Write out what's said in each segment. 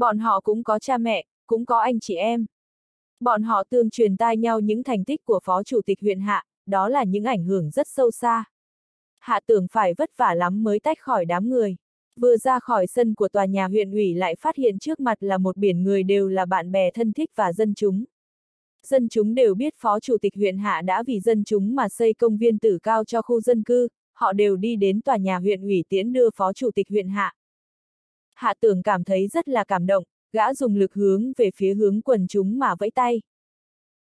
Bọn họ cũng có cha mẹ, cũng có anh chị em. Bọn họ tương truyền tai nhau những thành tích của Phó Chủ tịch huyện Hạ, đó là những ảnh hưởng rất sâu xa. Hạ tưởng phải vất vả lắm mới tách khỏi đám người. Vừa ra khỏi sân của tòa nhà huyện ủy lại phát hiện trước mặt là một biển người đều là bạn bè thân thích và dân chúng. Dân chúng đều biết Phó Chủ tịch huyện Hạ đã vì dân chúng mà xây công viên tử cao cho khu dân cư, họ đều đi đến tòa nhà huyện ủy tiễn đưa Phó Chủ tịch huyện Hạ. Hạ tưởng cảm thấy rất là cảm động, gã dùng lực hướng về phía hướng quần chúng mà vẫy tay.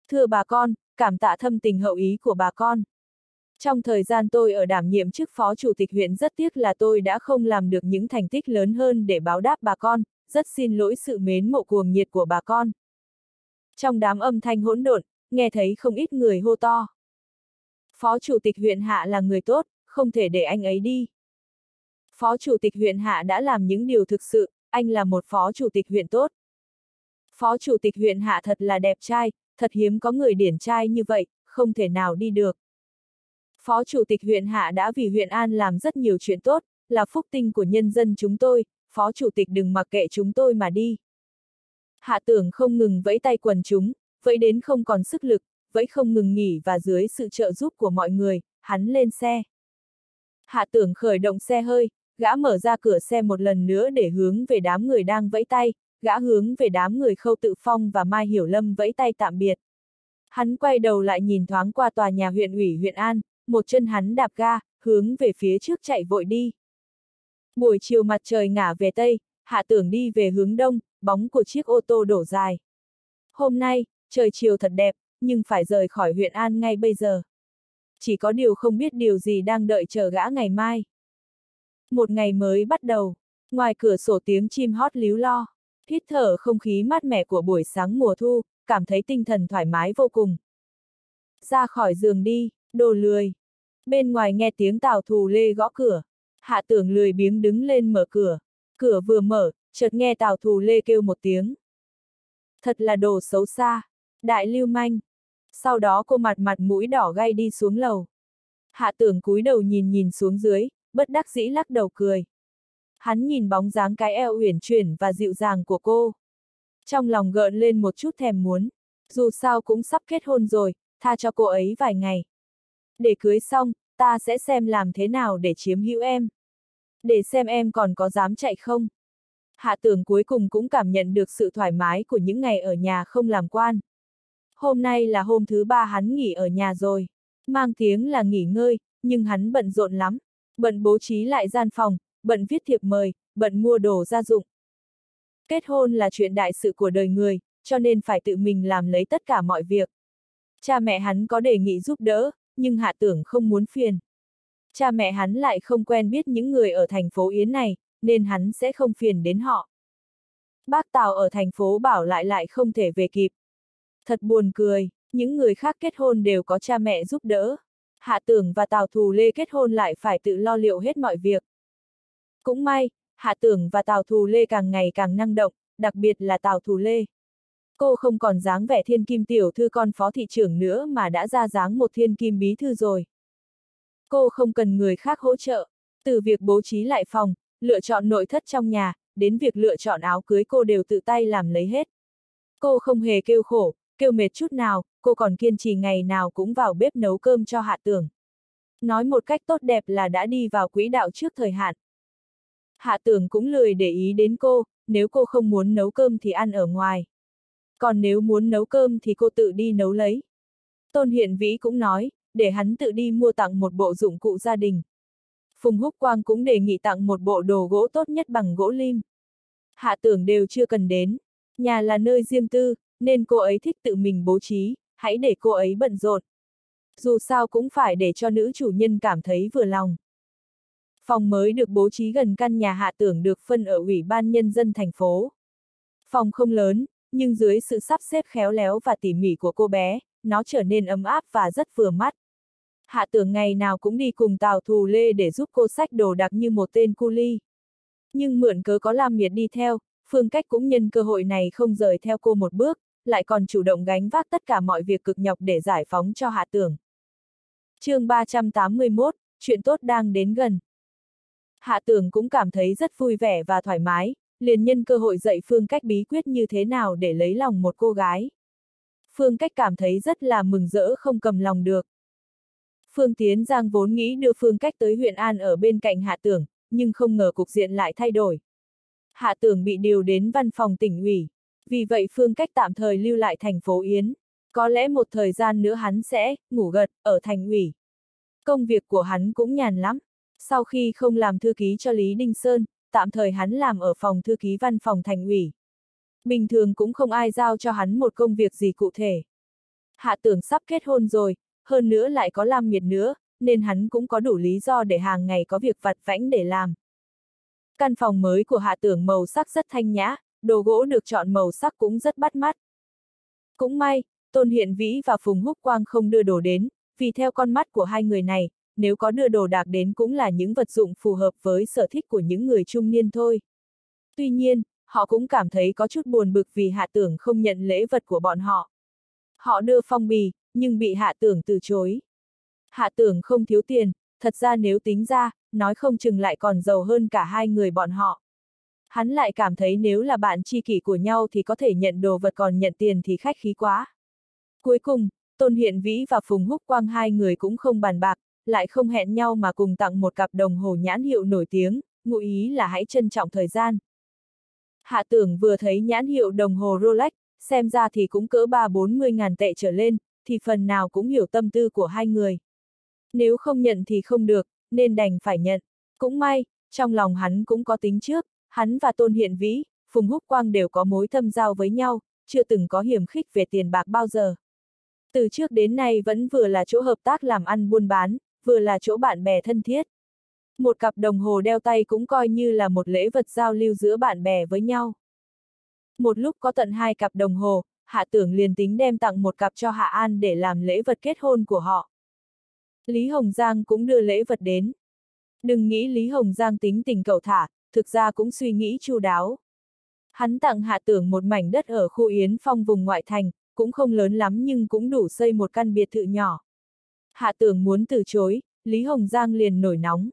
Thưa bà con, cảm tạ thâm tình hậu ý của bà con. Trong thời gian tôi ở đảm nhiệm chức phó chủ tịch huyện rất tiếc là tôi đã không làm được những thành tích lớn hơn để báo đáp bà con, rất xin lỗi sự mến mộ cuồng nhiệt của bà con. Trong đám âm thanh hỗn độn, nghe thấy không ít người hô to. Phó chủ tịch huyện Hạ là người tốt, không thể để anh ấy đi. Phó chủ tịch huyện Hạ đã làm những điều thực sự, anh là một phó chủ tịch huyện tốt. Phó chủ tịch huyện Hạ thật là đẹp trai, thật hiếm có người điển trai như vậy, không thể nào đi được. Phó chủ tịch huyện Hạ đã vì huyện An làm rất nhiều chuyện tốt, là phúc tinh của nhân dân chúng tôi, phó chủ tịch đừng mặc kệ chúng tôi mà đi. Hạ tưởng không ngừng vẫy tay quần chúng, vẫy đến không còn sức lực, vẫy không ngừng nghỉ và dưới sự trợ giúp của mọi người, hắn lên xe. Hạ tưởng khởi động xe hơi, gã mở ra cửa xe một lần nữa để hướng về đám người đang vẫy tay, gã hướng về đám người khâu tự phong và Mai Hiểu Lâm vẫy tay tạm biệt. Hắn quay đầu lại nhìn thoáng qua tòa nhà huyện ủy huyện An, một chân hắn đạp ga, hướng về phía trước chạy vội đi. Buổi chiều mặt trời ngả về Tây, hạ tưởng đi về hướng Đông, bóng của chiếc ô tô đổ dài. Hôm nay, trời chiều thật đẹp, nhưng phải rời khỏi huyện An ngay bây giờ. Chỉ có điều không biết điều gì đang đợi chờ gã ngày mai. Một ngày mới bắt đầu, ngoài cửa sổ tiếng chim hót líu lo, hít thở không khí mát mẻ của buổi sáng mùa thu, cảm thấy tinh thần thoải mái vô cùng. Ra khỏi giường đi, đồ lười. Bên ngoài nghe tiếng tào thù lê gõ cửa. Hạ tưởng lười biếng đứng lên mở cửa. Cửa vừa mở, chợt nghe tào thù lê kêu một tiếng. Thật là đồ xấu xa. Đại lưu manh. Sau đó cô mặt mặt mũi đỏ gay đi xuống lầu. Hạ tưởng cúi đầu nhìn nhìn xuống dưới, bất đắc dĩ lắc đầu cười. Hắn nhìn bóng dáng cái eo uyển chuyển và dịu dàng của cô. Trong lòng gợn lên một chút thèm muốn. Dù sao cũng sắp kết hôn rồi, tha cho cô ấy vài ngày. Để cưới xong, ta sẽ xem làm thế nào để chiếm hữu em. Để xem em còn có dám chạy không. Hạ tưởng cuối cùng cũng cảm nhận được sự thoải mái của những ngày ở nhà không làm quan. Hôm nay là hôm thứ ba hắn nghỉ ở nhà rồi. Mang tiếng là nghỉ ngơi, nhưng hắn bận rộn lắm. Bận bố trí lại gian phòng, bận viết thiệp mời, bận mua đồ gia dụng. Kết hôn là chuyện đại sự của đời người, cho nên phải tự mình làm lấy tất cả mọi việc. Cha mẹ hắn có đề nghị giúp đỡ, nhưng hạ tưởng không muốn phiền. Cha mẹ hắn lại không quen biết những người ở thành phố Yến này, nên hắn sẽ không phiền đến họ. Bác Tào ở thành phố bảo lại lại không thể về kịp. Thật buồn cười, những người khác kết hôn đều có cha mẹ giúp đỡ. Hạ tưởng và Tào Thù Lê kết hôn lại phải tự lo liệu hết mọi việc. Cũng may, Hạ tưởng và Tào Thù Lê càng ngày càng năng động, đặc biệt là Tào Thù Lê. Cô không còn dáng vẻ thiên kim tiểu thư con phó thị trưởng nữa mà đã ra dáng một thiên kim bí thư rồi. Cô không cần người khác hỗ trợ, từ việc bố trí lại phòng, lựa chọn nội thất trong nhà, đến việc lựa chọn áo cưới cô đều tự tay làm lấy hết. Cô không hề kêu khổ, kêu mệt chút nào, cô còn kiên trì ngày nào cũng vào bếp nấu cơm cho hạ tưởng. Nói một cách tốt đẹp là đã đi vào quỹ đạo trước thời hạn. Hạ tưởng cũng lười để ý đến cô, nếu cô không muốn nấu cơm thì ăn ở ngoài. Còn nếu muốn nấu cơm thì cô tự đi nấu lấy. Tôn Hiện Vĩ cũng nói, để hắn tự đi mua tặng một bộ dụng cụ gia đình. Phùng Húc Quang cũng đề nghị tặng một bộ đồ gỗ tốt nhất bằng gỗ lim. Hạ tưởng đều chưa cần đến. Nhà là nơi riêng tư, nên cô ấy thích tự mình bố trí, hãy để cô ấy bận rộn. Dù sao cũng phải để cho nữ chủ nhân cảm thấy vừa lòng. Phòng mới được bố trí gần căn nhà hạ tưởng được phân ở Ủy ban Nhân dân thành phố. Phòng không lớn, nhưng dưới sự sắp xếp khéo léo và tỉ mỉ của cô bé, nó trở nên ấm áp và rất vừa mắt. Hạ tưởng ngày nào cũng đi cùng Tào Thù Lê để giúp cô sách đồ đặc như một tên cu ly. Nhưng mượn cớ có Lam Miệt đi theo, Phương Cách cũng nhân cơ hội này không rời theo cô một bước, lại còn chủ động gánh vác tất cả mọi việc cực nhọc để giải phóng cho Hạ tưởng. chương 381, chuyện tốt đang đến gần. Hạ tưởng cũng cảm thấy rất vui vẻ và thoải mái, liền nhân cơ hội dạy Phương Cách bí quyết như thế nào để lấy lòng một cô gái. Phương Cách cảm thấy rất là mừng rỡ không cầm lòng được. Phương Tiến Giang vốn nghĩ đưa Phương Cách tới huyện An ở bên cạnh Hạ Tưởng, nhưng không ngờ cục diện lại thay đổi. Hạ Tưởng bị điều đến văn phòng tỉnh ủy, vì vậy Phương Cách tạm thời lưu lại thành phố Yến. Có lẽ một thời gian nữa hắn sẽ ngủ gật ở thành ủy. Công việc của hắn cũng nhàn lắm. Sau khi không làm thư ký cho Lý Đinh Sơn, tạm thời hắn làm ở phòng thư ký văn phòng thành ủy. Bình thường cũng không ai giao cho hắn một công việc gì cụ thể. Hạ tưởng sắp kết hôn rồi, hơn nữa lại có làm Miệt nữa, nên hắn cũng có đủ lý do để hàng ngày có việc vặt vãnh để làm. Căn phòng mới của hạ tưởng màu sắc rất thanh nhã, đồ gỗ được chọn màu sắc cũng rất bắt mắt. Cũng may, Tôn Hiện Vĩ và Phùng Húc Quang không đưa đồ đến, vì theo con mắt của hai người này, nếu có đưa đồ đạc đến cũng là những vật dụng phù hợp với sở thích của những người trung niên thôi. Tuy nhiên, họ cũng cảm thấy có chút buồn bực vì hạ tưởng không nhận lễ vật của bọn họ. Họ đưa phong bì, nhưng bị hạ tưởng từ chối. Hạ tưởng không thiếu tiền, thật ra nếu tính ra, nói không chừng lại còn giàu hơn cả hai người bọn họ. Hắn lại cảm thấy nếu là bạn tri kỷ của nhau thì có thể nhận đồ vật còn nhận tiền thì khách khí quá. Cuối cùng, Tôn Hiện Vĩ và Phùng Húc Quang hai người cũng không bàn bạc, lại không hẹn nhau mà cùng tặng một cặp đồng hồ nhãn hiệu nổi tiếng, ngụ ý là hãy trân trọng thời gian. Hạ tưởng vừa thấy nhãn hiệu đồng hồ Rolex, xem ra thì cũng cỡ ba bốn mươi ngàn tệ trở lên, thì phần nào cũng hiểu tâm tư của hai người. Nếu không nhận thì không được, nên đành phải nhận. Cũng may, trong lòng hắn cũng có tính trước, hắn và Tôn Hiện Vĩ, Phùng Húc Quang đều có mối thâm giao với nhau, chưa từng có hiểm khích về tiền bạc bao giờ. Từ trước đến nay vẫn vừa là chỗ hợp tác làm ăn buôn bán, vừa là chỗ bạn bè thân thiết. Một cặp đồng hồ đeo tay cũng coi như là một lễ vật giao lưu giữa bạn bè với nhau. Một lúc có tận hai cặp đồng hồ, Hạ Tưởng liền tính đem tặng một cặp cho Hạ An để làm lễ vật kết hôn của họ. Lý Hồng Giang cũng đưa lễ vật đến. Đừng nghĩ Lý Hồng Giang tính tình cầu thả, thực ra cũng suy nghĩ chu đáo. Hắn tặng Hạ Tưởng một mảnh đất ở khu Yến Phong vùng ngoại thành, cũng không lớn lắm nhưng cũng đủ xây một căn biệt thự nhỏ. Hạ tưởng muốn từ chối, Lý Hồng Giang liền nổi nóng.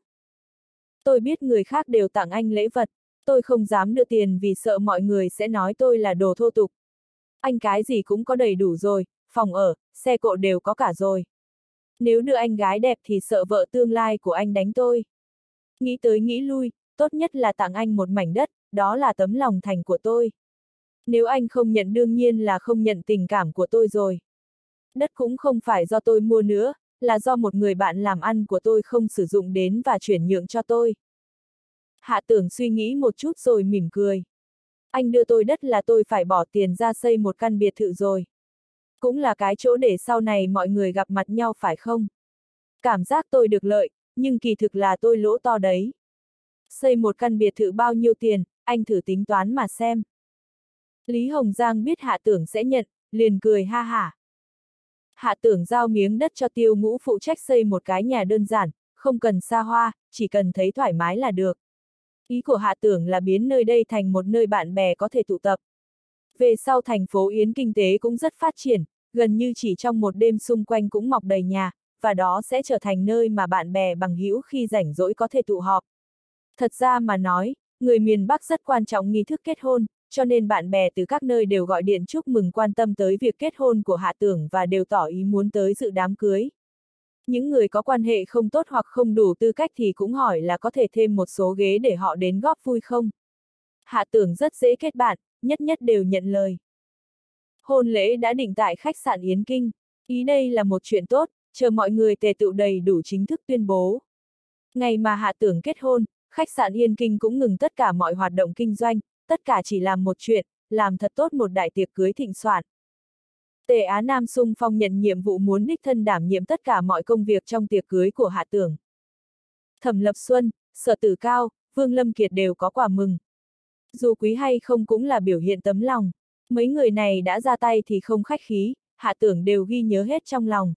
Tôi biết người khác đều tặng anh lễ vật, tôi không dám đưa tiền vì sợ mọi người sẽ nói tôi là đồ thô tục. Anh cái gì cũng có đầy đủ rồi, phòng ở, xe cộ đều có cả rồi. Nếu đưa anh gái đẹp thì sợ vợ tương lai của anh đánh tôi. Nghĩ tới nghĩ lui, tốt nhất là tặng anh một mảnh đất, đó là tấm lòng thành của tôi. Nếu anh không nhận đương nhiên là không nhận tình cảm của tôi rồi. Đất cũng không phải do tôi mua nữa, là do một người bạn làm ăn của tôi không sử dụng đến và chuyển nhượng cho tôi. Hạ tưởng suy nghĩ một chút rồi mỉm cười. Anh đưa tôi đất là tôi phải bỏ tiền ra xây một căn biệt thự rồi. Cũng là cái chỗ để sau này mọi người gặp mặt nhau phải không? Cảm giác tôi được lợi, nhưng kỳ thực là tôi lỗ to đấy. Xây một căn biệt thự bao nhiêu tiền, anh thử tính toán mà xem. Lý Hồng Giang biết hạ tưởng sẽ nhận, liền cười ha hả. Hạ tưởng giao miếng đất cho tiêu ngũ phụ trách xây một cái nhà đơn giản, không cần xa hoa, chỉ cần thấy thoải mái là được. Ý của hạ tưởng là biến nơi đây thành một nơi bạn bè có thể tụ tập. Về sau thành phố Yến kinh tế cũng rất phát triển, gần như chỉ trong một đêm xung quanh cũng mọc đầy nhà, và đó sẽ trở thành nơi mà bạn bè bằng hữu khi rảnh rỗi có thể tụ họp. Thật ra mà nói, người miền Bắc rất quan trọng nghi thức kết hôn, cho nên bạn bè từ các nơi đều gọi điện chúc mừng quan tâm tới việc kết hôn của Hạ Tưởng và đều tỏ ý muốn tới dự đám cưới. Những người có quan hệ không tốt hoặc không đủ tư cách thì cũng hỏi là có thể thêm một số ghế để họ đến góp vui không. Hạ Tưởng rất dễ kết bạn, nhất nhất đều nhận lời. Hôn lễ đã định tại khách sạn Yến Kinh, ý đây là một chuyện tốt, chờ mọi người tề tựu đầy đủ chính thức tuyên bố. Ngày mà Hạ Tưởng kết hôn, khách sạn Yên Kinh cũng ngừng tất cả mọi hoạt động kinh doanh, tất cả chỉ làm một chuyện, làm thật tốt một đại tiệc cưới thịnh soạn. Tề Á Nam sung phong nhận nhiệm vụ muốn đích thân đảm nhiệm tất cả mọi công việc trong tiệc cưới của Hạ Tưởng. Thẩm Lập Xuân, Sở Tử Cao, Vương Lâm Kiệt đều có quả mừng. Dù quý hay không cũng là biểu hiện tấm lòng. Mấy người này đã ra tay thì không khách khí, Hạ Tưởng đều ghi nhớ hết trong lòng.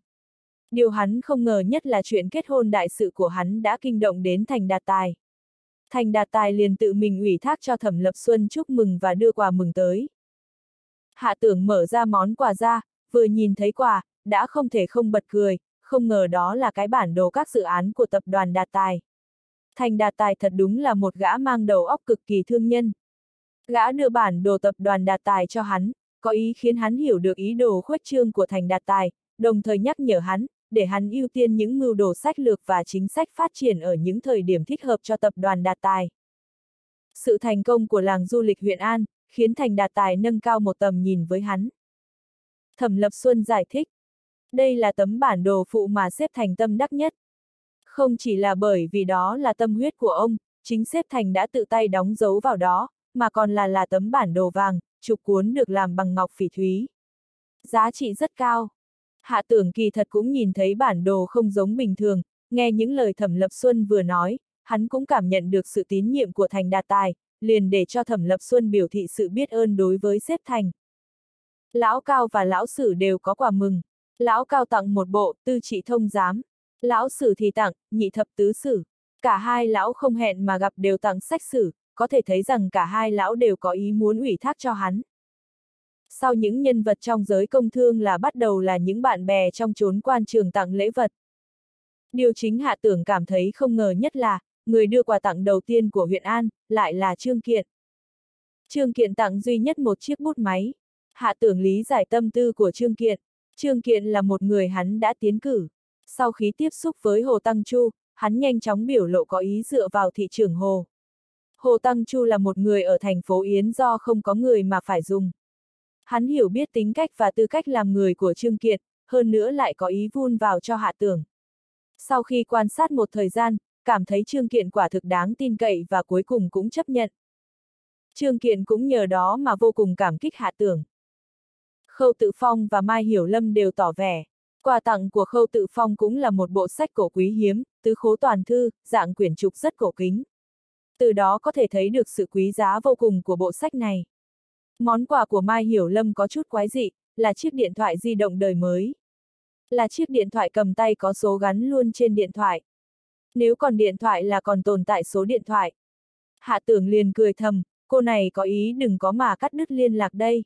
Điều hắn không ngờ nhất là chuyện kết hôn đại sự của hắn đã kinh động đến thành đạt tài. Thành Đạt Tài liền tự mình ủy thác cho Thẩm Lập Xuân chúc mừng và đưa quà mừng tới. Hạ tưởng mở ra món quà ra, vừa nhìn thấy quà, đã không thể không bật cười, không ngờ đó là cái bản đồ các dự án của tập đoàn Đạt Tài. Thành Đạt Tài thật đúng là một gã mang đầu óc cực kỳ thương nhân. Gã đưa bản đồ tập đoàn đạt tài cho hắn, có ý khiến hắn hiểu được ý đồ khuếch trương của thành đạt tài, đồng thời nhắc nhở hắn, để hắn ưu tiên những mưu đồ sách lược và chính sách phát triển ở những thời điểm thích hợp cho tập đoàn đạt tài. Sự thành công của làng du lịch huyện An, khiến thành đạt tài nâng cao một tầm nhìn với hắn. Thẩm Lập Xuân giải thích, đây là tấm bản đồ phụ mà xếp thành tâm đắc nhất. Không chỉ là bởi vì đó là tâm huyết của ông, chính xếp thành đã tự tay đóng dấu vào đó, mà còn là là tấm bản đồ vàng, trục cuốn được làm bằng ngọc phỉ thúy. Giá trị rất cao. Hạ tưởng kỳ thật cũng nhìn thấy bản đồ không giống bình thường, nghe những lời Thẩm Lập Xuân vừa nói, hắn cũng cảm nhận được sự tín nhiệm của Thành Đạt Tài, liền để cho Thẩm Lập Xuân biểu thị sự biết ơn đối với xếp Thành. Lão Cao và Lão Sử đều có quà mừng. Lão Cao tặng một bộ, tư trị thông giám. Lão Sử thì tặng, nhị thập tứ sử. Cả hai lão không hẹn mà gặp đều tặng sách sử, có thể thấy rằng cả hai lão đều có ý muốn ủy thác cho hắn. Sau những nhân vật trong giới công thương là bắt đầu là những bạn bè trong chốn quan trường tặng lễ vật. Điều chính hạ tưởng cảm thấy không ngờ nhất là, người đưa quà tặng đầu tiên của huyện An, lại là Trương Kiện. Trương Kiện tặng duy nhất một chiếc bút máy. Hạ tưởng lý giải tâm tư của Trương Kiện. Trương Kiện là một người hắn đã tiến cử. Sau khi tiếp xúc với Hồ Tăng Chu, hắn nhanh chóng biểu lộ có ý dựa vào thị trường Hồ. Hồ Tăng Chu là một người ở thành phố Yến do không có người mà phải dùng. Hắn hiểu biết tính cách và tư cách làm người của Trương Kiệt, hơn nữa lại có ý vun vào cho hạ tưởng. Sau khi quan sát một thời gian, cảm thấy Trương Kiện quả thực đáng tin cậy và cuối cùng cũng chấp nhận. Trương Kiện cũng nhờ đó mà vô cùng cảm kích hạ tưởng. Khâu Tự Phong và Mai Hiểu Lâm đều tỏ vẻ. Quà tặng của Khâu Tự Phong cũng là một bộ sách cổ quý hiếm, tứ khố toàn thư, dạng quyển trục rất cổ kính. Từ đó có thể thấy được sự quý giá vô cùng của bộ sách này. Món quà của Mai Hiểu Lâm có chút quái dị, là chiếc điện thoại di động đời mới. Là chiếc điện thoại cầm tay có số gắn luôn trên điện thoại. Nếu còn điện thoại là còn tồn tại số điện thoại. Hạ tưởng liền cười thầm, cô này có ý đừng có mà cắt đứt liên lạc đây.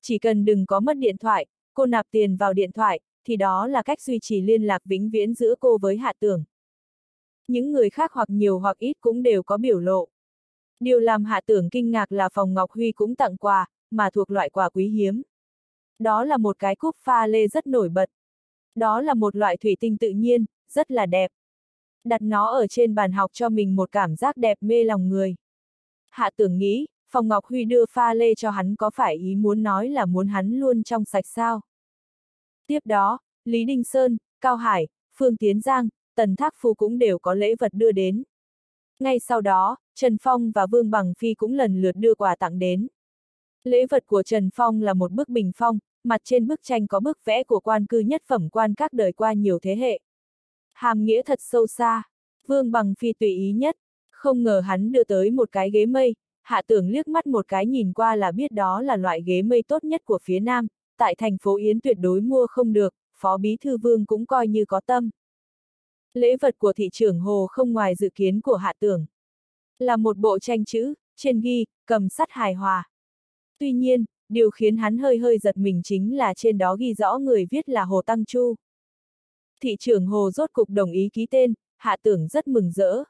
Chỉ cần đừng có mất điện thoại, cô nạp tiền vào điện thoại, thì đó là cách duy trì liên lạc vĩnh viễn giữa cô với hạ tưởng. Những người khác hoặc nhiều hoặc ít cũng đều có biểu lộ. Điều làm hạ tưởng kinh ngạc là phòng Ngọc Huy cũng tặng quà, mà thuộc loại quà quý hiếm. Đó là một cái cúp pha lê rất nổi bật. Đó là một loại thủy tinh tự nhiên, rất là đẹp. Đặt nó ở trên bàn học cho mình một cảm giác đẹp mê lòng người. Hạ tưởng nghĩ, phòng Ngọc Huy đưa pha lê cho hắn có phải ý muốn nói là muốn hắn luôn trong sạch sao? Tiếp đó, Lý Đinh Sơn, Cao Hải, Phương Tiến Giang, Tần Thác Phu cũng đều có lễ vật đưa đến. Ngay sau đó, Trần Phong và Vương Bằng Phi cũng lần lượt đưa quà tặng đến. Lễ vật của Trần Phong là một bức bình phong, mặt trên bức tranh có bức vẽ của quan cư nhất phẩm quan các đời qua nhiều thế hệ. Hàm nghĩa thật sâu xa, Vương Bằng Phi tùy ý nhất, không ngờ hắn đưa tới một cái ghế mây, hạ tưởng liếc mắt một cái nhìn qua là biết đó là loại ghế mây tốt nhất của phía Nam, tại thành phố Yến tuyệt đối mua không được, Phó Bí Thư Vương cũng coi như có tâm. Lễ vật của thị trưởng Hồ không ngoài dự kiến của hạ tưởng. Là một bộ tranh chữ, trên ghi, cầm sắt hài hòa. Tuy nhiên, điều khiến hắn hơi hơi giật mình chính là trên đó ghi rõ người viết là Hồ Tăng Chu. Thị trưởng Hồ rốt cục đồng ý ký tên, hạ tưởng rất mừng rỡ.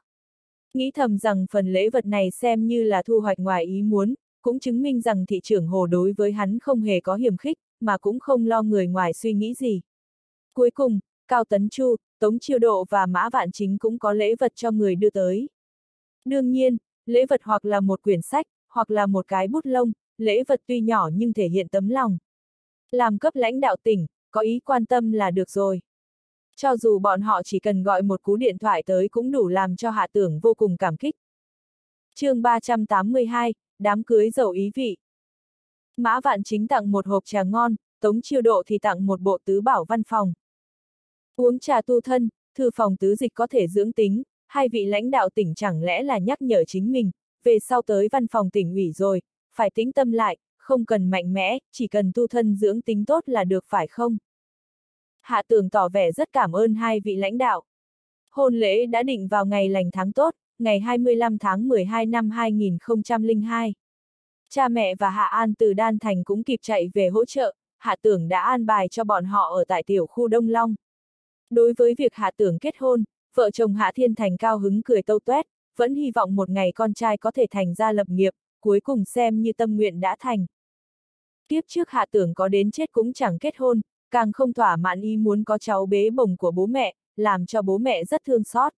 Nghĩ thầm rằng phần lễ vật này xem như là thu hoạch ngoài ý muốn, cũng chứng minh rằng thị trưởng Hồ đối với hắn không hề có hiểm khích, mà cũng không lo người ngoài suy nghĩ gì. Cuối cùng, Cao Tấn Chu, Tống Chiêu Độ và Mã Vạn Chính cũng có lễ vật cho người đưa tới. Đương nhiên, lễ vật hoặc là một quyển sách, hoặc là một cái bút lông, lễ vật tuy nhỏ nhưng thể hiện tấm lòng. Làm cấp lãnh đạo tỉnh, có ý quan tâm là được rồi. Cho dù bọn họ chỉ cần gọi một cú điện thoại tới cũng đủ làm cho hạ tưởng vô cùng cảm kích. chương 382, đám cưới giàu ý vị. Mã Vạn Chính tặng một hộp trà ngon, Tống Chiêu Độ thì tặng một bộ tứ bảo văn phòng. Uống trà tu thân, thư phòng tứ dịch có thể dưỡng tính, hai vị lãnh đạo tỉnh chẳng lẽ là nhắc nhở chính mình, về sau tới văn phòng tỉnh ủy rồi, phải tính tâm lại, không cần mạnh mẽ, chỉ cần tu thân dưỡng tính tốt là được phải không? Hạ tường tỏ vẻ rất cảm ơn hai vị lãnh đạo. Hôn lễ đã định vào ngày lành tháng tốt, ngày 25 tháng 12 năm 2002. Cha mẹ và Hạ An từ Đan Thành cũng kịp chạy về hỗ trợ, Hạ Tưởng đã an bài cho bọn họ ở tại tiểu khu Đông Long. Đối với việc Hạ Tưởng kết hôn, vợ chồng Hạ Thiên Thành cao hứng cười tâu tuét, vẫn hy vọng một ngày con trai có thể thành ra lập nghiệp, cuối cùng xem như tâm nguyện đã thành. Kiếp trước hạ tưởng có đến chết cũng chẳng kết hôn, càng không thỏa mãn ý muốn có cháu bế bồng của bố mẹ, làm cho bố mẹ rất thương xót.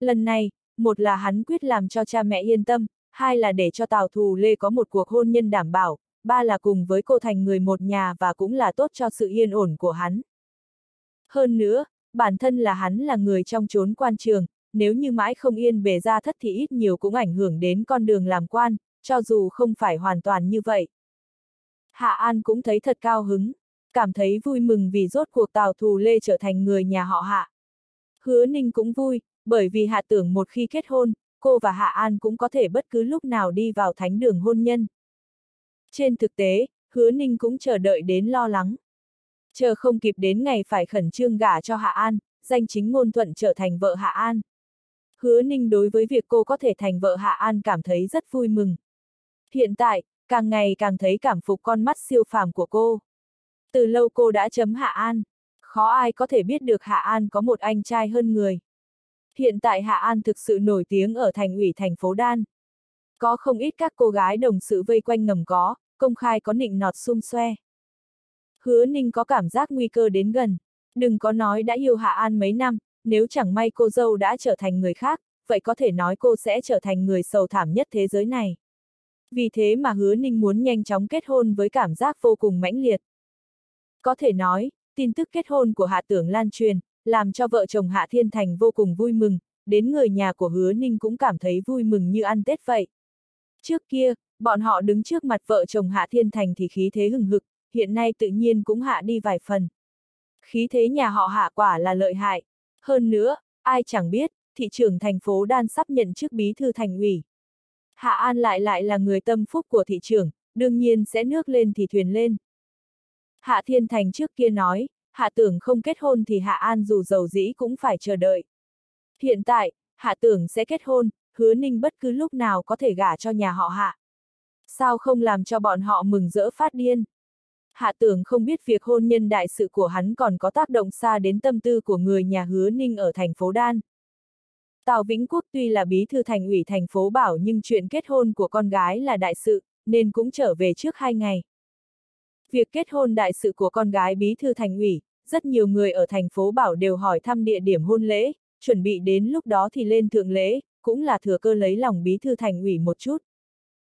Lần này, một là hắn quyết làm cho cha mẹ yên tâm, hai là để cho Tào Thù Lê có một cuộc hôn nhân đảm bảo, ba là cùng với cô thành người một nhà và cũng là tốt cho sự yên ổn của hắn. Hơn nữa, bản thân là hắn là người trong chốn quan trường, nếu như mãi không yên bề ra thất thì ít nhiều cũng ảnh hưởng đến con đường làm quan, cho dù không phải hoàn toàn như vậy. Hạ An cũng thấy thật cao hứng, cảm thấy vui mừng vì rốt cuộc Tào Thù Lê trở thành người nhà họ Hạ. Hứa Ninh cũng vui, bởi vì Hạ tưởng một khi kết hôn, cô và Hạ An cũng có thể bất cứ lúc nào đi vào thánh đường hôn nhân. Trên thực tế, Hứa Ninh cũng chờ đợi đến lo lắng. Chờ không kịp đến ngày phải khẩn trương gả cho Hạ An, danh chính ngôn thuận trở thành vợ Hạ An. Hứa Ninh đối với việc cô có thể thành vợ Hạ An cảm thấy rất vui mừng. Hiện tại, càng ngày càng thấy cảm phục con mắt siêu phàm của cô. Từ lâu cô đã chấm Hạ An. Khó ai có thể biết được Hạ An có một anh trai hơn người. Hiện tại Hạ An thực sự nổi tiếng ở thành ủy thành phố Đan. Có không ít các cô gái đồng sự vây quanh ngầm có, công khai có nịnh nọt xung xoe. Hứa Ninh có cảm giác nguy cơ đến gần. Đừng có nói đã yêu Hạ An mấy năm, nếu chẳng may cô dâu đã trở thành người khác, vậy có thể nói cô sẽ trở thành người sầu thảm nhất thế giới này. Vì thế mà hứa ninh muốn nhanh chóng kết hôn với cảm giác vô cùng mãnh liệt. Có thể nói, tin tức kết hôn của Hạ Tưởng lan truyền, làm cho vợ chồng Hạ Thiên Thành vô cùng vui mừng, đến người nhà của hứa ninh cũng cảm thấy vui mừng như ăn Tết vậy. Trước kia, bọn họ đứng trước mặt vợ chồng Hạ Thiên Thành thì khí thế hừng hực, hiện nay tự nhiên cũng hạ đi vài phần. Khí thế nhà họ hạ quả là lợi hại. Hơn nữa, ai chẳng biết, thị trưởng thành phố Đan sắp nhận chức bí thư thành ủy. Hạ An lại lại là người tâm phúc của thị trưởng, đương nhiên sẽ nước lên thì thuyền lên. Hạ Thiên Thành trước kia nói, Hạ Tưởng không kết hôn thì Hạ An dù giàu dĩ cũng phải chờ đợi. Hiện tại, Hạ Tưởng sẽ kết hôn, hứa ninh bất cứ lúc nào có thể gả cho nhà họ Hạ. Sao không làm cho bọn họ mừng rỡ phát điên? Hạ Tưởng không biết việc hôn nhân đại sự của hắn còn có tác động xa đến tâm tư của người nhà hứa ninh ở thành phố Đan. Tào Vĩnh Quốc tuy là bí thư thành ủy thành phố Bảo nhưng chuyện kết hôn của con gái là đại sự, nên cũng trở về trước hai ngày. Việc kết hôn đại sự của con gái bí thư thành ủy, rất nhiều người ở thành phố Bảo đều hỏi thăm địa điểm hôn lễ, chuẩn bị đến lúc đó thì lên thượng lễ, cũng là thừa cơ lấy lòng bí thư thành ủy một chút.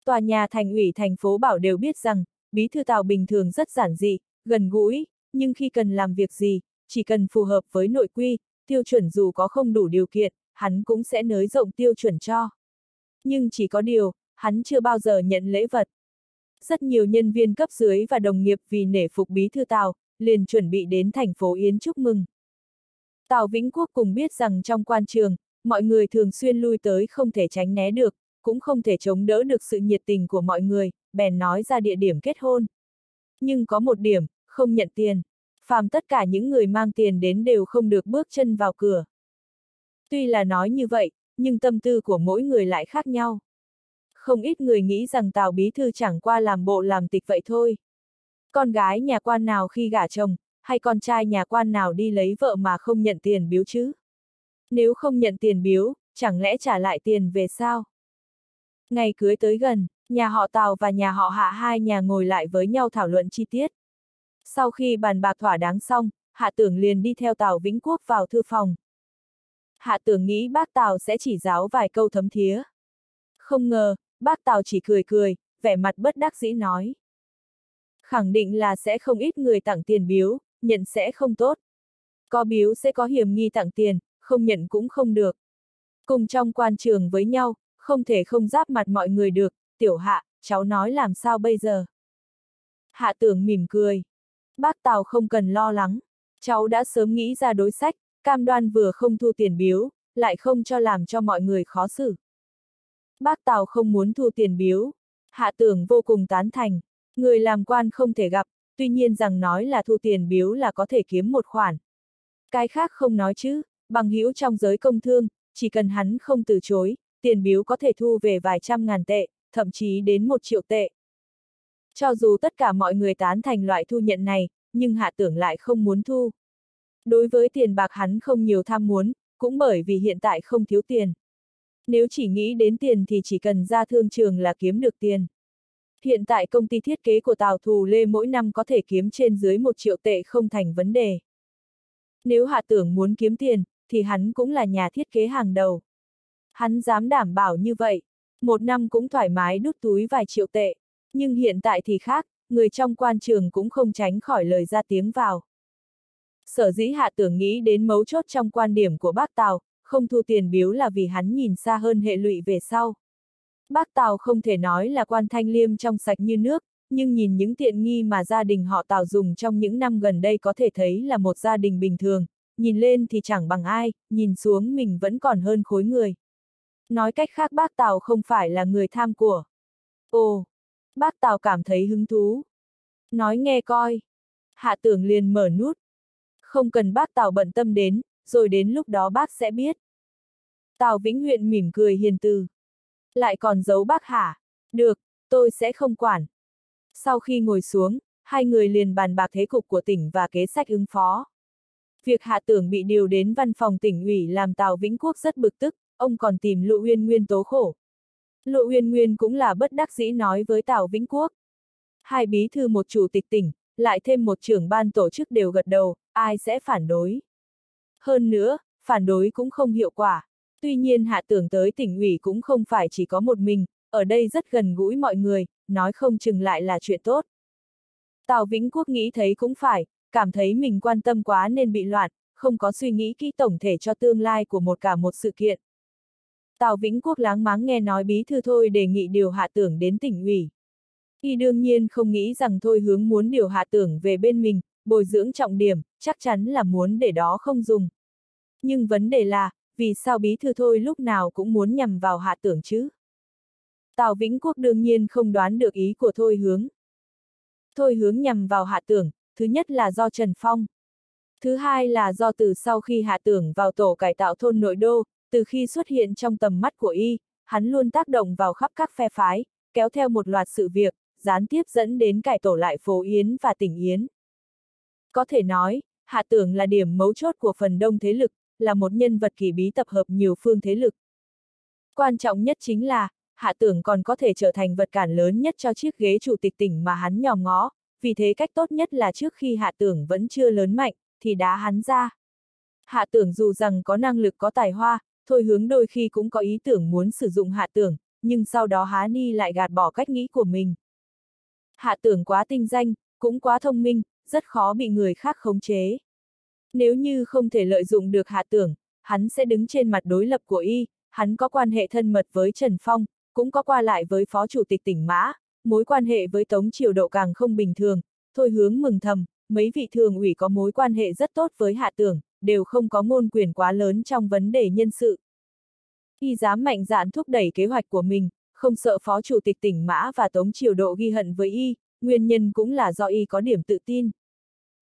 Tòa nhà thành ủy thành phố Bảo đều biết rằng, bí thư Tào bình thường rất giản dị, gần gũi, nhưng khi cần làm việc gì, chỉ cần phù hợp với nội quy, tiêu chuẩn dù có không đủ điều kiện, hắn cũng sẽ nới rộng tiêu chuẩn cho. Nhưng chỉ có điều, hắn chưa bao giờ nhận lễ vật. Rất nhiều nhân viên cấp dưới và đồng nghiệp vì nể phục bí thư Tào, liền chuẩn bị đến thành phố Yến chúc mừng. Tào Vĩnh Quốc cùng biết rằng trong quan trường, mọi người thường xuyên lui tới không thể tránh né được, cũng không thể chống đỡ được sự nhiệt tình của mọi người, bèn nói ra địa điểm kết hôn. Nhưng có một điểm, không nhận tiền. Phàm tất cả những người mang tiền đến đều không được bước chân vào cửa. Tuy là nói như vậy, nhưng tâm tư của mỗi người lại khác nhau. Không ít người nghĩ rằng Tào Bí Thư chẳng qua làm bộ làm tịch vậy thôi. Con gái nhà quan nào khi gả chồng, hay con trai nhà quan nào đi lấy vợ mà không nhận tiền biếu chứ? Nếu không nhận tiền biếu, chẳng lẽ trả lại tiền về sao? Ngày cưới tới gần, nhà họ Tào và nhà họ Hạ hai nhà ngồi lại với nhau thảo luận chi tiết. Sau khi bàn bạc thỏa đáng xong, Hạ Tưởng liền đi theo Tào Vĩnh Quốc vào thư phòng. Hạ Tưởng nghĩ bác Tào sẽ chỉ giáo vài câu thấm thía. Không ngờ, bác Tào chỉ cười cười, vẻ mặt bất đắc dĩ nói. Khẳng định là sẽ không ít người tặng tiền biếu, nhận sẽ không tốt. Có biếu sẽ có hiểm nghi tặng tiền, không nhận cũng không được. Cùng trong quan trường với nhau, không thể không giáp mặt mọi người được, tiểu hạ, cháu nói làm sao bây giờ. Hạ tưởng mỉm cười. Bác Tào không cần lo lắng. Cháu đã sớm nghĩ ra đối sách, cam đoan vừa không thu tiền biếu, lại không cho làm cho mọi người khó xử. Bác Tào không muốn thu tiền biếu. Hạ tưởng vô cùng tán thành. Người làm quan không thể gặp, tuy nhiên rằng nói là thu tiền biếu là có thể kiếm một khoản. Cái khác không nói chứ, bằng hữu trong giới công thương, chỉ cần hắn không từ chối, tiền biếu có thể thu về vài trăm ngàn tệ, thậm chí đến một triệu tệ. Cho dù tất cả mọi người tán thành loại thu nhận này, nhưng hạ tưởng lại không muốn thu. Đối với tiền bạc hắn không nhiều tham muốn, cũng bởi vì hiện tại không thiếu tiền. Nếu chỉ nghĩ đến tiền thì chỉ cần ra thương trường là kiếm được tiền. Hiện tại công ty thiết kế của Tào Thù Lê mỗi năm có thể kiếm trên dưới một triệu tệ không thành vấn đề. Nếu hạ tưởng muốn kiếm tiền, thì hắn cũng là nhà thiết kế hàng đầu. Hắn dám đảm bảo như vậy, một năm cũng thoải mái đút túi vài triệu tệ. Nhưng hiện tại thì khác, người trong quan trường cũng không tránh khỏi lời ra tiếng vào. Sở dĩ hạ tưởng nghĩ đến mấu chốt trong quan điểm của bác Tào, không thu tiền biếu là vì hắn nhìn xa hơn hệ lụy về sau. Bác Tào không thể nói là quan thanh liêm trong sạch như nước, nhưng nhìn những tiện nghi mà gia đình họ Tào dùng trong những năm gần đây có thể thấy là một gia đình bình thường, nhìn lên thì chẳng bằng ai, nhìn xuống mình vẫn còn hơn khối người. Nói cách khác bác Tào không phải là người tham của. Ồ, bác Tào cảm thấy hứng thú. Nói nghe coi. Hạ tưởng liền mở nút. Không cần bác Tào bận tâm đến, rồi đến lúc đó bác sẽ biết. Tào Vĩnh Huyện mỉm cười hiền từ. Lại còn giấu bác hả? Được, tôi sẽ không quản. Sau khi ngồi xuống, hai người liền bàn bạc thế cục của tỉnh và kế sách ứng phó. Việc hạ tưởng bị điều đến văn phòng tỉnh ủy làm Tào Vĩnh Quốc rất bực tức, ông còn tìm Lộ Uyên Nguyên tố khổ. Lộ Uyên Nguyên cũng là bất đắc dĩ nói với Tào Vĩnh Quốc. Hai bí thư một chủ tịch tỉnh, lại thêm một trưởng ban tổ chức đều gật đầu, ai sẽ phản đối. Hơn nữa, phản đối cũng không hiệu quả. Tuy nhiên hạ tưởng tới tỉnh ủy cũng không phải chỉ có một mình, ở đây rất gần gũi mọi người, nói không chừng lại là chuyện tốt. Tào Vĩnh Quốc nghĩ thấy cũng phải, cảm thấy mình quan tâm quá nên bị loạn, không có suy nghĩ kỹ tổng thể cho tương lai của một cả một sự kiện. Tào Vĩnh Quốc láng máng nghe nói bí thư thôi đề nghị điều hạ tưởng đến tỉnh ủy. Y đương nhiên không nghĩ rằng thôi hướng muốn điều hạ tưởng về bên mình, bồi dưỡng trọng điểm, chắc chắn là muốn để đó không dùng. Nhưng vấn đề là, vì sao bí thư thôi lúc nào cũng muốn nhằm vào hạ tưởng chứ? Tào Vĩnh Quốc đương nhiên không đoán được ý của thôi hướng. Thôi hướng nhằm vào hạ tưởng, thứ nhất là do Trần Phong. Thứ hai là do từ sau khi hạ tưởng vào tổ cải tạo thôn nội đô, từ khi xuất hiện trong tầm mắt của y, hắn luôn tác động vào khắp các phe phái, kéo theo một loạt sự việc, gián tiếp dẫn đến cải tổ lại phố Yến và tỉnh Yến. Có thể nói, hạ tưởng là điểm mấu chốt của phần đông thế lực, là một nhân vật kỳ bí tập hợp nhiều phương thế lực. Quan trọng nhất chính là, hạ tưởng còn có thể trở thành vật cản lớn nhất cho chiếc ghế chủ tịch tỉnh mà hắn nhòm ngó, vì thế cách tốt nhất là trước khi hạ tưởng vẫn chưa lớn mạnh, thì đá hắn ra. Hạ tưởng dù rằng có năng lực có tài hoa, thôi hướng đôi khi cũng có ý tưởng muốn sử dụng hạ tưởng, nhưng sau đó há ni lại gạt bỏ cách nghĩ của mình. Hạ tưởng quá tinh danh, cũng quá thông minh, rất khó bị người khác khống chế. Nếu như không thể lợi dụng được hạ tưởng, hắn sẽ đứng trên mặt đối lập của y, hắn có quan hệ thân mật với Trần Phong, cũng có qua lại với Phó Chủ tịch tỉnh Mã, mối quan hệ với Tống Triều Độ càng không bình thường, thôi hướng mừng thầm, mấy vị thường ủy có mối quan hệ rất tốt với hạ tưởng, đều không có ngôn quyền quá lớn trong vấn đề nhân sự. Y dám mạnh dạn thúc đẩy kế hoạch của mình, không sợ Phó Chủ tịch tỉnh Mã và Tống Triều Độ ghi hận với Y, nguyên nhân cũng là do Y có điểm tự tin.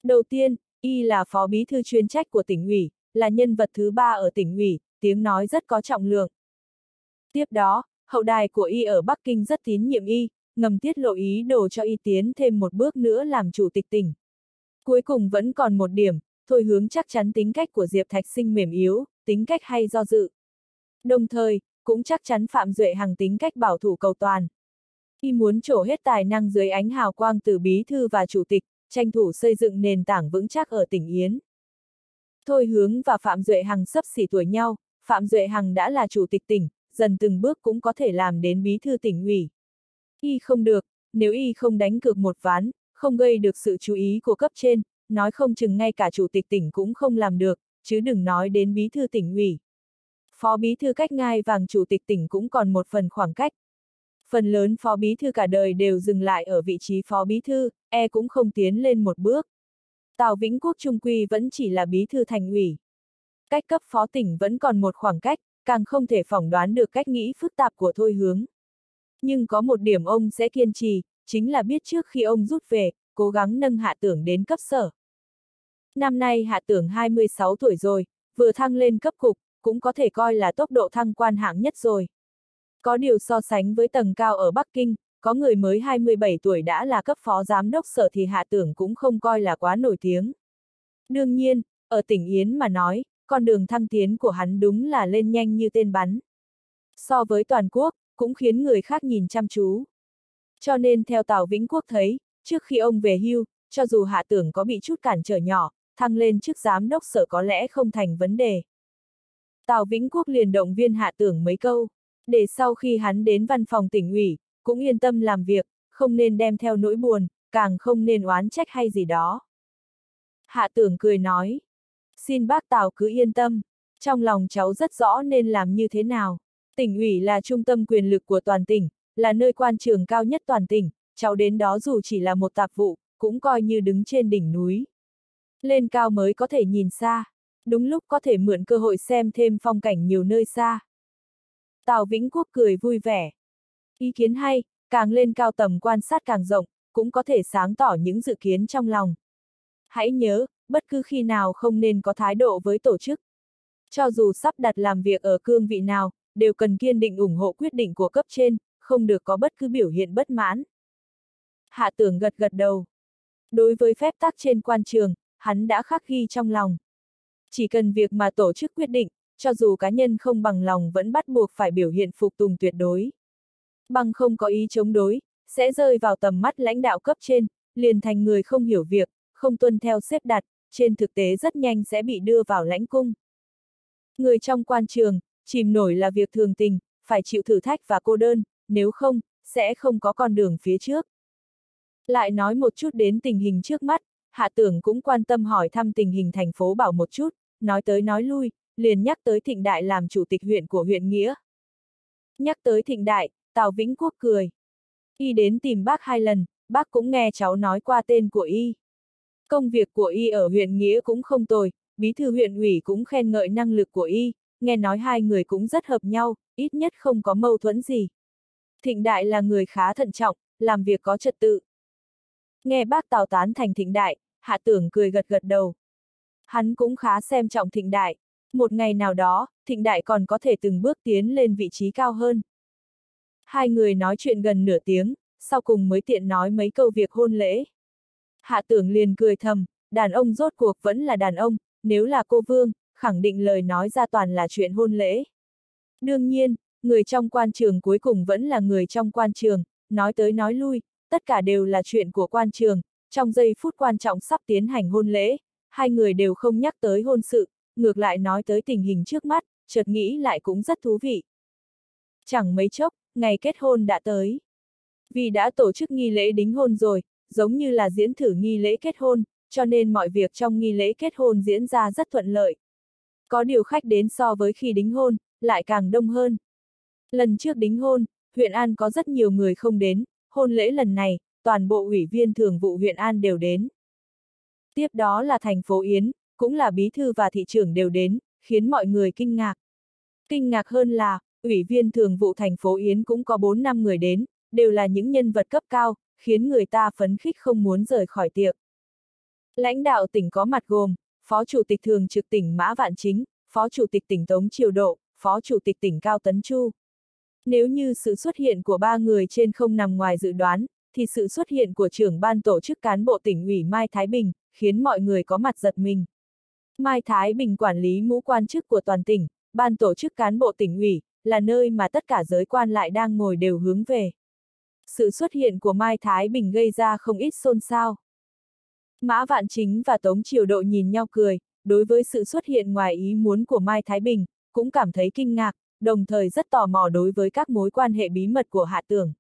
Đầu tiên, Y là phó bí thư chuyên trách của tỉnh ủy, là nhân vật thứ ba ở tỉnh ủy, tiếng nói rất có trọng lượng. Tiếp đó, hậu đài của Y ở Bắc Kinh rất tín nhiệm Y, ngầm tiết lộ ý đồ cho Y tiến thêm một bước nữa làm chủ tịch tỉnh. Cuối cùng vẫn còn một điểm, thôi hướng chắc chắn tính cách của Diệp Thạch Sinh mềm yếu, tính cách hay do dự. Đồng thời, cũng chắc chắn Phạm Duệ Hằng tính cách bảo thủ cầu toàn. Y muốn trổ hết tài năng dưới ánh hào quang từ bí thư và chủ tịch, tranh thủ xây dựng nền tảng vững chắc ở tỉnh Yến. Thôi hướng và Phạm Duệ Hằng sấp xỉ tuổi nhau, Phạm Duệ Hằng đã là chủ tịch tỉnh, dần từng bước cũng có thể làm đến bí thư tỉnh ủy. Y không được, nếu Y không đánh cược một ván, không gây được sự chú ý của cấp trên, nói không chừng ngay cả chủ tịch tỉnh cũng không làm được, chứ đừng nói đến bí thư tỉnh ủy. Phó bí thư cách ngai vàng chủ tịch tỉnh cũng còn một phần khoảng cách, phần lớn phó bí thư cả đời đều dừng lại ở vị trí phó bí thư, e cũng không tiến lên một bước. Tào Vĩnh Quốc Trung Quy vẫn chỉ là bí thư thành ủy. Cách cấp phó tỉnh vẫn còn một khoảng cách, càng không thể phỏng đoán được cách nghĩ phức tạp của Thôi Hướng. Nhưng có một điểm ông sẽ kiên trì, chính là biết trước khi ông rút về, cố gắng nâng hạ tưởng đến cấp sở. Năm nay hạ tưởng 26 tuổi rồi, vừa thăng lên cấp cục, cũng có thể coi là tốc độ thăng quan hạng nhất rồi. Có điều so sánh với tầng cao ở Bắc Kinh, có người mới 27 tuổi đã là cấp phó giám đốc sở thì hạ tưởng cũng không coi là quá nổi tiếng. Đương nhiên, ở tỉnh Yến mà nói, con đường thăng tiến của hắn đúng là lên nhanh như tên bắn. So với toàn quốc, cũng khiến người khác nhìn chăm chú. Cho nên theo Tào Vĩnh Quốc thấy, trước khi ông về hưu, cho dù hạ tưởng có bị chút cản trở nhỏ, thăng lên chức giám đốc sở có lẽ không thành vấn đề. Tào Vĩnh Quốc liền động viên hạ tưởng mấy câu, để sau khi hắn đến văn phòng tỉnh ủy, cũng yên tâm làm việc, không nên đem theo nỗi buồn, càng không nên oán trách hay gì đó. Hạ tưởng cười nói, xin bác Tào cứ yên tâm, trong lòng cháu rất rõ nên làm như thế nào. Tỉnh ủy là trung tâm quyền lực của toàn tỉnh, là nơi quan trường cao nhất toàn tỉnh, cháu đến đó dù chỉ là một tạp vụ, cũng coi như đứng trên đỉnh núi. Lên cao mới có thể nhìn xa, đúng lúc có thể mượn cơ hội xem thêm phong cảnh nhiều nơi xa. Tào Vĩnh Quốc cười vui vẻ. Ý kiến hay, càng lên cao tầm quan sát càng rộng, cũng có thể sáng tỏ những dự kiến trong lòng. Hãy nhớ, bất cứ khi nào không nên có thái độ với tổ chức. Cho dù sắp đặt làm việc ở cương vị nào, đều cần kiên định ủng hộ quyết định của cấp trên, không được có bất cứ biểu hiện bất mãn. Hạ tưởng gật gật đầu. Đối với phép tắc trên quan trường, hắn đã khắc ghi trong lòng. Chỉ cần việc mà tổ chức quyết định, cho dù cá nhân không bằng lòng vẫn bắt buộc phải biểu hiện phục tùng tuyệt đối. Bằng không có ý chống đối, sẽ rơi vào tầm mắt lãnh đạo cấp trên, liền thành người không hiểu việc, không tuân theo xếp đặt, trên thực tế rất nhanh sẽ bị đưa vào lãnh cung. Người trong quan trường, chìm nổi là việc thường tình, phải chịu thử thách và cô đơn, nếu không, sẽ không có con đường phía trước. Lại nói một chút đến tình hình trước mắt, Hạ Tưởng cũng quan tâm hỏi thăm tình hình thành phố Bảo một chút, nói tới nói lui, liền nhắc tới Thịnh Đại làm chủ tịch huyện của huyện Nghĩa. Nhắc tới Thịnh Đại, Tào Vĩnh Quốc cười. Y đến tìm bác hai lần, bác cũng nghe cháu nói qua tên của Y. Công việc của Y ở huyện Nghĩa cũng không tồi, bí thư huyện ủy cũng khen ngợi năng lực của Y, nghe nói hai người cũng rất hợp nhau, ít nhất không có mâu thuẫn gì. Thịnh Đại là người khá thận trọng, làm việc có trật tự. Nghe bác Tào tán thành Thịnh Đại, Hạ Tưởng cười gật gật đầu. Hắn cũng khá xem trọng Thịnh Đại. Một ngày nào đó, Thịnh Đại còn có thể từng bước tiến lên vị trí cao hơn. Hai người nói chuyện gần nửa tiếng, sau cùng mới tiện nói mấy câu việc hôn lễ. Hạ tưởng liền cười thầm, đàn ông rốt cuộc vẫn là đàn ông, nếu là cô Vương, khẳng định lời nói ra toàn là chuyện hôn lễ. Đương nhiên, người trong quan trường cuối cùng vẫn là người trong quan trường, nói tới nói lui, tất cả đều là chuyện của quan trường, trong giây phút quan trọng sắp tiến hành hôn lễ, hai người đều không nhắc tới hôn sự, ngược lại nói tới tình hình trước mắt, chợt nghĩ lại cũng rất thú vị. Chẳng mấy chốc, ngày kết hôn đã tới. Vì đã tổ chức nghi lễ đính hôn rồi, giống như là diễn thử nghi lễ kết hôn, cho nên mọi việc trong nghi lễ kết hôn diễn ra rất thuận lợi. Có điều khách đến so với khi đính hôn, lại càng đông hơn. Lần trước đính hôn, huyện An có rất nhiều người không đến, hôn lễ lần này, toàn bộ ủy viên thường vụ huyện An đều đến. Tiếp đó là thành phố Yến, cũng là bí thư và thị trưởng đều đến, khiến mọi người kinh ngạc. Kinh ngạc hơn là, ủy viên thường vụ thành phố Yến cũng có 4 năm người đến, đều là những nhân vật cấp cao, khiến người ta phấn khích không muốn rời khỏi tiệc. Lãnh đạo tỉnh có mặt gồm, Phó Chủ tịch Thường trực tỉnh Mã Vạn Chính, Phó Chủ tịch tỉnh Tống Triều Độ, Phó Chủ tịch tỉnh Cao Tấn Chu. Nếu như sự xuất hiện của ba người trên không nằm ngoài dự đoán, thì sự xuất hiện của trưởng ban tổ chức cán bộ tỉnh ủy Mai Thái Bình, khiến mọi người có mặt giật mình. Mai Thái Bình quản lý ngũ quan chức của toàn tỉnh, ban tổ chức cán bộ tỉnh ủy, là nơi mà tất cả giới quan lại đang ngồi đều hướng về. Sự xuất hiện của Mai Thái Bình gây ra không ít xôn xao. Mã Vạn Chính và Tống Triều Độ nhìn nhau cười, đối với sự xuất hiện ngoài ý muốn của Mai Thái Bình, cũng cảm thấy kinh ngạc, đồng thời rất tò mò đối với các mối quan hệ bí mật của Hạ Tưởng.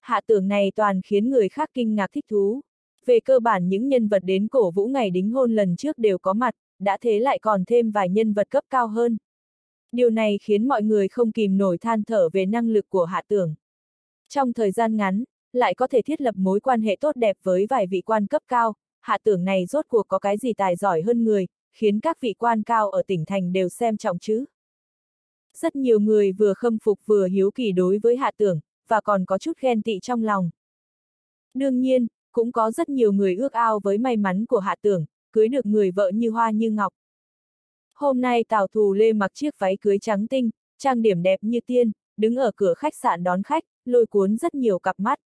Hạ Tưởng này toàn khiến người khác kinh ngạc thích thú. Về cơ bản những nhân vật đến cổ vũ ngày đính hôn lần trước đều có mặt, đã thế lại còn thêm vài nhân vật cấp cao hơn. Điều này khiến mọi người không kìm nổi than thở về năng lực của Hạ Tưởng. Trong thời gian ngắn, lại có thể thiết lập mối quan hệ tốt đẹp với vài vị quan cấp cao, Hạ Tưởng này rốt cuộc có cái gì tài giỏi hơn người, khiến các vị quan cao ở tỉnh thành đều xem trọng chứ. Rất nhiều người vừa khâm phục vừa hiếu kỳ đối với Hạ Tưởng, và còn có chút ghen tị trong lòng. Đương nhiên, cũng có rất nhiều người ước ao với may mắn của Hạ Tưởng, cưới được người vợ như hoa như ngọc. Hôm nay Tào Thù Lê mặc chiếc váy cưới trắng tinh, trang điểm đẹp như tiên, đứng ở cửa khách sạn đón khách, lôi cuốn rất nhiều cặp mắt.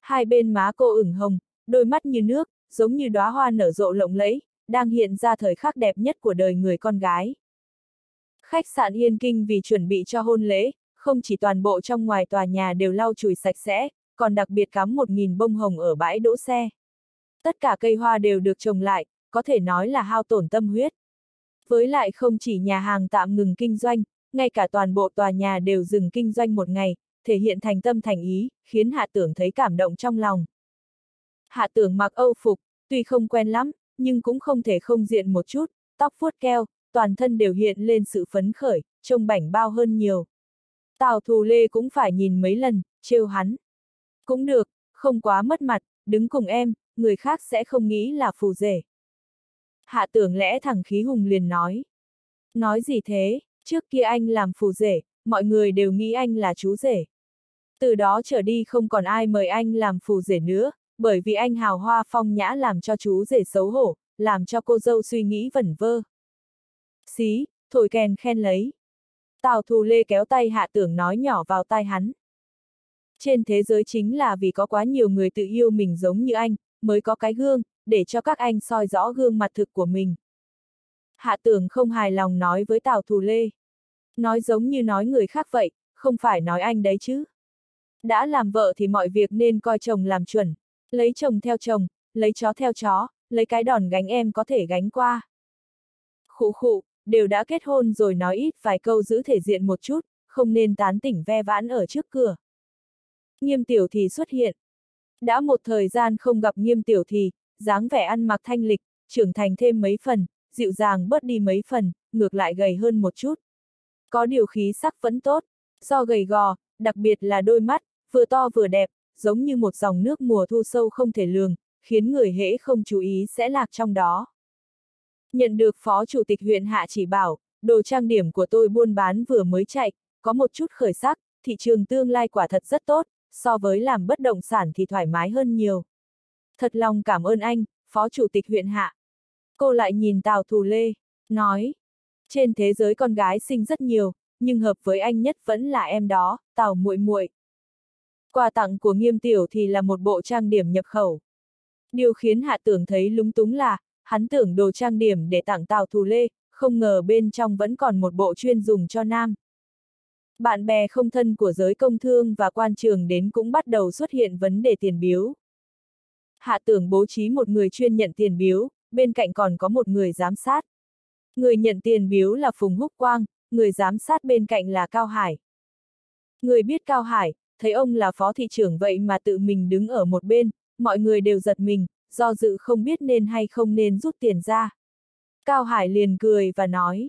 Hai bên má cô ửng hồng, đôi mắt như nước, giống như đóa hoa nở rộ lộng lẫy, đang hiện ra thời khắc đẹp nhất của đời người con gái. Khách sạn Yên Kinh vì chuẩn bị cho hôn lễ, không chỉ toàn bộ trong ngoài tòa nhà đều lau chùi sạch sẽ, còn đặc biệt cắm một nghìn bông hồng ở bãi đỗ xe. Tất cả cây hoa đều được trồng lại, có thể nói là hao tổn tâm huyết. Với lại không chỉ nhà hàng tạm ngừng kinh doanh, ngay cả toàn bộ tòa nhà đều dừng kinh doanh một ngày, thể hiện thành tâm thành ý, khiến hạ tưởng thấy cảm động trong lòng. Hạ tưởng mặc âu phục, tuy không quen lắm, nhưng cũng không thể không diện một chút, tóc vuốt keo, toàn thân đều hiện lên sự phấn khởi, trông bảnh bao hơn nhiều. Tào thù lê cũng phải nhìn mấy lần, trêu hắn. Cũng được, không quá mất mặt, đứng cùng em, người khác sẽ không nghĩ là phù rể. Hạ tưởng lẽ thẳng khí hùng liền nói. Nói gì thế, trước kia anh làm phù rể, mọi người đều nghĩ anh là chú rể. Từ đó trở đi không còn ai mời anh làm phù rể nữa, bởi vì anh hào hoa phong nhã làm cho chú rể xấu hổ, làm cho cô dâu suy nghĩ vẩn vơ. Xí, thổi kèn khen lấy. Tào thù lê kéo tay hạ tưởng nói nhỏ vào tai hắn. Trên thế giới chính là vì có quá nhiều người tự yêu mình giống như anh, mới có cái gương, để cho các anh soi rõ gương mặt thực của mình. Hạ tưởng không hài lòng nói với Tào Thù Lê. Nói giống như nói người khác vậy, không phải nói anh đấy chứ. Đã làm vợ thì mọi việc nên coi chồng làm chuẩn, lấy chồng theo chồng, lấy chó theo chó, lấy cái đòn gánh em có thể gánh qua. Khụ khụ, đều đã kết hôn rồi nói ít vài câu giữ thể diện một chút, không nên tán tỉnh ve vãn ở trước cửa. Nghiêm tiểu thì xuất hiện. Đã một thời gian không gặp nghiêm tiểu thì, dáng vẻ ăn mặc thanh lịch, trưởng thành thêm mấy phần, dịu dàng bớt đi mấy phần, ngược lại gầy hơn một chút. Có điều khí sắc vẫn tốt, do gầy gò, đặc biệt là đôi mắt, vừa to vừa đẹp, giống như một dòng nước mùa thu sâu không thể lường, khiến người hễ không chú ý sẽ lạc trong đó. Nhận được Phó Chủ tịch huyện Hạ chỉ bảo, đồ trang điểm của tôi buôn bán vừa mới chạy, có một chút khởi sắc, thị trường tương lai quả thật rất tốt, so với làm bất động sản thì thoải mái hơn nhiều. Thật lòng cảm ơn anh, Phó Chủ tịch huyện Hạ. Cô lại nhìn Tào Thù Lê, nói, trên thế giới con gái sinh rất nhiều, nhưng hợp với anh nhất vẫn là em đó, Tào muội muội. Quà tặng của nghiêm tiểu thì là một bộ trang điểm nhập khẩu. Điều khiến hạ tưởng thấy lúng túng là, hắn tưởng đồ trang điểm để tặng Tào Thù Lê, không ngờ bên trong vẫn còn một bộ chuyên dùng cho nam. Bạn bè không thân của giới công thương và quan trường đến cũng bắt đầu xuất hiện vấn đề tiền biếu. Hạ tưởng bố trí một người chuyên nhận tiền biếu, bên cạnh còn có một người giám sát. Người nhận tiền biếu là Phùng Húc Quang, người giám sát bên cạnh là Cao Hải. Người biết Cao Hải, thấy ông là phó thị trưởng vậy mà tự mình đứng ở một bên, mọi người đều giật mình, do dự không biết nên hay không nên rút tiền ra. Cao Hải liền cười và nói.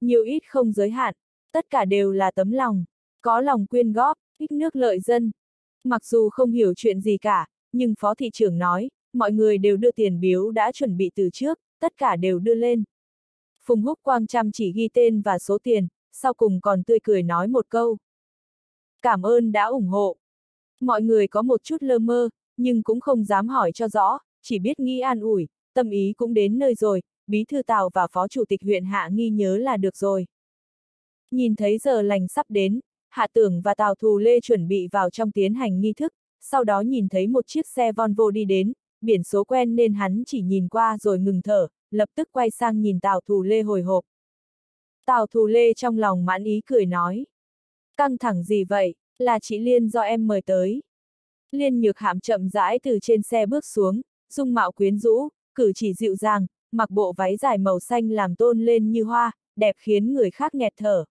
Nhiều ít không giới hạn, tất cả đều là tấm lòng, có lòng quyên góp, ích nước lợi dân. Mặc dù không hiểu chuyện gì cả, nhưng phó thị trưởng nói, mọi người đều đưa tiền biếu đã chuẩn bị từ trước, tất cả đều đưa lên. Phùng Húc Quang chăm chỉ ghi tên và số tiền, sau cùng còn tươi cười nói một câu. Cảm ơn đã ủng hộ. Mọi người có một chút lơ mơ, nhưng cũng không dám hỏi cho rõ, chỉ biết nghi an ủi, tâm ý cũng đến nơi rồi, bí thư tào và phó chủ tịch huyện hạ nghi nhớ là được rồi. Nhìn thấy giờ lành sắp đến, hạ tưởng và tào thù lê chuẩn bị vào trong tiến hành nghi thức, sau đó nhìn thấy một chiếc xe Volvo đi đến, biển số quen nên hắn chỉ nhìn qua rồi ngừng thở, lập tức quay sang nhìn Tào Thù Lê hồi hộp. Tào Thù Lê trong lòng mãn ý cười nói. Căng thẳng gì vậy, là chị Liên do em mời tới. Liên nhược hàm chậm rãi từ trên xe bước xuống, dung mạo quyến rũ, cử chỉ dịu dàng, mặc bộ váy dài màu xanh làm tôn lên như hoa, đẹp khiến người khác nghẹt thở.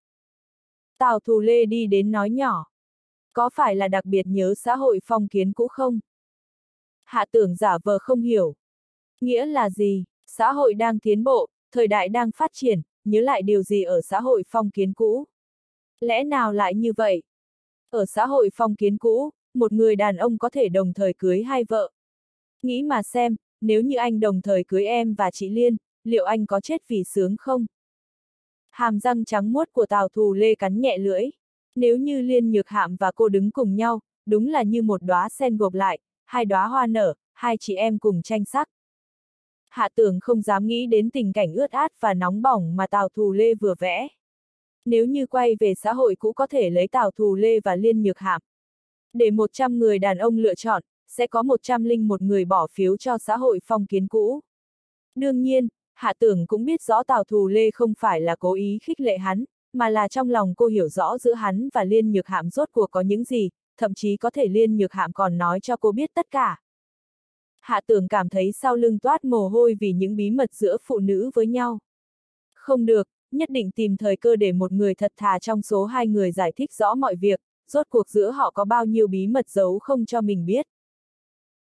Tào Thù Lê đi đến nói nhỏ. Có phải là đặc biệt nhớ xã hội phong kiến cũ không? Hạ tưởng giả vờ không hiểu. Nghĩa là gì? Xã hội đang tiến bộ, thời đại đang phát triển, nhớ lại điều gì ở xã hội phong kiến cũ? Lẽ nào lại như vậy? Ở xã hội phong kiến cũ, một người đàn ông có thể đồng thời cưới hai vợ. Nghĩ mà xem, nếu như anh đồng thời cưới em và chị Liên, liệu anh có chết vì sướng không? Hàm răng trắng muốt của Tào Thù Lê cắn nhẹ lưỡi. Nếu như Liên Nhược Hạm và cô đứng cùng nhau, đúng là như một đóa sen gộp lại, hai đóa hoa nở, hai chị em cùng tranh sắc. Hạ tưởng không dám nghĩ đến tình cảnh ướt át và nóng bỏng mà Tào Thù Lê vừa vẽ. Nếu như quay về xã hội cũ có thể lấy Tào Thù Lê và Liên Nhược Hạm. Để 100 người đàn ông lựa chọn, sẽ có 101 người bỏ phiếu cho xã hội phong kiến cũ. Đương nhiên, Hạ tưởng cũng biết rõ Tào Thù Lê không phải là cố ý khích lệ hắn, mà là trong lòng cô hiểu rõ giữa hắn và Liên Nhược Hạm rốt cuộc có những gì, thậm chí có thể Liên Nhược Hạm còn nói cho cô biết tất cả. Hạ tưởng cảm thấy sau lưng toát mồ hôi vì những bí mật giữa phụ nữ với nhau. Không được, nhất định tìm thời cơ để một người thật thà trong số hai người giải thích rõ mọi việc, rốt cuộc giữa họ có bao nhiêu bí mật giấu không cho mình biết.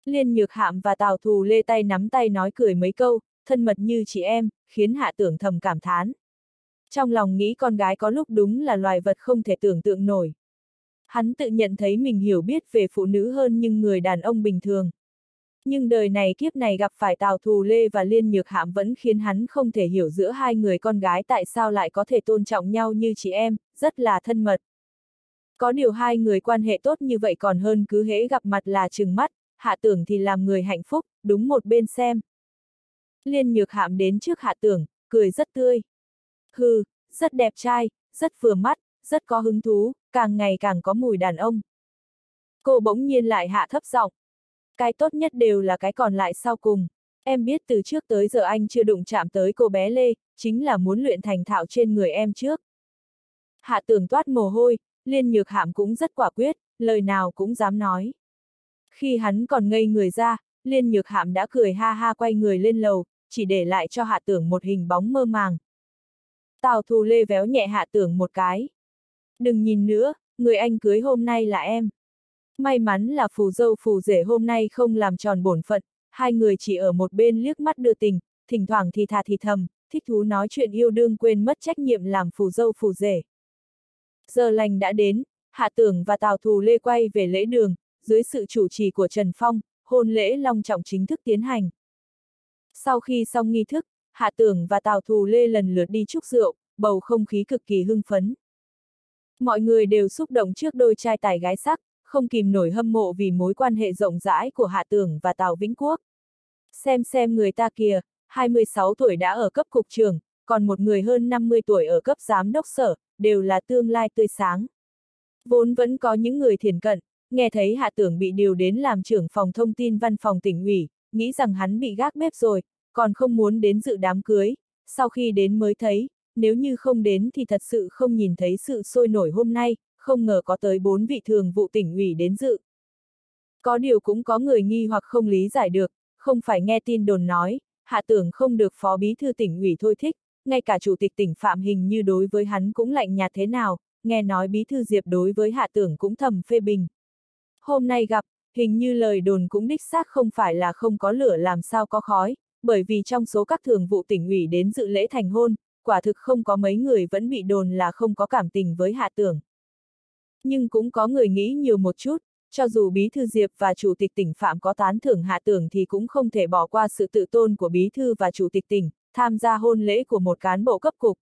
Liên Nhược Hạm và Tào Thù lê tay nắm tay nói cười mấy câu, thân mật như chị em, khiến Hạ tưởng thầm cảm thán. Trong lòng nghĩ con gái có lúc đúng là loài vật không thể tưởng tượng nổi. Hắn tự nhận thấy mình hiểu biết về phụ nữ hơn nhưng người đàn ông bình thường. Nhưng đời này kiếp này gặp phải Tào Thù Lê và Liên Nhược Hạm vẫn khiến hắn không thể hiểu giữa hai người con gái tại sao lại có thể tôn trọng nhau như chị em, rất là thân mật. Có điều hai người quan hệ tốt như vậy còn hơn cứ hễ gặp mặt là trừng mắt, hạ tưởng thì làm người hạnh phúc, đúng một bên xem. Liên Nhược Hạm đến trước hạ tưởng, cười rất tươi. Hừ, rất đẹp trai, rất vừa mắt, rất có hứng thú, càng ngày càng có mùi đàn ông. Cô bỗng nhiên lại hạ thấp giọng. Cái tốt nhất đều là cái còn lại sau cùng. Em biết từ trước tới giờ anh chưa đụng chạm tới cô bé Lê, chính là muốn luyện thành thạo trên người em trước. Hạ tưởng toát mồ hôi, liên nhược hạm cũng rất quả quyết, lời nào cũng dám nói. Khi hắn còn ngây người ra, liên nhược hạm đã cười ha ha quay người lên lầu, chỉ để lại cho hạ tưởng một hình bóng mơ màng. Tào thù lê véo nhẹ hạ tưởng một cái. Đừng nhìn nữa, người anh cưới hôm nay là em. May mắn là phù dâu phù rể hôm nay không làm tròn bổn phận, hai người chỉ ở một bên liếc mắt đưa tình, thỉnh thoảng thì thà thì thầm, thích thú nói chuyện yêu đương quên mất trách nhiệm làm phù dâu phù rể. Giờ lành đã đến, Hạ Tưởng và Tào Thù Lê quay về lễ đường, dưới sự chủ trì của Trần Phong, hôn lễ long trọng chính thức tiến hành. Sau khi xong nghi thức, Hạ Tưởng và Tào Thù Lê lần lượt đi chúc rượu, bầu không khí cực kỳ hưng phấn. Mọi người đều xúc động trước đôi trai tài gái sắc, không kìm nổi hâm mộ vì mối quan hệ rộng rãi của Hạ Tưởng và Tào Vĩnh Quốc. Xem xem người ta kìa, 26 tuổi đã ở cấp cục trưởng, còn một người hơn 50 tuổi ở cấp giám đốc sở, đều là tương lai tươi sáng. Vốn vẫn có những người thiền cận, nghe thấy Hạ Tưởng bị điều đến làm trưởng phòng thông tin văn phòng tỉnh ủy, nghĩ rằng hắn bị gác bếp rồi, còn không muốn đến dự đám cưới, sau khi đến mới thấy, nếu như không đến thì thật sự không nhìn thấy sự sôi nổi hôm nay, không ngờ có tới bốn vị thường vụ tỉnh ủy đến dự. Có điều cũng có người nghi hoặc không lý giải được, không phải nghe tin đồn nói, hạ tưởng không được phó bí thư tỉnh ủy thôi thích, ngay cả chủ tịch tỉnh Phạm Hình như đối với hắn cũng lạnh nhạt thế nào, nghe nói bí thư Diệp đối với hạ tưởng cũng thầm phê bình. Hôm nay gặp, hình như lời đồn cũng đích xác không phải là không có lửa làm sao có khói, bởi vì trong số các thường vụ tỉnh ủy đến dự lễ thành hôn, quả thực không có mấy người vẫn bị đồn là không có cảm tình với hạ tưởng. Nhưng cũng có người nghĩ nhiều một chút, cho dù Bí Thư Diệp và Chủ tịch tỉnh Phạm có tán thưởng hạ tưởng thì cũng không thể bỏ qua sự tự tôn của Bí Thư và Chủ tịch tỉnh, tham gia hôn lễ của một cán bộ cấp cục.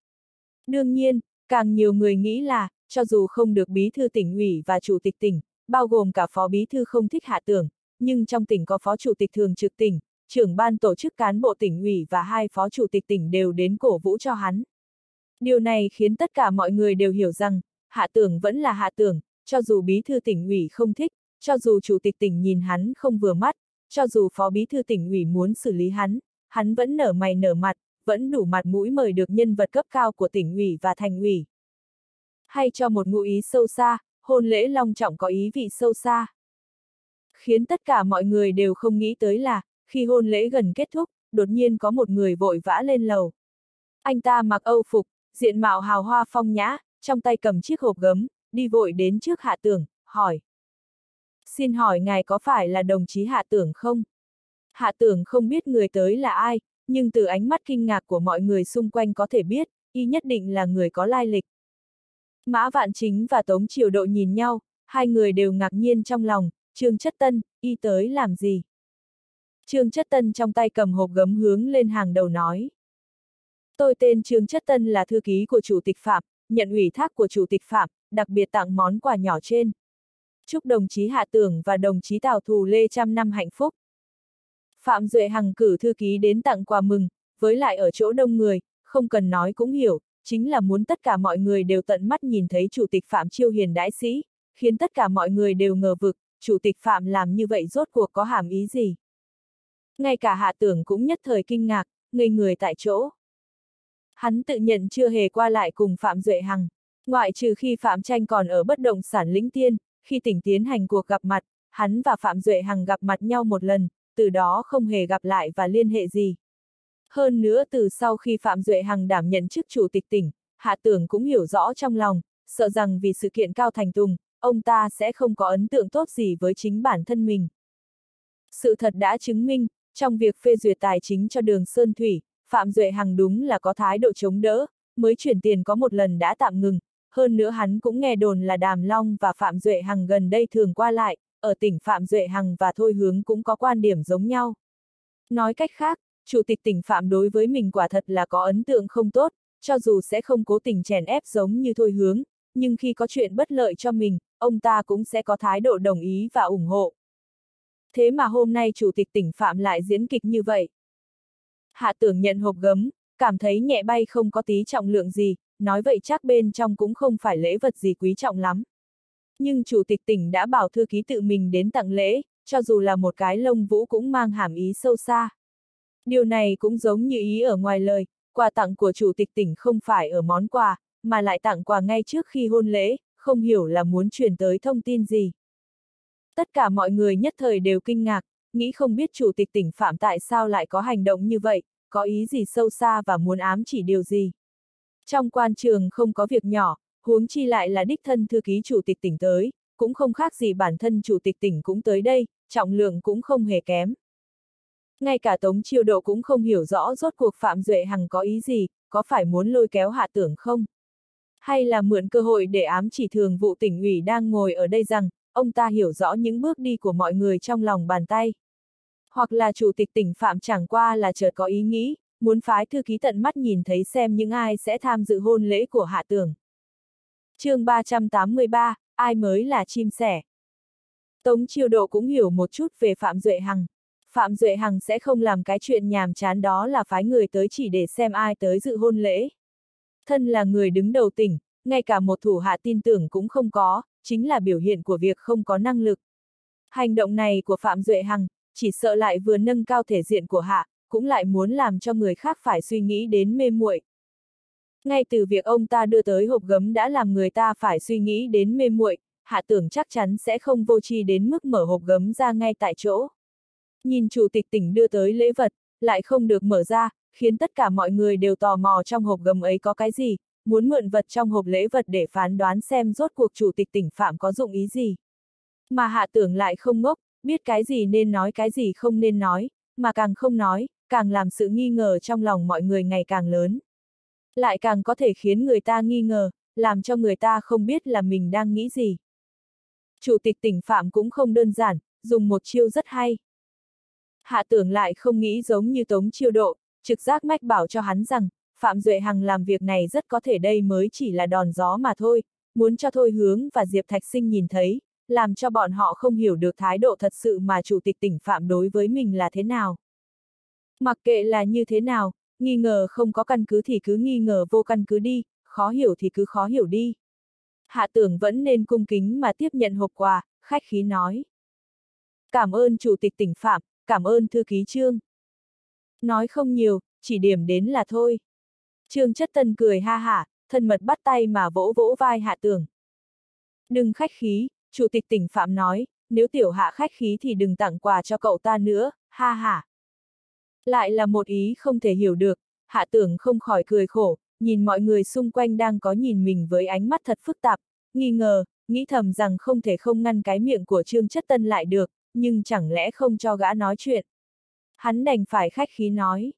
Đương nhiên, càng nhiều người nghĩ là, cho dù không được Bí Thư tỉnh ủy và Chủ tịch tỉnh, bao gồm cả Phó Bí Thư không thích hạ tưởng, nhưng trong tỉnh có Phó Chủ tịch Thường trực tỉnh, trưởng ban tổ chức cán bộ tỉnh ủy và hai Phó Chủ tịch tỉnh đều đến cổ vũ cho hắn. Điều này khiến tất cả mọi người đều hiểu rằng, hạ tưởng vẫn là hạ tưởng, cho dù bí thư tỉnh ủy không thích, cho dù chủ tịch tỉnh nhìn hắn không vừa mắt, cho dù phó bí thư tỉnh ủy muốn xử lý hắn, hắn vẫn nở mày nở mặt, vẫn đủ mặt mũi mời được nhân vật cấp cao của tỉnh ủy và thành ủy. Hay cho một ngụ ý sâu xa, hôn lễ long trọng có ý vị sâu xa. Khiến tất cả mọi người đều không nghĩ tới là, khi hôn lễ gần kết thúc, đột nhiên có một người vội vã lên lầu. Anh ta mặc âu phục, diện mạo hào hoa phong nhã, trong tay cầm chiếc hộp gấm, đi vội đến trước hạ tưởng, hỏi. Xin hỏi ngài có phải là đồng chí hạ tưởng không? Hạ tưởng không biết người tới là ai, nhưng từ ánh mắt kinh ngạc của mọi người xung quanh có thể biết, y nhất định là người có lai lịch. Mã Vạn Chính và Tống Triều Độ nhìn nhau, hai người đều ngạc nhiên trong lòng, Trương Chất Tân, y tới làm gì? Trương Chất Tân trong tay cầm hộp gấm hướng lên hàng đầu nói. Tôi tên Trương Chất Tân là thư ký của Chủ tịch Phạm, nhận ủy thác của Chủ tịch Phạm, đặc biệt tặng món quà nhỏ trên. Chúc đồng chí Hạ Tưởng và đồng chí Tào Thù Lê trăm năm hạnh phúc. Phạm Duệ Hằng cử thư ký đến tặng quà mừng, với lại ở chỗ đông người, không cần nói cũng hiểu, chính là muốn tất cả mọi người đều tận mắt nhìn thấy Chủ tịch Phạm Chiêu Hiền đãi sĩ, khiến tất cả mọi người đều ngờ vực, Chủ tịch Phạm làm như vậy rốt cuộc có hàm ý gì. Ngay cả Hạ Tưởng cũng nhất thời kinh ngạc, ngây người tại chỗ. Hắn tự nhận chưa hề qua lại cùng Phạm Duệ Hằng, Ngoại trừ khi Phạm Tranh còn ở bất động sản lĩnh tiên, khi tỉnh tiến hành cuộc gặp mặt, hắn và Phạm Duệ Hằng gặp mặt nhau một lần, từ đó không hề gặp lại và liên hệ gì. Hơn nữa từ sau khi Phạm Duệ Hằng đảm nhận chức chủ tịch tỉnh, Hạ Tưởng cũng hiểu rõ trong lòng, sợ rằng vì sự kiện Cao Thành Tùng, ông ta sẽ không có ấn tượng tốt gì với chính bản thân mình. Sự thật đã chứng minh, trong việc phê duyệt tài chính cho đường Sơn Thủy, Phạm Duệ Hằng đúng là có thái độ chống đỡ, mới chuyển tiền có một lần đã tạm ngừng, hơn nữa hắn cũng nghe đồn là Đàm Long và Phạm Duệ Hằng gần đây thường qua lại, ở tỉnh Phạm Duệ Hằng và Thôi Hướng cũng có quan điểm giống nhau. Nói cách khác, Chủ tịch tỉnh Phạm đối với mình quả thật là có ấn tượng không tốt, cho dù sẽ không cố tình chèn ép giống như Thôi Hướng, nhưng khi có chuyện bất lợi cho mình, ông ta cũng sẽ có thái độ đồng ý và ủng hộ. Thế mà hôm nay Chủ tịch tỉnh Phạm lại diễn kịch như vậy. Hạ tưởng nhận hộp gấm, cảm thấy nhẹ bay không có tí trọng lượng gì, nói vậy chắc bên trong cũng không phải lễ vật gì quý trọng lắm. Nhưng chủ tịch tỉnh đã bảo thư ký tự mình đến tặng lễ, cho dù là một cái lông vũ cũng mang hàm ý sâu xa. Điều này cũng giống như ý ở ngoài lời, quà tặng của chủ tịch tỉnh không phải ở món quà, mà lại tặng quà ngay trước khi hôn lễ, không hiểu là muốn truyền tới thông tin gì. Tất cả mọi người nhất thời đều kinh ngạc, nghĩ không biết chủ tịch tỉnh Phạm tại sao lại có hành động như vậy, có ý gì sâu xa và muốn ám chỉ điều gì. Trong quan trường không có việc nhỏ, huống chi lại là đích thân thư ký chủ tịch tỉnh tới, cũng không khác gì bản thân chủ tịch tỉnh cũng tới đây, trọng lượng cũng không hề kém. Ngay cả Tống Chiêu Độ cũng không hiểu rõ rốt cuộc Phạm Duệ Hằng có ý gì, có phải muốn lôi kéo hạ tưởng không? Hay là mượn cơ hội để ám chỉ thường vụ tỉnh ủy đang ngồi ở đây rằng, ông ta hiểu rõ những bước đi của mọi người trong lòng bàn tay. Hoặc là chủ tịch tỉnh Phạm chẳng qua là chợt có ý nghĩ, muốn phái thư ký tận mắt nhìn thấy xem những ai sẽ tham dự hôn lễ của hạ tưởng chương 383, ai mới là chim sẻ? Tống Chiêu Độ cũng hiểu một chút về Phạm Duệ Hằng. Phạm Duệ Hằng sẽ không làm cái chuyện nhàm chán đó là phái người tới chỉ để xem ai tới dự hôn lễ. Thân là người đứng đầu tỉnh, ngay cả một thủ hạ tin tưởng cũng không có, chính là biểu hiện của việc không có năng lực. Hành động này của Phạm Duệ Hằng, chỉ sợ lại vừa nâng cao thể diện của hạ, cũng lại muốn làm cho người khác phải suy nghĩ đến mê muội. Ngay từ việc ông ta đưa tới hộp gấm đã làm người ta phải suy nghĩ đến mê muội, hạ tưởng chắc chắn sẽ không vô tri đến mức mở hộp gấm ra ngay tại chỗ. Nhìn chủ tịch tỉnh đưa tới lễ vật, lại không được mở ra, khiến tất cả mọi người đều tò mò trong hộp gấm ấy có cái gì, muốn mượn vật trong hộp lễ vật để phán đoán xem rốt cuộc chủ tịch tỉnh Phạm có dụng ý gì. Mà hạ tưởng lại không ngốc, biết cái gì nên nói cái gì không nên nói, mà càng không nói, càng làm sự nghi ngờ trong lòng mọi người ngày càng lớn. Lại càng có thể khiến người ta nghi ngờ, làm cho người ta không biết là mình đang nghĩ gì. Chủ tịch tỉnh Phạm cũng không đơn giản, dùng một chiêu rất hay. Hạ tưởng lại không nghĩ giống như Tống Chiêu Độ, trực giác mách bảo cho hắn rằng, Phạm Duệ Hằng làm việc này rất có thể đây mới chỉ là đòn gió mà thôi, muốn cho Thôi Hướng và Diệp Thạch Sinh nhìn thấy, làm cho bọn họ không hiểu được thái độ thật sự mà Chủ tịch tỉnh Phạm đối với mình là thế nào. Mặc kệ là như thế nào, nghi ngờ không có căn cứ thì cứ nghi ngờ vô căn cứ đi, khó hiểu thì cứ khó hiểu đi. Hạ tưởng vẫn nên cung kính mà tiếp nhận hộp quà, khách khí nói. Cảm ơn Chủ tịch tỉnh Phạm, cảm ơn thư ký Trương. Nói không nhiều, chỉ điểm đến là thôi. Trương chất tân cười ha hả, thân mật bắt tay mà vỗ vỗ vai hạ Tưởng. Đừng khách khí, chủ tịch tỉnh Phạm nói, nếu tiểu hạ khách khí thì đừng tặng quà cho cậu ta nữa, ha ha. Lại là một ý không thể hiểu được, hạ tưởng không khỏi cười khổ, nhìn mọi người xung quanh đang có nhìn mình với ánh mắt thật phức tạp, nghi ngờ, nghĩ thầm rằng không thể không ngăn cái miệng của Trương Chất Tân lại được, nhưng chẳng lẽ không cho gã nói chuyện. Hắn đành phải khách khí nói.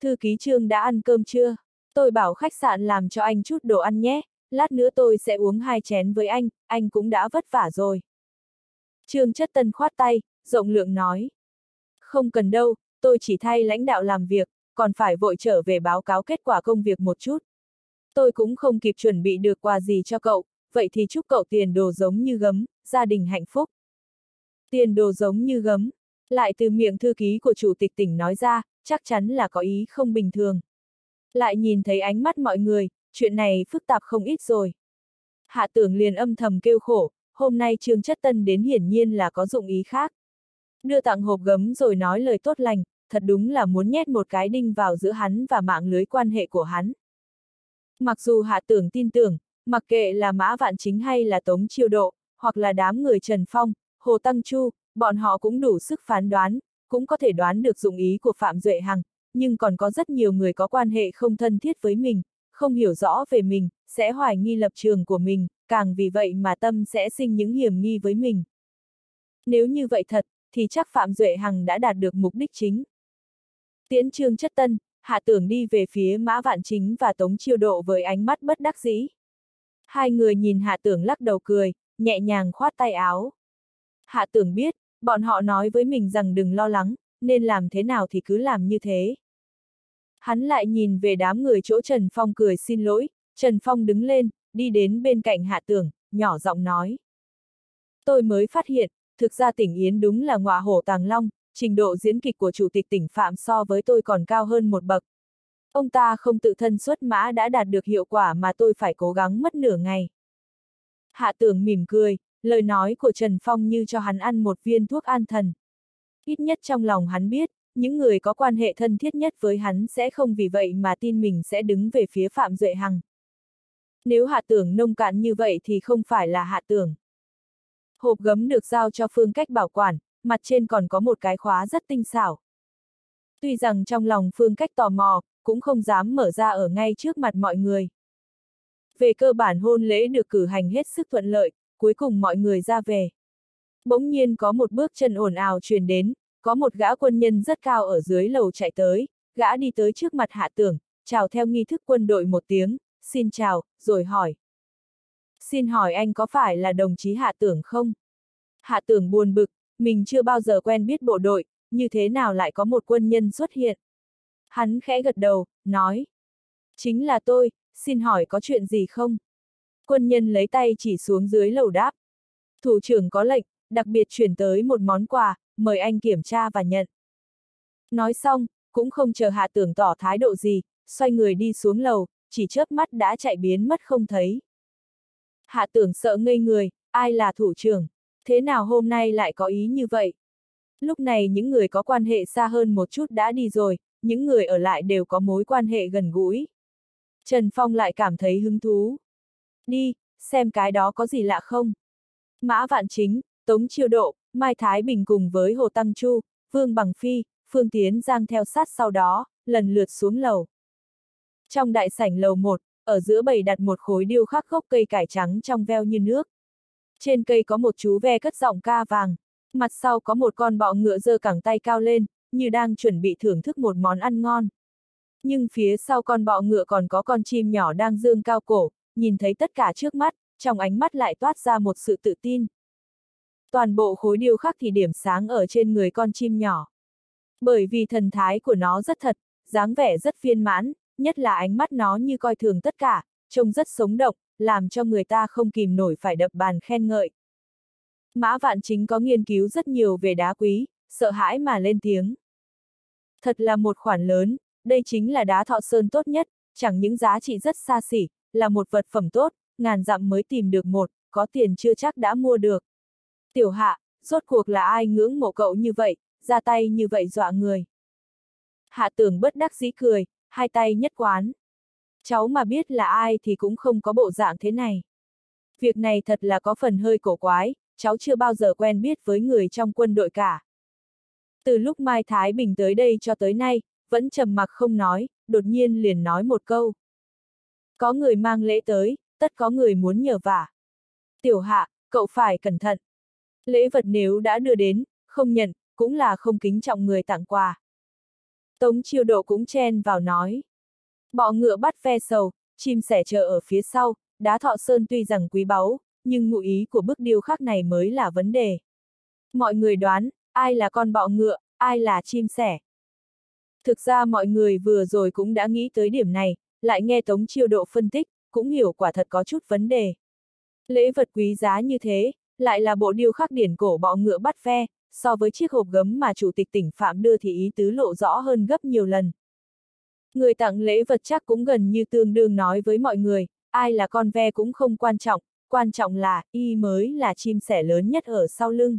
Thư ký Trương đã ăn cơm chưa? Tôi bảo khách sạn làm cho anh chút đồ ăn nhé, lát nữa tôi sẽ uống hai chén với anh, anh cũng đã vất vả rồi. Trương Chất Tân khoát tay, rộng lượng nói. Không cần đâu, tôi chỉ thay lãnh đạo làm việc, còn phải vội trở về báo cáo kết quả công việc một chút. Tôi cũng không kịp chuẩn bị được quà gì cho cậu, vậy thì chúc cậu tiền đồ giống như gấm, gia đình hạnh phúc. Tiền đồ giống như gấm, lại từ miệng thư ký của chủ tịch tỉnh nói ra, chắc chắn là có ý không bình thường. Lại nhìn thấy ánh mắt mọi người, chuyện này phức tạp không ít rồi. Hạ tưởng liền âm thầm kêu khổ, hôm nay Trương Chất Tân đến hiển nhiên là có dụng ý khác. Đưa tặng hộp gấm rồi nói lời tốt lành, thật đúng là muốn nhét một cái đinh vào giữa hắn và mạng lưới quan hệ của hắn. Mặc dù hạ tưởng tin tưởng, mặc kệ là Mã Vạn Chính hay là Tống Chiêu Độ, hoặc là đám người Trần Phong, Hồ Tăng Chu, bọn họ cũng đủ sức phán đoán, cũng có thể đoán được dụng ý của Phạm Duệ Hằng, nhưng còn có rất nhiều người có quan hệ không thân thiết với mình, không hiểu rõ về mình, sẽ hoài nghi lập trường của mình, càng vì vậy mà tâm sẽ sinh những hiểm nghi với mình. Nếu như vậy thật, thì chắc Phạm Duệ Hằng đã đạt được mục đích chính. Tiễn trương chất tân, hạ tưởng đi về phía Mã Vạn Chính và Tống Chiêu Độ với ánh mắt bất đắc dĩ. Hai người nhìn hạ tưởng lắc đầu cười, nhẹ nhàng khoát tay áo. Hạ tưởng biết, bọn họ nói với mình rằng đừng lo lắng, nên làm thế nào thì cứ làm như thế. Hắn lại nhìn về đám người chỗ Trần Phong cười xin lỗi, Trần Phong đứng lên, đi đến bên cạnh hạ tưởng, nhỏ giọng nói. Tôi mới phát hiện, thực ra tỉnh Yến đúng là ngọa hổ tàng long, trình độ diễn kịch của chủ tịch tỉnh Phạm so với tôi còn cao hơn một bậc. Ông ta không tự thân xuất mã đã đạt được hiệu quả mà tôi phải cố gắng mất nửa ngày. Hạ tưởng mỉm cười, lời nói của Trần Phong như cho hắn ăn một viên thuốc an thần. Ít nhất trong lòng hắn biết, những người có quan hệ thân thiết nhất với hắn sẽ không vì vậy mà tin mình sẽ đứng về phía Phạm Duệ Hằng. Nếu hạ tưởng nông cạn như vậy thì không phải là hạ tưởng. Hộp gấm được giao cho phương cách bảo quản, mặt trên còn có một cái khóa rất tinh xảo. Tuy rằng trong lòng phương cách tò mò, cũng không dám mở ra ở ngay trước mặt mọi người. Về cơ bản hôn lễ được cử hành hết sức thuận lợi, cuối cùng mọi người ra về. Bỗng nhiên có một bước chân ồn ào truyền đến, có một gã quân nhân rất cao ở dưới lầu chạy tới, gã đi tới trước mặt hạ tưởng, chào theo nghi thức quân đội một tiếng, xin chào, rồi hỏi. Xin hỏi anh có phải là đồng chí hạ tưởng không? Hạ tưởng buồn bực, mình chưa bao giờ quen biết bộ đội, như thế nào lại có một quân nhân xuất hiện? Hắn khẽ gật đầu, nói. Chính là tôi, xin hỏi có chuyện gì không? Quân nhân lấy tay chỉ xuống dưới lầu đáp. Thủ trưởng có lệnh, đặc biệt chuyển tới một món quà, mời anh kiểm tra và nhận. Nói xong, cũng không chờ hạ tưởng tỏ thái độ gì, xoay người đi xuống lầu, chỉ chớp mắt đã chạy biến mất không thấy. Hạ tưởng sợ ngây người, ai là thủ trưởng, thế nào hôm nay lại có ý như vậy? Lúc này những người có quan hệ xa hơn một chút đã đi rồi, những người ở lại đều có mối quan hệ gần gũi. Trần Phong lại cảm thấy hứng thú. Đi, xem cái đó có gì lạ không? Mã Vạn Chính, Tống Chiêu Độ, Mai Thái Bình cùng với Hồ Tăng Chu, Vương Bằng Phi, Phương Tiến Giang theo sát sau đó, lần lượt xuống lầu. Trong đại sảnh lầu 1, ở giữa bầy đặt một khối điêu khắc gốc cây cải trắng trong veo như nước. Trên cây có một chú ve cất giọng ca vàng, mặt sau có một con bọ ngựa giơ cẳng tay cao lên, như đang chuẩn bị thưởng thức một món ăn ngon. Nhưng phía sau con bọ ngựa còn có con chim nhỏ đang dương cao cổ, nhìn thấy tất cả trước mắt, trong ánh mắt lại toát ra một sự tự tin. Toàn bộ khối điêu khắc thì điểm sáng ở trên người con chim nhỏ. Bởi vì thần thái của nó rất thật, dáng vẻ rất viên mãn, nhất là ánh mắt nó như coi thường tất cả, trông rất sống động, làm cho người ta không kìm nổi phải đập bàn khen ngợi. Mã Vạn Chính có nghiên cứu rất nhiều về đá quý, sợ hãi mà lên tiếng. Thật là một khoản lớn, đây chính là đá thọ sơn tốt nhất, chẳng những giá trị rất xa xỉ, là một vật phẩm tốt, ngàn dặm mới tìm được một, có tiền chưa chắc đã mua được. Tiểu hạ, rốt cuộc là ai ngưỡng mộ cậu như vậy, ra tay như vậy dọa người. Hạ tưởng bất đắc dĩ cười, hai tay nhất quán. Cháu mà biết là ai thì cũng không có bộ dạng thế này. Việc này thật là có phần hơi cổ quái, cháu chưa bao giờ quen biết với người trong quân đội cả. Từ lúc Mai Thái Bình tới đây cho tới nay, vẫn trầm mặc không nói, đột nhiên liền nói một câu. Có người mang lễ tới, tất có người muốn nhờ vả. Tiểu hạ, cậu phải cẩn thận. Lễ vật nếu đã đưa đến, không nhận, cũng là không kính trọng người tặng quà. Tống chiêu độ cũng chen vào nói. Bọ ngựa bắt ve sầu, chim sẻ chờ ở phía sau, đá thọ sơn tuy rằng quý báu, nhưng ngụ ý của bức điêu khắc này mới là vấn đề. Mọi người đoán, ai là con bọ ngựa, ai là chim sẻ. Thực ra mọi người vừa rồi cũng đã nghĩ tới điểm này, lại nghe Tống Chiêu Độ phân tích, cũng hiểu quả thật có chút vấn đề. Lễ vật quý giá như thế, lại là bộ điêu khắc điển cổ bọ ngựa bắt ve, so với chiếc hộp gấm mà chủ tịch tỉnh Phạm đưa thì ý tứ lộ rõ hơn gấp nhiều lần. Người tặng lễ vật chắc cũng gần như tương đương nói với mọi người, ai là con ve cũng không quan trọng, quan trọng là, y mới là chim sẻ lớn nhất ở sau lưng.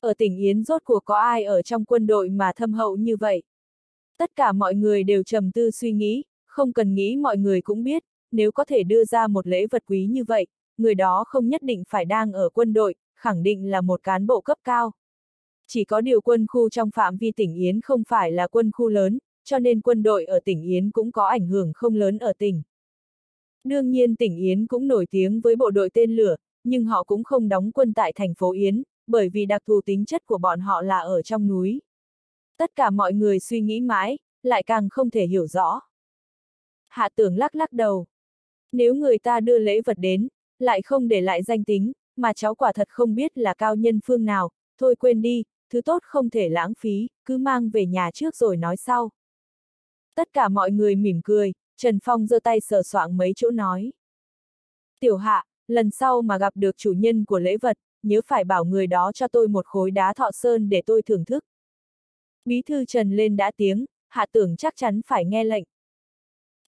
Ở tỉnh Yến rốt cuộc có ai ở trong quân đội mà thâm hậu như vậy? Tất cả mọi người đều trầm tư suy nghĩ, không cần nghĩ mọi người cũng biết, nếu có thể đưa ra một lễ vật quý như vậy, người đó không nhất định phải đang ở quân đội, khẳng định là một cán bộ cấp cao. Chỉ có điều quân khu trong phạm vi tỉnh Yến không phải là quân khu lớn, cho nên quân đội ở tỉnh Yến cũng có ảnh hưởng không lớn ở tỉnh. Đương nhiên tỉnh Yến cũng nổi tiếng với bộ đội tên lửa, nhưng họ cũng không đóng quân tại thành phố Yến, bởi vì đặc thù tính chất của bọn họ là ở trong núi. Tất cả mọi người suy nghĩ mãi, lại càng không thể hiểu rõ. Hạ tưởng lắc lắc đầu. Nếu người ta đưa lễ vật đến, lại không để lại danh tính, mà cháu quả thật không biết là cao nhân phương nào, thôi quên đi, thứ tốt không thể lãng phí, cứ mang về nhà trước rồi nói sau. Tất cả mọi người mỉm cười, Trần Phong giơ tay sờ soạng mấy chỗ nói. Tiểu hạ, lần sau mà gặp được chủ nhân của lễ vật, nhớ phải bảo người đó cho tôi một khối đá thọ sơn để tôi thưởng thức. Bí thư Trần lên đã tiếng, hạ tưởng chắc chắn phải nghe lệnh.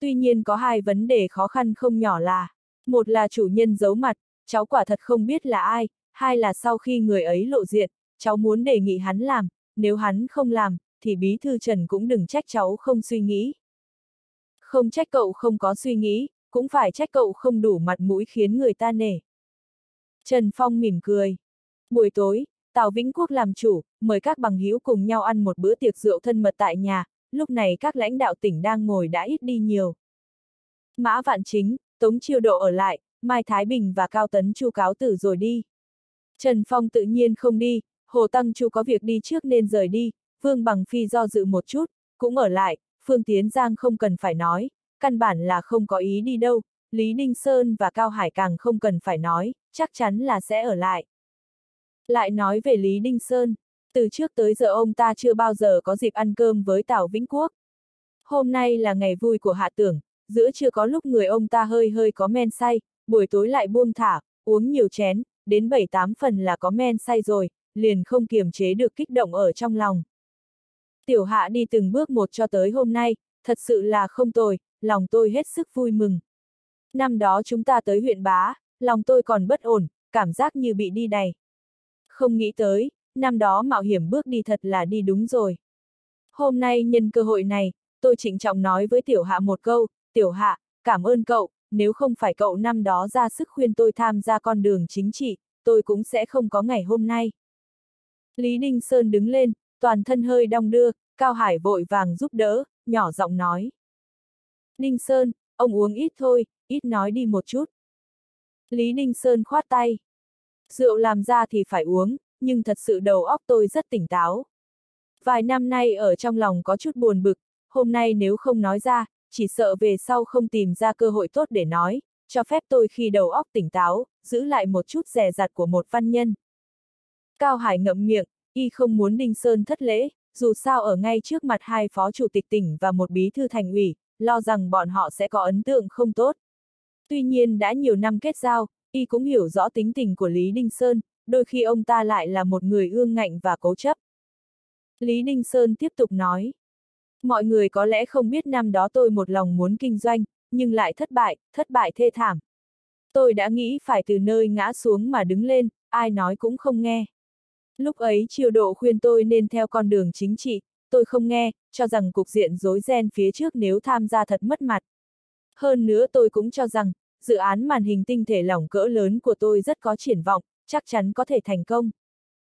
Tuy nhiên có hai vấn đề khó khăn không nhỏ là, một là chủ nhân giấu mặt, cháu quả thật không biết là ai, hai là sau khi người ấy lộ diện, cháu muốn đề nghị hắn làm, nếu hắn không làm, thì bí thư Trần cũng đừng trách cháu không suy nghĩ. Không trách cậu không có suy nghĩ, cũng phải trách cậu không đủ mặt mũi khiến người ta nể. Trần Phong mỉm cười. Buổi tối, Tào Vĩnh Quốc làm chủ, mời các bằng hữu cùng nhau ăn một bữa tiệc rượu thân mật tại nhà, lúc này các lãnh đạo tỉnh đang ngồi đã ít đi nhiều. Mã Vạn Chính, Tống Chiêu Độ ở lại, Mai Thái Bình và Cao Tấn Chu cáo tử rồi đi. Trần Phong tự nhiên không đi, Hồ Tăng Chu có việc đi trước nên rời đi, Vương Bằng Phi do dự một chút, cũng ở lại, Phương Tiến Giang không cần phải nói, căn bản là không có ý đi đâu, Lý Ninh Sơn và Cao Hải càng không cần phải nói, chắc chắn là sẽ ở lại. Lại nói về Lý Ninh Sơn, từ trước tới giờ ông ta chưa bao giờ có dịp ăn cơm với Tào Vĩnh Quốc. Hôm nay là ngày vui của hạ tưởng, giữa chưa có lúc người ông ta hơi hơi có men say, buổi tối lại buông thả, uống nhiều chén, đến 7-8 phần là có men say rồi, liền không kiềm chế được kích động ở trong lòng. Tiểu hạ đi từng bước một cho tới hôm nay, thật sự là không tồi, lòng tôi hết sức vui mừng. Năm đó chúng ta tới huyện bá, lòng tôi còn bất ổn, cảm giác như bị đi này. Không nghĩ tới, năm đó mạo hiểm bước đi thật là đi đúng rồi. Hôm nay nhân cơ hội này, tôi trịnh trọng nói với tiểu hạ một câu, tiểu hạ, cảm ơn cậu, nếu không phải cậu năm đó ra sức khuyên tôi tham gia con đường chính trị, tôi cũng sẽ không có ngày hôm nay. Lý Đinh Sơn đứng lên, toàn thân hơi đong đưa, Cao Hải vội vàng giúp đỡ, nhỏ giọng nói. Đinh Sơn, ông uống ít thôi, ít nói đi một chút. Lý Đinh Sơn khoát tay. Rượu làm ra thì phải uống, nhưng thật sự đầu óc tôi rất tỉnh táo. Vài năm nay ở trong lòng có chút buồn bực, hôm nay nếu không nói ra, chỉ sợ về sau không tìm ra cơ hội tốt để nói, cho phép tôi khi đầu óc tỉnh táo, giữ lại một chút rè rặt của một văn nhân. Cao Hải ngậm miệng, y không muốn Đinh Sơn thất lễ, dù sao ở ngay trước mặt hai phó chủ tịch tỉnh và một bí thư thành ủy, lo rằng bọn họ sẽ có ấn tượng không tốt. Tuy nhiên đã nhiều năm kết giao, y cũng hiểu rõ tính tình của Lý Đinh Sơn, đôi khi ông ta lại là một người ương ngạnh và cố chấp. Lý Đinh Sơn tiếp tục nói. Mọi người có lẽ không biết năm đó tôi một lòng muốn kinh doanh, nhưng lại thất bại, thất bại thê thảm. Tôi đã nghĩ phải từ nơi ngã xuống mà đứng lên, ai nói cũng không nghe. Lúc ấy triều độ khuyên tôi nên theo con đường chính trị, tôi không nghe, cho rằng cục diện rối ren phía trước nếu tham gia thật mất mặt. Hơn nữa tôi cũng cho rằng, dự án màn hình tinh thể lỏng cỡ lớn của tôi rất có triển vọng, chắc chắn có thể thành công.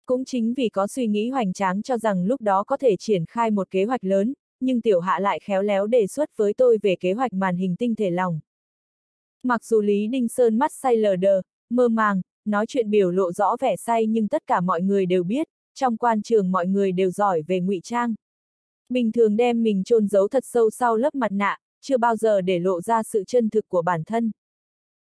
Cũng chính vì có suy nghĩ hoành tráng cho rằng lúc đó có thể triển khai một kế hoạch lớn, nhưng tiểu hạ lại khéo léo đề xuất với tôi về kế hoạch màn hình tinh thể lỏng. Mặc dù Lý Đinh Sơn mắt say lờ đờ, mơ màng, nói chuyện biểu lộ rõ vẻ say nhưng tất cả mọi người đều biết, trong quan trường mọi người đều giỏi về ngụy trang. Bình thường đem mình chôn giấu thật sâu sau lớp mặt nạ, chưa bao giờ để lộ ra sự chân thực của bản thân.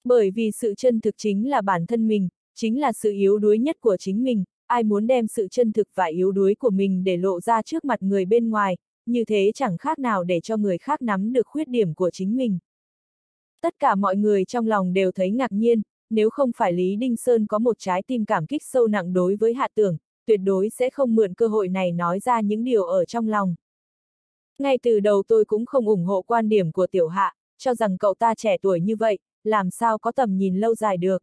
Bởi vì sự chân thực chính là bản thân mình, chính là sự yếu đuối nhất của chính mình, ai muốn đem sự chân thực và yếu đuối của mình để lộ ra trước mặt người bên ngoài, như thế chẳng khác nào để cho người khác nắm được khuyết điểm của chính mình. Tất cả mọi người trong lòng đều thấy ngạc nhiên, nếu không phải Lý Đinh Sơn có một trái tim cảm kích sâu nặng đối với hạ tưởng, tuyệt đối sẽ không mượn cơ hội này nói ra những điều ở trong lòng. Ngay từ đầu tôi cũng không ủng hộ quan điểm của tiểu hạ, cho rằng cậu ta trẻ tuổi như vậy, làm sao có tầm nhìn lâu dài được.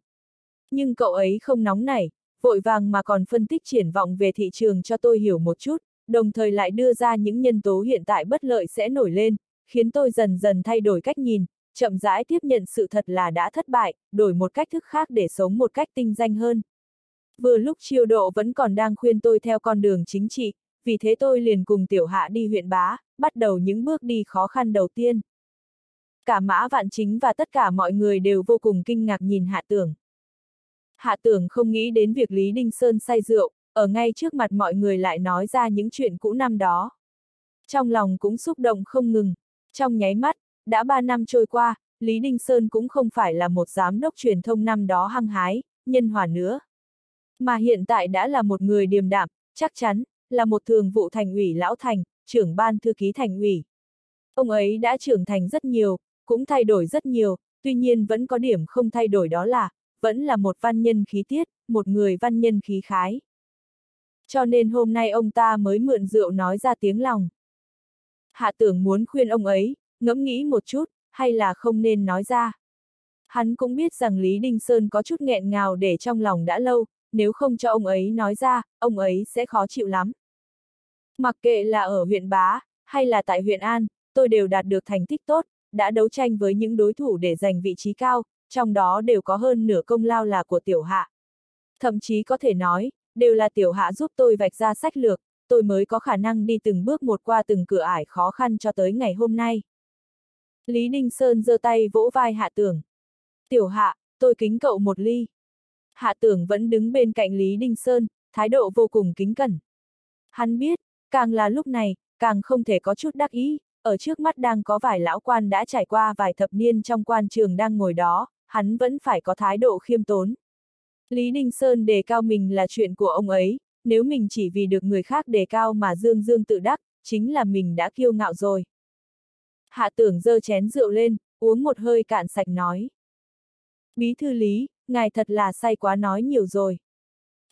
Nhưng cậu ấy không nóng nảy, vội vàng mà còn phân tích triển vọng về thị trường cho tôi hiểu một chút, đồng thời lại đưa ra những nhân tố hiện tại bất lợi sẽ nổi lên, khiến tôi dần dần thay đổi cách nhìn, chậm rãi tiếp nhận sự thật là đã thất bại, đổi một cách thức khác để sống một cách tinh danh hơn. Vừa lúc triều độ vẫn còn đang khuyên tôi theo con đường chính trị, vì thế tôi liền cùng tiểu hạ đi huyện bá, bắt đầu những bước đi khó khăn đầu tiên. Cả mã vạn chính và tất cả mọi người đều vô cùng kinh ngạc nhìn hạ tưởng. Hạ tưởng không nghĩ đến việc Lý Đinh Sơn say rượu, ở ngay trước mặt mọi người lại nói ra những chuyện cũ năm đó. Trong lòng cũng xúc động không ngừng. Trong nháy mắt, đã ba năm trôi qua, Lý Đinh Sơn cũng không phải là một giám đốc truyền thông năm đó hăng hái, nhân hòa nữa. Mà hiện tại đã là một người điềm đạm, chắc chắn, là một thường vụ thành ủy lão thành, trưởng ban thư ký thành ủy. Ông ấy đã trưởng thành rất nhiều, cũng thay đổi rất nhiều, tuy nhiên vẫn có điểm không thay đổi đó là, vẫn là một văn nhân khí tiết, một người văn nhân khí khái. Cho nên hôm nay ông ta mới mượn rượu nói ra tiếng lòng. Hạ tưởng muốn khuyên ông ấy, ngẫm nghĩ một chút, hay là không nên nói ra. Hắn cũng biết rằng Lý Đinh Sơn có chút nghẹn ngào để trong lòng đã lâu, nếu không cho ông ấy nói ra, ông ấy sẽ khó chịu lắm. Mặc kệ là ở huyện Bá, hay là tại huyện An, tôi đều đạt được thành tích tốt, đã đấu tranh với những đối thủ để giành vị trí cao, trong đó đều có hơn nửa công lao là của tiểu hạ. Thậm chí có thể nói, đều là tiểu hạ giúp tôi vạch ra sách lược, tôi mới có khả năng đi từng bước một qua từng cửa ải khó khăn cho tới ngày hôm nay. Lý Ninh Sơn giơ tay vỗ vai hạ tưởng. Tiểu hạ, tôi kính cậu một ly. Hạ tưởng vẫn đứng bên cạnh Lý Ninh Sơn, thái độ vô cùng kính cẩn. Hắn biết, càng là lúc này, càng không thể có chút đắc ý, ở trước mắt đang có vài lão quan đã trải qua vài thập niên trong quan trường đang ngồi đó, hắn vẫn phải có thái độ khiêm tốn. Lý Ninh Sơn đề cao mình là chuyện của ông ấy, nếu mình chỉ vì được người khác đề cao mà dương dương tự đắc, chính là mình đã kiêu ngạo rồi. Hạ tưởng dơ chén rượu lên, uống một hơi cạn sạch nói. Bí thư Lý, ngài thật là say quá nói nhiều rồi.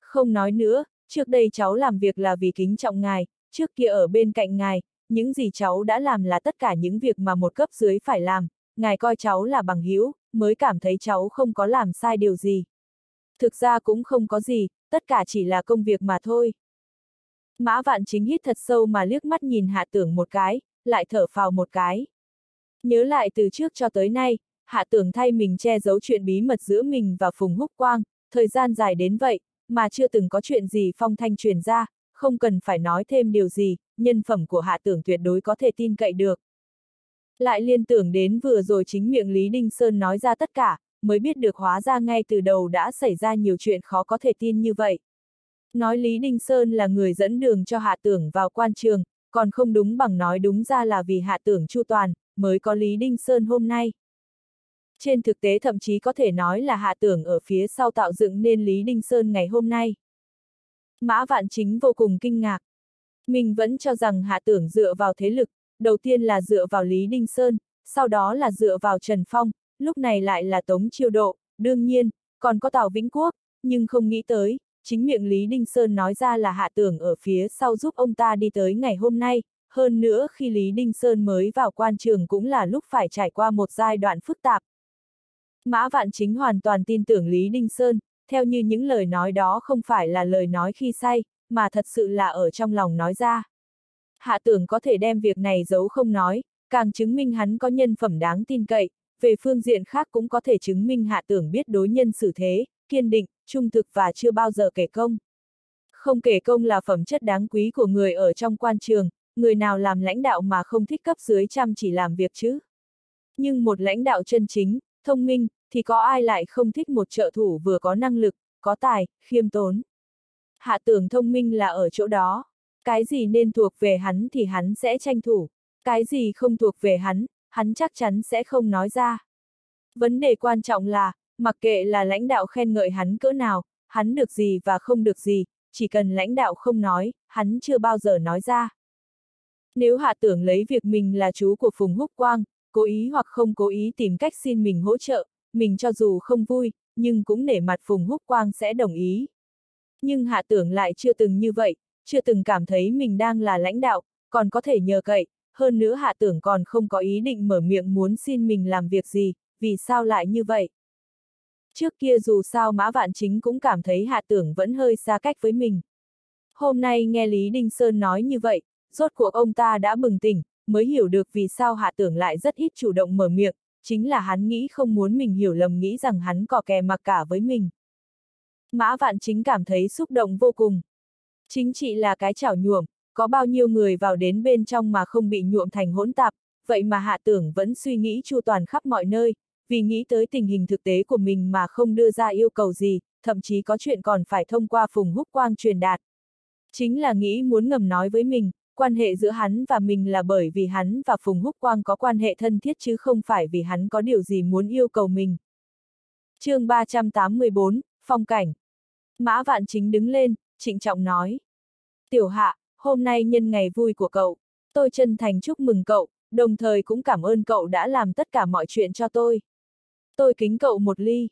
Không nói nữa, trước đây cháu làm việc là vì kính trọng ngài, trước kia ở bên cạnh ngài, những gì cháu đã làm là tất cả những việc mà một cấp dưới phải làm, ngài coi cháu là bằng hữu, mới cảm thấy cháu không có làm sai điều gì. Thực ra cũng không có gì, tất cả chỉ là công việc mà thôi. Mã vạn chính hít thật sâu mà liếc mắt nhìn hạ tưởng một cái, lại thở phào một cái. Nhớ lại từ trước cho tới nay, hạ tưởng thay mình che giấu chuyện bí mật giữa mình và Phùng Húc Quang, thời gian dài đến vậy, mà chưa từng có chuyện gì phong thanh truyền ra, không cần phải nói thêm điều gì, nhân phẩm của hạ tưởng tuyệt đối có thể tin cậy được. Lại liên tưởng đến vừa rồi chính miệng Lý Đinh Sơn nói ra tất cả, mới biết được hóa ra ngay từ đầu đã xảy ra nhiều chuyện khó có thể tin như vậy. Nói Lý Đinh Sơn là người dẫn đường cho hạ tưởng vào quan trường, còn không đúng bằng nói đúng ra là vì hạ tưởng chu toàn, mới có Lý Đinh Sơn hôm nay. Trên thực tế thậm chí có thể nói là hạ tưởng ở phía sau tạo dựng nên Lý Đinh Sơn ngày hôm nay. Mã Vạn Chính vô cùng kinh ngạc. Mình vẫn cho rằng hạ tưởng dựa vào thế lực, đầu tiên là dựa vào Lý Đinh Sơn, sau đó là dựa vào Trần Phong, lúc này lại là Tống Chiêu Độ, đương nhiên, còn có Tào Vĩnh Quốc, nhưng không nghĩ tới, chính miệng Lý Đinh Sơn nói ra là hạ tưởng ở phía sau giúp ông ta đi tới ngày hôm nay, hơn nữa khi Lý Đinh Sơn mới vào quan trường cũng là lúc phải trải qua một giai đoạn phức tạp. Mã Vạn Chính hoàn toàn tin tưởng Lý Đinh Sơn, theo như những lời nói đó không phải là lời nói khi say, mà thật sự là ở trong lòng nói ra. Hạ tưởng có thể đem việc này giấu không nói, càng chứng minh hắn có nhân phẩm đáng tin cậy, về phương diện khác cũng có thể chứng minh hạ tưởng biết đối nhân xử thế, kiên định, trung thực và chưa bao giờ kể công. Không kể công là phẩm chất đáng quý của người ở trong quan trường, người nào làm lãnh đạo mà không thích cấp dưới chăm chỉ làm việc chứ. Nhưng một lãnh đạo chân chính, thông minh, thì có ai lại không thích một trợ thủ vừa có năng lực, có tài, khiêm tốn. Hạ tưởng thông minh là ở chỗ đó. Cái gì nên thuộc về hắn thì hắn sẽ tranh thủ. Cái gì không thuộc về hắn, hắn chắc chắn sẽ không nói ra. Vấn đề quan trọng là, mặc kệ là lãnh đạo khen ngợi hắn cỡ nào, hắn được gì và không được gì, chỉ cần lãnh đạo không nói, hắn chưa bao giờ nói ra. Nếu hạ tưởng lấy việc mình là chú của Phùng Húc Quang, cố ý hoặc không cố ý tìm cách xin mình hỗ trợ, mình cho dù không vui, nhưng cũng nể mặt Phùng Húc Quang sẽ đồng ý. Nhưng hạ tưởng lại chưa từng như vậy, chưa từng cảm thấy mình đang là lãnh đạo, còn có thể nhờ cậy, hơn nữa hạ tưởng còn không có ý định mở miệng muốn xin mình làm việc gì, vì sao lại như vậy? Trước kia dù sao Mã Vạn Chính cũng cảm thấy hạ tưởng vẫn hơi xa cách với mình. Hôm nay nghe Lý Đinh Sơn nói như vậy, rốt cuộc ông ta đã bừng tỉnh, mới hiểu được vì sao hạ tưởng lại rất ít chủ động mở miệng, chính là hắn nghĩ không muốn mình hiểu lầm nghĩ rằng hắn có kè mặc cả với mình. Mã Vạn Chính cảm thấy xúc động vô cùng. Chính trị là cái chảo nhuộm, có bao nhiêu người vào đến bên trong mà không bị nhuộm thành hỗn tạp, vậy mà hạ tưởng vẫn suy nghĩ chu toàn khắp mọi nơi, vì nghĩ tới tình hình thực tế của mình mà không đưa ra yêu cầu gì, thậm chí có chuyện còn phải thông qua Phùng Húc Quang truyền đạt. Chính là nghĩ muốn ngầm nói với mình, quan hệ giữa hắn và mình là bởi vì hắn và Phùng Húc Quang có quan hệ thân thiết chứ không phải vì hắn có điều gì muốn yêu cầu mình. chương 384, Phong cảnh. Mã Vạn Chính đứng lên, trịnh trọng nói. Tiểu Hạ, hôm nay nhân ngày vui của cậu, tôi chân thành chúc mừng cậu, đồng thời cũng cảm ơn cậu đã làm tất cả mọi chuyện cho tôi. Tôi kính cậu một ly.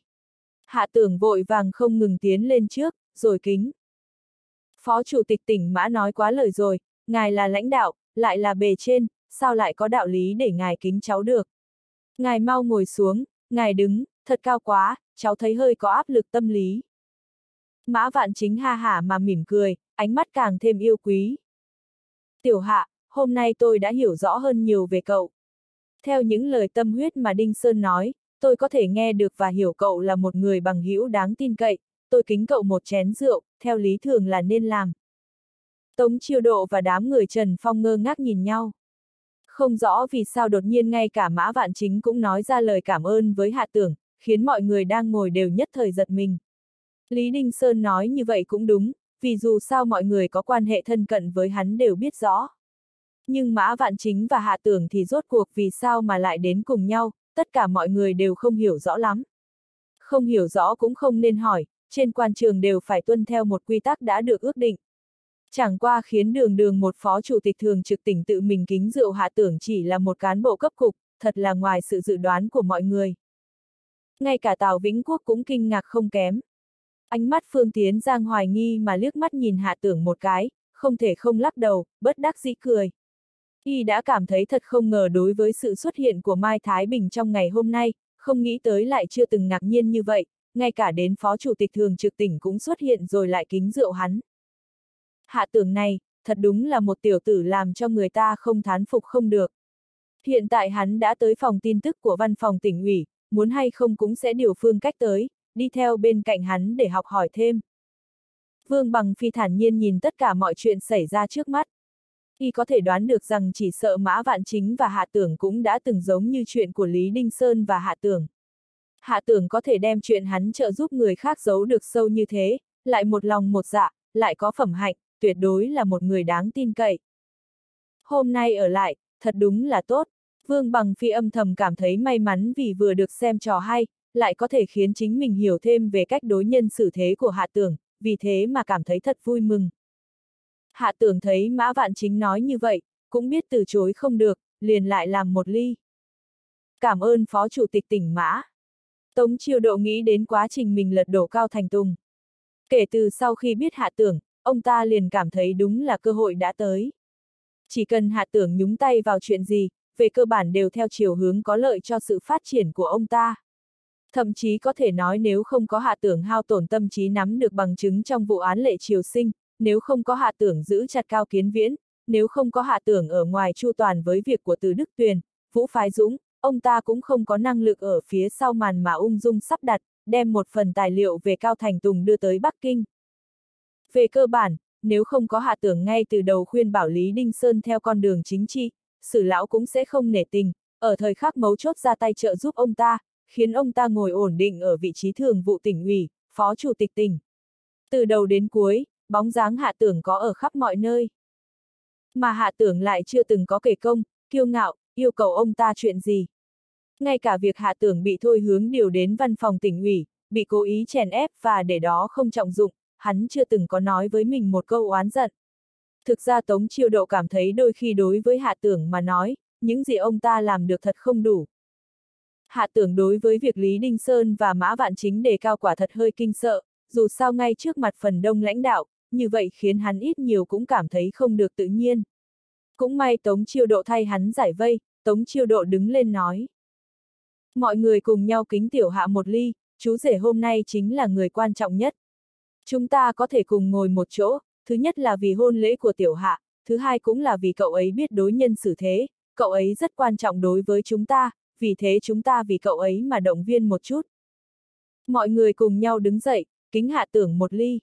Hạ tưởng vội vàng không ngừng tiến lên trước, rồi kính. Phó Chủ tịch tỉnh Mã nói quá lời rồi, ngài là lãnh đạo, lại là bề trên, sao lại có đạo lý để ngài kính cháu được. Ngài mau ngồi xuống, ngài đứng, thật cao quá, cháu thấy hơi có áp lực tâm lý. Mã vạn chính ha hả mà mỉm cười, ánh mắt càng thêm yêu quý. Tiểu hạ, hôm nay tôi đã hiểu rõ hơn nhiều về cậu. Theo những lời tâm huyết mà Đinh Sơn nói, tôi có thể nghe được và hiểu cậu là một người bằng hữu đáng tin cậy, tôi kính cậu một chén rượu, theo lý thường là nên làm. Tống chiêu độ và đám người Trần Phong ngơ ngác nhìn nhau. Không rõ vì sao đột nhiên ngay cả Mã Vạn Chính cũng nói ra lời cảm ơn với Hạ Tưởng, khiến mọi người đang ngồi đều nhất thời giật mình. Lý Đinh Sơn nói như vậy cũng đúng, vì dù sao mọi người có quan hệ thân cận với hắn đều biết rõ. Nhưng Mã Vạn Chính và Hạ Tưởng thì rốt cuộc vì sao mà lại đến cùng nhau, tất cả mọi người đều không hiểu rõ lắm. Không hiểu rõ cũng không nên hỏi, trên quan trường đều phải tuân theo một quy tắc đã được ước định. Chẳng qua khiến đường đường một phó chủ tịch thường trực tỉnh tự mình kính rượu hạ tưởng chỉ là một cán bộ cấp cục, thật là ngoài sự dự đoán của mọi người. Ngay cả Tào Vĩnh Quốc cũng kinh ngạc không kém. Ánh mắt Phương Tiến Giang hoài nghi mà liếc mắt nhìn hạ tưởng một cái, không thể không lắc đầu, bất đắc dĩ cười. Y đã cảm thấy thật không ngờ đối với sự xuất hiện của Mai Thái Bình trong ngày hôm nay, không nghĩ tới lại chưa từng ngạc nhiên như vậy, ngay cả đến Phó Chủ tịch Thường trực tỉnh cũng xuất hiện rồi lại kính rượu hắn. Hạ tưởng này, thật đúng là một tiểu tử làm cho người ta không thán phục không được. Hiện tại hắn đã tới phòng tin tức của văn phòng tỉnh ủy, muốn hay không cũng sẽ điều phương cách tới, đi theo bên cạnh hắn để học hỏi thêm. Vương Bằng Phi thản nhiên nhìn tất cả mọi chuyện xảy ra trước mắt. Y có thể đoán được rằng chỉ sợ Mã Vạn Chính và Hạ Tưởng cũng đã từng giống như chuyện của Lý Đinh Sơn và Hạ Tưởng. Hạ Tưởng có thể đem chuyện hắn trợ giúp người khác giấu được sâu như thế, lại một lòng một dạ, lại có phẩm hạnh, tuyệt đối là một người đáng tin cậy. Hôm nay ở lại, thật đúng là tốt. Vương Bằng Phi âm thầm cảm thấy may mắn vì vừa được xem trò hay, lại có thể khiến chính mình hiểu thêm về cách đối nhân xử thế của Hạ Tưởng, vì thế mà cảm thấy thật vui mừng. Hạ Tưởng thấy Mã Vạn Chính nói như vậy, cũng biết từ chối không được, liền lại làm một ly. Cảm ơn Phó Chủ tịch tỉnh Mã. Tống Chiêu Độ nghĩ đến quá trình mình lật đổ Cao Thành Tùng. Kể từ sau khi biết Hạ Tưởng, ông ta liền cảm thấy đúng là cơ hội đã tới. Chỉ cần hạ tưởng nhúng tay vào chuyện gì, về cơ bản đều theo chiều hướng có lợi cho sự phát triển của ông ta. Thậm chí có thể nói nếu không có hạ tưởng hao tổn tâm trí nắm được bằng chứng trong vụ án lệ triều sinh, nếu không có hạ tưởng giữ chặt cao kiến viễn, nếu không có hạ tưởng ở ngoài chu toàn với việc của từ Đức Tuyền, Vũ Phái Dũng, ông ta cũng không có năng lực ở phía sau màn mà ung dung sắp đặt, đem một phần tài liệu về Cao Thành Tùng đưa tới Bắc Kinh. Về cơ bản, nếu không có hạ tưởng ngay từ đầu khuyên bảo Lý Đinh Sơn theo con đường chính trị, sử lão cũng sẽ không nể tình, ở thời khắc mấu chốt ra tay trợ giúp ông ta, khiến ông ta ngồi ổn định ở vị trí thường vụ tỉnh ủy, phó chủ tịch tỉnh. Từ đầu đến cuối, bóng dáng hạ tưởng có ở khắp mọi nơi. Mà hạ tưởng lại chưa từng có kể công, kiêu ngạo, yêu cầu ông ta chuyện gì. Ngay cả việc hạ tưởng bị thôi hướng điều đến văn phòng tỉnh ủy, bị cố ý chèn ép và để đó không trọng dụng, hắn chưa từng có nói với mình một câu oán giận. Thực ra Tống Chiêu Độ cảm thấy đôi khi đối với Hạ Tưởng mà nói, những gì ông ta làm được thật không đủ. Hạ Tưởng đối với việc Lý Đinh Sơn và Mã Vạn Chính đề cao quả thật hơi kinh sợ, dù sao ngay trước mặt phần đông lãnh đạo, như vậy khiến hắn ít nhiều cũng cảm thấy không được tự nhiên. Cũng may Tống Chiêu Độ thay hắn giải vây, Tống Chiêu Độ đứng lên nói. Mọi người cùng nhau kính tiểu hạ một ly, chú rể hôm nay chính là người quan trọng nhất. Chúng ta có thể cùng ngồi một chỗ, thứ nhất là vì hôn lễ của tiểu hạ, thứ hai cũng là vì cậu ấy biết đối nhân xử thế, cậu ấy rất quan trọng đối với chúng ta, vì thế chúng ta vì cậu ấy mà động viên một chút. Mọi người cùng nhau đứng dậy, kính hạ tưởng một ly.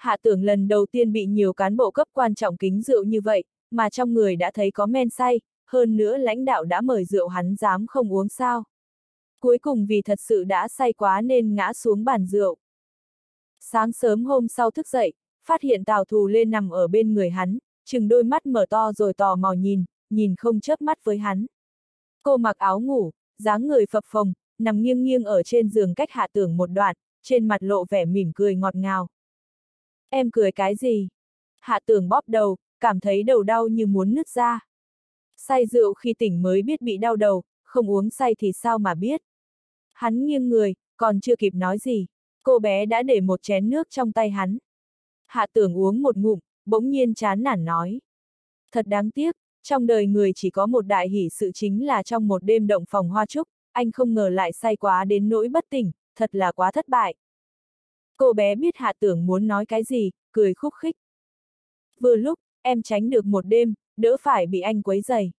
Hạ tưởng lần đầu tiên bị nhiều cán bộ cấp quan trọng kính rượu như vậy, mà trong người đã thấy có men say, hơn nữa lãnh đạo đã mời rượu hắn dám không uống sao. Cuối cùng vì thật sự đã say quá nên ngã xuống bàn rượu. Sáng sớm hôm sau thức dậy, phát hiện Tào Thù lên nằm ở bên người hắn, chừng đôi mắt mở to rồi tò mò nhìn, nhìn không chớp mắt với hắn. Cô mặc áo ngủ, dáng người phập phồng, nằm nghiêng nghiêng ở trên giường cách hạ tưởng một đoạn, trên mặt lộ vẻ mỉm cười ngọt ngào. Em cười cái gì? Hạ tưởng bóp đầu, cảm thấy đầu đau như muốn nứt ra. Say rượu khi tỉnh mới biết bị đau đầu, không uống say thì sao mà biết. Hắn nghiêng người, còn chưa kịp nói gì, cô bé đã để một chén nước trong tay hắn. Hạ tưởng uống một ngụm, bỗng nhiên chán nản nói. Thật đáng tiếc, trong đời người chỉ có một đại hỷ sự chính là trong một đêm động phòng hoa trúc, anh không ngờ lại say quá đến nỗi bất tỉnh, thật là quá thất bại. Cô bé biết hạ tưởng muốn nói cái gì, cười khúc khích. Vừa lúc, em tránh được một đêm, đỡ phải bị anh quấy dày.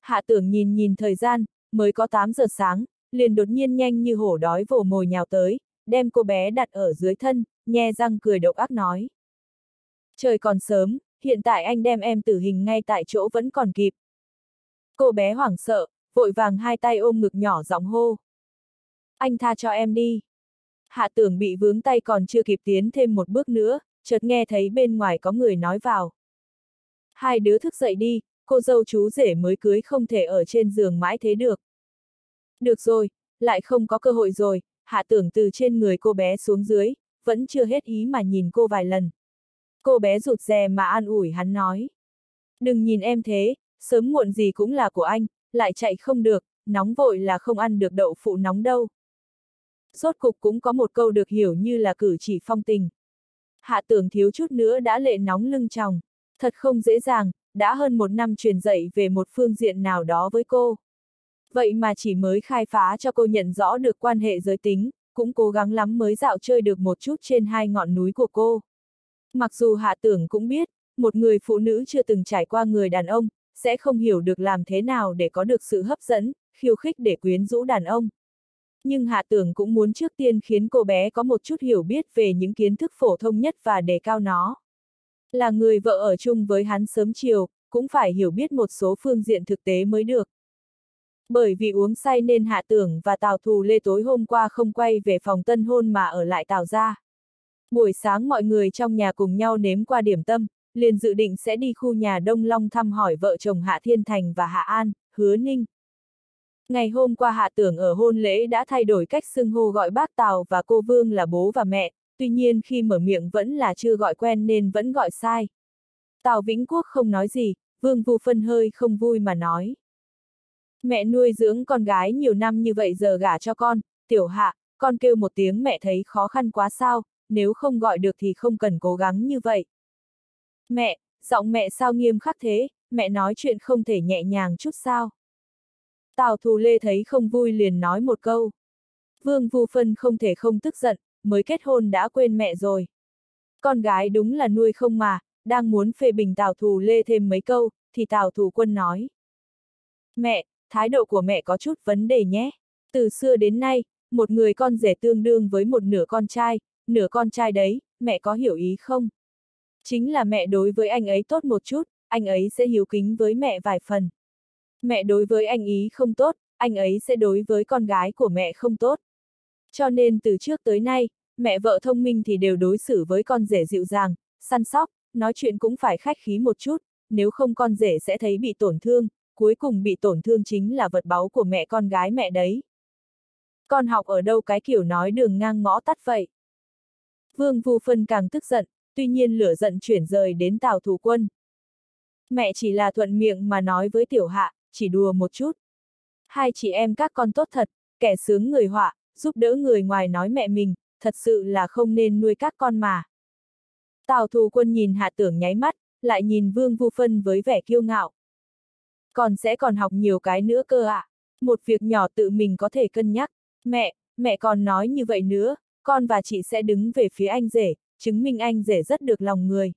Hạ tưởng nhìn nhìn thời gian, mới có 8 giờ sáng, liền đột nhiên nhanh như hổ đói vồ mồi nhào tới, đem cô bé đặt ở dưới thân, nhe răng cười độc ác nói. Trời còn sớm, hiện tại anh đem em tử hình ngay tại chỗ vẫn còn kịp. Cô bé hoảng sợ, vội vàng hai tay ôm ngực nhỏ giọng hô. Anh tha cho em đi. Hạ tưởng bị vướng tay còn chưa kịp tiến thêm một bước nữa, chợt nghe thấy bên ngoài có người nói vào. Hai đứa thức dậy đi, cô dâu chú rể mới cưới không thể ở trên giường mãi thế được. Được rồi, lại không có cơ hội rồi, hạ tưởng từ trên người cô bé xuống dưới, vẫn chưa hết ý mà nhìn cô vài lần. Cô bé rụt rè mà an ủi hắn nói. Đừng nhìn em thế, sớm muộn gì cũng là của anh, lại chạy không được, nóng vội là không ăn được đậu phụ nóng đâu. Rốt cục cũng có một câu được hiểu như là cử chỉ phong tình. Hạ tưởng thiếu chút nữa đã lệ nóng lưng tròng. Thật không dễ dàng, đã hơn một năm truyền dạy về một phương diện nào đó với cô. Vậy mà chỉ mới khai phá cho cô nhận rõ được quan hệ giới tính, cũng cố gắng lắm mới dạo chơi được một chút trên hai ngọn núi của cô. Mặc dù hạ tưởng cũng biết, một người phụ nữ chưa từng trải qua người đàn ông, sẽ không hiểu được làm thế nào để có được sự hấp dẫn, khiêu khích để quyến rũ đàn ông. Nhưng hạ tưởng cũng muốn trước tiên khiến cô bé có một chút hiểu biết về những kiến thức phổ thông nhất và đề cao nó. Là người vợ ở chung với hắn sớm chiều, cũng phải hiểu biết một số phương diện thực tế mới được. Bởi vì uống say nên Hạ Tưởng và Tào Thù Lê tối hôm qua không quay về phòng tân hôn mà ở lại Tào gia. Buổi sáng mọi người trong nhà cùng nhau nếm qua điểm tâm, liền dự định sẽ đi khu nhà Đông Long thăm hỏi vợ chồng Hạ Thiên Thành và Hạ An, Hứa Ninh. Ngày hôm qua Hạ Tưởng ở hôn lễ đã thay đổi cách xưng hô gọi bác Tào và cô Vương là bố và mẹ, tuy nhiên khi mở miệng vẫn là chưa gọi quen nên vẫn gọi sai. Tào Vĩnh Quốc không nói gì, Vương Vu Phân hơi không vui mà nói. Mẹ nuôi dưỡng con gái nhiều năm như vậy giờ gả cho con, tiểu hạ, con kêu một tiếng mẹ thấy khó khăn quá sao, nếu không gọi được thì không cần cố gắng như vậy. Mẹ, giọng mẹ sao nghiêm khắc thế, mẹ nói chuyện không thể nhẹ nhàng chút sao. Tào Thù Lê thấy không vui liền nói một câu. Vương Vu Phân không thể không tức giận, mới kết hôn đã quên mẹ rồi. Con gái đúng là nuôi không mà, đang muốn phê bình Tào Thù Lê thêm mấy câu, thì Tào Thù Quân nói. Mẹ, thái độ của mẹ có chút vấn đề nhé. Từ xưa đến nay, một người con rể tương đương với một nửa con trai, nửa con trai đấy, mẹ có hiểu ý không? Chính là mẹ đối với anh ấy tốt một chút, anh ấy sẽ hiếu kính với mẹ vài phần. Mẹ đối với anh ý không tốt, anh ấy sẽ đối với con gái của mẹ không tốt. Cho nên từ trước tới nay, mẹ vợ thông minh thì đều đối xử với con rể dịu dàng, săn sóc, nói chuyện cũng phải khách khí một chút, nếu không con rể sẽ thấy bị tổn thương, cuối cùng bị tổn thương chính là vật báu của mẹ con gái mẹ đấy. Con học ở đâu cái kiểu nói đường ngang ngõ tắt vậy? Vương Vu Phân càng tức giận, tuy nhiên lửa giận chuyển rời đến Tào Thủ Quân. Mẹ chỉ là thuận miệng mà nói với tiểu hạ, chỉ đùa một chút. Hai chị em các con tốt thật, kẻ sướng người họa, giúp đỡ người ngoài nói mẹ mình, thật sự là không nên nuôi các con mà. Tào Thù Quân nhìn Hạ Tưởng nháy mắt, lại nhìn Vương Vu Phân với vẻ kiêu ngạo. Còn sẽ còn học nhiều cái nữa cơ ạ. À? Một việc nhỏ tự mình có thể cân nhắc. Mẹ, mẹ còn nói như vậy nữa, con và chị sẽ đứng về phía anh rể, chứng minh anh rể rất được lòng người.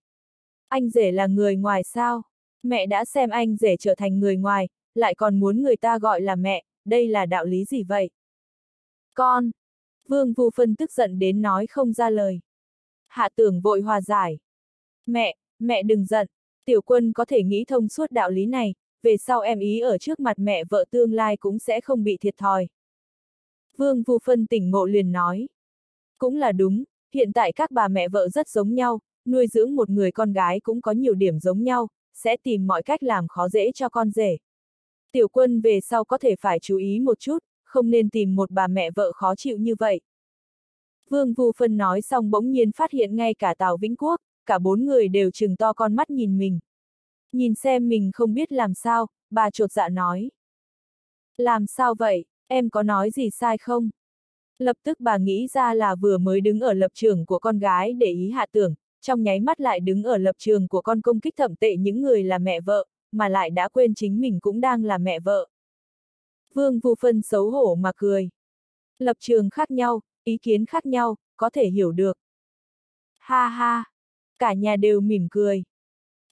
Anh rể là người ngoài sao? Mẹ đã xem anh rể trở thành người ngoài, lại còn muốn người ta gọi là mẹ, đây là đạo lý gì vậy? Con! Vương Vu Phân tức giận đến nói không ra lời. Hạ tưởng vội hòa giải. Mẹ, mẹ đừng giận, tiểu quân có thể nghĩ thông suốt đạo lý này, về sau em ý ở trước mặt mẹ vợ tương lai cũng sẽ không bị thiệt thòi. Vương Vu Phân tỉnh ngộ liền nói. Cũng là đúng, hiện tại các bà mẹ vợ rất giống nhau, nuôi dưỡng một người con gái cũng có nhiều điểm giống nhau, sẽ tìm mọi cách làm khó dễ cho con rể. Tiểu quân về sau có thể phải chú ý một chút, không nên tìm một bà mẹ vợ khó chịu như vậy. Vương Vu Phân nói xong bỗng nhiên phát hiện ngay cả Tào Vĩnh Quốc, cả bốn người đều chừng to con mắt nhìn mình. Nhìn xem mình không biết làm sao, bà trột dạ nói. Làm sao vậy, em có nói gì sai không? Lập tức bà nghĩ ra là vừa mới đứng ở lập trường của con gái để ý hạ tưởng, trong nháy mắt lại đứng ở lập trường của con công kích thẩm tệ những người là mẹ vợ, mà lại đã quên chính mình cũng đang là mẹ vợ. Vương Vu Phân xấu hổ mà cười. Lập trường khác nhau, ý kiến khác nhau, có thể hiểu được. Ha ha! Cả nhà đều mỉm cười.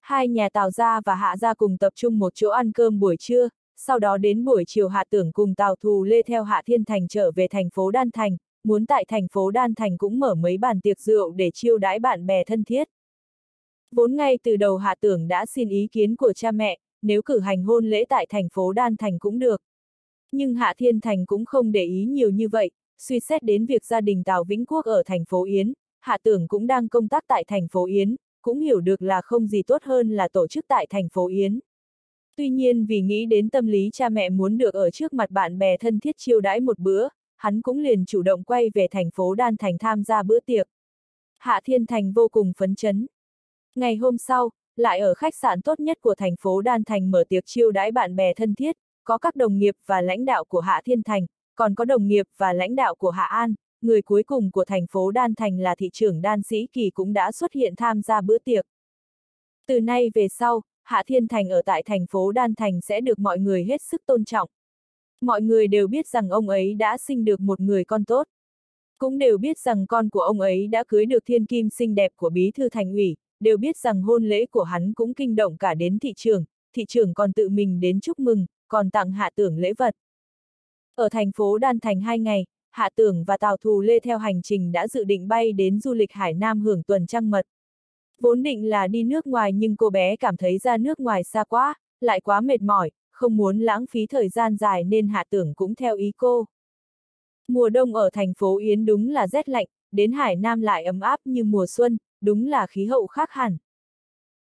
Hai nhà Tào Gia và Hạ Gia cùng tập trung một chỗ ăn cơm buổi trưa, sau đó đến buổi chiều Hạ Tưởng cùng Tào Thù Lê theo Hạ Thiên Thành trở về thành phố Đan Thành, muốn tại thành phố Đan Thành cũng mở mấy bàn tiệc rượu để chiêu đãi bạn bè thân thiết. Vốn ngay từ đầu Hạ Tưởng đã xin ý kiến của cha mẹ, nếu cử hành hôn lễ tại thành phố Đan Thành cũng được. Nhưng Hạ Thiên Thành cũng không để ý nhiều như vậy, suy xét đến việc gia đình Tào Vĩnh Quốc ở thành phố Yến, Hạ Tưởng cũng đang công tác tại thành phố Yến, cũng hiểu được là không gì tốt hơn là tổ chức tại thành phố Yến. Tuy nhiên vì nghĩ đến tâm lý cha mẹ muốn được ở trước mặt bạn bè thân thiết chiêu đãi một bữa, hắn cũng liền chủ động quay về thành phố Đan Thành tham gia bữa tiệc. Hạ Thiên Thành vô cùng phấn chấn. Ngày hôm sau, lại ở khách sạn tốt nhất của thành phố Đan Thành mở tiệc chiêu đãi bạn bè thân thiết, có các đồng nghiệp và lãnh đạo của Hạ Thiên Thành, còn có đồng nghiệp và lãnh đạo của Hạ An, người cuối cùng của thành phố Đan Thành là thị trưởng Đan Sĩ Kỳ cũng đã xuất hiện tham gia bữa tiệc. Từ nay về sau, Hạ Thiên Thành ở tại thành phố Đan Thành sẽ được mọi người hết sức tôn trọng. Mọi người đều biết rằng ông ấy đã sinh được một người con tốt. Cũng đều biết rằng con của ông ấy đã cưới được thiên kim xinh đẹp của bí thư thành ủy, đều biết rằng hôn lễ của hắn cũng kinh động cả đến thị trường, thị trường còn tự mình đến chúc mừng, còn tặng hạ tưởng lễ vật. Ở thành phố Đan Thành hai ngày, Hạ Tưởng và Tào Thù Lê theo hành trình đã dự định bay đến du lịch Hải Nam hưởng tuần trăng mật. Vốn định là đi nước ngoài nhưng cô bé cảm thấy ra nước ngoài xa quá, lại quá mệt mỏi, không muốn lãng phí thời gian dài nên Hạ Tưởng cũng theo ý cô. Mùa đông ở thành phố Yến đúng là rét lạnh, đến Hải Nam lại ấm áp như mùa xuân, đúng là khí hậu khác hẳn.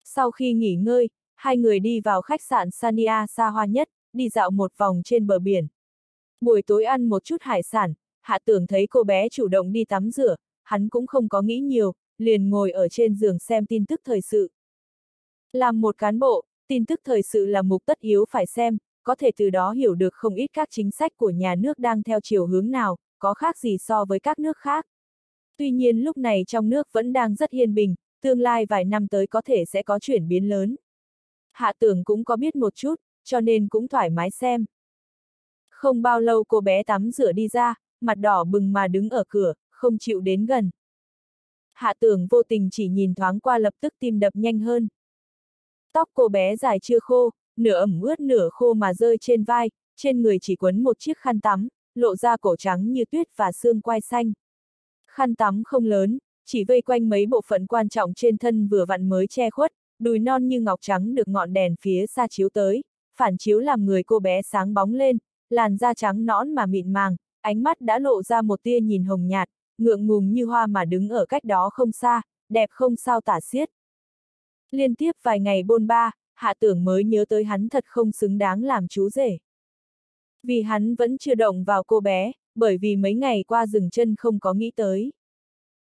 Sau khi nghỉ ngơi, hai người đi vào khách sạn Sania xa hoa nhất, đi dạo một vòng trên bờ biển. Buổi tối ăn một chút hải sản, hạ tưởng thấy cô bé chủ động đi tắm rửa, hắn cũng không có nghĩ nhiều, liền ngồi ở trên giường xem tin tức thời sự. Làm một cán bộ, tin tức thời sự là mục tất yếu phải xem, có thể từ đó hiểu được không ít các chính sách của nhà nước đang theo chiều hướng nào, có khác gì so với các nước khác. Tuy nhiên lúc này trong nước vẫn đang rất hiên bình, tương lai vài năm tới có thể sẽ có chuyển biến lớn. Hạ tưởng cũng có biết một chút, cho nên cũng thoải mái xem. Không bao lâu cô bé tắm rửa đi ra, mặt đỏ bừng mà đứng ở cửa, không chịu đến gần. Hạ tưởng vô tình chỉ nhìn thoáng qua lập tức tim đập nhanh hơn. Tóc cô bé dài chưa khô, nửa ẩm ướt nửa khô mà rơi trên vai, trên người chỉ quấn một chiếc khăn tắm, lộ ra cổ trắng như tuyết và xương quai xanh. Khăn tắm không lớn, chỉ vây quanh mấy bộ phận quan trọng trên thân vừa vặn mới che khuất, đùi non như ngọc trắng được ngọn đèn phía xa chiếu tới, phản chiếu làm người cô bé sáng bóng lên, làn da trắng nõn mà mịn màng, ánh mắt đã lộ ra một tia nhìn hồng nhạt, ngượng ngùng như hoa mà đứng ở cách đó không xa, đẹp không sao tả xiết. Liên tiếp vài ngày bôn ba, hạ tưởng mới nhớ tới hắn thật không xứng đáng làm chú rể. Vì hắn vẫn chưa động vào cô bé, bởi vì mấy ngày qua dừng chân không có nghĩ tới.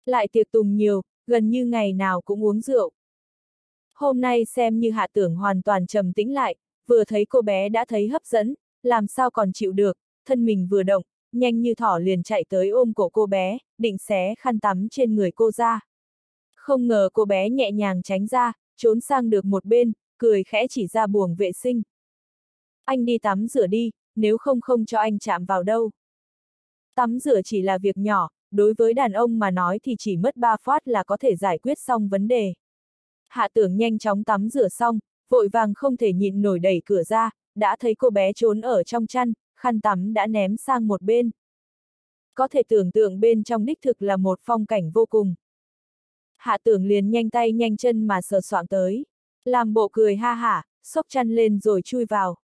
Lại tiệc tùng nhiều, gần như ngày nào cũng uống rượu. Hôm nay xem như hạ tưởng hoàn toàn trầm tĩnh lại, vừa thấy cô bé đã thấy hấp dẫn, làm sao còn chịu được, thân mình vừa động, nhanh như thỏ liền chạy tới ôm cổ cô bé, định xé khăn tắm trên người cô ra. Không ngờ cô bé nhẹ nhàng tránh ra, trốn sang được một bên, cười khẽ chỉ ra buồng vệ sinh. Anh đi tắm rửa đi, nếu không không cho anh chạm vào đâu. Tắm rửa chỉ là việc nhỏ, đối với đàn ông mà nói thì chỉ mất ba phát là có thể giải quyết xong vấn đề. Hạ tưởng nhanh chóng tắm rửa xong, vội vàng không thể nhịn nổi đẩy cửa ra, đã thấy cô bé trốn ở trong chăn, khăn tắm đã ném sang một bên. Có thể tưởng tượng bên trong đích thực là một phong cảnh vô cùng. Hạ tưởng liền nhanh tay nhanh chân mà sờ soạn tới. Làm bộ cười ha hả, xốc chăn lên rồi chui vào.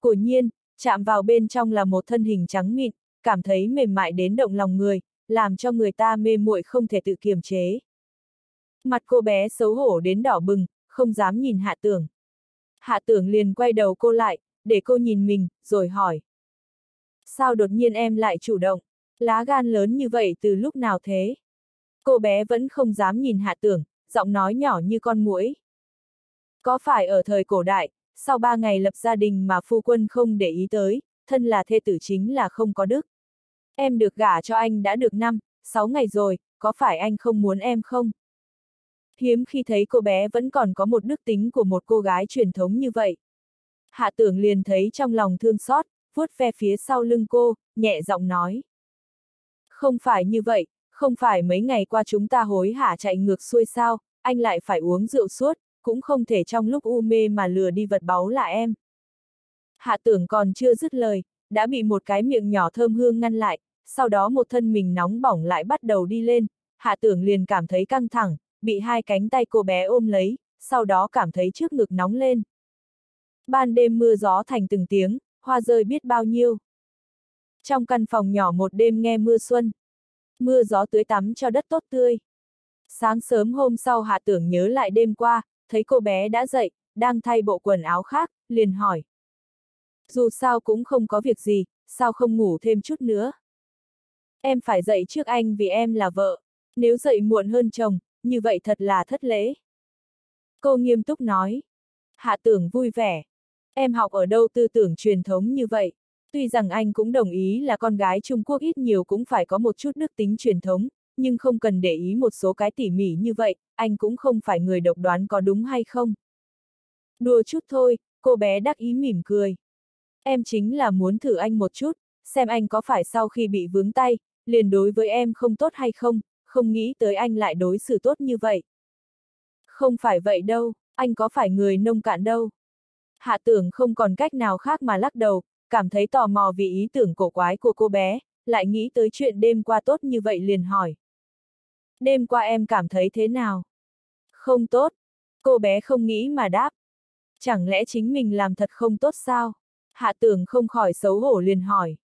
cổ nhiên, chạm vào bên trong là một thân hình trắng mịn, cảm thấy mềm mại đến động lòng người, làm cho người ta mê muội không thể tự kiềm chế. Mặt cô bé xấu hổ đến đỏ bừng, không dám nhìn hạ tưởng. Hạ tưởng liền quay đầu cô lại, để cô nhìn mình, rồi hỏi. Sao đột nhiên em lại chủ động? Lá gan lớn như vậy từ lúc nào thế? Cô bé vẫn không dám nhìn hạ tưởng, giọng nói nhỏ như con muỗi. Có phải ở thời cổ đại, sau ba ngày lập gia đình mà phu quân không để ý tới, thân là thê tử chính là không có đức. Em được gả cho anh đã được năm, sáu ngày rồi, có phải anh không muốn em không? Hiếm khi thấy cô bé vẫn còn có một đức tính của một cô gái truyền thống như vậy. Hạ tưởng liền thấy trong lòng thương xót, vuốt ve phía sau lưng cô, nhẹ giọng nói. Không phải như vậy, không phải mấy ngày qua chúng ta hối hả chạy ngược xuôi sao, anh lại phải uống rượu suốt, cũng không thể trong lúc u mê mà lừa đi vật báu là em. Hạ tưởng còn chưa dứt lời, đã bị một cái miệng nhỏ thơm hương ngăn lại, sau đó một thân mình nóng bỏng lại bắt đầu đi lên, hạ tưởng liền cảm thấy căng thẳng, bị hai cánh tay cô bé ôm lấy, sau đó cảm thấy trước ngực nóng lên. Ban đêm mưa gió thành từng tiếng, hoa rơi biết bao nhiêu. Trong căn phòng nhỏ một đêm nghe mưa xuân, mưa gió tưới tắm cho đất tốt tươi. Sáng sớm hôm sau hạ tưởng nhớ lại đêm qua, thấy cô bé đã dậy, đang thay bộ quần áo khác, liền hỏi. Dù sao cũng không có việc gì, sao không ngủ thêm chút nữa? Em phải dậy trước anh vì em là vợ, nếu dậy muộn hơn chồng, như vậy thật là thất lễ. Cô nghiêm túc nói. Hạ tưởng vui vẻ. Em học ở đâu tư tưởng truyền thống như vậy? Tuy rằng anh cũng đồng ý là con gái Trung Quốc ít nhiều cũng phải có một chút đức tính truyền thống, nhưng không cần để ý một số cái tỉ mỉ như vậy, anh cũng không phải người độc đoán có đúng hay không. Đùa chút thôi, cô bé đắc ý mỉm cười. Em chính là muốn thử anh một chút, xem anh có phải sau khi bị vướng tay, liền đối với em không tốt hay không, không nghĩ tới anh lại đối xử tốt như vậy. Không phải vậy đâu, anh có phải người nông cạn đâu. Hạ tưởng không còn cách nào khác mà lắc đầu, cảm thấy tò mò vì ý tưởng cổ quái của cô bé, lại nghĩ tới chuyện đêm qua tốt như vậy liền hỏi. Đêm qua em cảm thấy thế nào? Không tốt. Cô bé không nghĩ mà đáp. Chẳng lẽ chính mình làm thật không tốt sao? Hạ tưởng không khỏi xấu hổ liền hỏi.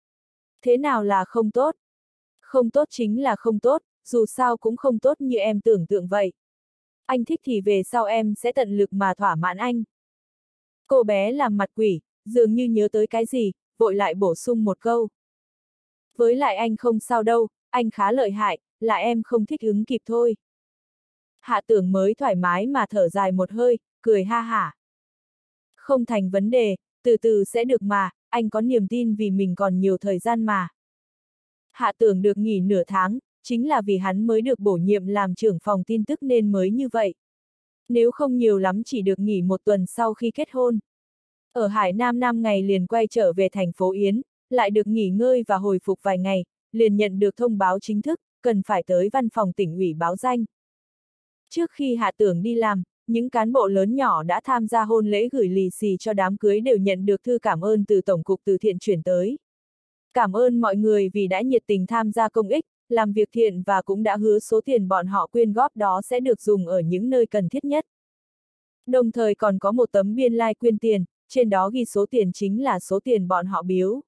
Thế nào là không tốt? Không tốt chính là không tốt, dù sao cũng không tốt như em tưởng tượng vậy. Anh thích thì về sau em sẽ tận lực mà thỏa mãn anh. Cô bé làm mặt quỷ, dường như nhớ tới cái gì, vội lại bổ sung một câu. Với lại anh không sao đâu, anh khá lợi hại, là em không thích ứng kịp thôi. Hạ tưởng mới thoải mái mà thở dài một hơi, cười ha hả. Không thành vấn đề, từ từ sẽ được mà, anh có niềm tin vì mình còn nhiều thời gian mà. Hạ tưởng được nghỉ nửa tháng, chính là vì hắn mới được bổ nhiệm làm trưởng phòng tin tức nên mới như vậy. Nếu không nhiều lắm chỉ được nghỉ một tuần sau khi kết hôn. Ở Hải Nam năm ngày liền quay trở về thành phố Yến, lại được nghỉ ngơi và hồi phục vài ngày, liền nhận được thông báo chính thức, cần phải tới văn phòng tỉnh ủy báo danh. Trước khi hạ tưởng đi làm, những cán bộ lớn nhỏ đã tham gia hôn lễ gửi lì xì cho đám cưới đều nhận được thư cảm ơn từ Tổng cục Từ thiện chuyển tới. Cảm ơn mọi người vì đã nhiệt tình tham gia công ích, làm việc thiện và cũng đã hứa số tiền bọn họ quyên góp đó sẽ được dùng ở những nơi cần thiết nhất. Đồng thời còn có một tấm biên lai like quyên tiền, trên đó ghi số tiền chính là số tiền bọn họ biếu.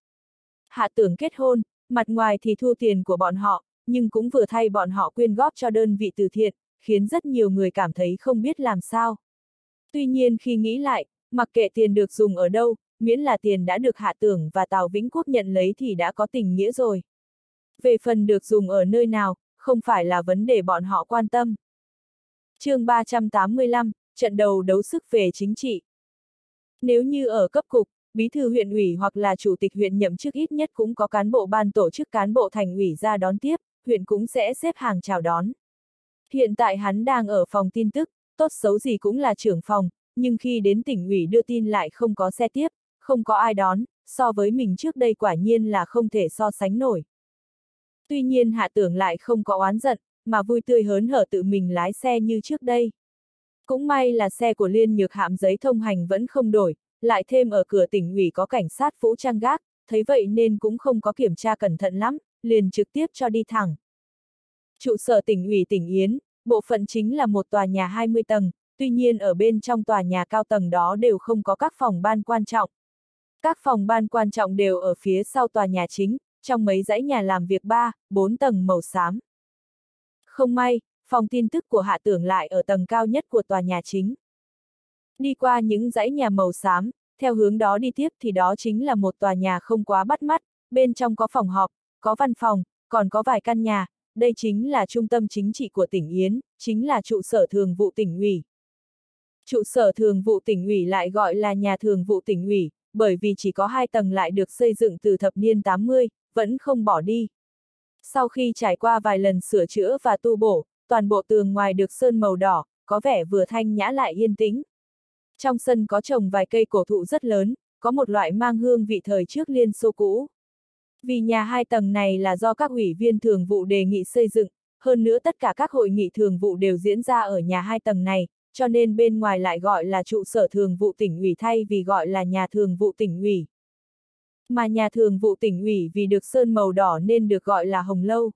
Hạ tưởng kết hôn, mặt ngoài thì thu tiền của bọn họ, nhưng cũng vừa thay bọn họ quyên góp cho đơn vị từ thiện, khiến rất nhiều người cảm thấy không biết làm sao. Tuy nhiên khi nghĩ lại, mặc kệ tiền được dùng ở đâu, miễn là tiền đã được hạ tưởng và Tào Vĩnh Quốc nhận lấy thì đã có tình nghĩa rồi. Về phần được dùng ở nơi nào, không phải là vấn đề bọn họ quan tâm. chương 385, trận đầu đấu sức về chính trị. Nếu như ở cấp cục, bí thư huyện ủy hoặc là chủ tịch huyện nhậm chức ít nhất cũng có cán bộ ban tổ chức cán bộ thành ủy ra đón tiếp, huyện cũng sẽ xếp hàng chào đón. Hiện tại hắn đang ở phòng tin tức, tốt xấu gì cũng là trưởng phòng, nhưng khi đến tỉnh ủy đưa tin lại không có xe tiếp, không có ai đón, so với mình trước đây quả nhiên là không thể so sánh nổi. Tuy nhiên hạ tưởng lại không có oán giận, mà vui tươi hớn hở tự mình lái xe như trước đây. Cũng may là xe của Liên Nhược Hạm giấy thông hành vẫn không đổi, lại thêm ở cửa tỉnh ủy có cảnh sát vũ trang gác, thấy vậy nên cũng không có kiểm tra cẩn thận lắm, liền trực tiếp cho đi thẳng. Trụ sở tỉnh ủy tỉnh Yến, bộ phận chính là một tòa nhà 20 tầng, tuy nhiên ở bên trong tòa nhà cao tầng đó đều không có các phòng ban quan trọng. Các phòng ban quan trọng đều ở phía sau tòa nhà chính, trong mấy dãy nhà làm việc 3, 4 tầng màu xám. Không may, phòng tin tức của hạ tưởng lại ở tầng cao nhất của tòa nhà chính. Đi qua những dãy nhà màu xám, theo hướng đó đi tiếp thì đó chính là một tòa nhà không quá bắt mắt, bên trong có phòng họp, có văn phòng, còn có vài căn nhà, đây chính là trung tâm chính trị của tỉnh Yến, chính là trụ sở thường vụ tỉnh ủy. Trụ sở thường vụ tỉnh ủy lại gọi là nhà thường vụ tỉnh ủy, bởi vì chỉ có hai tầng lại được xây dựng từ thập niên 80, vẫn không bỏ đi. Sau khi trải qua vài lần sửa chữa và tu bổ, toàn bộ tường ngoài được sơn màu đỏ, có vẻ vừa thanh nhã lại yên tĩnh. Trong sân có trồng vài cây cổ thụ rất lớn, có một loại mang hương vị thời trước Liên Xô cũ. Vì nhà hai tầng này là do các ủy viên thường vụ đề nghị xây dựng, hơn nữa tất cả các hội nghị thường vụ đều diễn ra ở nhà hai tầng này, cho nên bên ngoài lại gọi là trụ sở thường vụ tỉnh ủy thay vì gọi là nhà thường vụ tỉnh ủy. Mà nhà thường vụ tỉnh ủy vì được sơn màu đỏ nên được gọi là hồng lâu.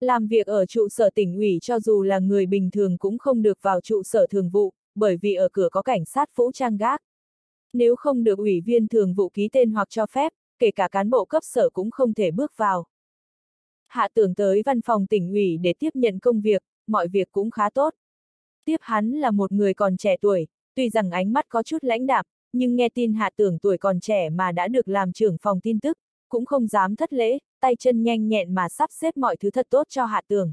Làm việc ở trụ sở tỉnh ủy cho dù là người bình thường cũng không được vào trụ sở thường vụ, bởi vì ở cửa có cảnh sát vũ trang gác. Nếu không được ủy viên thường vụ ký tên hoặc cho phép, kể cả cán bộ cấp sở cũng không thể bước vào. Hạ tưởng tới văn phòng tỉnh ủy để tiếp nhận công việc, mọi việc cũng khá tốt. Tiếp hắn là một người còn trẻ tuổi, tuy rằng ánh mắt có chút lãnh đạm, nhưng nghe tin hạ tưởng tuổi còn trẻ mà đã được làm trưởng phòng tin tức, cũng không dám thất lễ, tay chân nhanh nhẹn mà sắp xếp mọi thứ thật tốt cho hạ tưởng.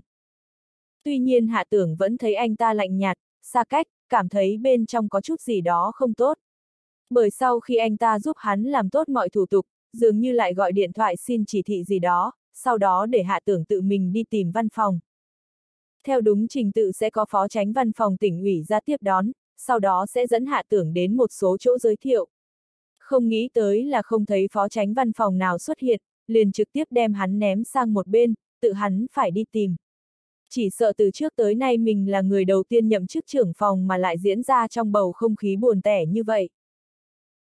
Tuy nhiên hạ tưởng vẫn thấy anh ta lạnh nhạt, xa cách, cảm thấy bên trong có chút gì đó không tốt. Bởi sau khi anh ta giúp hắn làm tốt mọi thủ tục, dường như lại gọi điện thoại xin chỉ thị gì đó, sau đó để hạ tưởng tự mình đi tìm văn phòng. Theo đúng trình tự sẽ có phó tránh văn phòng tỉnh ủy ra tiếp đón, sau đó sẽ dẫn hạ tưởng đến một số chỗ giới thiệu. Không nghĩ tới là không thấy phó tránh văn phòng nào xuất hiện, liền trực tiếp đem hắn ném sang một bên, tự hắn phải đi tìm. Chỉ sợ từ trước tới nay mình là người đầu tiên nhậm chức trưởng phòng mà lại diễn ra trong bầu không khí buồn tẻ như vậy.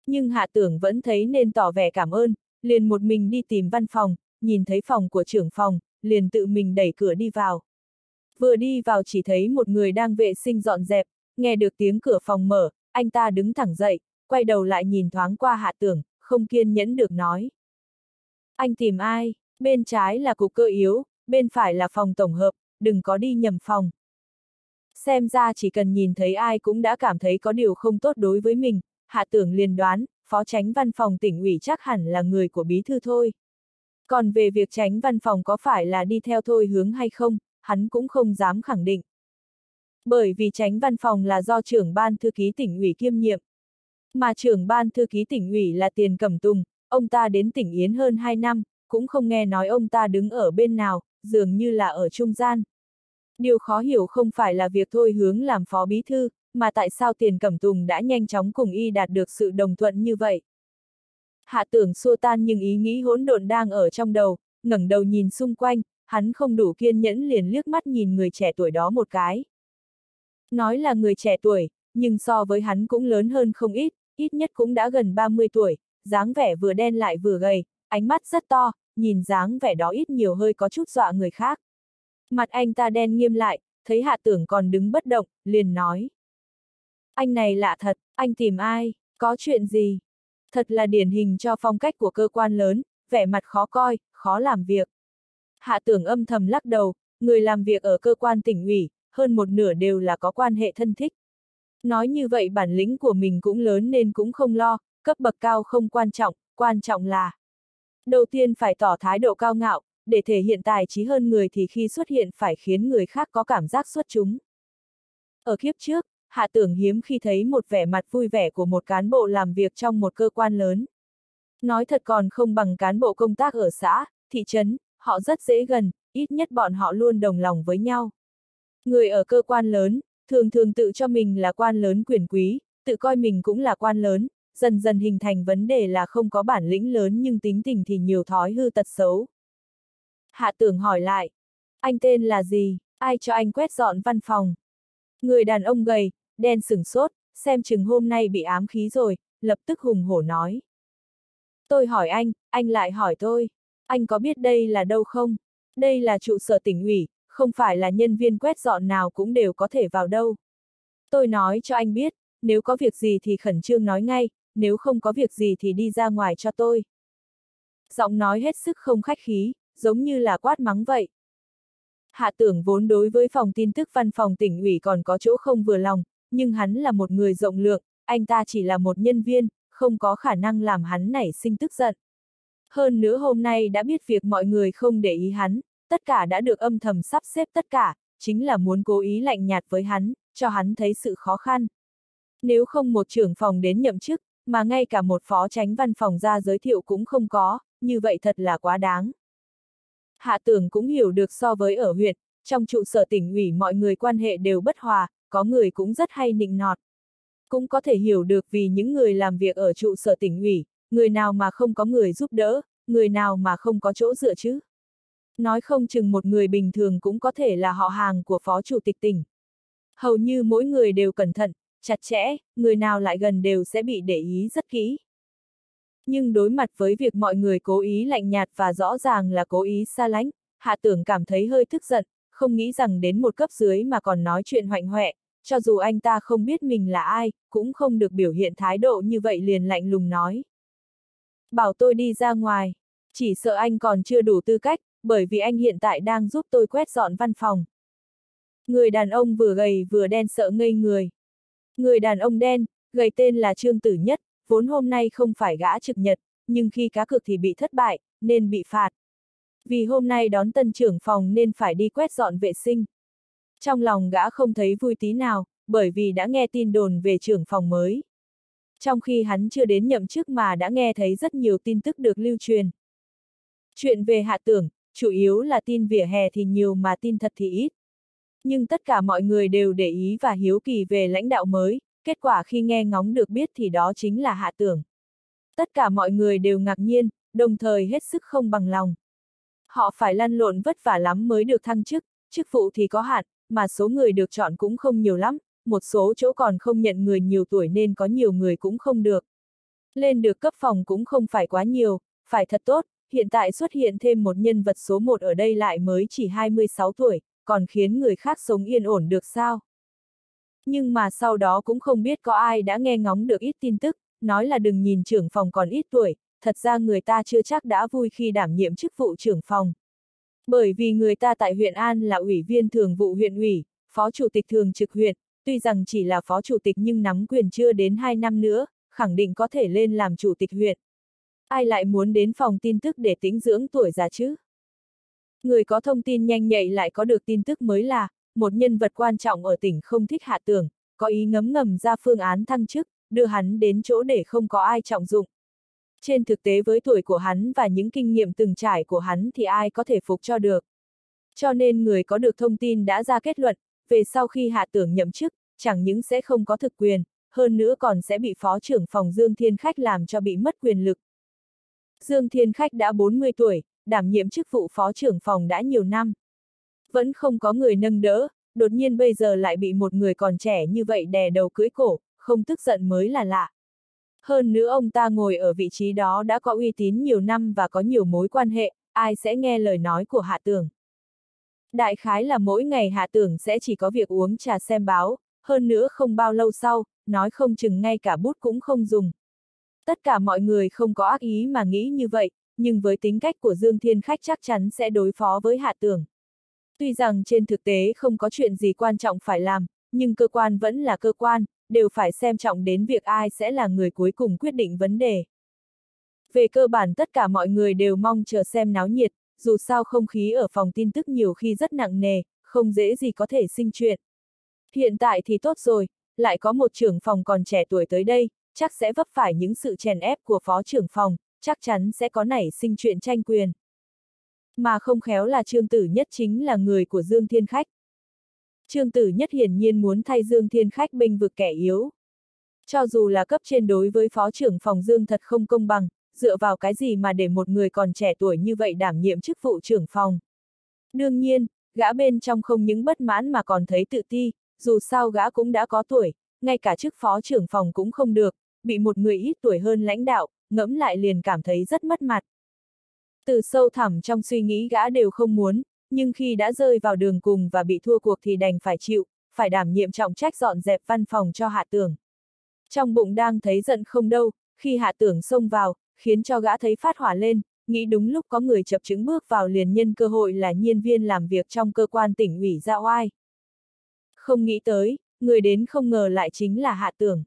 Nhưng hạ tưởng vẫn thấy nên tỏ vẻ cảm ơn, liền một mình đi tìm văn phòng, nhìn thấy phòng của trưởng phòng, liền tự mình đẩy cửa đi vào. Vừa đi vào chỉ thấy một người đang vệ sinh dọn dẹp, nghe được tiếng cửa phòng mở, anh ta đứng thẳng dậy, quay đầu lại nhìn thoáng qua hạ tưởng, không kiên nhẫn được nói. Anh tìm ai? Bên trái là cục cơ yếu, bên phải là phòng tổng hợp, đừng có đi nhầm phòng. Xem ra chỉ cần nhìn thấy ai cũng đã cảm thấy có điều không tốt đối với mình, hạ tưởng liền đoán, phó tránh văn phòng tỉnh ủy chắc hẳn là người của bí thư thôi. Còn về việc tránh văn phòng có phải là đi theo thôi hướng hay không, hắn cũng không dám khẳng định. Bởi vì tránh văn phòng là do trưởng ban thư ký tỉnh ủy kiêm nhiệm. Mà trưởng ban thư ký tỉnh ủy là Tiền Cẩm Tùng, ông ta đến tỉnh Yến hơn 2 năm, cũng không nghe nói ông ta đứng ở bên nào, dường như là ở trung gian. Điều khó hiểu không phải là việc thôi hướng làm phó bí thư, mà tại sao Tiền Cẩm Tùng đã nhanh chóng cùng y đạt được sự đồng thuận như vậy. Hạ tưởng xua tan nhưng ý nghĩ hỗn độn đang ở trong đầu, ngẩng đầu nhìn xung quanh, hắn không đủ kiên nhẫn liền liếc mắt nhìn người trẻ tuổi đó một cái. Nói là người trẻ tuổi, nhưng so với hắn cũng lớn hơn không ít, ít nhất cũng đã gần 30 tuổi, dáng vẻ vừa đen lại vừa gầy, ánh mắt rất to, nhìn dáng vẻ đó ít nhiều hơi có chút dọa người khác. Mặt anh ta đen nghiêm lại, thấy hạ tưởng còn đứng bất động, liền nói. Anh này lạ thật, anh tìm ai, có chuyện gì? Thật là điển hình cho phong cách của cơ quan lớn, vẻ mặt khó coi, khó làm việc. Hạ tưởng âm thầm lắc đầu, người làm việc ở cơ quan tỉnh ủy, hơn một nửa đều là có quan hệ thân thích. Nói như vậy bản lĩnh của mình cũng lớn nên cũng không lo, cấp bậc cao không quan trọng, quan trọng là Đầu tiên phải tỏ thái độ cao ngạo, để thể hiện tài trí hơn người thì khi xuất hiện phải khiến người khác có cảm giác xuất chúng. Ở kiếp trước, Hạ Tưởng hiếm khi thấy một vẻ mặt vui vẻ của một cán bộ làm việc trong một cơ quan lớn. Nói thật còn không bằng cán bộ công tác ở xã, thị trấn, họ rất dễ gần, ít nhất bọn họ luôn đồng lòng với nhau. Người ở cơ quan lớn, thường thường tự cho mình là quan lớn quyền quý, tự coi mình cũng là quan lớn, dần dần hình thành vấn đề là không có bản lĩnh lớn nhưng tính tình thì nhiều thói hư tật xấu. Hạ tưởng hỏi lại, anh tên là gì, ai cho anh quét dọn văn phòng? Người đàn ông gầy, đen sừng sốt, xem chừng hôm nay bị ám khí rồi, lập tức hùng hổ nói. Tôi hỏi anh, anh lại hỏi tôi, anh có biết đây là đâu không? Đây là trụ sở tỉnh ủy, không phải là nhân viên quét dọn nào cũng đều có thể vào đâu. Tôi nói cho anh biết, nếu có việc gì thì khẩn trương nói ngay, nếu không có việc gì thì đi ra ngoài cho tôi. Giọng nói hết sức không khách khí, giống như là quát mắng vậy. Hạ tưởng vốn đối với phòng tin tức văn phòng tỉnh ủy còn có chỗ không vừa lòng, nhưng hắn là một người rộng lượng, anh ta chỉ là một nhân viên, không có khả năng làm hắn nảy sinh tức giận. Hơn nữa hôm nay đã biết việc mọi người không để ý hắn, tất cả đã được âm thầm sắp xếp tất cả, chính là muốn cố ý lạnh nhạt với hắn, cho hắn thấy sự khó khăn. Nếu không một trưởng phòng đến nhậm chức, mà ngay cả một phó tránh văn phòng ra giới thiệu cũng không có, như vậy thật là quá đáng. Hạ tưởng cũng hiểu được so với ở huyện, trong trụ sở tỉnh ủy mọi người quan hệ đều bất hòa, có người cũng rất hay nịnh nọt. Cũng có thể hiểu được vì những người làm việc ở trụ sở tỉnh ủy, người nào mà không có người giúp đỡ, người nào mà không có chỗ dựa chứ. Nói không chừng một người bình thường cũng có thể là họ hàng của phó chủ tịch tỉnh. Hầu như mỗi người đều cẩn thận, chặt chẽ, người nào lại gần đều sẽ bị để ý rất kỹ. Nhưng đối mặt với việc mọi người cố ý lạnh nhạt và rõ ràng là cố ý xa lánh, hạ tưởng cảm thấy hơi tức giận, không nghĩ rằng đến một cấp dưới mà còn nói chuyện hoạnh hoẹ, cho dù anh ta không biết mình là ai, cũng không được biểu hiện thái độ như vậy liền lạnh lùng nói. Bảo tôi đi ra ngoài, chỉ sợ anh còn chưa đủ tư cách, bởi vì anh hiện tại đang giúp tôi quét dọn văn phòng. Người đàn ông vừa gầy vừa đen sợ ngây người. Người đàn ông đen, gầy tên là Trương Tử Nhất, vốn hôm nay không phải gã trực nhật, nhưng khi cá cược thì bị thất bại, nên bị phạt. Vì hôm nay đón tân trưởng phòng nên phải đi quét dọn vệ sinh. Trong lòng gã không thấy vui tí nào, bởi vì đã nghe tin đồn về trưởng phòng mới. Trong khi hắn chưa đến nhậm chức mà đã nghe thấy rất nhiều tin tức được lưu truyền. Chuyện về hạ tưởng, chủ yếu là tin vỉa hè thì nhiều mà tin thật thì ít. Nhưng tất cả mọi người đều để ý và hiếu kỳ về lãnh đạo mới, kết quả khi nghe ngóng được biết thì đó chính là hạ tưởng. Tất cả mọi người đều ngạc nhiên, đồng thời hết sức không bằng lòng. Họ phải lăn lộn vất vả lắm mới được thăng chức, chức vụ thì có hạn, mà số người được chọn cũng không nhiều lắm, một số chỗ còn không nhận người nhiều tuổi nên có nhiều người cũng không được. Lên được cấp phòng cũng không phải quá nhiều, phải thật tốt, hiện tại xuất hiện thêm một nhân vật số 1 ở đây lại mới chỉ 26 tuổi, còn khiến người khác sống yên ổn được sao? Nhưng mà sau đó cũng không biết có ai đã nghe ngóng được ít tin tức, nói là đừng nhìn trưởng phòng còn ít tuổi, thật ra người ta chưa chắc đã vui khi đảm nhiệm chức vụ trưởng phòng. Bởi vì người ta tại huyện An là ủy viên thường vụ huyện ủy, phó chủ tịch thường trực huyện, tuy rằng chỉ là phó chủ tịch nhưng nắm quyền chưa đến 2 năm nữa, khẳng định có thể lên làm chủ tịch huyện. Ai lại muốn đến phòng tin tức để tĩnh dưỡng tuổi già chứ? Người có thông tin nhanh nhạy lại có được tin tức mới là, một nhân vật quan trọng ở tỉnh không thích hạ tưởng, có ý ngấm ngầm ra phương án thăng chức, đưa hắn đến chỗ để không có ai trọng dụng. Trên thực tế với tuổi của hắn và những kinh nghiệm từng trải của hắn thì ai có thể phục cho được. Cho nên người có được thông tin đã ra kết luận, về sau khi hạ tưởng nhậm chức, chẳng những sẽ không có thực quyền, hơn nữa còn sẽ bị phó trưởng phòng Dương Thiên Khách làm cho bị mất quyền lực. Dương Thiên Khách đã 40 tuổi, đảm nhiệm chức vụ phó trưởng phòng đã nhiều năm. Vẫn không có người nâng đỡ, đột nhiên bây giờ lại bị một người còn trẻ như vậy đè đầu cưới cổ, không tức giận mới là lạ. Hơn nữa ông ta ngồi ở vị trí đó đã có uy tín nhiều năm và có nhiều mối quan hệ, ai sẽ nghe lời nói của Hạ Tường. Đại khái là mỗi ngày Hạ Tưởng sẽ chỉ có việc uống trà xem báo, hơn nữa không bao lâu sau, nói không chừng ngay cả bút cũng không dùng. Tất cả mọi người không có ác ý mà nghĩ như vậy, nhưng với tính cách của Dương Thiên Khách chắc chắn sẽ đối phó với Hạ Tưởng. Tuy rằng trên thực tế không có chuyện gì quan trọng phải làm, nhưng cơ quan vẫn là cơ quan, đều phải xem trọng đến việc ai sẽ là người cuối cùng quyết định vấn đề. Về cơ bản tất cả mọi người đều mong chờ xem náo nhiệt, dù sao không khí ở phòng tin tức nhiều khi rất nặng nề, không dễ gì có thể sinh chuyện. Hiện tại thì tốt rồi, lại có một trưởng phòng còn trẻ tuổi tới đây, chắc sẽ vấp phải những sự chèn ép của phó trưởng phòng, chắc chắn sẽ có nảy sinh chuyện tranh quyền. Mà không khéo là Trương Tử Nhất chính là người của Dương Thiên Khách. Trương Tử Nhất hiển nhiên muốn thay Dương Thiên Khách bênh vực kẻ yếu. Cho dù là cấp trên đối với phó trưởng phòng Dương thật không công bằng, dựa vào cái gì mà để một người còn trẻ tuổi như vậy đảm nhiệm chức vụ trưởng phòng. Đương nhiên, gã bên trong không những bất mãn mà còn thấy tự ti, dù sao gã cũng đã có tuổi, ngay cả chức phó trưởng phòng cũng không được, bị một người ít tuổi hơn lãnh đạo, ngẫm lại liền cảm thấy rất mất mặt. Từ sâu thẳm trong suy nghĩ gã đều không muốn, nhưng khi đã rơi vào đường cùng và bị thua cuộc thì đành phải chịu, phải đảm nhiệm trọng trách dọn dẹp văn phòng cho hạ tưởng. Trong bụng đang thấy giận không đâu, khi hạ tưởng xông vào, khiến cho gã thấy phát hỏa lên, nghĩ đúng lúc có người chập chứng bước vào liền nhân cơ hội là nhiên viên làm việc trong cơ quan tỉnh ủy ra oai. Không nghĩ tới, người đến không ngờ lại chính là hạ tưởng.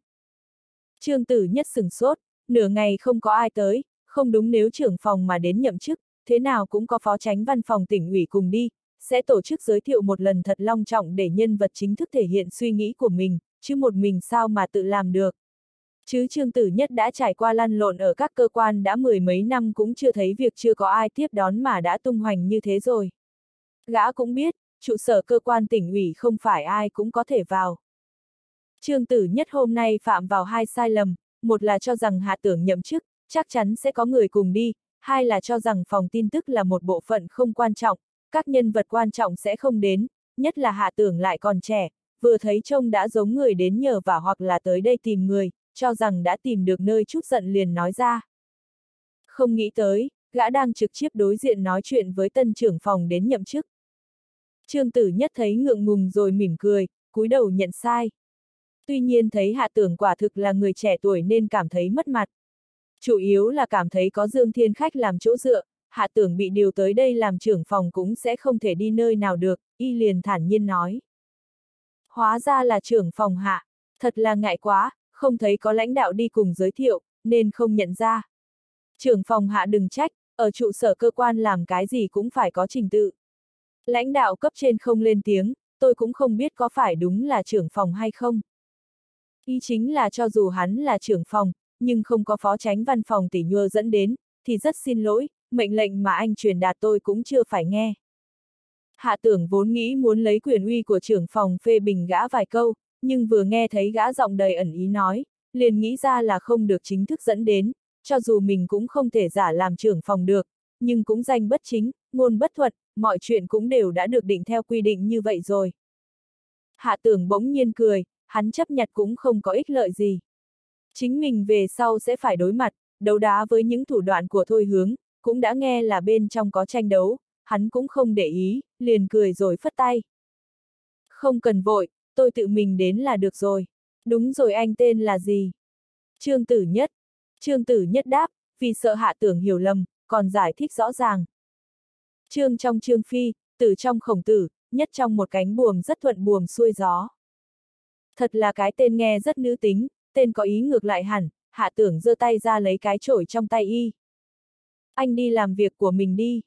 Trương tử nhất sừng sốt, nửa ngày không có ai tới, không đúng nếu trưởng phòng mà đến nhậm chức, thế nào cũng có phó tránh văn phòng tỉnh ủy cùng đi, sẽ tổ chức giới thiệu một lần thật long trọng để nhân vật chính thức thể hiện suy nghĩ của mình, chứ một mình sao mà tự làm được. Chứ Trương Tử Nhất đã trải qua lăn lộn ở các cơ quan đã mười mấy năm cũng chưa thấy việc chưa có ai tiếp đón mà đã tung hoành như thế rồi. Gã cũng biết, trụ sở cơ quan tỉnh ủy không phải ai cũng có thể vào. Trương Tử Nhất hôm nay phạm vào hai sai lầm, một là cho rằng hạ tưởng nhậm chức, chắc chắn sẽ có người cùng đi, hai là cho rằng phòng tin tức là một bộ phận không quan trọng, các nhân vật quan trọng sẽ không đến, nhất là hạ tưởng lại còn trẻ, vừa thấy trông đã giống người đến nhờ vả hoặc là tới đây tìm người, cho rằng đã tìm được nơi chút giận liền nói ra. Không nghĩ tới, gã đang trực tiếp đối diện nói chuyện với tân trưởng phòng đến nhậm chức. Trương tử nhất thấy ngượng ngùng rồi mỉm cười, cúi đầu nhận sai. Tuy nhiên thấy hạ tưởng quả thực là người trẻ tuổi nên cảm thấy mất mặt. Chủ yếu là cảm thấy có Dương Thiên Khách làm chỗ dựa, hạ tưởng bị điều tới đây làm trưởng phòng cũng sẽ không thể đi nơi nào được, y liền thản nhiên nói. Hóa ra là trưởng phòng hạ, thật là ngại quá, không thấy có lãnh đạo đi cùng giới thiệu, nên không nhận ra. Trưởng phòng hạ đừng trách, ở trụ sở cơ quan làm cái gì cũng phải có trình tự. Lãnh đạo cấp trên không lên tiếng, tôi cũng không biết có phải đúng là trưởng phòng hay không. Ý chính là cho dù hắn là trưởng phòng, nhưng không có phó tránh văn phòng tỷ nhua dẫn đến, thì rất xin lỗi, mệnh lệnh mà anh truyền đạt tôi cũng chưa phải nghe. Hạ tưởng vốn nghĩ muốn lấy quyền uy của trưởng phòng phê bình gã vài câu, nhưng vừa nghe thấy gã giọng đầy ẩn ý nói, liền nghĩ ra là không được chính thức dẫn đến, cho dù mình cũng không thể giả làm trưởng phòng được, nhưng cũng danh bất chính, ngôn bất thuật, mọi chuyện cũng đều đã được định theo quy định như vậy rồi. Hạ tưởng bỗng nhiên cười, hắn chấp nhặt cũng không có ích lợi gì. Chính mình về sau sẽ phải đối mặt, đấu đá với những thủ đoạn của thôi hướng, cũng đã nghe là bên trong có tranh đấu, hắn cũng không để ý, liền cười rồi phất tay. Không cần vội, tôi tự mình đến là được rồi. Đúng rồi anh tên là gì? Trương Tử Nhất. Trương Tử Nhất đáp, vì sợ hạ tưởng hiểu lầm, còn giải thích rõ ràng. Trương trong Trương Phi, tử trong khổng tử, nhất trong một cánh buồm rất thuận buồm xuôi gió. Thật là cái tên nghe rất nữ tính, tên có ý ngược lại hẳn, hạ tưởng giơ tay ra lấy cái chổi trong tay y. Anh đi làm việc của mình đi.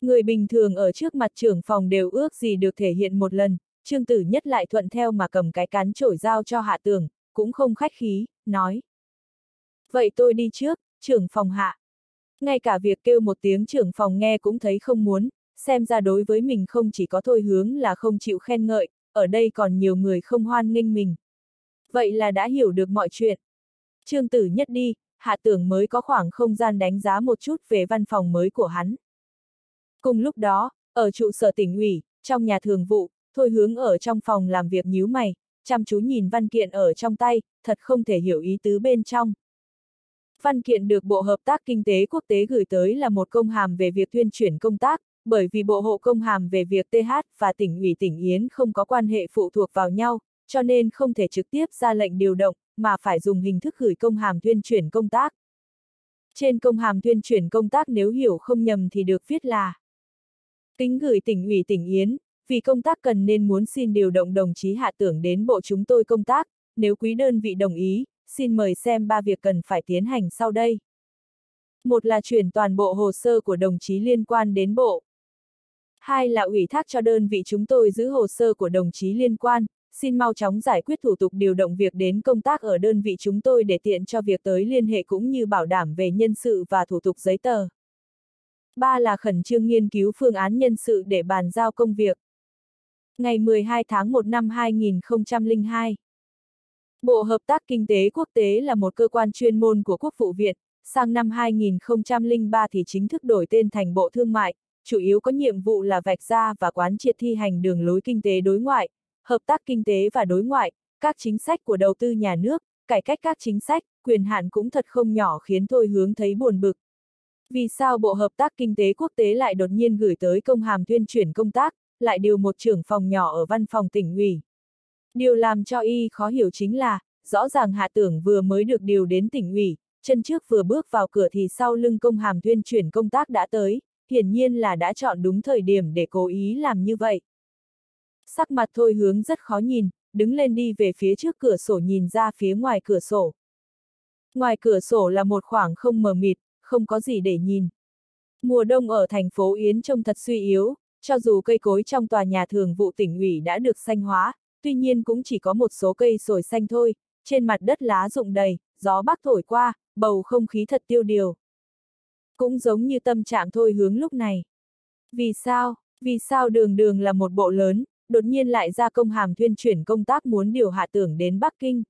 Người bình thường ở trước mặt trưởng phòng đều ước gì được thể hiện một lần, Trương Tử Nhất lại thuận theo mà cầm cái cán chổi dao cho hạ Tường cũng không khách khí, nói. Vậy tôi đi trước, trưởng phòng hạ. Ngay cả việc kêu một tiếng trưởng phòng nghe cũng thấy không muốn, xem ra đối với mình không chỉ có thôi hướng là không chịu khen ngợi, ở đây còn nhiều người không hoan nghênh mình. Vậy là đã hiểu được mọi chuyện. Trương Tử Nhất đi, hạ tưởng mới có khoảng không gian đánh giá một chút về văn phòng mới của hắn. Cùng lúc đó, ở trụ sở tỉnh ủy, trong nhà thường vụ, Thôi hướng ở trong phòng làm việc nhíu mày, chăm chú nhìn văn kiện ở trong tay, thật không thể hiểu ý tứ bên trong. Văn kiện được Bộ Hợp tác Kinh tế Quốc tế gửi tới là một công hàm về việc tuyên chuyển công tác, bởi vì Bộ Hộ công hàm về việc TH và tỉnh ủy tỉnh Yến không có quan hệ phụ thuộc vào nhau, cho nên không thể trực tiếp ra lệnh điều động, mà phải dùng hình thức gửi công hàm tuyên chuyển công tác. Trên công hàm tuyên chuyển công tác nếu hiểu không nhầm thì được viết là Kính gửi tỉnh ủy tỉnh Yến, vì công tác cần nên muốn xin điều động đồng chí hạ tưởng đến bộ chúng tôi công tác, nếu quý đơn vị đồng ý, xin mời xem ba việc cần phải tiến hành sau đây. Một là chuyển toàn bộ hồ sơ của đồng chí liên quan đến bộ. Hai là ủy thác cho đơn vị chúng tôi giữ hồ sơ của đồng chí liên quan, xin mau chóng giải quyết thủ tục điều động việc đến công tác ở đơn vị chúng tôi để tiện cho việc tới liên hệ cũng như bảo đảm về nhân sự và thủ tục giấy tờ. Ba là khẩn trương nghiên cứu phương án nhân sự để bàn giao công việc. Ngày 12 tháng 1 năm 2002 Bộ Hợp tác Kinh tế Quốc tế là một cơ quan chuyên môn của Quốc vụ Viện, sang năm 2003 thì chính thức đổi tên thành Bộ Thương mại, chủ yếu có nhiệm vụ là vạch ra và quán triệt thi hành đường lối kinh tế đối ngoại, hợp tác kinh tế và đối ngoại, các chính sách của đầu tư nhà nước, cải cách các chính sách, quyền hạn cũng thật không nhỏ khiến Thôi Hướng thấy buồn bực. Vì sao Bộ Hợp tác Kinh tế Quốc tế lại đột nhiên gửi tới công hàm tuyên chuyển công tác, lại điều một trưởng phòng nhỏ ở văn phòng tỉnh ủy? Điều làm cho y khó hiểu chính là, rõ ràng hạ tưởng vừa mới được điều đến tỉnh ủy, chân trước vừa bước vào cửa thì sau lưng công hàm tuyên chuyển công tác đã tới, hiển nhiên là đã chọn đúng thời điểm để cố ý làm như vậy. Sắc mặt thôi hướng rất khó nhìn, đứng lên đi về phía trước cửa sổ nhìn ra phía ngoài cửa sổ. Ngoài cửa sổ là một khoảng không mờ mịt, không có gì để nhìn. Mùa đông ở thành phố Yến trông thật suy yếu, cho dù cây cối trong tòa nhà thường vụ tỉnh ủy đã được xanh hóa, tuy nhiên cũng chỉ có một số cây sồi xanh thôi, trên mặt đất lá rụng đầy, gió bắc thổi qua, bầu không khí thật tiêu điều. Cũng giống như tâm trạng thôi hướng lúc này. Vì sao, vì sao đường đường là một bộ lớn, đột nhiên lại ra công hàm thuyên chuyển công tác muốn điều hạ tưởng đến Bắc Kinh.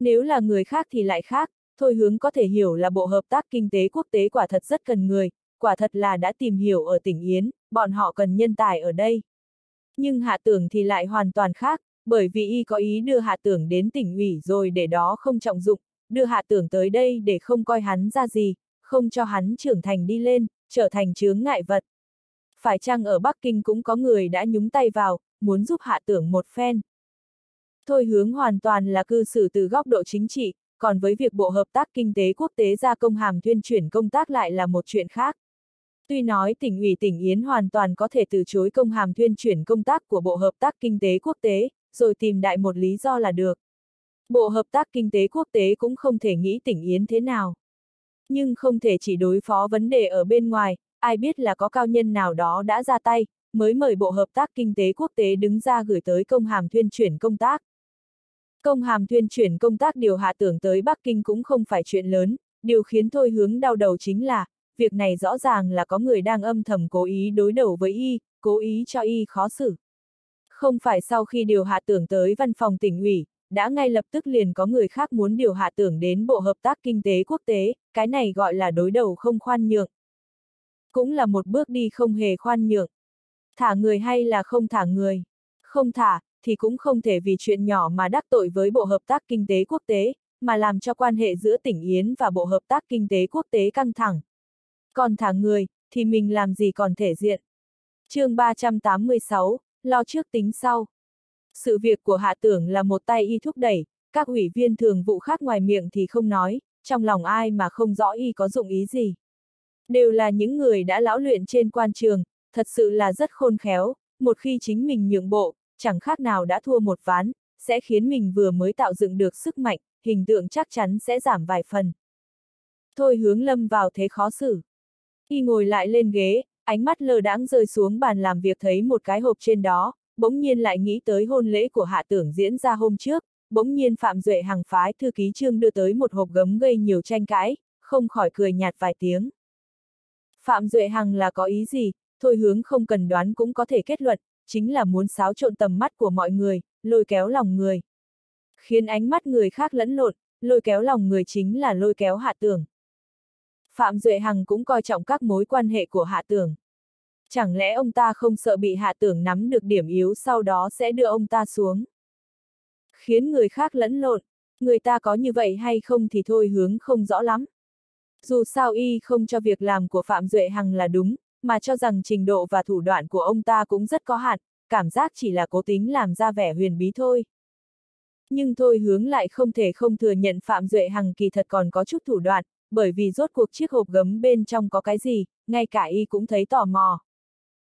Nếu là người khác thì lại khác, thôi hướng có thể hiểu là Bộ Hợp tác Kinh tế Quốc tế quả thật rất cần người, quả thật là đã tìm hiểu ở tỉnh Yến, bọn họ cần nhân tài ở đây. Nhưng hạ tưởng thì lại hoàn toàn khác, bởi vì y có ý đưa hạ tưởng đến tỉnh ủy rồi để đó không trọng dụng, đưa hạ tưởng tới đây để không coi hắn ra gì, không cho hắn trưởng thành đi lên, trở thành chướng ngại vật. Phải chăng ở Bắc Kinh cũng có người đã nhúng tay vào, muốn giúp hạ tưởng một phen. Thôi hướng hoàn toàn là cư xử từ góc độ chính trị, còn với việc Bộ Hợp tác Kinh tế Quốc tế ra công hàm tuyên chuyển công tác lại là một chuyện khác. Tuy nói tỉnh ủy tỉnh Yến hoàn toàn có thể từ chối công hàm Thuyên chuyển công tác của Bộ Hợp tác Kinh tế Quốc tế, rồi tìm đại một lý do là được. Bộ Hợp tác Kinh tế Quốc tế cũng không thể nghĩ tỉnh Yến thế nào. Nhưng không thể chỉ đối phó vấn đề ở bên ngoài, ai biết là có cao nhân nào đó đã ra tay, mới mời Bộ Hợp tác Kinh tế Quốc tế đứng ra gửi tới công hàm Thuyên chuyển công tác. Công hàm Thuyên chuyển công tác điều hạ tưởng tới Bắc Kinh cũng không phải chuyện lớn, điều khiến thôi hướng đau đầu chính là, việc này rõ ràng là có người đang âm thầm cố ý đối đầu với y, cố ý cho y khó xử. Không phải sau khi điều hạ tưởng tới văn phòng tỉnh ủy, đã ngay lập tức liền có người khác muốn điều hạ tưởng đến Bộ Hợp tác Kinh tế Quốc tế, cái này gọi là đối đầu không khoan nhượng. Cũng là một bước đi không hề khoan nhượng. Thả người hay là không thả người? Không thả, thì cũng không thể vì chuyện nhỏ mà đắc tội với Bộ Hợp tác Kinh tế Quốc tế, mà làm cho quan hệ giữa tỉnh Yến và Bộ Hợp tác Kinh tế Quốc tế căng thẳng. Còn thả người, thì mình làm gì còn thể diện. chương 386, lo trước tính sau. Sự việc của hạ tưởng là một tay y thúc đẩy, các ủy viên thường vụ khác ngoài miệng thì không nói, trong lòng ai mà không rõ y có dụng ý gì. Đều là những người đã lão luyện trên quan trường, thật sự là rất khôn khéo, một khi chính mình nhượng bộ, chẳng khác nào đã thua một ván, sẽ khiến mình vừa mới tạo dựng được sức mạnh, hình tượng chắc chắn sẽ giảm vài phần. Thôi hướng lâm vào thế khó xử. Y ngồi lại lên ghế, ánh mắt lờ đãng rơi xuống bàn làm việc thấy một cái hộp trên đó, bỗng nhiên lại nghĩ tới hôn lễ của hạ tưởng diễn ra hôm trước, bỗng nhiên Phạm Duệ hàng phái thư ký trương đưa tới một hộp gấm gây nhiều tranh cãi, không khỏi cười nhạt vài tiếng. Phạm Duệ Hằng là có ý gì, thôi hướng không cần đoán cũng có thể kết luận, chính là muốn xáo trộn tầm mắt của mọi người, lôi kéo lòng người. Khiến ánh mắt người khác lẫn lộn, lôi kéo lòng người chính là lôi kéo hạ tưởng. Phạm Duệ Hằng cũng coi trọng các mối quan hệ của hạ tưởng. Chẳng lẽ ông ta không sợ bị hạ tưởng nắm được điểm yếu sau đó sẽ đưa ông ta xuống? Khiến người khác lẫn lộn, người ta có như vậy hay không thì thôi hướng không rõ lắm. Dù sao y không cho việc làm của Phạm Duệ Hằng là đúng, mà cho rằng trình độ và thủ đoạn của ông ta cũng rất có hạn, cảm giác chỉ là cố tính làm ra vẻ huyền bí thôi. Nhưng thôi hướng lại không thể không thừa nhận Phạm Duệ Hằng kỳ thật còn có chút thủ đoạn, bởi vì rốt cuộc chiếc hộp gấm bên trong có cái gì, ngay cả y cũng thấy tò mò.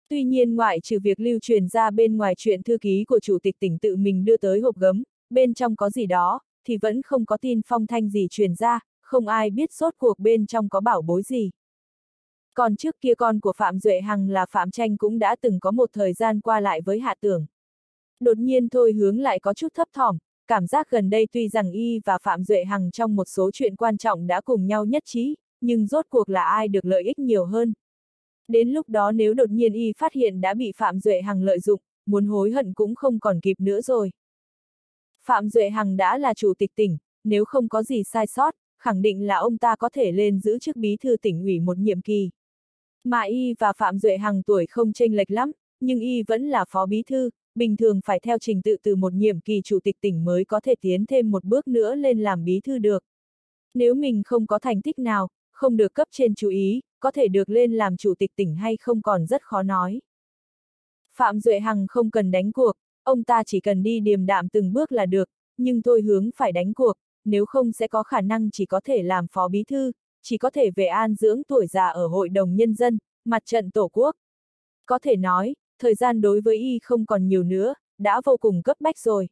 Tuy nhiên ngoại trừ việc lưu truyền ra bên ngoài chuyện thư ký của chủ tịch tỉnh tự mình đưa tới hộp gấm, bên trong có gì đó, thì vẫn không có tin phong thanh gì truyền ra, không ai biết rốt cuộc bên trong có bảo bối gì. Còn trước kia con của Phạm Duệ Hằng là Phạm Tranh cũng đã từng có một thời gian qua lại với Hạ Tưởng. Đột nhiên thôi hướng lại có chút thấp thỏm, cảm giác gần đây tuy rằng y và Phạm Duệ Hằng trong một số chuyện quan trọng đã cùng nhau nhất trí, nhưng rốt cuộc là ai được lợi ích nhiều hơn. Đến lúc đó nếu đột nhiên y phát hiện đã bị Phạm Duệ Hằng lợi dụng, muốn hối hận cũng không còn kịp nữa rồi. Phạm Duệ Hằng đã là chủ tịch tỉnh, nếu không có gì sai sót, khẳng định là ông ta có thể lên giữ chức bí thư tỉnh ủy một nhiệm kỳ. Mà y và Phạm Duệ Hằng tuổi không chênh lệch lắm, nhưng y vẫn là phó bí thư, bình thường phải theo trình tự từ một nhiệm kỳ chủ tịch tỉnh mới có thể tiến thêm một bước nữa lên làm bí thư được. Nếu mình không có thành tích nào, không được cấp trên chú ý, có thể được lên làm chủ tịch tỉnh hay không còn rất khó nói. Phạm Duệ Hằng không cần đánh cuộc, ông ta chỉ cần đi điềm đạm từng bước là được, nhưng thôi hướng phải đánh cuộc, nếu không sẽ có khả năng chỉ có thể làm phó bí thư, chỉ có thể về an dưỡng tuổi già ở Hội đồng Nhân dân, mặt trận Tổ quốc. Có thể nói, thời gian đối với y không còn nhiều nữa, đã vô cùng cấp bách rồi.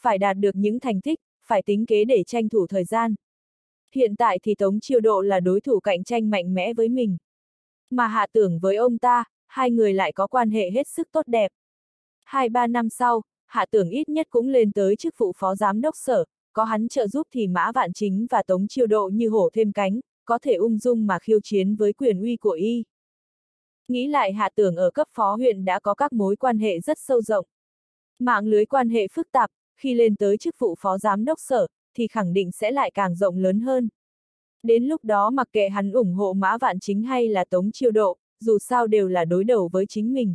Phải đạt được những thành tích, phải tính kế để tranh thủ thời gian. Hiện tại thì Tống Chiêu Độ là đối thủ cạnh tranh mạnh mẽ với mình. Mà hạ tưởng với ông ta, hai người lại có quan hệ hết sức tốt đẹp. Hai ba năm sau, hạ tưởng ít nhất cũng lên tới chức vụ phó giám đốc sở, có hắn trợ giúp thì Mã Vạn Chính và Tống Chiêu Độ như hổ thêm cánh, có thể ung dung mà khiêu chiến với quyền uy của y. Nghĩ lại hạ tưởng ở cấp phó huyện đã có các mối quan hệ rất sâu rộng. Mạng lưới quan hệ phức tạp, khi lên tới chức vụ phó giám đốc sở, thì khẳng định sẽ lại càng rộng lớn hơn. Đến lúc đó mặc kệ hắn ủng hộ Mã Vạn Chính hay là Tống Chiêu Độ, dù sao đều là đối đầu với chính mình.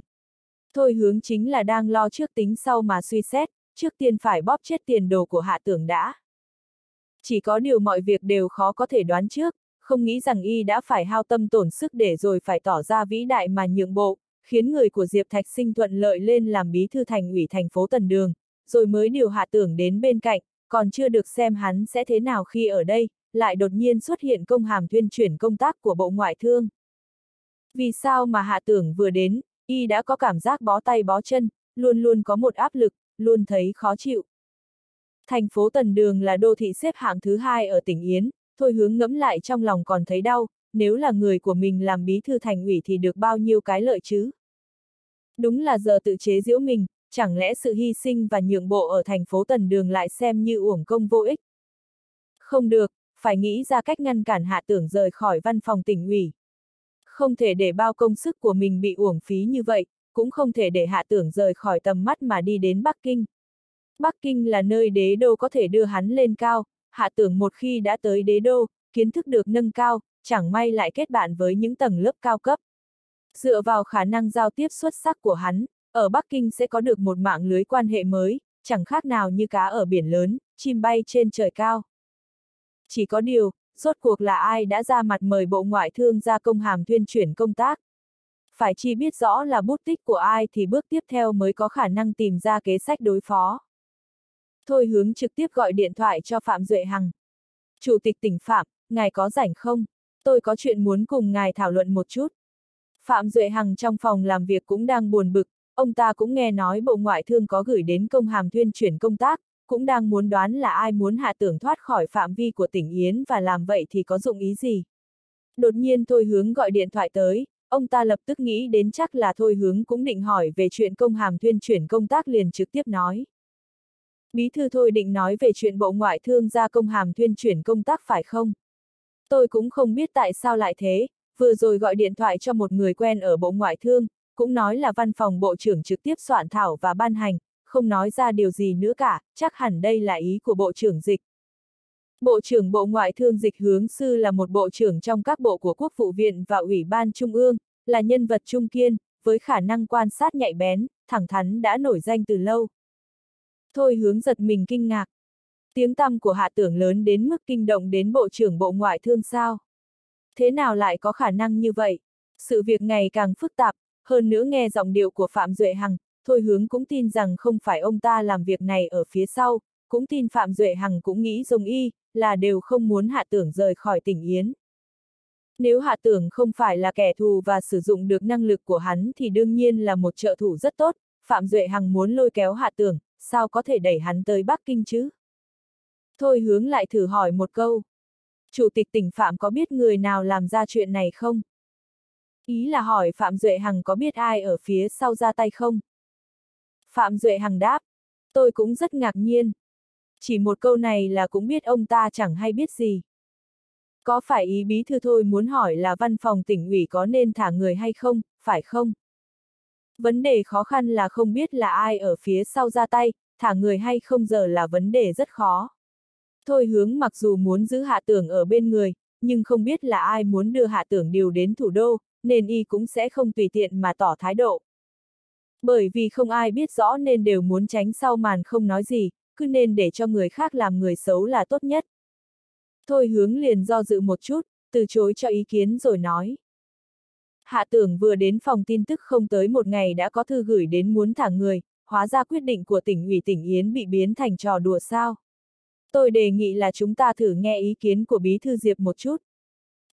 Thôi hướng chính là đang lo trước tính sau mà suy xét, trước tiên phải bóp chết tiền đồ của hạ tưởng đã. Chỉ có điều mọi việc đều khó có thể đoán trước, không nghĩ rằng y đã phải hao tâm tổn sức để rồi phải tỏ ra vĩ đại mà nhượng bộ, khiến người của Diệp Thạch Sinh thuận lợi lên làm bí thư thành ủy thành phố Tần Đường, rồi mới điều hạ tưởng đến bên cạnh, còn chưa được xem hắn sẽ thế nào khi ở đây, lại đột nhiên xuất hiện công hàm tuyên chuyển công tác của Bộ Ngoại Thương. Vì sao mà hạ tưởng vừa đến, y đã có cảm giác bó tay bó chân, luôn luôn có một áp lực, luôn thấy khó chịu. Thành phố Tần Đường là đô thị xếp hạng thứ hai ở tỉnh Yến, thôi hướng ngẫm lại trong lòng còn thấy đau, nếu là người của mình làm bí thư thành ủy thì được bao nhiêu cái lợi chứ. Đúng là giờ tự chế giễu mình, chẳng lẽ sự hy sinh và nhượng bộ ở thành phố Tần Đường lại xem như uổng công vô ích? Không được, phải nghĩ ra cách ngăn cản hạ tưởng rời khỏi văn phòng tỉnh ủy. Không thể để bao công sức của mình bị uổng phí như vậy, cũng không thể để hạ tưởng rời khỏi tầm mắt mà đi đến Bắc Kinh. Bắc Kinh là nơi đế đô có thể đưa hắn lên cao, hạ tưởng một khi đã tới đế đô, kiến thức được nâng cao, chẳng may lại kết bạn với những tầng lớp cao cấp. Dựa vào khả năng giao tiếp xuất sắc của hắn, ở Bắc Kinh sẽ có được một mạng lưới quan hệ mới, chẳng khác nào như cá ở biển lớn, chim bay trên trời cao. Chỉ có điều, rốt cuộc là ai đã ra mặt mời Bộ Ngoại thương ra công hàm tuyên chuyển công tác. Phải chi biết rõ là bút tích của ai thì bước tiếp theo mới có khả năng tìm ra kế sách đối phó. Thôi hướng trực tiếp gọi điện thoại cho Phạm Duệ Hằng. Chủ tịch tỉnh Phạm, ngài có rảnh không? Tôi có chuyện muốn cùng ngài thảo luận một chút. Phạm Duệ Hằng trong phòng làm việc cũng đang buồn bực, ông ta cũng nghe nói Bộ Ngoại thương có gửi đến công hàm tuyên chuyển công tác, cũng đang muốn đoán là ai muốn hạ tưởng thoát khỏi phạm vi của tỉnh Yến và làm vậy thì có dụng ý gì. Đột nhiên Thôi Hướng gọi điện thoại tới, ông ta lập tức nghĩ đến chắc là Thôi Hướng cũng định hỏi về chuyện công hàm tuyên chuyển công tác liền trực tiếp nói. Bí thư Thôi định nói về chuyện Bộ Ngoại thương ra công hàm tuyên chuyển công tác phải không? Tôi cũng không biết tại sao lại thế, vừa rồi gọi điện thoại cho một người quen ở Bộ Ngoại thương, cũng nói là văn phòng Bộ trưởng trực tiếp soạn thảo và ban hành, không nói ra điều gì nữa cả, chắc hẳn đây là ý của Bộ trưởng Dịch. Bộ trưởng Bộ Ngoại thương Dịch Hướng Sư là một bộ trưởng trong các bộ của Quốc vụ viện và Ủy ban Trung ương, là nhân vật trung kiên, với khả năng quan sát nhạy bén, thẳng thắn đã nổi danh từ lâu. Thôi hướng giật mình kinh ngạc. Tiếng tăm của hạ tưởng lớn đến mức kinh động đến Bộ trưởng Bộ Ngoại thương sao? Thế nào lại có khả năng như vậy? Sự việc ngày càng phức tạp, hơn nữa nghe giọng điệu của Phạm Duệ Hằng, Thôi hướng cũng tin rằng không phải ông ta làm việc này ở phía sau, cũng tin Phạm Duệ Hằng cũng nghĩ dùng y, là đều không muốn hạ tưởng rời khỏi tỉnh Yến. Nếu hạ tưởng không phải là kẻ thù và sử dụng được năng lực của hắn thì đương nhiên là một trợ thủ rất tốt, Phạm Duệ Hằng muốn lôi kéo hạ tưởng, sao có thể đẩy hắn tới Bắc Kinh chứ? Thôi hướng lại thử hỏi một câu. Chủ tịch tỉnh Phạm có biết người nào làm ra chuyện này không? Ý là hỏi Phạm Duệ Hằng có biết ai ở phía sau ra tay không? Phạm Duệ Hằng đáp. Tôi cũng rất ngạc nhiên. Chỉ một câu này là cũng biết ông ta chẳng hay biết gì. Có phải ý bí thư thôi muốn hỏi là văn phòng tỉnh ủy có nên thả người hay không, phải không? Vấn đề khó khăn là không biết là ai ở phía sau ra tay, thả người hay không giờ là vấn đề rất khó. Thôi hướng mặc dù muốn giữ hạ tưởng ở bên người, nhưng không biết là ai muốn đưa hạ tưởng điều đến thủ đô, nên y cũng sẽ không tùy tiện mà tỏ thái độ. Bởi vì không ai biết rõ nên đều muốn tránh sau màn không nói gì, cứ nên để cho người khác làm người xấu là tốt nhất. Thôi hướng liền do dự một chút, từ chối cho ý kiến rồi nói. Hạ tưởng vừa đến phòng tin tức không tới một ngày đã có thư gửi đến muốn thả người, hóa ra quyết định của tỉnh ủy tỉnh Yến bị biến thành trò đùa sao. Tôi đề nghị là chúng ta thử nghe ý kiến của Bí Thư Diệp một chút.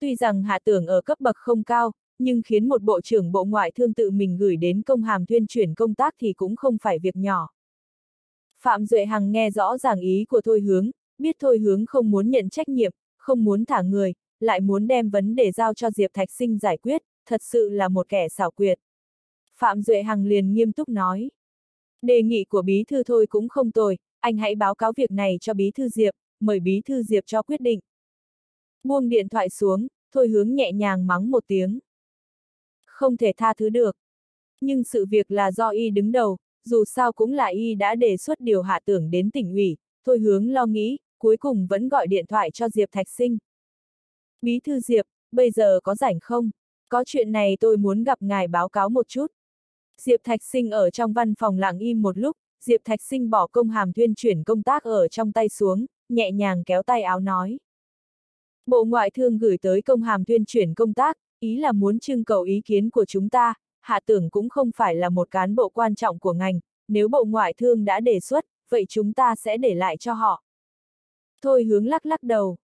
Tuy rằng hạ tưởng ở cấp bậc không cao, nhưng khiến một bộ trưởng bộ ngoại thương tự mình gửi đến công hàm tuyên chuyển công tác thì cũng không phải việc nhỏ. Phạm Duệ Hằng nghe rõ ràng ý của Thôi Hướng, biết Thôi Hướng không muốn nhận trách nhiệm, không muốn thả người, lại muốn đem vấn đề giao cho Diệp Thạch Sinh giải quyết, thật sự là một kẻ xảo quyệt. Phạm Duệ Hằng liền nghiêm túc nói. Đề nghị của Bí Thư thôi cũng không tồi, anh hãy báo cáo việc này cho Bí Thư Diệp, mời Bí Thư Diệp cho quyết định. Buông điện thoại xuống, Thôi hướng nhẹ nhàng mắng một tiếng. Không thể tha thứ được. Nhưng sự việc là do y đứng đầu, dù sao cũng là y đã đề xuất điều hạ tưởng đến tỉnh ủy, Thôi hướng lo nghĩ, cuối cùng vẫn gọi điện thoại cho Diệp Thạch Sinh. Bí thư Diệp, bây giờ có rảnh không? Có chuyện này tôi muốn gặp ngài báo cáo một chút. Diệp Thạch Sinh ở trong văn phòng lặng im một lúc, Diệp Thạch Sinh bỏ công hàm tuyên chuyển công tác ở trong tay xuống, nhẹ nhàng kéo tay áo nói. Bộ Ngoại thương gửi tới công hàm tuyên chuyển công tác, ý là muốn trưng cầu ý kiến của chúng ta, hạ tưởng cũng không phải là một cán bộ quan trọng của ngành, nếu Bộ Ngoại thương đã đề xuất, vậy chúng ta sẽ để lại cho họ. Thôi hướng lắc lắc đầu.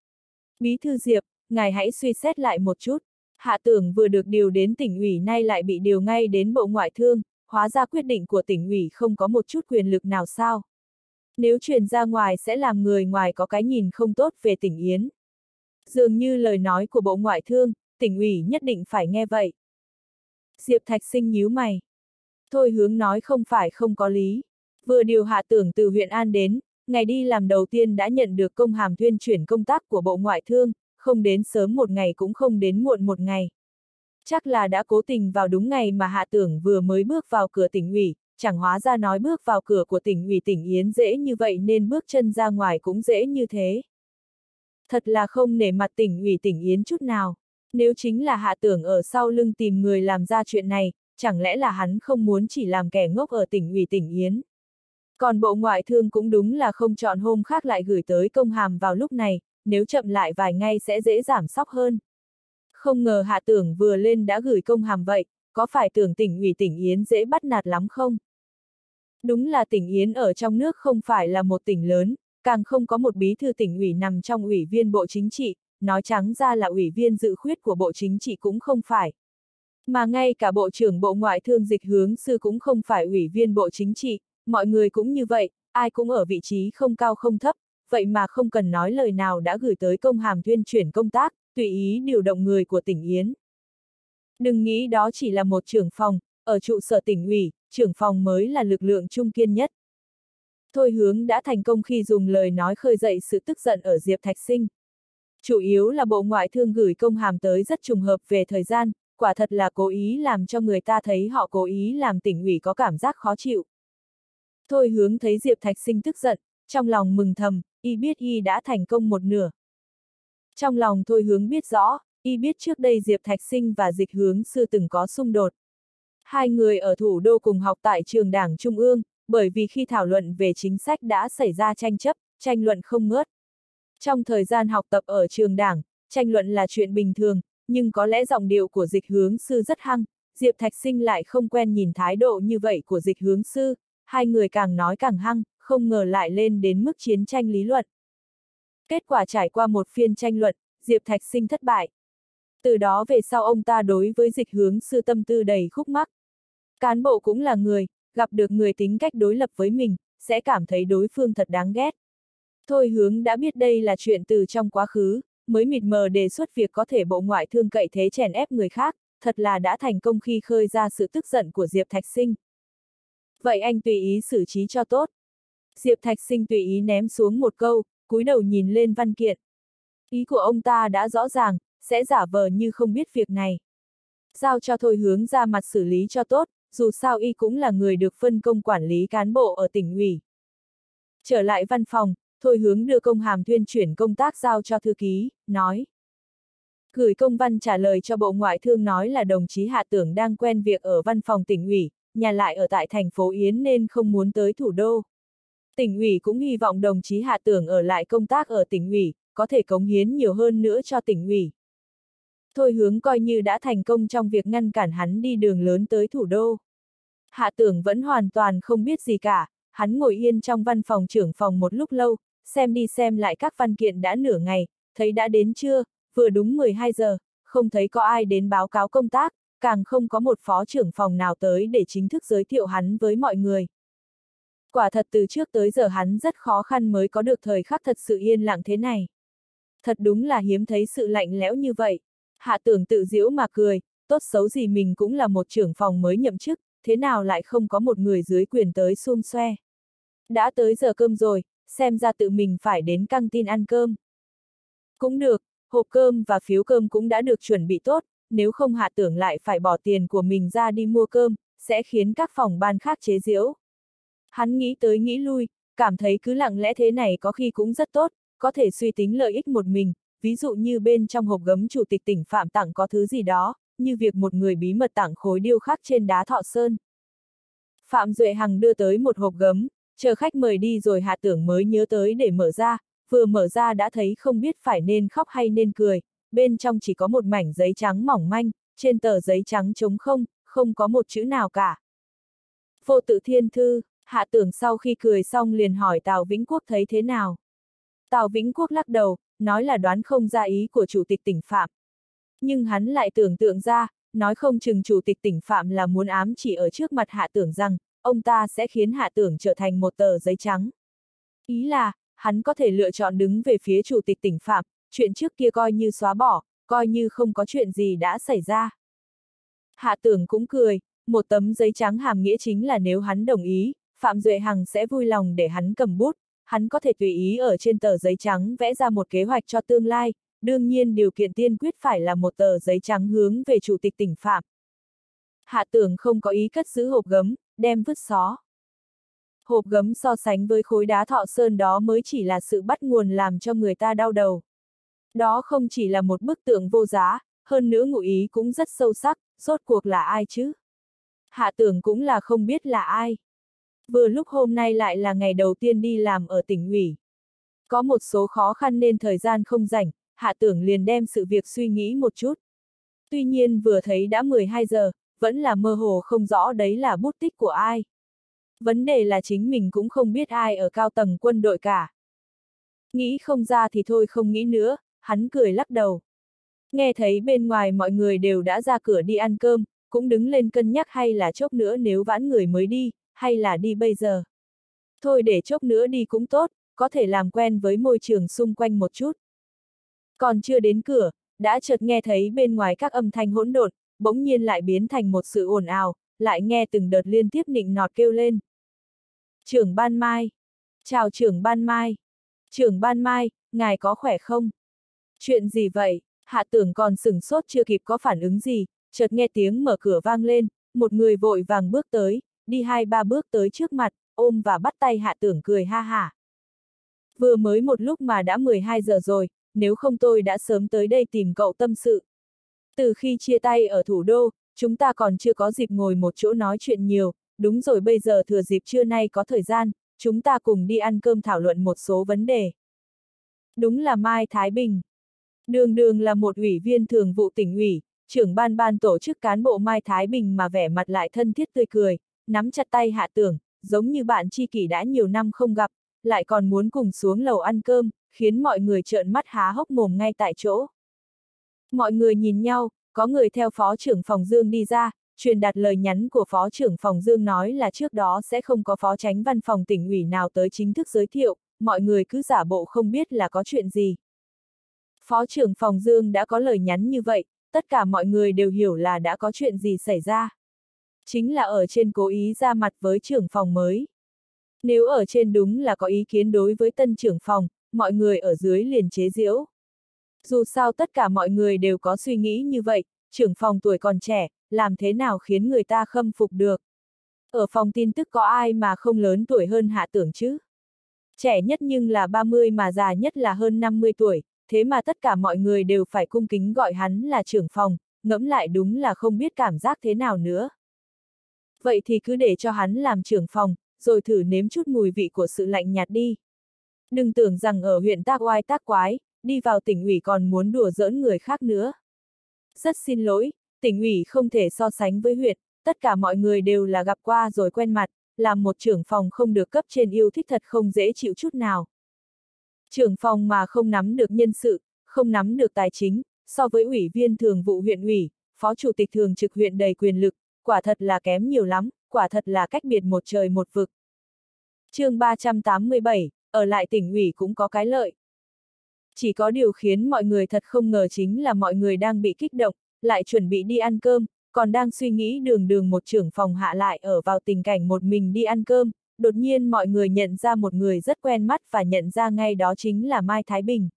Bí thư Diệp, ngài hãy suy xét lại một chút. Hạ tưởng vừa được điều đến tỉnh ủy nay lại bị điều ngay đến Bộ Ngoại thương, hóa ra quyết định của tỉnh ủy không có một chút quyền lực nào sao. Nếu truyền ra ngoài sẽ làm người ngoài có cái nhìn không tốt về tỉnh Yến. Dường như lời nói của Bộ Ngoại thương, tỉnh ủy nhất định phải nghe vậy. Diệp Thạch Sinh nhíu mày. Thôi hướng nói không phải không có lý. Vừa điều hạ tưởng từ huyện An đến, ngày đi làm đầu tiên đã nhận được công hàm tuyên chuyển công tác của Bộ Ngoại thương, không đến sớm một ngày cũng không đến muộn một ngày. Chắc là đã cố tình vào đúng ngày mà hạ tưởng vừa mới bước vào cửa tỉnh ủy, chẳng hóa ra nói bước vào cửa của tỉnh ủy tỉnh Yến dễ như vậy nên bước chân ra ngoài cũng dễ như thế. Thật là không nể mặt tỉnh ủy tỉnh Yến chút nào. Nếu chính là hạ tưởng ở sau lưng tìm người làm ra chuyện này, chẳng lẽ là hắn không muốn chỉ làm kẻ ngốc ở tỉnh ủy tỉnh Yến. Còn bộ ngoại thương cũng đúng là không chọn hôm khác lại gửi tới công hàm vào lúc này, nếu chậm lại vài ngày sẽ dễ giảm sóc hơn. Không ngờ hạ tưởng vừa lên đã gửi công hàm vậy, có phải tưởng tỉnh ủy tỉnh Yến dễ bắt nạt lắm không? Đúng là tỉnh Yến ở trong nước không phải là một tỉnh lớn, càng không có một bí thư tỉnh ủy nằm trong ủy viên Bộ Chính trị, nói trắng ra là ủy viên dự khuyết của Bộ Chính trị cũng không phải. Mà ngay cả Bộ trưởng Bộ Ngoại thương dịch hướng sư cũng không phải ủy viên Bộ Chính trị, mọi người cũng như vậy, ai cũng ở vị trí không cao không thấp, vậy mà không cần nói lời nào đã gửi tới công hàm tuyên chuyển công tác, tùy ý điều động người của tỉnh Yến. Đừng nghĩ đó chỉ là một trưởng phòng, ở trụ sở tỉnh ủy, trưởng phòng mới là lực lượng trung kiên nhất. Thôi hướng đã thành công khi dùng lời nói khơi dậy sự tức giận ở Diệp Thạch Sinh. Chủ yếu là bộ ngoại thương gửi công hàm tới rất trùng hợp về thời gian, quả thật là cố ý làm cho người ta thấy họ cố ý làm tỉnh ủy có cảm giác khó chịu. Thôi hướng thấy Diệp Thạch Sinh tức giận, trong lòng mừng thầm, y biết y đã thành công một nửa. Trong lòng thôi hướng biết rõ, y biết trước đây Diệp Thạch Sinh và dịch hướng sư từng có xung đột. Hai người ở thủ đô cùng học tại trường đảng Trung ương, bởi vì khi thảo luận về chính sách đã xảy ra tranh chấp, tranh luận không ngớt. Trong thời gian học tập ở trường đảng, tranh luận là chuyện bình thường, nhưng có lẽ giọng điệu của dịch hướng sư rất hăng, Diệp Thạch Sinh lại không quen nhìn thái độ như vậy của dịch hướng sư, hai người càng nói càng hăng, không ngờ lại lên đến mức chiến tranh lý luận. Kết quả trải qua một phiên tranh luận, Diệp Thạch Sinh thất bại. Từ đó về sau ông ta đối với dịch hướng sư tâm tư đầy khúc mắc. Cán bộ cũng là người, gặp được người tính cách đối lập với mình, sẽ cảm thấy đối phương thật đáng ghét. Thôi hướng đã biết đây là chuyện từ trong quá khứ, mới mịt mờ đề xuất việc có thể bộ ngoại thương cậy thế chèn ép người khác, thật là đã thành công khi khơi ra sự tức giận của Diệp Thạch Sinh. Vậy anh tùy ý xử trí cho tốt. Diệp Thạch Sinh tùy ý ném xuống một câu, cúi đầu nhìn lên văn kiện. Ý của ông ta đã rõ ràng, sẽ giả vờ như không biết việc này. Giao cho thôi hướng ra mặt xử lý cho tốt, dù sao y cũng là người được phân công quản lý cán bộ ở tỉnh ủy. Trở lại văn phòng, thôi hướng đưa công hàm tuyên chuyển công tác giao cho thư ký, nói. Gửi công văn trả lời cho Bộ Ngoại thương nói là đồng chí Hạ Tưởng đang quen việc ở văn phòng tỉnh ủy, nhà lại ở tại thành phố Yến nên không muốn tới thủ đô. Tỉnh ủy cũng hy vọng đồng chí Hạ Tưởng ở lại công tác ở tỉnh ủy, có thể cống hiến nhiều hơn nữa cho tỉnh ủy. Thôi hướng coi như đã thành công trong việc ngăn cản hắn đi đường lớn tới thủ đô. Hạ tưởng vẫn hoàn toàn không biết gì cả, hắn ngồi yên trong văn phòng trưởng phòng một lúc lâu, xem đi xem lại các văn kiện đã nửa ngày, thấy đã đến trưa, vừa đúng 12 giờ, không thấy có ai đến báo cáo công tác, càng không có một phó trưởng phòng nào tới để chính thức giới thiệu hắn với mọi người. Quả thật từ trước tới giờ hắn rất khó khăn mới có được thời khắc thật sự yên lặng thế này. Thật đúng là hiếm thấy sự lạnh lẽo như vậy. Hạ tưởng tự diễu mà cười, tốt xấu gì mình cũng là một trưởng phòng mới nhậm chức, thế nào lại không có một người dưới quyền tới xung xoe. Đã tới giờ cơm rồi, xem ra tự mình phải đến căng tin ăn cơm. Cũng được, hộp cơm và phiếu cơm cũng đã được chuẩn bị tốt, nếu không hạ tưởng lại phải bỏ tiền của mình ra đi mua cơm, sẽ khiến các phòng ban khác chế giễu. Hắn nghĩ tới nghĩ lui, cảm thấy cứ lặng lẽ thế này có khi cũng rất tốt, có thể suy tính lợi ích một mình, ví dụ như bên trong hộp gấm chủ tịch tỉnh Phạm tặng có thứ gì đó, như việc một người bí mật tặng khối điêu khắc trên đá thọ sơn. Phạm Duệ Hằng đưa tới một hộp gấm, chờ khách mời đi rồi hạ tưởng mới nhớ tới để mở ra, vừa mở ra đã thấy không biết phải nên khóc hay nên cười, bên trong chỉ có một mảnh giấy trắng mỏng manh, trên tờ giấy trắng trống không, không có một chữ nào cả. Vô tự thiên thư, hạ tưởng sau khi cười xong liền hỏi Tào Vĩnh Quốc thấy thế nào. Tào Vĩnh Quốc lắc đầu, nói là đoán không ra ý của chủ tịch tỉnh Phạm. Nhưng hắn lại tưởng tượng ra, nói không chừng chủ tịch tỉnh Phạm là muốn ám chỉ ở trước mặt hạ tưởng rằng, ông ta sẽ khiến hạ tưởng trở thành một tờ giấy trắng. Ý là, hắn có thể lựa chọn đứng về phía chủ tịch tỉnh Phạm, chuyện trước kia coi như xóa bỏ, coi như không có chuyện gì đã xảy ra. Hạ tưởng cũng cười, một tấm giấy trắng hàm nghĩa chính là nếu hắn đồng ý, Phạm Duệ Hằng sẽ vui lòng để hắn cầm bút, hắn có thể tùy ý ở trên tờ giấy trắng vẽ ra một kế hoạch cho tương lai, đương nhiên điều kiện tiên quyết phải là một tờ giấy trắng hướng về chủ tịch tỉnh Phạm. Hạ tưởng không có ý cất giữ hộp gấm, đem vứt xó. Hộp gấm so sánh với khối đá thọ sơn đó mới chỉ là sự bắt nguồn làm cho người ta đau đầu. Đó không chỉ là một bức tượng vô giá, hơn nữa ngụ ý cũng rất sâu sắc, rốt cuộc là ai chứ? Hạ tưởng cũng là không biết là ai. Vừa lúc hôm nay lại là ngày đầu tiên đi làm ở tỉnh ủy. Có một số khó khăn nên thời gian không rảnh, hạ tưởng liền đem sự việc suy nghĩ một chút. Tuy nhiên vừa thấy đã 12 giờ, vẫn là mơ hồ không rõ đấy là bút tích của ai. Vấn đề là chính mình cũng không biết ai ở cao tầng quân đội cả. Nghĩ không ra thì thôi không nghĩ nữa, hắn cười lắc đầu. Nghe thấy bên ngoài mọi người đều đã ra cửa đi ăn cơm, cũng đứng lên cân nhắc hay là chốc nữa nếu vãn người mới đi, hay là đi bây giờ. Thôi để chốc nữa đi cũng tốt, có thể làm quen với môi trường xung quanh một chút. Còn chưa đến cửa, đã chợt nghe thấy bên ngoài các âm thanh hỗn độn, bỗng nhiên lại biến thành một sự ồn ào, lại nghe từng đợt liên tiếp nịnh nọt kêu lên. Trưởng Ban Mai. Chào trưởng Ban Mai. Trưởng Ban Mai, ngài có khỏe không? Chuyện gì vậy? Hạ tưởng còn sừng sốt chưa kịp có phản ứng gì, chợt nghe tiếng mở cửa vang lên, một người vội vàng bước tới, đi hai ba bước tới trước mặt, ôm và bắt tay hạ tưởng cười ha hả. Vừa mới một lúc mà đã 12 giờ rồi, nếu không tôi đã sớm tới đây tìm cậu tâm sự. Từ khi chia tay ở thủ đô, chúng ta còn chưa có dịp ngồi một chỗ nói chuyện nhiều, đúng rồi bây giờ thừa dịp trưa nay có thời gian, chúng ta cùng đi ăn cơm thảo luận một số vấn đề. Đúng là Mai Thái Bình. Đường đường là một ủy viên thường vụ tỉnh ủy, trưởng ban ban tổ chức cán bộ Mai Thái Bình mà vẻ mặt lại thân thiết tươi cười, nắm chặt tay hạ tưởng, giống như bạn tri kỷ đã nhiều năm không gặp, lại còn muốn cùng xuống lầu ăn cơm, khiến mọi người trợn mắt há hốc mồm ngay tại chỗ. Mọi người nhìn nhau, có người theo phó trưởng phòng Dương đi ra, truyền đạt lời nhắn của phó trưởng phòng Dương nói là trước đó sẽ không có phó tránh văn phòng tỉnh ủy nào tới chính thức giới thiệu, mọi người cứ giả bộ không biết là có chuyện gì. Phó trưởng phòng Dương đã có lời nhắn như vậy, tất cả mọi người đều hiểu là đã có chuyện gì xảy ra. Chính là ở trên cố ý ra mặt với trưởng phòng mới. Nếu ở trên đúng là có ý kiến đối với tân trưởng phòng, mọi người ở dưới liền chế diễu. Dù sao tất cả mọi người đều có suy nghĩ như vậy, trưởng phòng tuổi còn trẻ, làm thế nào khiến người ta khâm phục được. Ở phòng tin tức có ai mà không lớn tuổi hơn hạ tưởng chứ? Trẻ nhất nhưng là 30 mà già nhất là hơn 50 tuổi, thế mà tất cả mọi người đều phải cung kính gọi hắn là trưởng phòng, ngẫm lại đúng là không biết cảm giác thế nào nữa. Vậy thì cứ để cho hắn làm trưởng phòng, rồi thử nếm chút mùi vị của sự lạnh nhạt đi. Đừng tưởng rằng ở huyện tác oai tác quái, đi vào tỉnh ủy còn muốn đùa giỡn người khác nữa. Rất xin lỗi, tỉnh ủy không thể so sánh với huyện, tất cả mọi người đều là gặp qua rồi quen mặt, làm một trưởng phòng không được cấp trên yêu thích thật không dễ chịu chút nào. Trưởng phòng mà không nắm được nhân sự, không nắm được tài chính, so với ủy viên thường vụ huyện ủy, phó chủ tịch thường trực huyện đầy quyền lực, quả thật là kém nhiều lắm, quả thật là cách biệt một trời một vực. chương 387, ở lại tỉnh ủy cũng có cái lợi. Chỉ có điều khiến mọi người thật không ngờ chính là mọi người đang bị kích động, lại chuẩn bị đi ăn cơm, còn đang suy nghĩ đường đường một trưởng phòng hạ lại ở vào tình cảnh một mình đi ăn cơm, đột nhiên mọi người nhận ra một người rất quen mắt và nhận ra ngay đó chính là Mai Thái Bình.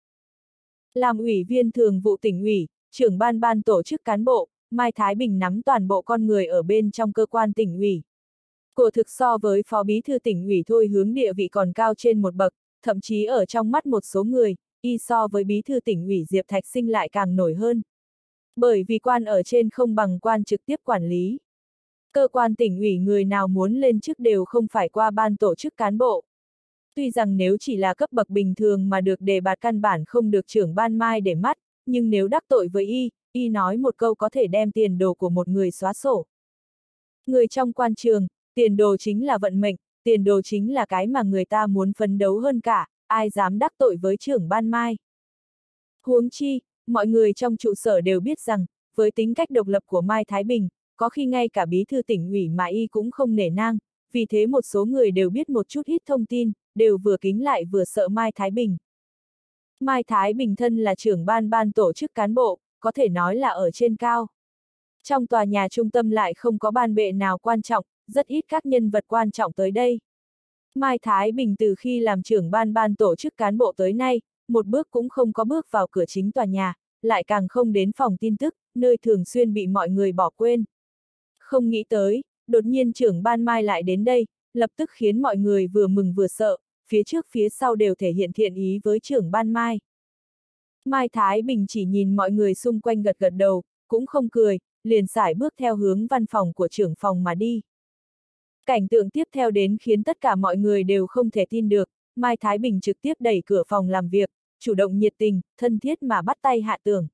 Làm ủy viên thường vụ tỉnh ủy, trưởng ban ban tổ chức cán bộ, Mai Thái Bình nắm toàn bộ con người ở bên trong cơ quan tỉnh ủy. Của thực so với phó bí thư tỉnh ủy thôi hướng địa vị còn cao trên một bậc, thậm chí ở trong mắt một số người, y so với bí thư tỉnh ủy Diệp Thạch Sinh lại càng nổi hơn. Bởi vì quan ở trên không bằng quan trực tiếp quản lý. Cơ quan tỉnh ủy người nào muốn lên chức đều không phải qua ban tổ chức cán bộ. Tuy rằng nếu chỉ là cấp bậc bình thường mà được đề bạt căn bản không được trưởng ban mai để mắt, nhưng nếu đắc tội với y, y nói một câu có thể đem tiền đồ của một người xóa sổ. Người trong quan trường, tiền đồ chính là vận mệnh, tiền đồ chính là cái mà người ta muốn phấn đấu hơn cả, ai dám đắc tội với trưởng ban mai. Huống chi, mọi người trong trụ sở đều biết rằng, với tính cách độc lập của Mai Thái Bình, có khi ngay cả bí thư tỉnh ủy mà y cũng không nể nang, vì thế một số người đều biết một chút ít thông tin, đều vừa kính lại vừa sợ Mai Thái Bình. Mai Thái Bình thân là trưởng ban ban tổ chức cán bộ, có thể nói là ở trên cao. Trong tòa nhà trung tâm lại không có ban bệ nào quan trọng, rất ít các nhân vật quan trọng tới đây. Mai Thái Bình từ khi làm trưởng ban ban tổ chức cán bộ tới nay, một bước cũng không có bước vào cửa chính tòa nhà, lại càng không đến phòng tin tức, nơi thường xuyên bị mọi người bỏ quên. Không nghĩ tới, đột nhiên trưởng ban mai lại đến đây, lập tức khiến mọi người vừa mừng vừa sợ, phía trước phía sau đều thể hiện thiện ý với trưởng ban mai. Mai Thái Bình chỉ nhìn mọi người xung quanh gật gật đầu, cũng không cười, liền sải bước theo hướng văn phòng của trưởng phòng mà đi. Cảnh tượng tiếp theo đến khiến tất cả mọi người đều không thể tin được, Mai Thái Bình trực tiếp đẩy cửa phòng làm việc, chủ động nhiệt tình, thân thiết mà bắt tay hạ Tường.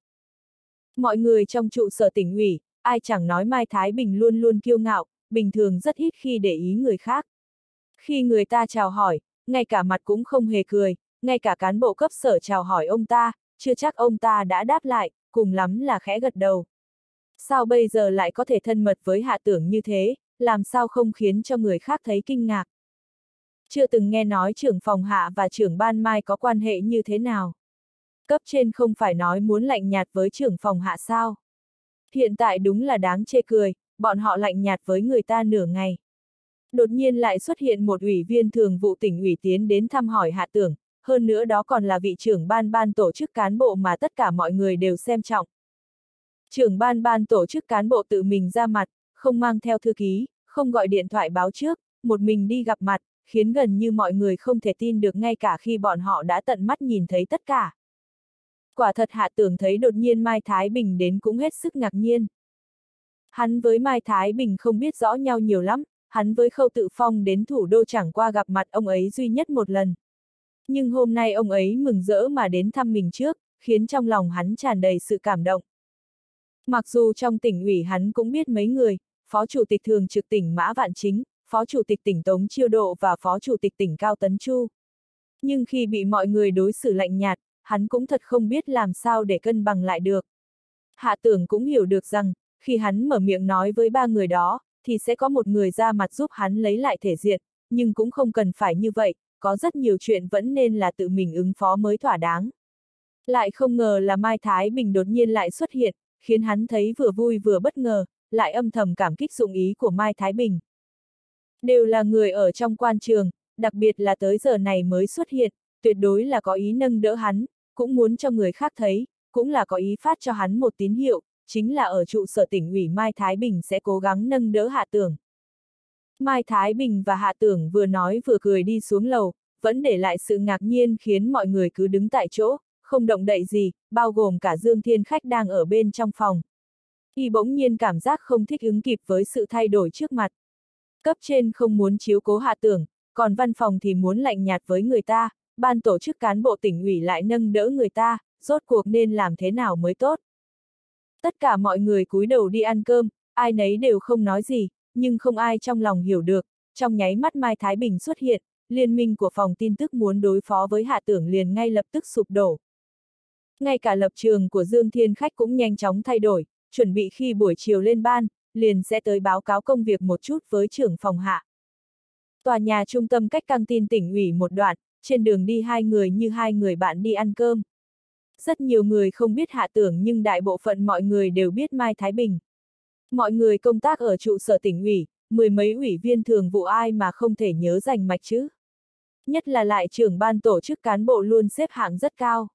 Mọi người trong trụ sở tỉnh ủy, ai chẳng nói Mai Thái Bình luôn luôn kiêu ngạo, bình thường rất ít khi để ý người khác. Khi người ta chào hỏi, ngay cả mặt cũng không hề cười, ngay cả cán bộ cấp sở chào hỏi ông ta, chưa chắc ông ta đã đáp lại, cùng lắm là khẽ gật đầu. Sao bây giờ lại có thể thân mật với hạ tưởng như thế, làm sao không khiến cho người khác thấy kinh ngạc? Chưa từng nghe nói trưởng phòng hạ và trưởng ban mai có quan hệ như thế nào. Cấp trên không phải nói muốn lạnh nhạt với trưởng phòng hạ sao. Hiện tại đúng là đáng chê cười, bọn họ lạnh nhạt với người ta nửa ngày. Đột nhiên lại xuất hiện một ủy viên thường vụ tỉnh ủy tiến đến thăm hỏi hạ tưởng, hơn nữa đó còn là vị trưởng ban ban tổ chức cán bộ mà tất cả mọi người đều xem trọng. Trưởng ban ban tổ chức cán bộ tự mình ra mặt, không mang theo thư ký, không gọi điện thoại báo trước, một mình đi gặp mặt, khiến gần như mọi người không thể tin được ngay cả khi bọn họ đã tận mắt nhìn thấy tất cả. Quả thật hạ tưởng thấy đột nhiên Mai Thái Bình đến cũng hết sức ngạc nhiên. Hắn với Mai Thái Bình không biết rõ nhau nhiều lắm, hắn với Khâu Tự Phong đến thủ đô chẳng qua gặp mặt ông ấy duy nhất một lần. Nhưng hôm nay ông ấy mừng rỡ mà đến thăm mình trước, khiến trong lòng hắn tràn đầy sự cảm động. Mặc dù trong tỉnh ủy hắn cũng biết mấy người, Phó Chủ tịch Thường trực tỉnh Mã Vạn Chính, Phó Chủ tịch tỉnh Tống Chiêu Độ và Phó Chủ tịch tỉnh Cao Tấn Chu. Nhưng khi bị mọi người đối xử lạnh nhạt, hắn cũng thật không biết làm sao để cân bằng lại được. Hạ tưởng cũng hiểu được rằng, khi hắn mở miệng nói với ba người đó, thì sẽ có một người ra mặt giúp hắn lấy lại thể diện, nhưng cũng không cần phải như vậy, có rất nhiều chuyện vẫn nên là tự mình ứng phó mới thỏa đáng. Lại không ngờ là Mai Thái Bình đột nhiên lại xuất hiện, khiến hắn thấy vừa vui vừa bất ngờ, lại âm thầm cảm kích dụng ý của Mai Thái Bình. Đều là người ở trong quan trường, đặc biệt là tới giờ này mới xuất hiện, tuyệt đối là có ý nâng đỡ hắn, cũng muốn cho người khác thấy, cũng là có ý phát cho hắn một tín hiệu, chính là ở trụ sở tỉnh ủy Mai Thái Bình sẽ cố gắng nâng đỡ hạ tưởng. Mai Thái Bình và hạ tưởng vừa nói vừa cười đi xuống lầu, vẫn để lại sự ngạc nhiên khiến mọi người cứ đứng tại chỗ, không động đậy gì, bao gồm cả Dương Thiên Khách đang ở bên trong phòng. Y bỗng nhiên cảm giác không thích ứng kịp với sự thay đổi trước mặt. Cấp trên không muốn chiếu cố hạ tưởng, còn văn phòng thì muốn lạnh nhạt với người ta, ban tổ chức cán bộ tỉnh ủy lại nâng đỡ người ta, rốt cuộc nên làm thế nào mới tốt. Tất cả mọi người cúi đầu đi ăn cơm, ai nấy đều không nói gì, nhưng không ai trong lòng hiểu được, trong nháy mắt Mai Thái Bình xuất hiện, liên minh của phòng tin tức muốn đối phó với hạ tưởng liền ngay lập tức sụp đổ. Ngay cả lập trường của Dương Thiên Khách cũng nhanh chóng thay đổi, chuẩn bị khi buổi chiều lên ban, liền sẽ tới báo cáo công việc một chút với trưởng phòng hạ. Tòa nhà trung tâm cách căng tin tỉnh ủy một đoạn, trên đường đi hai người như hai người bạn đi ăn cơm. Rất nhiều người không biết hạ tưởng nhưng đại bộ phận mọi người đều biết Mai Thái Bình. Mọi người công tác ở trụ sở tỉnh ủy, mười mấy ủy viên thường vụ ai mà không thể nhớ rành mạch chứ. Nhất là lại trưởng ban tổ chức cán bộ luôn xếp hạng rất cao.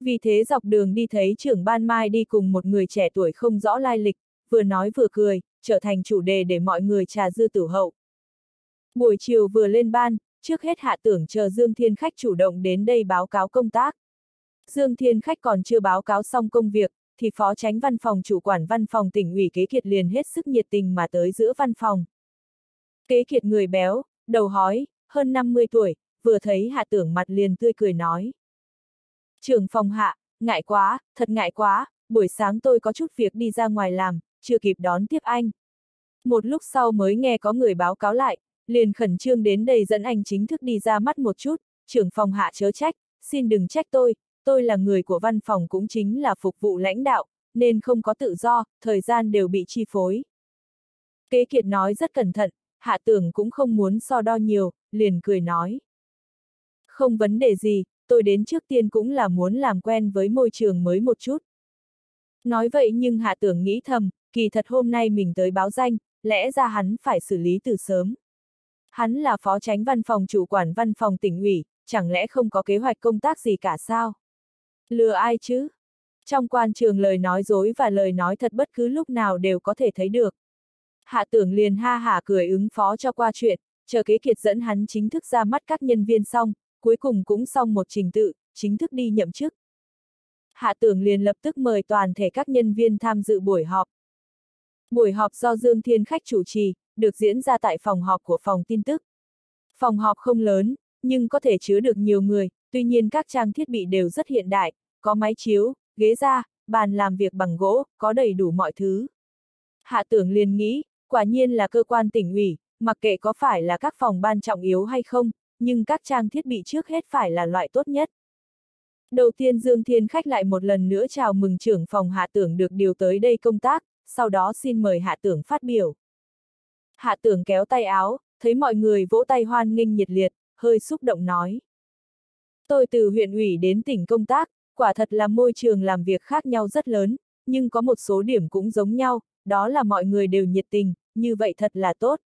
Vì thế dọc đường đi thấy trưởng ban Mai đi cùng một người trẻ tuổi không rõ lai lịch, vừa nói vừa cười, trở thành chủ đề để mọi người trà dư tử hậu. Buổi chiều vừa lên ban, trước hết hạ tưởng chờ Dương Thiên Khách chủ động đến đây báo cáo công tác. Dương Thiên Khách còn chưa báo cáo xong công việc, thì phó tránh văn phòng chủ quản văn phòng tỉnh ủy kế kiệt liền hết sức nhiệt tình mà tới giữa văn phòng. Kế kiệt người béo, đầu hói, hơn 50 tuổi, vừa thấy hạ tưởng mặt liền tươi cười nói. Trưởng phòng hạ, ngại quá, thật ngại quá, buổi sáng tôi có chút việc đi ra ngoài làm, chưa kịp đón tiếp anh. Một lúc sau mới nghe có người báo cáo lại, liền khẩn trương đến đây dẫn anh chính thức đi ra mắt một chút, trưởng phòng hạ chớ trách, xin đừng trách tôi, tôi là người của văn phòng cũng chính là phục vụ lãnh đạo, nên không có tự do, thời gian đều bị chi phối. Kế kiệt nói rất cẩn thận, hạ tưởng cũng không muốn so đo nhiều, liền cười nói. Không vấn đề gì, tôi đến trước tiên cũng là muốn làm quen với môi trường mới một chút. Nói vậy nhưng hạ tưởng nghĩ thầm, kỳ thật hôm nay mình tới báo danh, lẽ ra hắn phải xử lý từ sớm. Hắn là phó tránh văn phòng chủ quản văn phòng tỉnh ủy, chẳng lẽ không có kế hoạch công tác gì cả sao? Lừa ai chứ? Trong quan trường lời nói dối và lời nói thật bất cứ lúc nào đều có thể thấy được. Hạ tưởng liền ha hả cười ứng phó cho qua chuyện, chờ kế kiệt dẫn hắn chính thức ra mắt các nhân viên xong, cuối cùng cũng xong một trình tự, chính thức đi nhậm chức. Hạ tưởng liền lập tức mời toàn thể các nhân viên tham dự buổi họp. Buổi họp do Dương Thiên Khách chủ trì, được diễn ra tại phòng họp của phòng tin tức. Phòng họp không lớn, nhưng có thể chứa được nhiều người, tuy nhiên các trang thiết bị đều rất hiện đại, có máy chiếu, ghế da, bàn làm việc bằng gỗ, có đầy đủ mọi thứ. Hạ tưởng liền nghĩ, quả nhiên là cơ quan tỉnh ủy, mặc kệ có phải là các phòng ban trọng yếu hay không, nhưng các trang thiết bị trước hết phải là loại tốt nhất. Đầu tiên Dương Thiên Khách lại một lần nữa chào mừng trưởng phòng Hạ Tưởng được điều tới đây công tác, sau đó xin mời Hạ Tưởng phát biểu. Hạ Tưởng kéo tay áo, thấy mọi người vỗ tay hoan nghênh nhiệt liệt, hơi xúc động nói. Tôi từ huyện ủy đến tỉnh công tác, quả thật là môi trường làm việc khác nhau rất lớn, nhưng có một số điểm cũng giống nhau, đó là mọi người đều nhiệt tình, như vậy thật là tốt.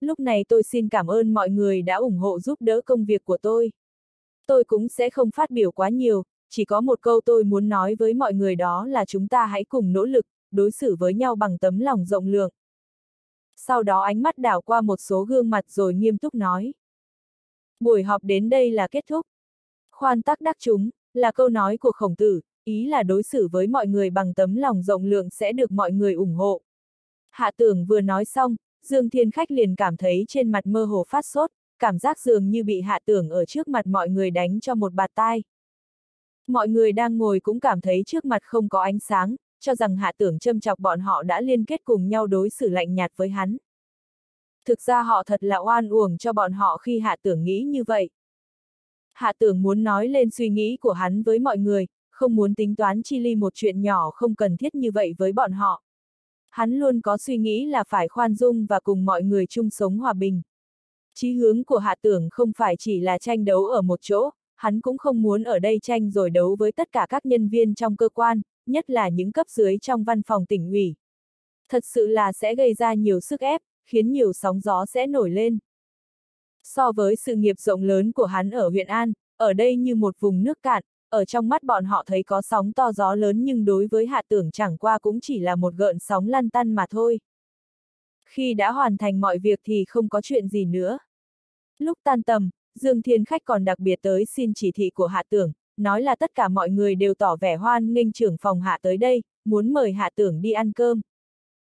Lúc này tôi xin cảm ơn mọi người đã ủng hộ giúp đỡ công việc của tôi. Tôi cũng sẽ không phát biểu quá nhiều, chỉ có một câu tôi muốn nói với mọi người đó là chúng ta hãy cùng nỗ lực, đối xử với nhau bằng tấm lòng rộng lượng. Sau đó ánh mắt đảo qua một số gương mặt rồi nghiêm túc nói. Buổi họp đến đây là kết thúc. Khoan tắc đắc chúng, là câu nói của khổng tử, ý là đối xử với mọi người bằng tấm lòng rộng lượng sẽ được mọi người ủng hộ. Hạ tưởng vừa nói xong, Dương Thiên Khách liền cảm thấy trên mặt mơ hồ phát sốt, cảm giác dường như bị hạ tưởng ở trước mặt mọi người đánh cho một bạt tai. Mọi người đang ngồi cũng cảm thấy trước mặt không có ánh sáng, cho rằng hạ tưởng châm chọc bọn họ đã liên kết cùng nhau đối xử lạnh nhạt với hắn. Thực ra họ thật là oan uổng cho bọn họ khi hạ tưởng nghĩ như vậy. Hạ tưởng muốn nói lên suy nghĩ của hắn với mọi người, không muốn tính toán chi ly một chuyện nhỏ không cần thiết như vậy với bọn họ. Hắn luôn có suy nghĩ là phải khoan dung và cùng mọi người chung sống hòa bình. Chí hướng của hạ tưởng không phải chỉ là tranh đấu ở một chỗ, hắn cũng không muốn ở đây tranh rồi đấu với tất cả các nhân viên trong cơ quan, nhất là những cấp dưới trong văn phòng tỉnh ủy. Thật sự là sẽ gây ra nhiều sức ép, khiến nhiều sóng gió sẽ nổi lên. So với sự nghiệp rộng lớn của hắn ở huyện An, ở đây như một vùng nước cạn, ở trong mắt bọn họ thấy có sóng to gió lớn nhưng đối với hạ tưởng chẳng qua cũng chỉ là một gợn sóng lăn tăn mà thôi. Khi đã hoàn thành mọi việc thì không có chuyện gì nữa. Lúc tan tầm, Dương Thiên Khách còn đặc biệt tới xin chỉ thị của hạ tưởng, nói là tất cả mọi người đều tỏ vẻ hoan nghênh trưởng phòng hạ tới đây, muốn mời hạ tưởng đi ăn cơm.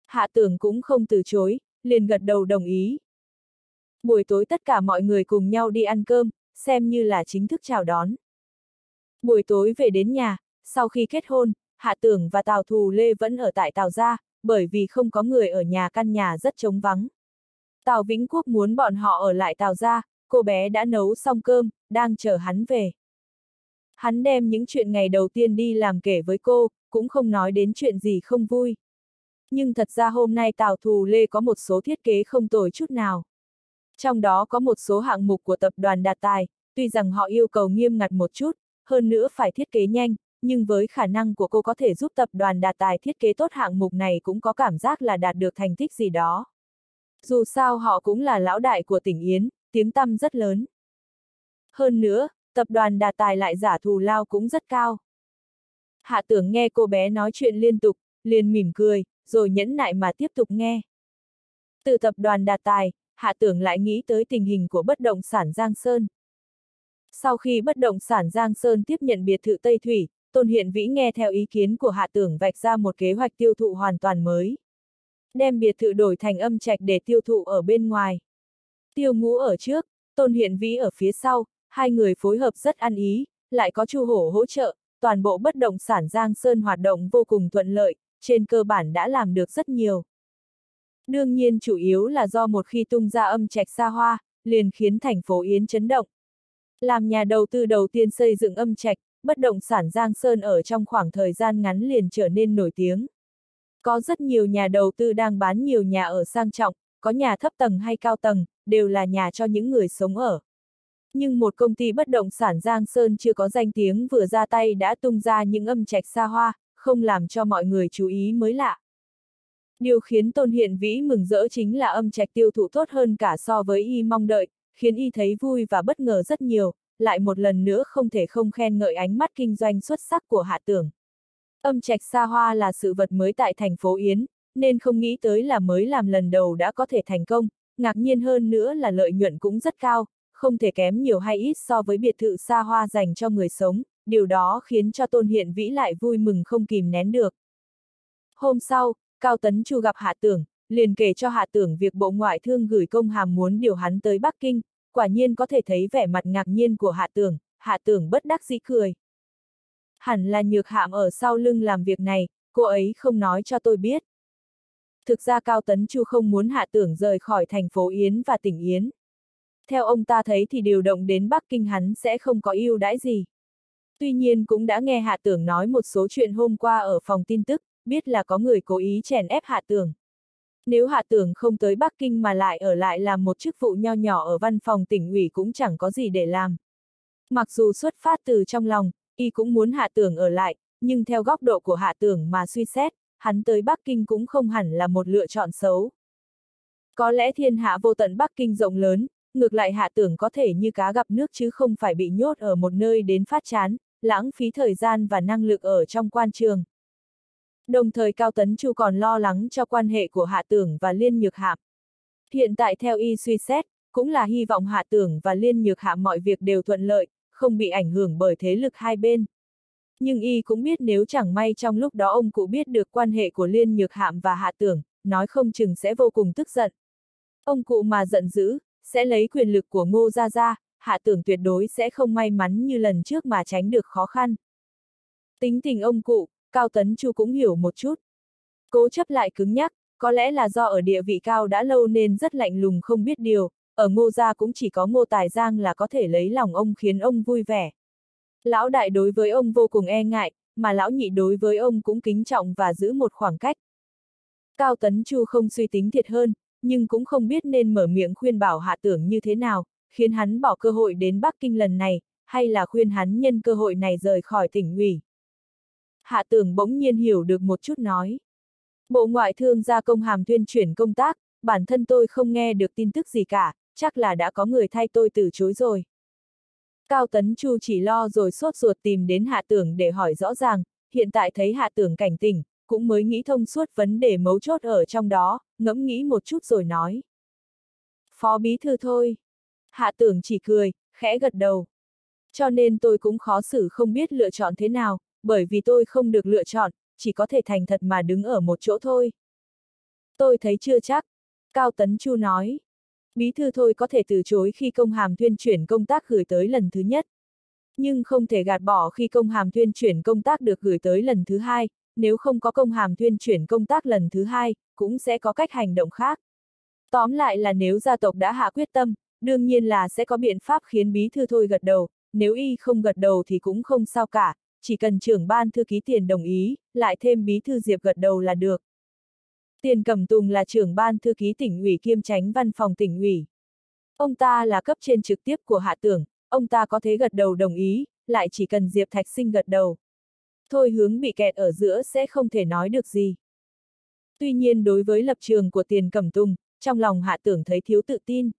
Hạ tưởng cũng không từ chối, liền gật đầu đồng ý. Buổi tối tất cả mọi người cùng nhau đi ăn cơm, xem như là chính thức chào đón. Buổi tối về đến nhà, sau khi kết hôn, Hạ Tưởng và Tào Thù Lê vẫn ở tại Tào Gia, bởi vì không có người ở nhà căn nhà rất trống vắng. Tào Vĩnh Quốc muốn bọn họ ở lại Tào Gia, cô bé đã nấu xong cơm, đang chờ hắn về. Hắn đem những chuyện ngày đầu tiên đi làm kể với cô, cũng không nói đến chuyện gì không vui. Nhưng thật ra hôm nay Tào Thù Lê có một số thiết kế không tồi chút nào. Trong đó có một số hạng mục của tập đoàn Đạt Tài, tuy rằng họ yêu cầu nghiêm ngặt một chút, hơn nữa phải thiết kế nhanh, nhưng với khả năng của cô có thể giúp tập đoàn Đạt Tài thiết kế tốt hạng mục này cũng có cảm giác là đạt được thành tích gì đó. Dù sao họ cũng là lão đại của tỉnh Yến, tiếng tăm rất lớn. Hơn nữa, tập đoàn Đạt Tài lại giả thù lao cũng rất cao. Hạ tưởng nghe cô bé nói chuyện liên tục, liền mỉm cười, rồi nhẫn nại mà tiếp tục nghe. Từ tập đoàn Đạt Tài, Hạ tưởng lại nghĩ tới tình hình của bất động sản Giang Sơn. Sau khi bất động sản Giang Sơn tiếp nhận biệt thự Tây Thủy, Tôn Hiện Vĩ nghe theo ý kiến của Hạ tưởng vạch ra một kế hoạch tiêu thụ hoàn toàn mới. Đem biệt thự đổi thành âm trạch để tiêu thụ ở bên ngoài. Tiêu ngũ ở trước, Tôn Hiện Vĩ ở phía sau, hai người phối hợp rất ăn ý, lại có Chu Hổ hỗ trợ, toàn bộ bất động sản Giang Sơn hoạt động vô cùng thuận lợi, trên cơ bản đã làm được rất nhiều. Đương nhiên chủ yếu là do một khi tung ra âm trạch xa hoa, liền khiến thành phố Yến chấn động. Làm nhà đầu tư đầu tiên xây dựng âm trạch, bất động sản Giang Sơn ở trong khoảng thời gian ngắn liền trở nên nổi tiếng. Có rất nhiều nhà đầu tư đang bán nhiều nhà ở sang trọng, có nhà thấp tầng hay cao tầng, đều là nhà cho những người sống ở. Nhưng một công ty bất động sản Giang Sơn chưa có danh tiếng vừa ra tay đã tung ra những âm trạch xa hoa, không làm cho mọi người chú ý mới lạ. Điều khiến Tôn Hiện Vĩ mừng rỡ chính là âm trạch tiêu thụ tốt hơn cả so với y mong đợi, khiến y thấy vui và bất ngờ rất nhiều, lại một lần nữa không thể không khen ngợi ánh mắt kinh doanh xuất sắc của Hạ Tưởng. Âm trạch xa hoa là sự vật mới tại thành phố Yến, nên không nghĩ tới là mới làm lần đầu đã có thể thành công, ngạc nhiên hơn nữa là lợi nhuận cũng rất cao, không thể kém nhiều hay ít so với biệt thự xa hoa dành cho người sống, điều đó khiến cho Tôn Hiện Vĩ lại vui mừng không kìm nén được. Hôm sau, Cao Tấn Chu gặp Hạ Tưởng, liền kể cho Hạ Tưởng việc Bộ Ngoại Thương gửi công hàm muốn điều hắn tới Bắc Kinh, quả nhiên có thể thấy vẻ mặt ngạc nhiên của Hạ Tưởng, Hạ Tưởng bất đắc dĩ cười. Hẳn là nhược hạm ở sau lưng làm việc này, cô ấy không nói cho tôi biết. Thực ra Cao Tấn Chu không muốn Hạ Tưởng rời khỏi thành phố Yến và tỉnh Yến. Theo ông ta thấy thì điều động đến Bắc Kinh hắn sẽ không có ưu đãi gì. Tuy nhiên cũng đã nghe Hạ Tưởng nói một số chuyện hôm qua ở phòng tin tức, biết là có người cố ý chèn ép Hạ Tường. Nếu Hạ Tường không tới Bắc Kinh mà lại ở lại làm một chức vụ nho nhỏ ở văn phòng tỉnh ủy cũng chẳng có gì để làm. Mặc dù xuất phát từ trong lòng, y cũng muốn Hạ Tường ở lại, nhưng theo góc độ của Hạ Tường mà suy xét, hắn tới Bắc Kinh cũng không hẳn là một lựa chọn xấu. Có lẽ thiên hạ vô tận Bắc Kinh rộng lớn, ngược lại Hạ Tường có thể như cá gặp nước chứ không phải bị nhốt ở một nơi đến phát chán, lãng phí thời gian và năng lực ở trong quan trường. Đồng thời Cao Tấn Chu còn lo lắng cho quan hệ của Hạ Tưởng và Liên Nhược Hạm. Hiện tại theo y suy xét, cũng là hy vọng Hạ Tưởng và Liên Nhược Hạm mọi việc đều thuận lợi, không bị ảnh hưởng bởi thế lực hai bên. Nhưng y cũng biết nếu chẳng may trong lúc đó ông cụ biết được quan hệ của Liên Nhược Hạm và Hạ Tưởng, nói không chừng sẽ vô cùng tức giận. Ông cụ mà giận dữ, sẽ lấy quyền lực của Ngô Gia Gia, Hạ Tưởng tuyệt đối sẽ không may mắn như lần trước mà tránh được khó khăn. Tính tình ông cụ, Cao Tấn Chu cũng hiểu một chút. Cố chấp lại cứng nhắc, có lẽ là do ở địa vị cao đã lâu nên rất lạnh lùng không biết điều, ở ngô gia cũng chỉ có ngô tài giang là có thể lấy lòng ông khiến ông vui vẻ. Lão đại đối với ông vô cùng e ngại, mà lão nhị đối với ông cũng kính trọng và giữ một khoảng cách. Cao Tấn Chu không suy tính thiệt hơn, nhưng cũng không biết nên mở miệng khuyên bảo hạ tưởng như thế nào, khiến hắn bỏ cơ hội đến Bắc Kinh lần này, hay là khuyên hắn nhân cơ hội này rời khỏi tỉnh ủy. Hạ tưởng bỗng nhiên hiểu được một chút nói. Bộ ngoại thương ra công hàm tuyên chuyển công tác, bản thân tôi không nghe được tin tức gì cả, chắc là đã có người thay tôi từ chối rồi. Cao Tấn Chu chỉ lo rồi sốt ruột tìm đến hạ tưởng để hỏi rõ ràng, hiện tại thấy hạ tưởng cảnh tỉnh, cũng mới nghĩ thông suốt vấn đề mấu chốt ở trong đó, ngẫm nghĩ một chút rồi nói. Phó bí thư thôi. Hạ tưởng chỉ cười, khẽ gật đầu. Cho nên tôi cũng khó xử không biết lựa chọn thế nào, bởi vì tôi không được lựa chọn, chỉ có thể thành thật mà đứng ở một chỗ thôi. Tôi thấy chưa chắc. Cao Tấn Chu nói. Bí thư thôi có thể từ chối khi công hàm tuyên chuyển công tác gửi tới lần thứ nhất. Nhưng không thể gạt bỏ khi công hàm tuyên chuyển công tác được gửi tới lần thứ hai, nếu không có công hàm tuyên chuyển công tác lần thứ hai, cũng sẽ có cách hành động khác. Tóm lại là nếu gia tộc đã hạ quyết tâm, đương nhiên là sẽ có biện pháp khiến bí thư thôi gật đầu, nếu y không gật đầu thì cũng không sao cả, chỉ cần trưởng ban thư ký tiền đồng ý, lại thêm bí thư Diệp gật đầu là được. Tiền Cẩm Tùng là trưởng ban thư ký tỉnh ủy kiêm tránh văn phòng tỉnh ủy. Ông ta là cấp trên trực tiếp của hạ tưởng, ông ta có thể gật đầu đồng ý, lại chỉ cần Diệp Thạch Sinh gật đầu. Thôi hướng bị kẹt ở giữa sẽ không thể nói được gì. Tuy nhiên đối với lập trường của tiền Cẩm Tùng, trong lòng hạ tưởng thấy thiếu tự tin.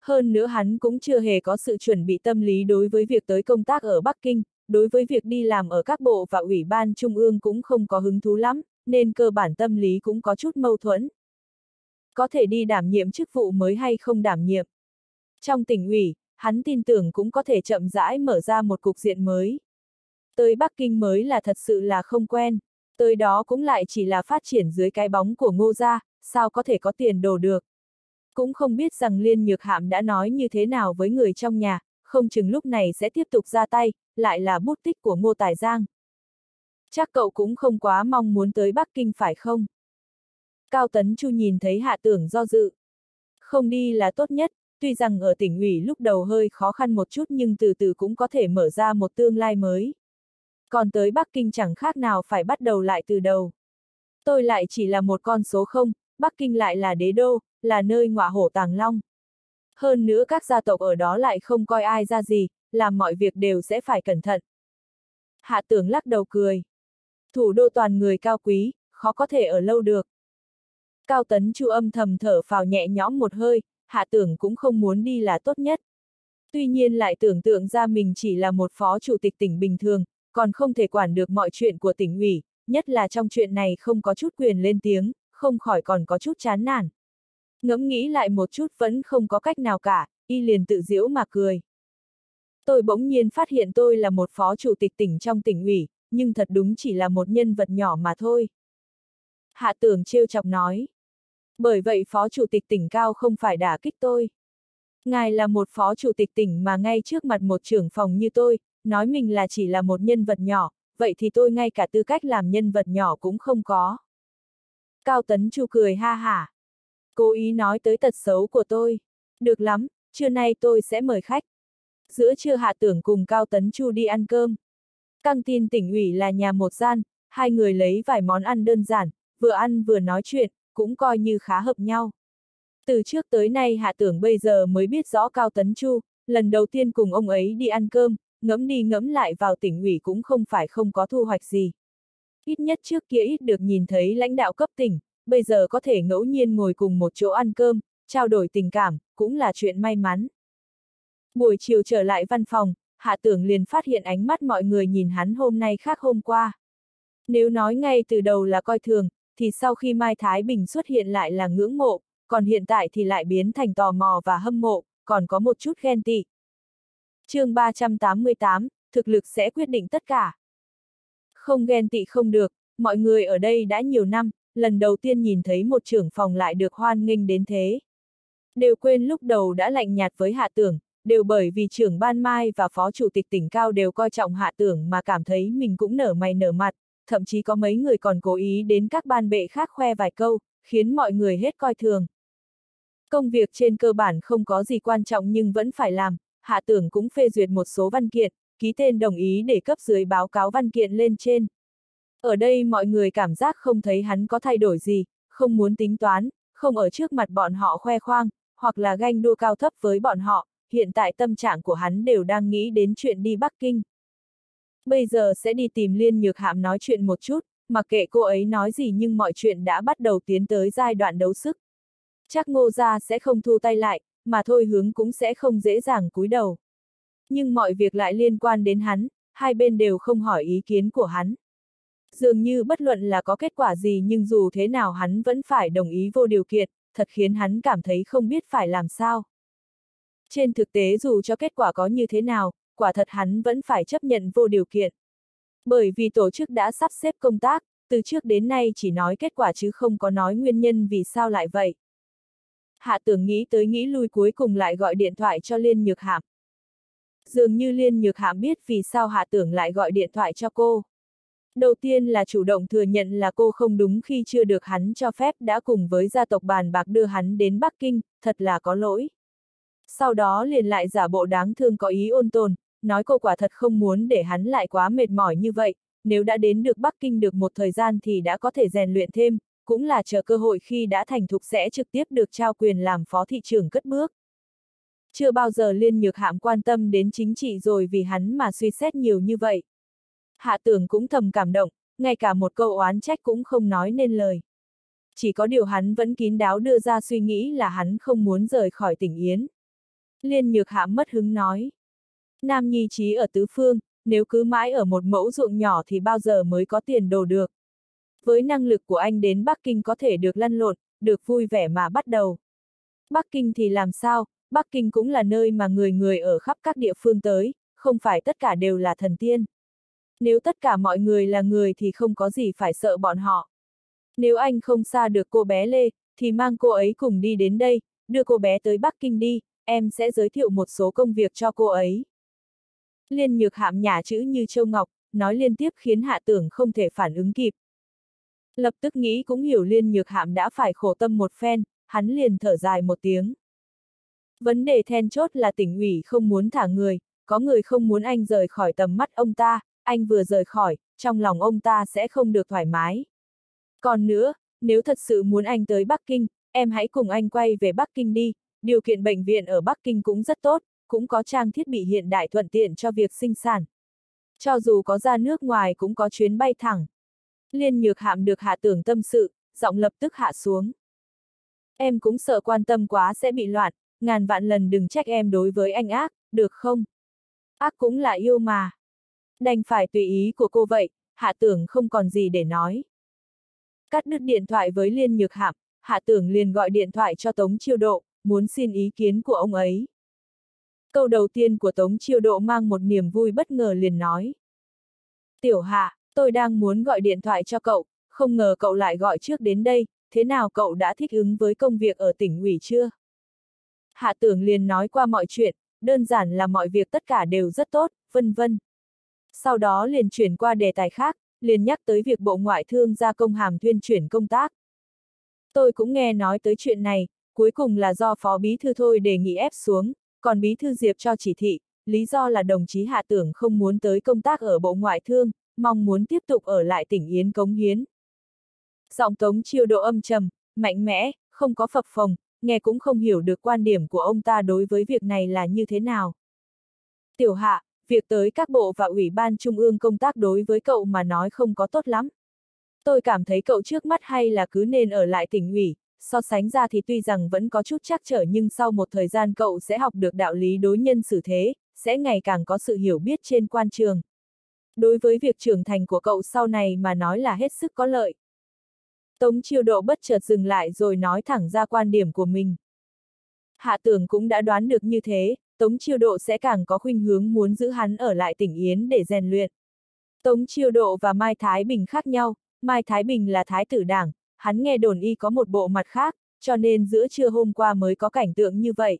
Hơn nữa hắn cũng chưa hề có sự chuẩn bị tâm lý đối với việc tới công tác ở Bắc Kinh, đối với việc đi làm ở các bộ và ủy ban trung ương cũng không có hứng thú lắm, nên cơ bản tâm lý cũng có chút mâu thuẫn. Có thể đi đảm nhiệm chức vụ mới hay không đảm nhiệm. Trong tỉnh ủy, hắn tin tưởng cũng có thể chậm rãi mở ra một cục diện mới. Tới Bắc Kinh mới là thật sự là không quen, tới đó cũng lại chỉ là phát triển dưới cái bóng của ngô gia, sao có thể có tiền đồ được. Cũng không biết rằng Liên Nhược Hạm đã nói như thế nào với người trong nhà, không chừng lúc này sẽ tiếp tục ra tay, lại là bút tích của Ngô Tài Giang. Chắc cậu cũng không quá mong muốn tới Bắc Kinh phải không? Cao Tấn Chu nhìn thấy hạ tưởng do dự. Không đi là tốt nhất, tuy rằng ở tỉnh ủy lúc đầu hơi khó khăn một chút nhưng từ từ cũng có thể mở ra một tương lai mới. Còn tới Bắc Kinh chẳng khác nào phải bắt đầu lại từ đầu. Tôi lại chỉ là một con số không, Bắc Kinh lại là đế đô, là nơi ngọa hổ tàng long. Hơn nữa các gia tộc ở đó lại không coi ai ra gì, làm mọi việc đều sẽ phải cẩn thận. Hạ tưởng lắc đầu cười. Thủ đô toàn người cao quý, khó có thể ở lâu được. Cao tấn chu âm thầm thở phào nhẹ nhõm một hơi, hạ tưởng cũng không muốn đi là tốt nhất. Tuy nhiên lại tưởng tượng ra mình chỉ là một phó chủ tịch tỉnh bình thường, còn không thể quản được mọi chuyện của tỉnh ủy, nhất là trong chuyện này không có chút quyền lên tiếng, không khỏi còn có chút chán nản. Ngẫm nghĩ lại một chút vẫn không có cách nào cả, y liền tự giễu mà cười. Tôi bỗng nhiên phát hiện tôi là một phó chủ tịch tỉnh trong tỉnh ủy, nhưng thật đúng chỉ là một nhân vật nhỏ mà thôi. Hạ tưởng trêu chọc nói. Bởi vậy phó chủ tịch tỉnh cao không phải đả kích tôi. Ngài là một phó chủ tịch tỉnh mà ngay trước mặt một trưởng phòng như tôi, nói mình là chỉ là một nhân vật nhỏ, vậy thì tôi ngay cả tư cách làm nhân vật nhỏ cũng không có. Cao Tấn Chu cười ha hả. Cố ý nói tới tật xấu của tôi. Được lắm, trưa nay tôi sẽ mời khách. Giữa trưa hạ tưởng cùng Cao Tấn Chu đi ăn cơm. Căng tin tỉnh ủy là nhà một gian, hai người lấy vài món ăn đơn giản, vừa ăn vừa nói chuyện, cũng coi như khá hợp nhau. Từ trước tới nay hạ tưởng bây giờ mới biết rõ Cao Tấn Chu, lần đầu tiên cùng ông ấy đi ăn cơm, ngẫm đi ngẫm lại vào tỉnh ủy cũng không phải không có thu hoạch gì. Ít nhất trước kia ít được nhìn thấy lãnh đạo cấp tỉnh, bây giờ có thể ngẫu nhiên ngồi cùng một chỗ ăn cơm, trao đổi tình cảm, cũng là chuyện may mắn. Buổi chiều trở lại văn phòng, Hạ Tưởng liền phát hiện ánh mắt mọi người nhìn hắn hôm nay khác hôm qua. Nếu nói ngay từ đầu là coi thường, thì sau khi Mai Thái Bình xuất hiện lại là ngưỡng mộ, còn hiện tại thì lại biến thành tò mò và hâm mộ, còn có một chút ghen tị. chương 388, thực lực sẽ quyết định tất cả. Không ghen tị không được, mọi người ở đây đã nhiều năm, lần đầu tiên nhìn thấy một trưởng phòng lại được hoan nghênh đến thế. Đều quên lúc đầu đã lạnh nhạt với hạ tưởng, đều bởi vì trưởng ban mai và phó chủ tịch tỉnh cao đều coi trọng hạ tưởng mà cảm thấy mình cũng nở mày nở mặt, thậm chí có mấy người còn cố ý đến các ban bệ khác khoe vài câu, khiến mọi người hết coi thường. Công việc trên cơ bản không có gì quan trọng nhưng vẫn phải làm, hạ tưởng cũng phê duyệt một số văn kiện, ký tên đồng ý để cấp dưới báo cáo văn kiện lên trên. Ở đây mọi người cảm giác không thấy hắn có thay đổi gì, không muốn tính toán, không ở trước mặt bọn họ khoe khoang, hoặc là ganh đua cao thấp với bọn họ, hiện tại tâm trạng của hắn đều đang nghĩ đến chuyện đi Bắc Kinh. Bây giờ sẽ đi tìm Liên Nhược Hạm nói chuyện một chút, mặc kệ cô ấy nói gì nhưng mọi chuyện đã bắt đầu tiến tới giai đoạn đấu sức. Chắc ngô gia sẽ không thu tay lại, mà thôi hướng cũng sẽ không dễ dàng cúi đầu. Nhưng mọi việc lại liên quan đến hắn, hai bên đều không hỏi ý kiến của hắn. Dường như bất luận là có kết quả gì nhưng dù thế nào hắn vẫn phải đồng ý vô điều kiện, thật khiến hắn cảm thấy không biết phải làm sao. Trên thực tế dù cho kết quả có như thế nào, quả thật hắn vẫn phải chấp nhận vô điều kiện. Bởi vì tổ chức đã sắp xếp công tác, từ trước đến nay chỉ nói kết quả chứ không có nói nguyên nhân vì sao lại vậy. Hạ tưởng nghĩ tới nghĩ lui cuối cùng lại gọi điện thoại cho Liên Nhược Hạm. Dường như Liên Nhược Hạm biết vì sao Hạ Tưởng lại gọi điện thoại cho cô. Đầu tiên là chủ động thừa nhận là cô không đúng khi chưa được hắn cho phép đã cùng với gia tộc bàn bạc đưa hắn đến Bắc Kinh, thật là có lỗi. Sau đó liền lại giả bộ đáng thương có ý ôn tồn, nói cô quả thật không muốn để hắn lại quá mệt mỏi như vậy, nếu đã đến được Bắc Kinh được một thời gian thì đã có thể rèn luyện thêm, cũng là chờ cơ hội khi đã thành thục sẽ trực tiếp được trao quyền làm phó thị trưởng cất bước. Chưa bao giờ Liên Nhược Hạm quan tâm đến chính trị rồi vì hắn mà suy xét nhiều như vậy. Hạ tưởng cũng thầm cảm động, ngay cả một câu oán trách cũng không nói nên lời. Chỉ có điều hắn vẫn kín đáo đưa ra suy nghĩ là hắn không muốn rời khỏi tỉnh Yến. Liên Nhược hạ mất hứng nói. Nam nhi trí ở tứ phương, nếu cứ mãi ở một mẫu ruộng nhỏ thì bao giờ mới có tiền đồ được. Với năng lực của anh đến Bắc Kinh có thể được lăn lộn, được vui vẻ mà bắt đầu. Bắc Kinh thì làm sao, Bắc Kinh cũng là nơi mà người người ở khắp các địa phương tới, không phải tất cả đều là thần tiên. Nếu tất cả mọi người là người thì không có gì phải sợ bọn họ. Nếu anh không xa được cô bé Lê, thì mang cô ấy cùng đi đến đây, đưa cô bé tới Bắc Kinh đi, em sẽ giới thiệu một số công việc cho cô ấy. Liên nhược hạm nhả chữ như châu ngọc, nói liên tiếp khiến hạ tưởng không thể phản ứng kịp. Lập tức nghĩ cũng hiểu liên nhược hạm đã phải khổ tâm một phen, hắn liền thở dài một tiếng. Vấn đề then chốt là tỉnh ủy không muốn thả người, có người không muốn anh rời khỏi tầm mắt ông ta, anh vừa rời khỏi, trong lòng ông ta sẽ không được thoải mái. Còn nữa, nếu thật sự muốn anh tới Bắc Kinh, em hãy cùng anh quay về Bắc Kinh đi, điều kiện bệnh viện ở Bắc Kinh cũng rất tốt, cũng có trang thiết bị hiện đại thuận tiện cho việc sinh sản. Cho dù có ra nước ngoài cũng có chuyến bay thẳng. Liên nhược hạm được hạ tưởng tâm sự, giọng lập tức hạ xuống. Em cũng sợ quan tâm quá sẽ bị loạn, ngàn vạn lần đừng trách em đối với anh ác, được không? Ác cũng là yêu mà. Đành phải tùy ý của cô vậy, hạ tưởng không còn gì để nói. Cắt đứt điện thoại với Liên Nhược Hạm, hạ tưởng liền gọi điện thoại cho Tống Chiêu Độ, muốn xin ý kiến của ông ấy. Câu đầu tiên của Tống Chiêu Độ mang một niềm vui bất ngờ liền nói. Tiểu Hạ, tôi đang muốn gọi điện thoại cho cậu, không ngờ cậu lại gọi trước đến đây, thế nào cậu đã thích ứng với công việc ở tỉnh ủy chưa? Hạ tưởng liền nói qua mọi chuyện, đơn giản là mọi việc tất cả đều rất tốt, vân vân. Sau đó liền chuyển qua đề tài khác, liền nhắc tới việc Bộ Ngoại thương ra công hàm tuyên chuyển công tác. Tôi cũng nghe nói tới chuyện này, cuối cùng là do Phó Bí Thư Thôi đề nghị ép xuống, còn Bí Thư Diệp cho chỉ thị, lý do là đồng chí Hạ Tưởng không muốn tới công tác ở Bộ Ngoại thương, mong muốn tiếp tục ở lại tỉnh Yến cống hiến. Giọng tống chiêu độ âm trầm, mạnh mẽ, không có phập phồng, nghe cũng không hiểu được quan điểm của ông ta đối với việc này là như thế nào. Tiểu hạ, việc tới các bộ và ủy ban trung ương công tác đối với cậu mà nói không có tốt lắm. Tôi cảm thấy cậu trước mắt hay là cứ nên ở lại tỉnh ủy, so sánh ra thì tuy rằng vẫn có chút chắc trở nhưng sau một thời gian cậu sẽ học được đạo lý đối nhân xử thế, sẽ ngày càng có sự hiểu biết trên quan trường. Đối với việc trưởng thành của cậu sau này mà nói là hết sức có lợi. Tống chiêu độ bất chợt dừng lại rồi nói thẳng ra quan điểm của mình. Hạ tưởng cũng đã đoán được như thế, Tống chiêu độ sẽ càng có khuynh hướng muốn giữ hắn ở lại tỉnh Yến để rèn luyện. Tống chiêu độ và Mai Thái Bình khác nhau, Mai Thái Bình là thái tử đảng, hắn nghe đồn y có một bộ mặt khác, cho nên giữa trưa hôm qua mới có cảnh tượng như vậy.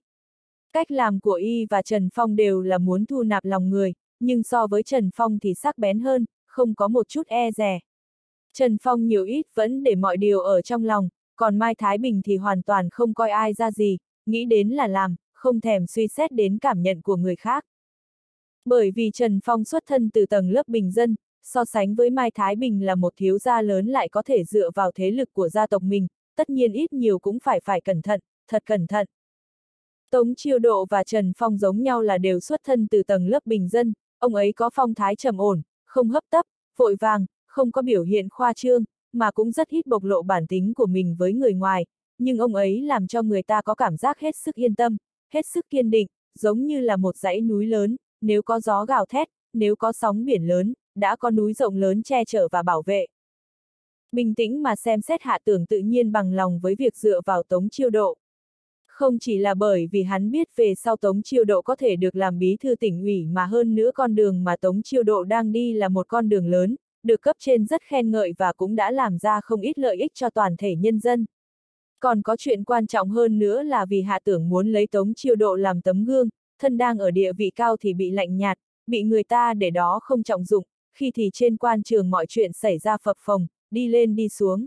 Cách làm của y và Trần Phong đều là muốn thu nạp lòng người, nhưng so với Trần Phong thì sắc bén hơn, không có một chút e rè. Trần Phong nhiều ít vẫn để mọi điều ở trong lòng, còn Mai Thái Bình thì hoàn toàn không coi ai ra gì, nghĩ đến là làm, không thèm suy xét đến cảm nhận của người khác. Bởi vì Trần Phong xuất thân từ tầng lớp bình dân, so sánh với Mai Thái Bình là một thiếu gia lớn lại có thể dựa vào thế lực của gia tộc mình, tất nhiên ít nhiều cũng phải phải cẩn thận, thật cẩn thận. Tống Chiêu Độ và Trần Phong giống nhau là đều xuất thân từ tầng lớp bình dân, ông ấy có phong thái trầm ổn, không hấp tấp, vội vàng, không có biểu hiện khoa trương, mà cũng rất ít bộc lộ bản tính của mình với người ngoài, nhưng ông ấy làm cho người ta có cảm giác hết sức yên tâm, hết sức kiên định, giống như là một dãy núi lớn, nếu có gió gào thét, nếu có sóng biển lớn, đã có núi rộng lớn che chở và bảo vệ. Bình tĩnh mà xem xét hạ tưởng tự nhiên bằng lòng với việc dựa vào tống chiêu độ. Không chỉ là bởi vì hắn biết về sau Tống Chiêu Độ có thể được làm bí thư tỉnh ủy mà hơn nữa con đường mà Tống Chiêu Độ đang đi là một con đường lớn, được cấp trên rất khen ngợi và cũng đã làm ra không ít lợi ích cho toàn thể nhân dân. Còn có chuyện quan trọng hơn nữa là vì hạ tưởng muốn lấy Tống Chiêu Độ làm tấm gương, thân đang ở địa vị cao thì bị lạnh nhạt, bị người ta để đó không trọng dụng, khi thì trên quan trường mọi chuyện xảy ra phập phồng, đi lên đi xuống.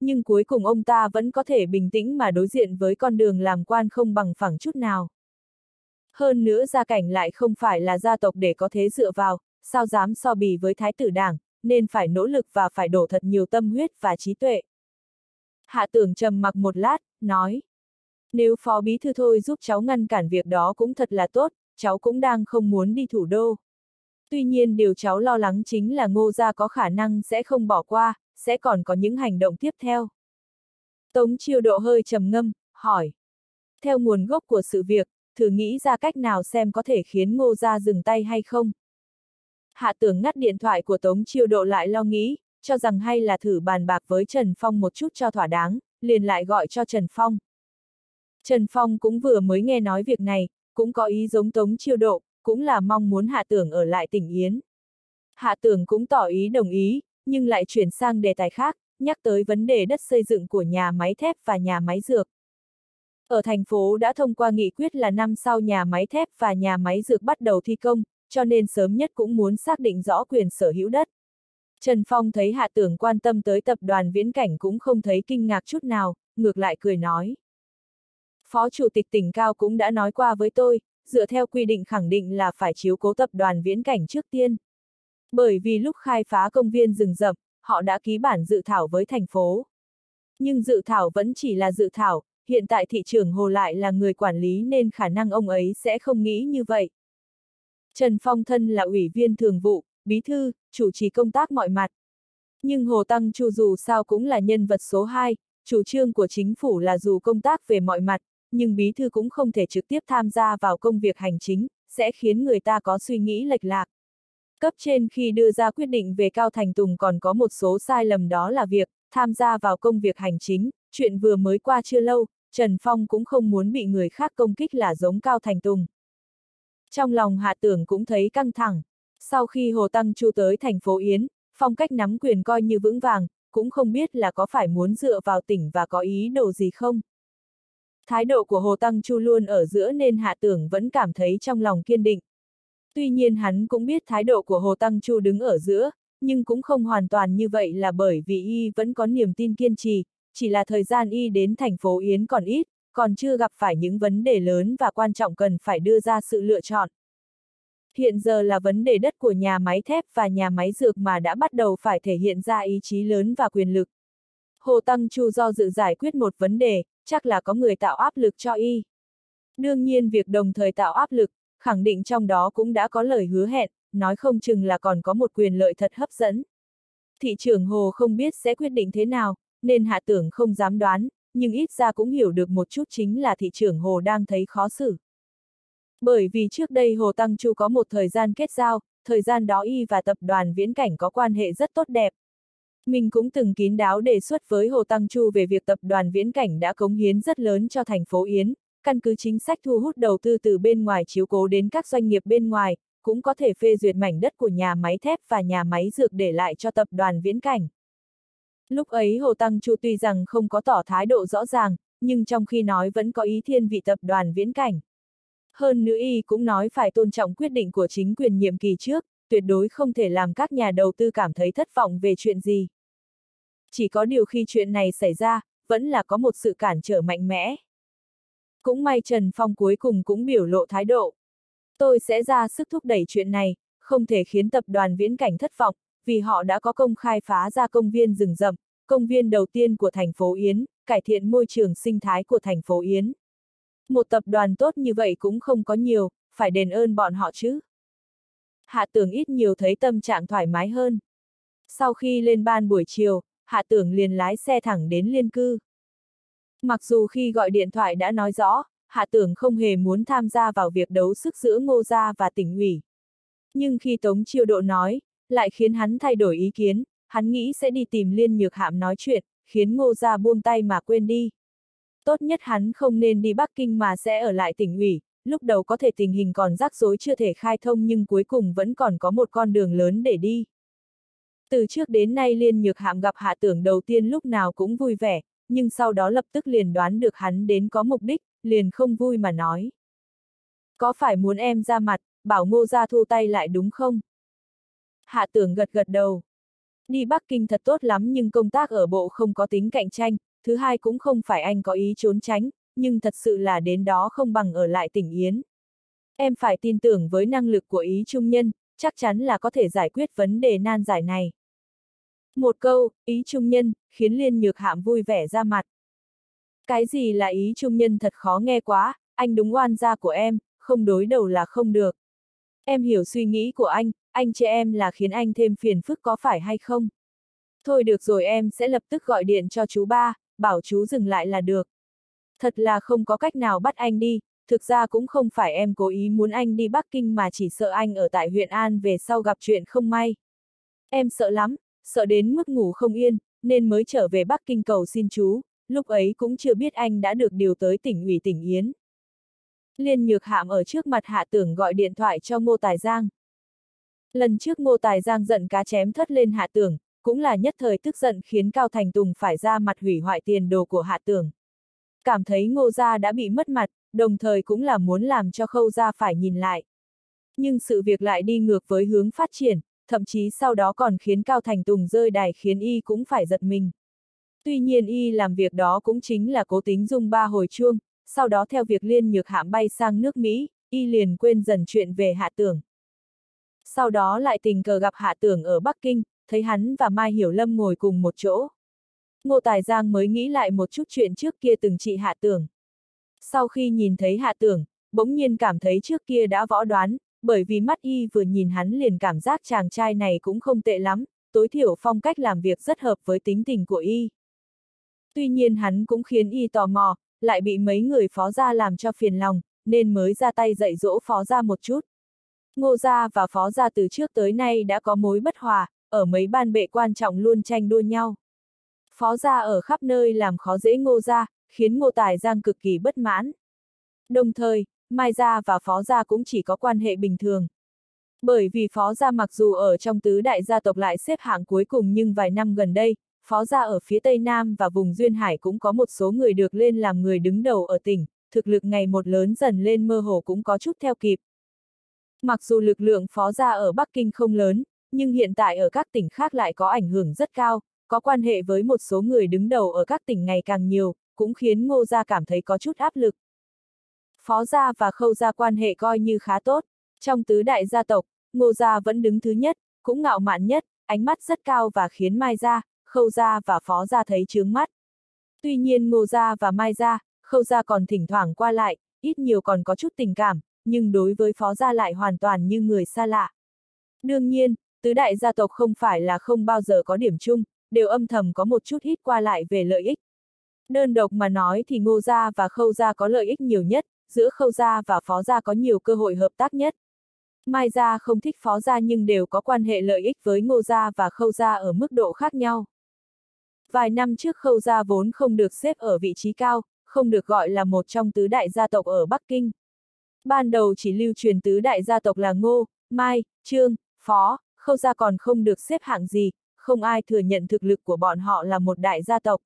Nhưng cuối cùng ông ta vẫn có thể bình tĩnh mà đối diện với con đường làm quan không bằng phẳng chút nào. Hơn nữa gia cảnh lại không phải là gia tộc để có thế dựa vào, sao dám so bì với thái tử đảng, nên phải nỗ lực và phải đổ thật nhiều tâm huyết và trí tuệ. Hạ tưởng trầm mặc một lát, nói. Nếu phó bí thư thôi giúp cháu ngăn cản việc đó cũng thật là tốt, cháu cũng đang không muốn đi thủ đô. Tuy nhiên điều cháu lo lắng chính là ngô gia có khả năng sẽ không bỏ qua, sẽ còn có những hành động tiếp theo. Tống chiêu độ hơi trầm ngâm, hỏi. Theo nguồn gốc của sự việc, thử nghĩ ra cách nào xem có thể khiến ngô gia dừng tay hay không. Hạ tưởng ngắt điện thoại của Tống chiêu độ lại lo nghĩ, cho rằng hay là thử bàn bạc với Trần Phong một chút cho thỏa đáng, liền lại gọi cho Trần Phong. Trần Phong cũng vừa mới nghe nói việc này, cũng có ý giống Tống chiêu độ, cũng là mong muốn Hạ Tưởng ở lại tỉnh Yến. Hạ Tưởng cũng tỏ ý đồng ý, nhưng lại chuyển sang đề tài khác, nhắc tới vấn đề đất xây dựng của nhà máy thép và nhà máy dược. Ở thành phố đã thông qua nghị quyết là năm sau nhà máy thép và nhà máy dược bắt đầu thi công, cho nên sớm nhất cũng muốn xác định rõ quyền sở hữu đất. Trần Phong thấy Hạ Tưởng quan tâm tới tập đoàn viễn cảnh cũng không thấy kinh ngạc chút nào, ngược lại cười nói. Phó Chủ tịch tỉnh Cao cũng đã nói qua với tôi, dựa theo quy định khẳng định là phải chiếu cố tập đoàn viễn cảnh trước tiên. Bởi vì lúc khai phá công viên rừng rậm, họ đã ký bản dự thảo với thành phố. Nhưng dự thảo vẫn chỉ là dự thảo, hiện tại thị trưởng Hồ lại là người quản lý nên khả năng ông ấy sẽ không nghĩ như vậy. Trần Phong thân là ủy viên thường vụ, bí thư, chủ trì công tác mọi mặt. Nhưng Hồ Tăng Chu dù sao cũng là nhân vật số 2, chủ trương của chính phủ là dù công tác về mọi mặt, nhưng bí thư cũng không thể trực tiếp tham gia vào công việc hành chính, sẽ khiến người ta có suy nghĩ lệch lạc. Cấp trên khi đưa ra quyết định về Cao Thành Tùng còn có một số sai lầm đó là việc, tham gia vào công việc hành chính, chuyện vừa mới qua chưa lâu, Trần Phong cũng không muốn bị người khác công kích là giống Cao Thành Tùng. Trong lòng hạ tưởng cũng thấy căng thẳng. Sau khi Hồ Tăng Chu tới thành phố Yến, phong cách nắm quyền coi như vững vàng, cũng không biết là có phải muốn dựa vào tỉnh và có ý đồ gì không. Thái độ của Hồ Tăng Chu luôn ở giữa nên hạ tưởng vẫn cảm thấy trong lòng kiên định. Tuy nhiên hắn cũng biết thái độ của Hồ Tăng Chu đứng ở giữa, nhưng cũng không hoàn toàn như vậy là bởi vì y vẫn có niềm tin kiên trì, chỉ là thời gian y đến thành phố Yến còn ít, còn chưa gặp phải những vấn đề lớn và quan trọng cần phải đưa ra sự lựa chọn. Hiện giờ là vấn đề đất của nhà máy thép và nhà máy dược mà đã bắt đầu phải thể hiện ra ý chí lớn và quyền lực. Hồ Tăng Chu do dự giải quyết một vấn đề, chắc là có người tạo áp lực cho y. Đương nhiên việc đồng thời tạo áp lực, khẳng định trong đó cũng đã có lời hứa hẹn, nói không chừng là còn có một quyền lợi thật hấp dẫn. Thị trưởng Hồ không biết sẽ quyết định thế nào, nên hạ tưởng không dám đoán, nhưng ít ra cũng hiểu được một chút chính là thị trưởng Hồ đang thấy khó xử. Bởi vì trước đây Hồ Tăng Chu có một thời gian kết giao, thời gian đó y và tập đoàn viễn cảnh có quan hệ rất tốt đẹp. Mình cũng từng kín đáo đề xuất với Hồ Tăng Chu về việc tập đoàn viễn cảnh đã cống hiến rất lớn cho thành phố Yến, căn cứ chính sách thu hút đầu tư từ bên ngoài chiếu cố đến các doanh nghiệp bên ngoài, cũng có thể phê duyệt mảnh đất của nhà máy thép và nhà máy dược để lại cho tập đoàn viễn cảnh. Lúc ấy Hồ Tăng Chu tuy rằng không có tỏ thái độ rõ ràng, nhưng trong khi nói vẫn có ý thiên vị tập đoàn viễn cảnh. Hơn nữa y cũng nói phải tôn trọng quyết định của chính quyền nhiệm kỳ trước, tuyệt đối không thể làm các nhà đầu tư cảm thấy thất vọng về chuyện gì. Chỉ có điều khi chuyện này xảy ra, vẫn là có một sự cản trở mạnh mẽ. Cũng may Trần Phong cuối cùng cũng biểu lộ thái độ. Tôi sẽ ra sức thúc đẩy chuyện này, không thể khiến tập đoàn viễn cảnh thất vọng, vì họ đã có công khai phá ra công viên rừng rậm, công viên đầu tiên của thành phố Yến, cải thiện môi trường sinh thái của thành phố Yến. Một tập đoàn tốt như vậy cũng không có nhiều, phải đền ơn bọn họ chứ. Hạ tưởng ít nhiều thấy tâm trạng thoải mái hơn. Sau khi lên ban buổi chiều, hạ tưởng liền lái xe thẳng đến liên cư. Mặc dù khi gọi điện thoại đã nói rõ, hạ tưởng không hề muốn tham gia vào việc đấu sức giữa ngô gia và tỉnh ủy. Nhưng khi Tống Chiêu Độ nói, lại khiến hắn thay đổi ý kiến, hắn nghĩ sẽ đi tìm liên nhược hạm nói chuyện, khiến ngô gia buông tay mà quên đi. Tốt nhất hắn không nên đi Bắc Kinh mà sẽ ở lại tỉnh ủy, lúc đầu có thể tình hình còn rắc rối chưa thể khai thông nhưng cuối cùng vẫn còn có một con đường lớn để đi. Từ trước đến nay liên nhược hạm gặp hạ tưởng đầu tiên lúc nào cũng vui vẻ, nhưng sau đó lập tức liền đoán được hắn đến có mục đích, liền không vui mà nói. Có phải muốn em ra mặt, bảo ngô ra thu tay lại đúng không? Hạ tưởng gật gật đầu. Đi Bắc Kinh thật tốt lắm nhưng công tác ở bộ không có tính cạnh tranh, thứ hai cũng không phải anh có ý trốn tránh, nhưng thật sự là đến đó không bằng ở lại tỉnh Yến. Em phải tin tưởng với năng lực của ý trung nhân, chắc chắn là có thể giải quyết vấn đề nan giải này. Một câu, ý trung nhân, khiến Liên Nhược Hạm vui vẻ ra mặt. Cái gì là ý trung nhân thật khó nghe quá, anh đúng oan gia của em, không đối đầu là không được. Em hiểu suy nghĩ của anh, anh chê em là khiến anh thêm phiền phức có phải hay không? Thôi được rồi em sẽ lập tức gọi điện cho chú ba, bảo chú dừng lại là được. Thật là không có cách nào bắt anh đi, thực ra cũng không phải em cố ý muốn anh đi Bắc Kinh mà chỉ sợ anh ở tại huyện An về sau gặp chuyện không may. Em sợ lắm, sợ đến mức ngủ không yên, nên mới trở về Bắc Kinh cầu xin chú, lúc ấy cũng chưa biết anh đã được điều tới tỉnh ủy tỉnh Yến. Liên Nhược Hạm ở trước mặt Hạ Tưởng gọi điện thoại cho Ngô Tài Giang. Lần trước Ngô Tài Giang giận cá chém thất lên Hạ Tưởng, cũng là nhất thời tức giận khiến Cao Thành Tùng phải ra mặt hủy hoại tiền đồ của Hạ Tưởng. Cảm thấy Ngô Gia đã bị mất mặt, đồng thời cũng là muốn làm cho Khâu Gia phải nhìn lại. Nhưng sự việc lại đi ngược với hướng phát triển, thậm chí sau đó còn khiến Cao Thành Tùng rơi đài khiến y cũng phải giật mình. Tuy nhiên y làm việc đó cũng chính là cố tính dùng ba hồi chuông, sau đó theo việc liên nhược hãm bay sang nước Mỹ, y liền quên dần chuyện về hạ tưởng. Sau đó lại tình cờ gặp hạ tưởng ở Bắc Kinh, thấy hắn và Mai Hiểu Lâm ngồi cùng một chỗ. Ngô Tài Giang mới nghĩ lại một chút chuyện trước kia từng trị hạ tưởng. Sau khi nhìn thấy hạ tưởng, bỗng nhiên cảm thấy trước kia đã võ đoán, bởi vì mắt y vừa nhìn hắn liền cảm giác chàng trai này cũng không tệ lắm, tối thiểu phong cách làm việc rất hợp với tính tình của y. Tuy nhiên hắn cũng khiến y tò mò, lại bị mấy người phó gia làm cho phiền lòng, nên mới ra tay dạy dỗ phó gia một chút. Ngô gia và phó gia từ trước tới nay đã có mối bất hòa, ở mấy ban bệ quan trọng luôn tranh đua nhau. Phó gia ở khắp nơi làm khó dễ ngô gia, khiến ngô tài giang cực kỳ bất mãn. Đồng thời, Mai gia và phó gia cũng chỉ có quan hệ bình thường. Bởi vì phó gia mặc dù ở trong tứ đại gia tộc lại xếp hạng cuối cùng nhưng vài năm gần đây, phó gia ở phía Tây Nam và vùng Duyên Hải cũng có một số người được lên làm người đứng đầu ở tỉnh, thực lực ngày một lớn dần lên mơ hồ cũng có chút theo kịp. Mặc dù lực lượng phó gia ở Bắc Kinh không lớn, nhưng hiện tại ở các tỉnh khác lại có ảnh hưởng rất cao, có quan hệ với một số người đứng đầu ở các tỉnh ngày càng nhiều, cũng khiến ngô gia cảm thấy có chút áp lực. Phó gia và khâu gia quan hệ coi như khá tốt, trong tứ đại gia tộc, ngô gia vẫn đứng thứ nhất, cũng ngạo mạn nhất, ánh mắt rất cao và khiến Mai gia, khâu gia và phó gia thấy chướng mắt. Tuy nhiên ngô gia và mai gia, khâu gia còn thỉnh thoảng qua lại, ít nhiều còn có chút tình cảm, nhưng đối với phó gia lại hoàn toàn như người xa lạ. Đương nhiên, tứ đại gia tộc không phải là không bao giờ có điểm chung, đều âm thầm có một chút hít qua lại về lợi ích. Đơn độc mà nói thì ngô gia và khâu gia có lợi ích nhiều nhất, giữa khâu gia và phó gia có nhiều cơ hội hợp tác nhất. Mai gia không thích phó gia nhưng đều có quan hệ lợi ích với ngô gia và khâu gia ở mức độ khác nhau. Vài năm trước khâu gia vốn không được xếp ở vị trí cao, không được gọi là một trong tứ đại gia tộc ở Bắc Kinh. Ban đầu chỉ lưu truyền tứ đại gia tộc là Ngô, Mai, Trương, Phó, khâu gia còn không được xếp hạng gì, không ai thừa nhận thực lực của bọn họ là một đại gia tộc.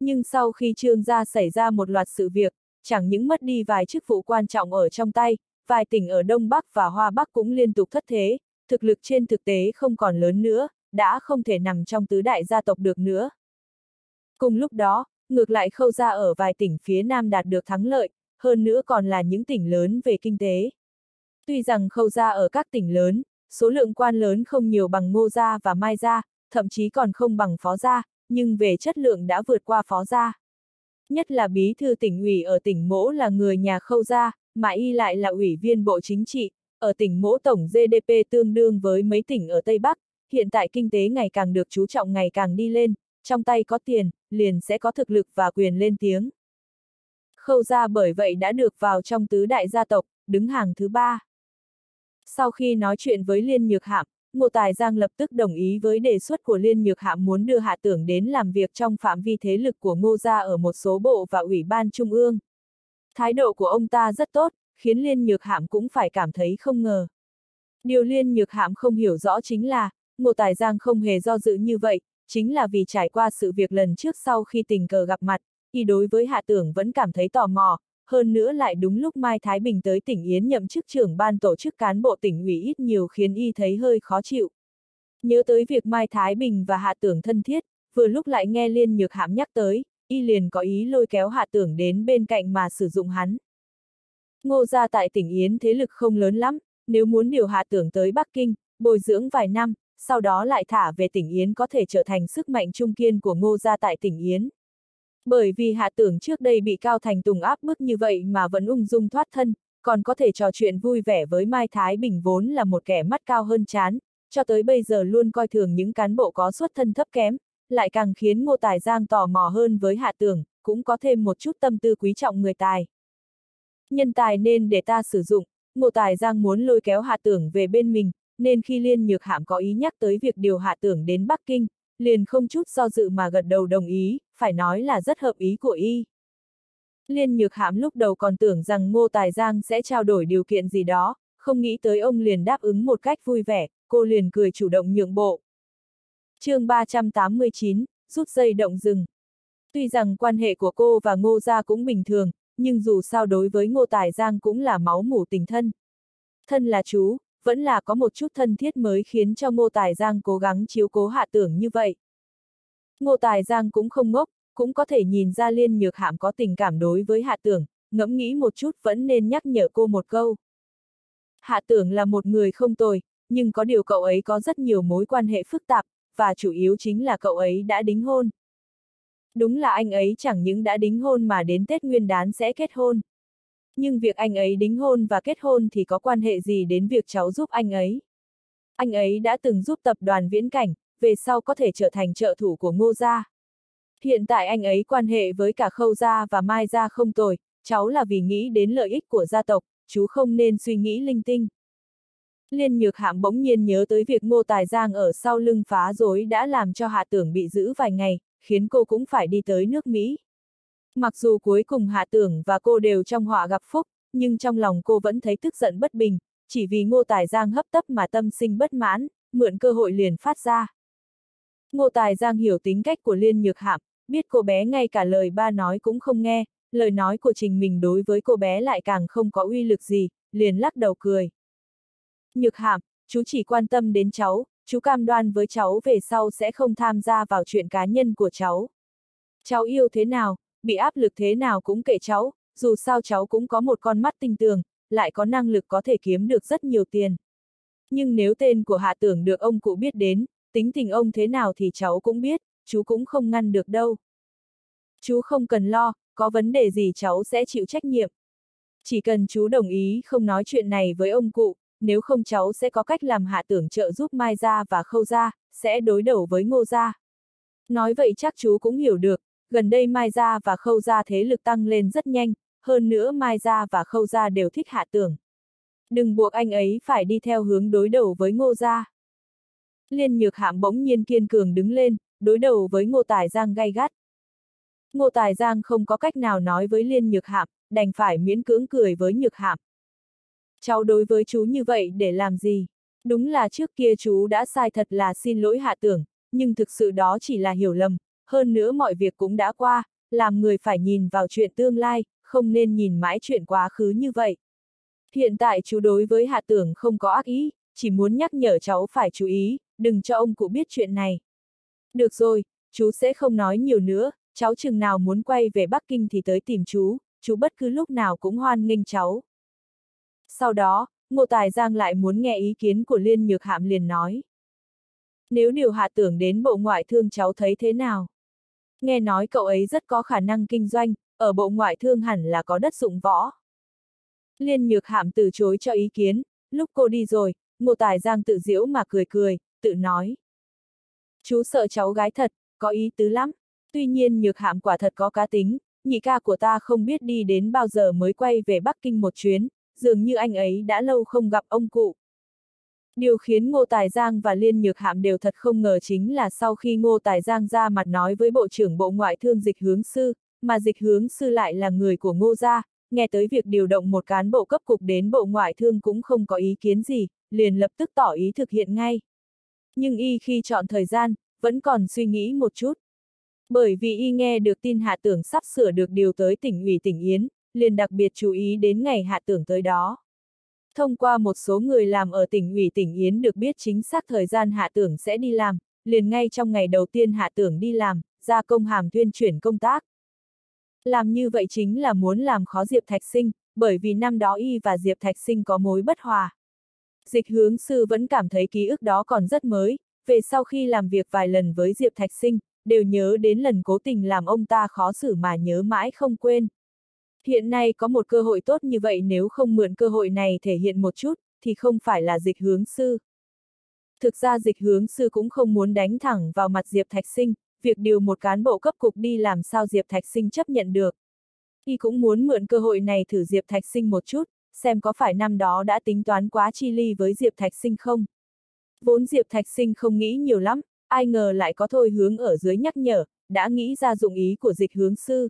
Nhưng sau khi Trương gia xảy ra một loạt sự việc, chẳng những mất đi vài chức vụ quan trọng ở trong tay, vài tỉnh ở Đông Bắc và Hoa Bắc cũng liên tục thất thế, thực lực trên thực tế không còn lớn nữa, đã không thể nằm trong tứ đại gia tộc được nữa. Cùng lúc đó, ngược lại khâu ra ở vài tỉnh phía Nam đạt được thắng lợi, hơn nữa còn là những tỉnh lớn về kinh tế. Tuy rằng khâu ra ở các tỉnh lớn, số lượng quan lớn không nhiều bằng ngô gia và mai gia, thậm chí còn không bằng phó gia, nhưng về chất lượng đã vượt qua phó gia. Nhất là bí thư tỉnh ủy ở tỉnh Mỗ là người nhà khâu gia, mà y lại là ủy viên bộ chính trị, ở tỉnh Mỗ tổng GDP tương đương với mấy tỉnh ở Tây Bắc, hiện tại kinh tế ngày càng được chú trọng ngày càng đi lên, trong tay có tiền, liền sẽ có thực lực và quyền lên tiếng. Khâu gia bởi vậy đã được vào trong tứ đại gia tộc, đứng hàng thứ ba. Sau khi nói chuyện với Liên Nhược Hạm, Ngô Tài Giang lập tức đồng ý với đề xuất của Liên Nhược Hạm muốn đưa Hạ Tưởng đến làm việc trong phạm vi thế lực của Ngô Gia ở một số bộ và ủy ban trung ương. Thái độ của ông ta rất tốt, khiến Liên Nhược Hạm cũng phải cảm thấy không ngờ. Điều Liên Nhược Hạm không hiểu rõ chính là, Ngô Tài Giang không hề do dự như vậy, chính là vì trải qua sự việc lần trước sau khi tình cờ gặp mặt, y đối với hạ tưởng vẫn cảm thấy tò mò, hơn nữa lại đúng lúc Mai Thái Bình tới tỉnh Yến nhậm chức trưởng ban tổ chức cán bộ tỉnh ủy ít nhiều khiến y thấy hơi khó chịu. Nhớ tới việc Mai Thái Bình và Hạ Tưởng thân thiết, vừa lúc lại nghe Liên Nhược Hãm nhắc tới, y liền có ý lôi kéo Hạ Tưởng đến bên cạnh mà sử dụng hắn. Ngô gia tại tỉnh Yến thế lực không lớn lắm, nếu muốn điều Hạ Tưởng tới Bắc Kinh, bồi dưỡng vài năm, sau đó lại thả về tỉnh Yến có thể trở thành sức mạnh trung kiên của Ngô gia tại tỉnh Yến. Bởi vì Hạ Tưởng trước đây bị Cao Thành Tùng áp bức như vậy mà vẫn ung dung thoát thân, còn có thể trò chuyện vui vẻ với Mai Thái Bình vốn là một kẻ mắt cao hơn chán, cho tới bây giờ luôn coi thường những cán bộ có xuất thân thấp kém, lại càng khiến Ngô Tài Giang tò mò hơn với Hạ Tưởng, cũng có thêm một chút tâm tư quý trọng người tài. Nhân tài nên để ta sử dụng, Ngô Tài Giang muốn lôi kéo Hạ Tưởng về bên mình, nên khi Liên Nhược Hạm có ý nhắc tới việc điều Hạ Tưởng đến Bắc Kinh, liền không chút do dự mà gật đầu đồng ý, phải nói là rất hợp ý của y. Liên Nhược Hãm lúc đầu còn tưởng rằng Ngô Tài Giang sẽ trao đổi điều kiện gì đó, không nghĩ tới ông liền đáp ứng một cách vui vẻ, cô liền cười chủ động nhượng bộ. chương 389, rút dây động rừng. Tuy rằng quan hệ của cô và Ngô Gia cũng bình thường, nhưng dù sao đối với Ngô Tài Giang cũng là máu mủ tình thân. Thân là chú, vẫn là có một chút thân thiết mới khiến cho Ngô Tài Giang cố gắng chiếu cố hạ tưởng như vậy. Ngô Tài Giang cũng không ngốc, cũng có thể nhìn ra liên nhược hạm có tình cảm đối với hạ tưởng, ngẫm nghĩ một chút vẫn nên nhắc nhở cô một câu. Hạ tưởng là một người không tồi, nhưng có điều cậu ấy có rất nhiều mối quan hệ phức tạp, và chủ yếu chính là cậu ấy đã đính hôn. Đúng là anh ấy chẳng những đã đính hôn mà đến Tết Nguyên đán sẽ kết hôn. Nhưng việc anh ấy đính hôn và kết hôn thì có quan hệ gì đến việc cháu giúp anh ấy? Anh ấy đã từng giúp tập đoàn viễn cảnh, về sau có thể trở thành trợ thủ của ngô gia. Hiện tại anh ấy quan hệ với cả khâu gia và mai gia không tồi, cháu là vì nghĩ đến lợi ích của gia tộc, chú không nên suy nghĩ linh tinh. Liên nhược hạm bỗng nhiên nhớ tới việc ngô tài giang ở sau lưng phá rối đã làm cho hạ tưởng bị giữ vài ngày, khiến cô cũng phải đi tới nước Mỹ. Mặc dù cuối cùng hạ tưởng và cô đều trong họa gặp phúc, nhưng trong lòng cô vẫn thấy tức giận bất bình, chỉ vì ngô tài giang hấp tấp mà tâm sinh bất mãn, mượn cơ hội liền phát ra. Ngô Tài Giang hiểu tính cách của Liên Nhược Hạm, biết cô bé ngay cả lời ba nói cũng không nghe, lời nói của Trình mình đối với cô bé lại càng không có uy lực gì, liền lắc đầu cười. Nhược Hạm, chú chỉ quan tâm đến cháu, chú cam đoan với cháu về sau sẽ không tham gia vào chuyện cá nhân của cháu. Cháu yêu thế nào, bị áp lực thế nào cũng kệ cháu, dù sao cháu cũng có một con mắt tinh tường, lại có năng lực có thể kiếm được rất nhiều tiền. Nhưng nếu tên của Hạ Tưởng được ông cụ biết đến, tính tình ông thế nào thì cháu cũng biết, chú cũng không ngăn được đâu. Chú không cần lo, có vấn đề gì cháu sẽ chịu trách nhiệm. Chỉ cần chú đồng ý không nói chuyện này với ông cụ, nếu không cháu sẽ có cách làm hạ tưởng trợ giúp Mai Gia và Khâu Gia, sẽ đối đầu với Ngô Gia. Nói vậy chắc chú cũng hiểu được, gần đây Mai Gia và Khâu Gia thế lực tăng lên rất nhanh, hơn nữa Mai Gia và Khâu Gia đều thích hạ tưởng. Đừng buộc anh ấy phải đi theo hướng đối đầu với Ngô Gia. Liên nhược hạm bỗng nhiên kiên cường đứng lên, đối đầu với Ngô Tài Giang gay gắt. Ngô Tài Giang không có cách nào nói với Liên nhược hạm, đành phải miễn cưỡng cười với nhược hạm. Cháu đối với chú như vậy để làm gì? Đúng là trước kia chú đã sai thật là xin lỗi hạ tưởng, nhưng thực sự đó chỉ là hiểu lầm, hơn nữa mọi việc cũng đã qua, làm người phải nhìn vào chuyện tương lai, không nên nhìn mãi chuyện quá khứ như vậy. Hiện tại chú đối với hạ tưởng không có ác ý, chỉ muốn nhắc nhở cháu phải chú ý, đừng cho ông cụ biết chuyện này. Được rồi, chú sẽ không nói nhiều nữa, cháu chừng nào muốn quay về Bắc Kinh thì tới tìm chú, chú bất cứ lúc nào cũng hoan nghênh cháu. Sau đó, Ngô Tài Giang lại muốn nghe ý kiến của Liên Nhược Hạm liền nói. Nếu điều hạ tưởng đến bộ ngoại thương cháu thấy thế nào? Nghe nói cậu ấy rất có khả năng kinh doanh, ở bộ ngoại thương hẳn là có đất dụng võ. Liên Nhược Hạm từ chối cho ý kiến, lúc cô đi rồi, Ngô Tài Giang tự diễu mà cười cười, tự nói. Chú sợ cháu gái thật, có ý tứ lắm. Tuy nhiên nhược hạm quả thật có cá tính, nhị ca của ta không biết đi đến bao giờ mới quay về Bắc Kinh một chuyến, dường như anh ấy đã lâu không gặp ông cụ. Điều khiến Ngô Tài Giang và Liên Nhược Hạm đều thật không ngờ chính là sau khi Ngô Tài Giang ra mặt nói với Bộ trưởng Bộ Ngoại thương Dịch Hướng Sư, mà Dịch Hướng Sư lại là người của Ngô Gia, nghe tới việc điều động một cán bộ cấp cục đến Bộ Ngoại thương cũng không có ý kiến gì, liền lập tức tỏ ý thực hiện ngay. Nhưng y khi chọn thời gian, vẫn còn suy nghĩ một chút. Bởi vì y nghe được tin hạ tưởng sắp sửa được điều tới tỉnh ủy tỉnh Yến, liền đặc biệt chú ý đến ngày hạ tưởng tới đó. Thông qua một số người làm ở tỉnh ủy tỉnh Yến được biết chính xác thời gian hạ tưởng sẽ đi làm, liền ngay trong ngày đầu tiên hạ tưởng đi làm, ra công hàm tuyên chuyển công tác. Làm như vậy chính là muốn làm khó Diệp Thạch Sinh, bởi vì năm đó y và Diệp Thạch Sinh có mối bất hòa. Dịch hướng sư vẫn cảm thấy ký ức đó còn rất mới, về sau khi làm việc vài lần với Diệp Thạch Sinh, đều nhớ đến lần cố tình làm ông ta khó xử mà nhớ mãi không quên. Hiện nay có một cơ hội tốt như vậy nếu không mượn cơ hội này thể hiện một chút, thì không phải là dịch hướng sư. Thực ra dịch hướng sư cũng không muốn đánh thẳng vào mặt Diệp Thạch Sinh, việc điều một cán bộ cấp cục đi làm sao Diệp Thạch Sinh chấp nhận được. Y cũng muốn mượn cơ hội này thử Diệp Thạch Sinh một chút, xem có phải năm đó đã tính toán quá chi ly với Diệp Thạch Sinh không. Vốn Diệp Thạch Sinh không nghĩ nhiều lắm, ai ngờ lại có thôi hướng ở dưới nhắc nhở, đã nghĩ ra dụng ý của dịch hướng sư.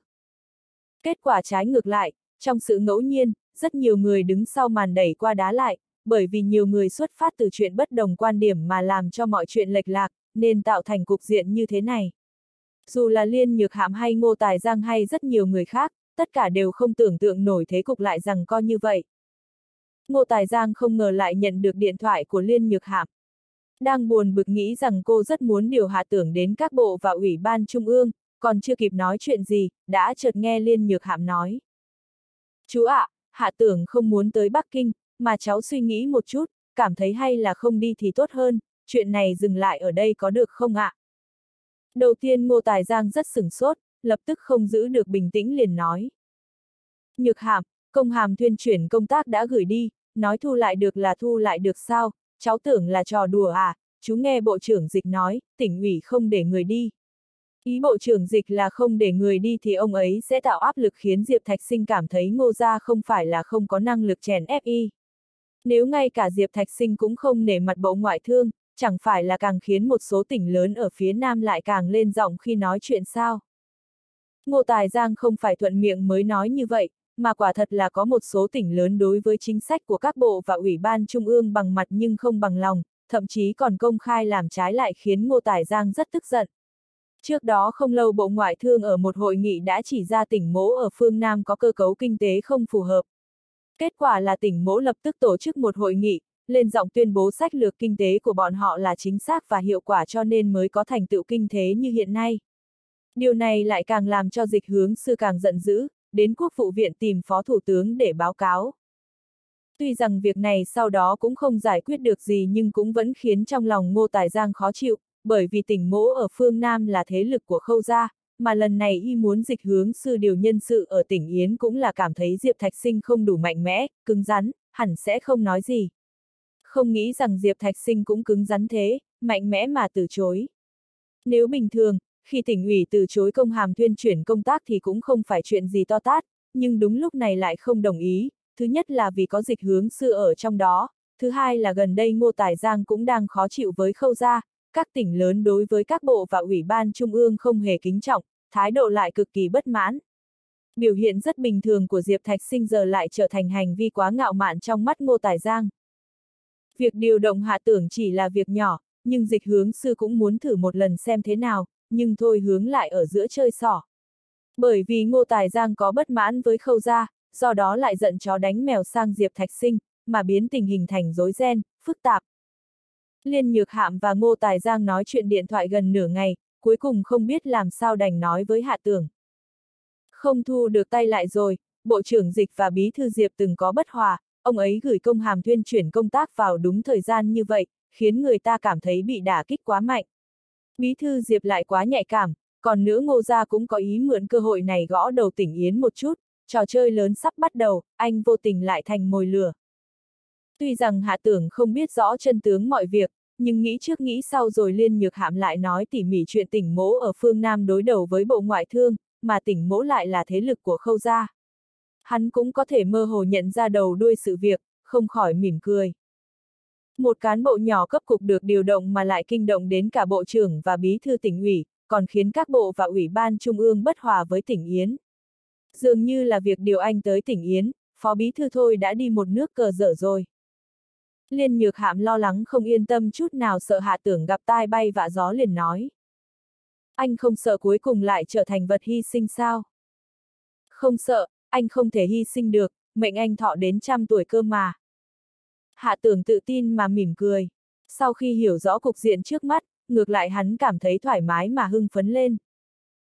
Kết quả trái ngược lại, trong sự ngẫu nhiên, rất nhiều người đứng sau màn đẩy qua đá lại, bởi vì nhiều người xuất phát từ chuyện bất đồng quan điểm mà làm cho mọi chuyện lệch lạc, nên tạo thành cục diện như thế này. Dù là Liên Nhược Hạm hay Ngô Tài Giang hay rất nhiều người khác, tất cả đều không tưởng tượng nổi thế cục lại rằng co như vậy. Ngô Tài Giang không ngờ lại nhận được điện thoại của Liên Nhược Hạm. Đang buồn bực nghĩ rằng cô rất muốn điều hạ tưởng đến các bộ và ủy ban trung ương, còn chưa kịp nói chuyện gì, đã chợt nghe Liên Nhược Hạm nói. Chú ạ, à, hạ tưởng không muốn tới Bắc Kinh, mà cháu suy nghĩ một chút, cảm thấy hay là không đi thì tốt hơn, chuyện này dừng lại ở đây có được không ạ? À? Đầu tiên Ngô Tài Giang rất sửng sốt, lập tức không giữ được bình tĩnh liền nói. Nhược hàm, công hàm tuyên chuyển công tác đã gửi đi, nói thu lại được là thu lại được sao, cháu tưởng là trò đùa à, chú nghe bộ trưởng dịch nói, tỉnh ủy không để người đi. Ý bộ trưởng dịch là không để người đi thì ông ấy sẽ tạo áp lực khiến Diệp Thạch Sinh cảm thấy ngô gia không phải là không có năng lực chèn ép y. Nếu ngay cả Diệp Thạch Sinh cũng không nể mặt bộ ngoại thương, chẳng phải là càng khiến một số tỉnh lớn ở phía Nam lại càng lên giọng khi nói chuyện sao. Ngô Tài Giang không phải thuận miệng mới nói như vậy, mà quả thật là có một số tỉnh lớn đối với chính sách của các bộ và ủy ban trung ương bằng mặt nhưng không bằng lòng, thậm chí còn công khai làm trái lại khiến Ngô Tài Giang rất tức giận. Trước đó không lâu Bộ Ngoại thương ở một hội nghị đã chỉ ra tỉnh mỗ ở phương Nam có cơ cấu kinh tế không phù hợp. Kết quả là tỉnh mỗ lập tức tổ chức một hội nghị, lên giọng tuyên bố sách lược kinh tế của bọn họ là chính xác và hiệu quả cho nên mới có thành tựu kinh tế như hiện nay. Điều này lại càng làm cho dịch hướng sư càng giận dữ, đến quốc vụ viện tìm phó thủ tướng để báo cáo. Tuy rằng việc này sau đó cũng không giải quyết được gì nhưng cũng vẫn khiến trong lòng Ngô Tài Giang khó chịu, bởi vì tỉnh mỗ ở phương Nam là thế lực của khâu gia, mà lần này y muốn dịch hướng sư điều nhân sự ở tỉnh Yến cũng là cảm thấy Diệp Thạch Sinh không đủ mạnh mẽ, cứng rắn, hẳn sẽ không nói gì. Không nghĩ rằng Diệp Thạch Sinh cũng cứng rắn thế, mạnh mẽ mà từ chối. Nếu bình thường, khi tỉnh ủy từ chối công hàm tuyên chuyển công tác thì cũng không phải chuyện gì to tát, nhưng đúng lúc này lại không đồng ý, thứ nhất là vì có dịch hướng sư ở trong đó, thứ hai là gần đây Ngô Tài Giang cũng đang khó chịu với khâu gia, các tỉnh lớn đối với các bộ và ủy ban trung ương không hề kính trọng, thái độ lại cực kỳ bất mãn. Biểu hiện rất bình thường của Diệp Thạch Sinh giờ lại trở thành hành vi quá ngạo mạn trong mắt Ngô Tài Giang. Việc điều động hạ tưởng chỉ là việc nhỏ, nhưng dịch hướng sư cũng muốn thử một lần xem thế nào, nhưng thôi hướng lại ở giữa chơi sỏ. Bởi vì Ngô Tài Giang có bất mãn với khâu gia, do đó lại giận chó đánh mèo sang Diệp Thạch Sinh, mà biến tình hình thành rối ren, phức tạp. Liên Nhược Hạm và Ngô Tài Giang nói chuyện điện thoại gần nửa ngày, cuối cùng không biết làm sao đành nói với Hạ Tường, Không thu được tay lại rồi, Bộ trưởng Dịch và Bí Thư Diệp từng có bất hòa, ông ấy gửi công hàm tuyên chuyển công tác vào đúng thời gian như vậy, khiến người ta cảm thấy bị đả kích quá mạnh. Bí Thư Diệp lại quá nhạy cảm, còn nữa Ngô Gia cũng có ý mượn cơ hội này gõ đầu tỉnh Yến một chút, trò chơi lớn sắp bắt đầu, anh vô tình lại thành mồi lửa. Tuy rằng hạ tưởng không biết rõ chân tướng mọi việc, nhưng nghĩ trước nghĩ sau rồi liên nhược hạm lại nói tỉ mỉ chuyện tỉnh mỗ ở phương Nam đối đầu với bộ ngoại thương, mà tỉnh mỗ lại là thế lực của khâu gia. Hắn cũng có thể mơ hồ nhận ra đầu đuôi sự việc, không khỏi mỉm cười. Một cán bộ nhỏ cấp cục được điều động mà lại kinh động đến cả bộ trưởng và bí thư tỉnh ủy, còn khiến các bộ và ủy ban trung ương bất hòa với tỉnh Yến. Dường như là việc điều anh tới tỉnh Yến, phó bí thư thôi đã đi một nước cờ dở rồi. Liên nhược hạm lo lắng không yên tâm chút nào sợ hạ tưởng gặp tai bay vạ gió liền nói. Anh không sợ cuối cùng lại trở thành vật hy sinh sao? Không sợ, anh không thể hy sinh được, mệnh anh thọ đến trăm tuổi cơ mà. Hạ tưởng tự tin mà mỉm cười. Sau khi hiểu rõ cục diện trước mắt, ngược lại hắn cảm thấy thoải mái mà hưng phấn lên.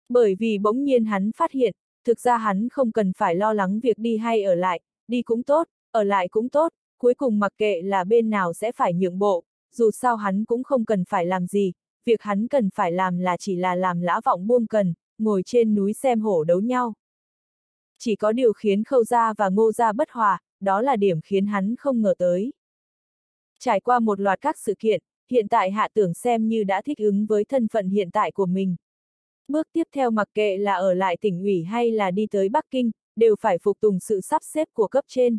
Bởi vì bỗng nhiên hắn phát hiện, thực ra hắn không cần phải lo lắng việc đi hay ở lại, đi cũng tốt, ở lại cũng tốt, cuối cùng mặc kệ là bên nào sẽ phải nhượng bộ, dù sao hắn cũng không cần phải làm gì, việc hắn cần phải làm là chỉ là làm lã vọng buông cần, ngồi trên núi xem hổ đấu nhau. Chỉ có điều khiến khâu gia và ngô gia bất hòa, đó là điểm khiến hắn không ngờ tới. Trải qua một loạt các sự kiện, hiện tại hạ tưởng xem như đã thích ứng với thân phận hiện tại của mình. Bước tiếp theo mặc kệ là ở lại tỉnh ủy hay là đi tới Bắc Kinh, đều phải phục tùng sự sắp xếp của cấp trên.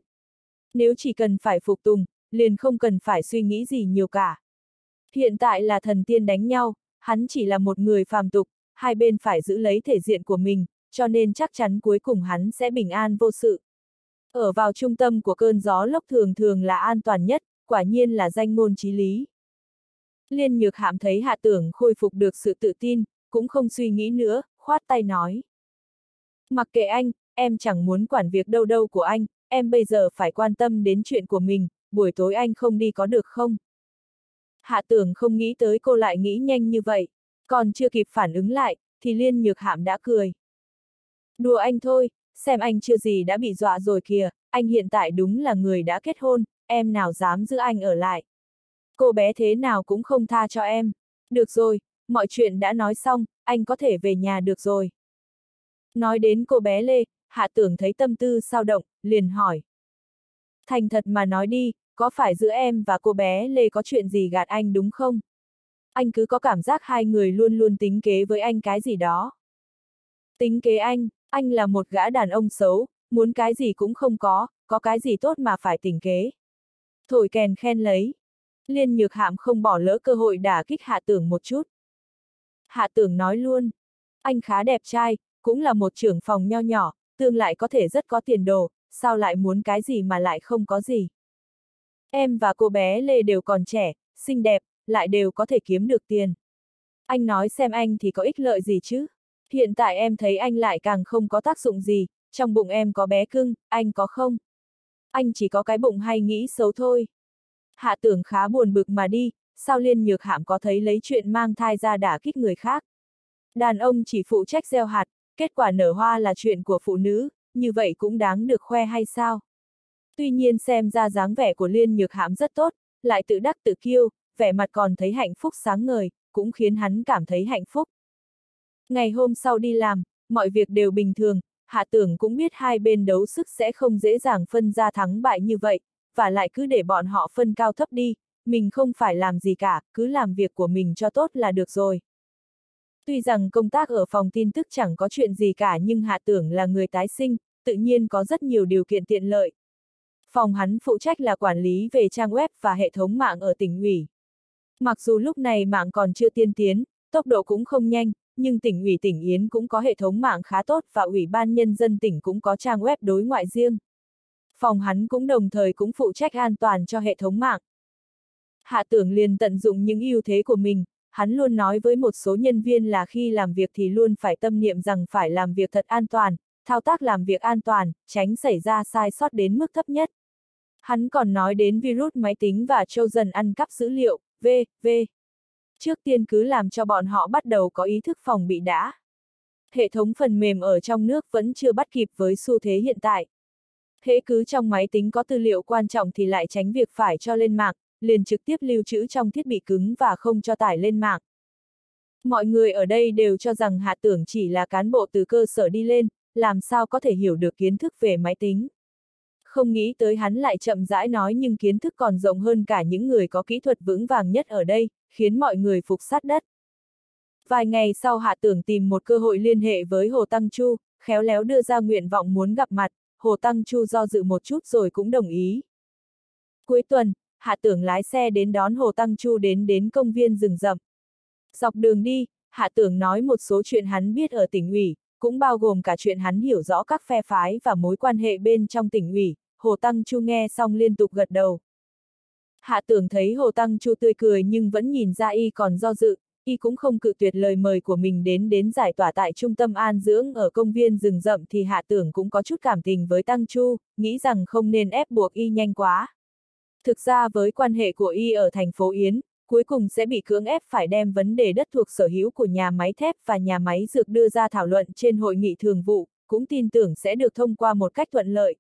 Nếu chỉ cần phải phục tùng, liền không cần phải suy nghĩ gì nhiều cả. Hiện tại là thần tiên đánh nhau, hắn chỉ là một người phàm tục, hai bên phải giữ lấy thể diện của mình, cho nên chắc chắn cuối cùng hắn sẽ bình an vô sự. Ở vào trung tâm của cơn gió lốc thường thường là an toàn nhất, quả nhiên là danh ngôn trí lý. Liên nhược hạm thấy hạ tưởng khôi phục được sự tự tin, cũng không suy nghĩ nữa, khoát tay nói. Mặc kệ anh, em chẳng muốn quản việc đâu đâu của anh, em bây giờ phải quan tâm đến chuyện của mình, buổi tối anh không đi có được không? Hạ tưởng không nghĩ tới cô lại nghĩ nhanh như vậy, còn chưa kịp phản ứng lại, thì liên nhược hạm đã cười. Đùa anh thôi, xem anh chưa gì đã bị dọa rồi kìa, anh hiện tại đúng là người đã kết hôn, em nào dám giữ anh ở lại. Cô bé thế nào cũng không tha cho em. Được rồi, mọi chuyện đã nói xong, anh có thể về nhà được rồi. Nói đến cô bé Lê, Hạ Tưởng thấy tâm tư sao động, liền hỏi. Thành thật mà nói đi, có phải giữa em và cô bé Lê có chuyện gì gạt anh đúng không? Anh cứ có cảm giác hai người luôn luôn tính kế với anh cái gì đó. Tính kế anh, anh là một gã đàn ông xấu, muốn cái gì cũng không có, có cái gì tốt mà phải tính kế. Thổi kèn khen lấy. Liên nhược hạm không bỏ lỡ cơ hội đả kích hạ tưởng một chút. Hạ tưởng nói luôn. Anh khá đẹp trai, cũng là một trưởng phòng nho nhỏ, tương lại có thể rất có tiền đồ, sao lại muốn cái gì mà lại không có gì. Em và cô bé Lê đều còn trẻ, xinh đẹp, lại đều có thể kiếm được tiền. Anh nói xem anh thì có ích lợi gì chứ? Hiện tại em thấy anh lại càng không có tác dụng gì, trong bụng em có bé cưng, anh có không? Anh chỉ có cái bụng hay nghĩ xấu thôi. Hạ tưởng khá buồn bực mà đi, sao liên nhược hạm có thấy lấy chuyện mang thai ra đả kích người khác. Đàn ông chỉ phụ trách gieo hạt, kết quả nở hoa là chuyện của phụ nữ, như vậy cũng đáng được khoe hay sao? Tuy nhiên xem ra dáng vẻ của liên nhược hãm rất tốt, lại tự đắc tự kiêu, vẻ mặt còn thấy hạnh phúc sáng ngời, cũng khiến hắn cảm thấy hạnh phúc. Ngày hôm sau đi làm, mọi việc đều bình thường, hạ tưởng cũng biết hai bên đấu sức sẽ không dễ dàng phân ra thắng bại như vậy, và lại cứ để bọn họ phân cao thấp đi, mình không phải làm gì cả, cứ làm việc của mình cho tốt là được rồi. Tuy rằng công tác ở phòng tin tức chẳng có chuyện gì cả nhưng hạ tưởng là người tái sinh, tự nhiên có rất nhiều điều kiện tiện lợi. Phòng hắn phụ trách là quản lý về trang web và hệ thống mạng ở tỉnh ủy. Mặc dù lúc này mạng còn chưa tiên tiến, tốc độ cũng không nhanh, nhưng tỉnh ủy tỉnh Yến cũng có hệ thống mạng khá tốt và ủy ban nhân dân tỉnh cũng có trang web đối ngoại riêng. Phòng hắn cũng đồng thời cũng phụ trách an toàn cho hệ thống mạng. Hạ tưởng liền tận dụng những ưu thế của mình, hắn luôn nói với một số nhân viên là khi làm việc thì luôn phải tâm niệm rằng phải làm việc thật an toàn, thao tác làm việc an toàn, tránh xảy ra sai sót đến mức thấp nhất. Hắn còn nói đến virus máy tính và châu dần ăn cắp dữ liệu, v, v. Trước tiên cứ làm cho bọn họ bắt đầu có ý thức phòng bị đã. Hệ thống phần mềm ở trong nước vẫn chưa bắt kịp với xu thế hiện tại. Hễ cứ trong máy tính có tư liệu quan trọng thì lại tránh việc phải cho lên mạng, liền trực tiếp lưu trữ trong thiết bị cứng và không cho tải lên mạng. Mọi người ở đây đều cho rằng Hạ Tưởng chỉ là cán bộ từ cơ sở đi lên, làm sao có thể hiểu được kiến thức về máy tính. Không nghĩ tới hắn lại chậm rãi nói nhưng kiến thức còn rộng hơn cả những người có kỹ thuật vững vàng nhất ở đây, khiến mọi người phục sát đất. Vài ngày sau Hạ Tưởng tìm một cơ hội liên hệ với Hồ Tăng Chu, khéo léo đưa ra nguyện vọng muốn gặp mặt, Hồ Tăng Chu do dự một chút rồi cũng đồng ý. Cuối tuần, Hạ Tưởng lái xe đến đón Hồ Tăng Chu đến đến công viên rừng rậm. Dọc đường đi, Hạ Tưởng nói một số chuyện hắn biết ở tỉnh ủy, cũng bao gồm cả chuyện hắn hiểu rõ các phe phái và mối quan hệ bên trong tỉnh ủy, Hồ Tăng Chu nghe xong liên tục gật đầu. Hạ tưởng thấy Hồ Tăng Chu tươi cười nhưng vẫn nhìn ra y còn do dự, y cũng không cự tuyệt lời mời của mình đến đến giải tỏa tại trung tâm an dưỡng ở công viên rừng rậm thì hạ tưởng cũng có chút cảm tình với Tăng Chu, nghĩ rằng không nên ép buộc y nhanh quá. Thực ra với quan hệ của y ở thành phố Yến, cuối cùng sẽ bị cưỡng ép phải đem vấn đề đất thuộc sở hữu của nhà máy thép và nhà máy dược đưa ra thảo luận trên hội nghị thường vụ, cũng tin tưởng sẽ được thông qua một cách thuận lợi.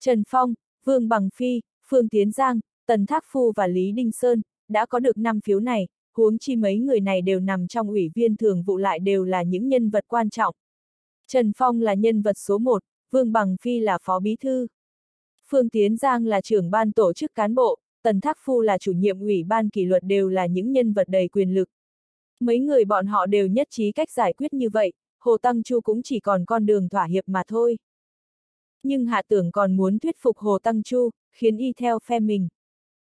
Trần Phong, Vương Bằng Phi, Phương Tiến Giang, Tần Thác Phu và Lý Đinh Sơn, đã có được 5 phiếu này, huống chi mấy người này đều nằm trong ủy viên thường vụ lại đều là những nhân vật quan trọng. Trần Phong là nhân vật số 1, Vương Bằng Phi là phó bí thư. Phương Tiến Giang là trưởng ban tổ chức cán bộ, Tần Thác Phu là chủ nhiệm ủy ban kỷ luật đều là những nhân vật đầy quyền lực. Mấy người bọn họ đều nhất trí cách giải quyết như vậy, Hồ Tăng Chu cũng chỉ còn con đường thỏa hiệp mà thôi. Nhưng Hạ Tưởng còn muốn thuyết phục Hồ Tăng Chu, khiến y theo phe mình.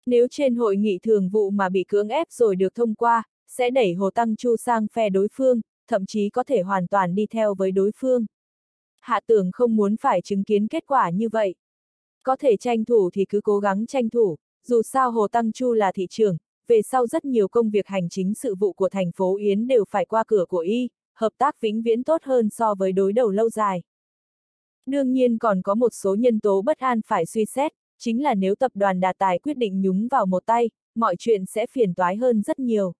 Nếu trên hội nghị thường vụ mà bị cưỡng ép rồi được thông qua, sẽ đẩy Hồ Tăng Chu sang phe đối phương, thậm chí có thể hoàn toàn đi theo với đối phương. Hạ tưởng không muốn phải chứng kiến kết quả như vậy. Có thể tranh thủ thì cứ cố gắng tranh thủ, dù sao Hồ Tăng Chu là thị trường, về sau rất nhiều công việc hành chính sự vụ của thành phố Yến đều phải qua cửa của y, hợp tác vĩnh viễn tốt hơn so với đối đầu lâu dài. Đương nhiên còn có một số nhân tố bất an phải suy xét, chính là nếu tập đoàn Đà Tài quyết định nhúng vào một tay, mọi chuyện sẽ phiền toái hơn rất nhiều.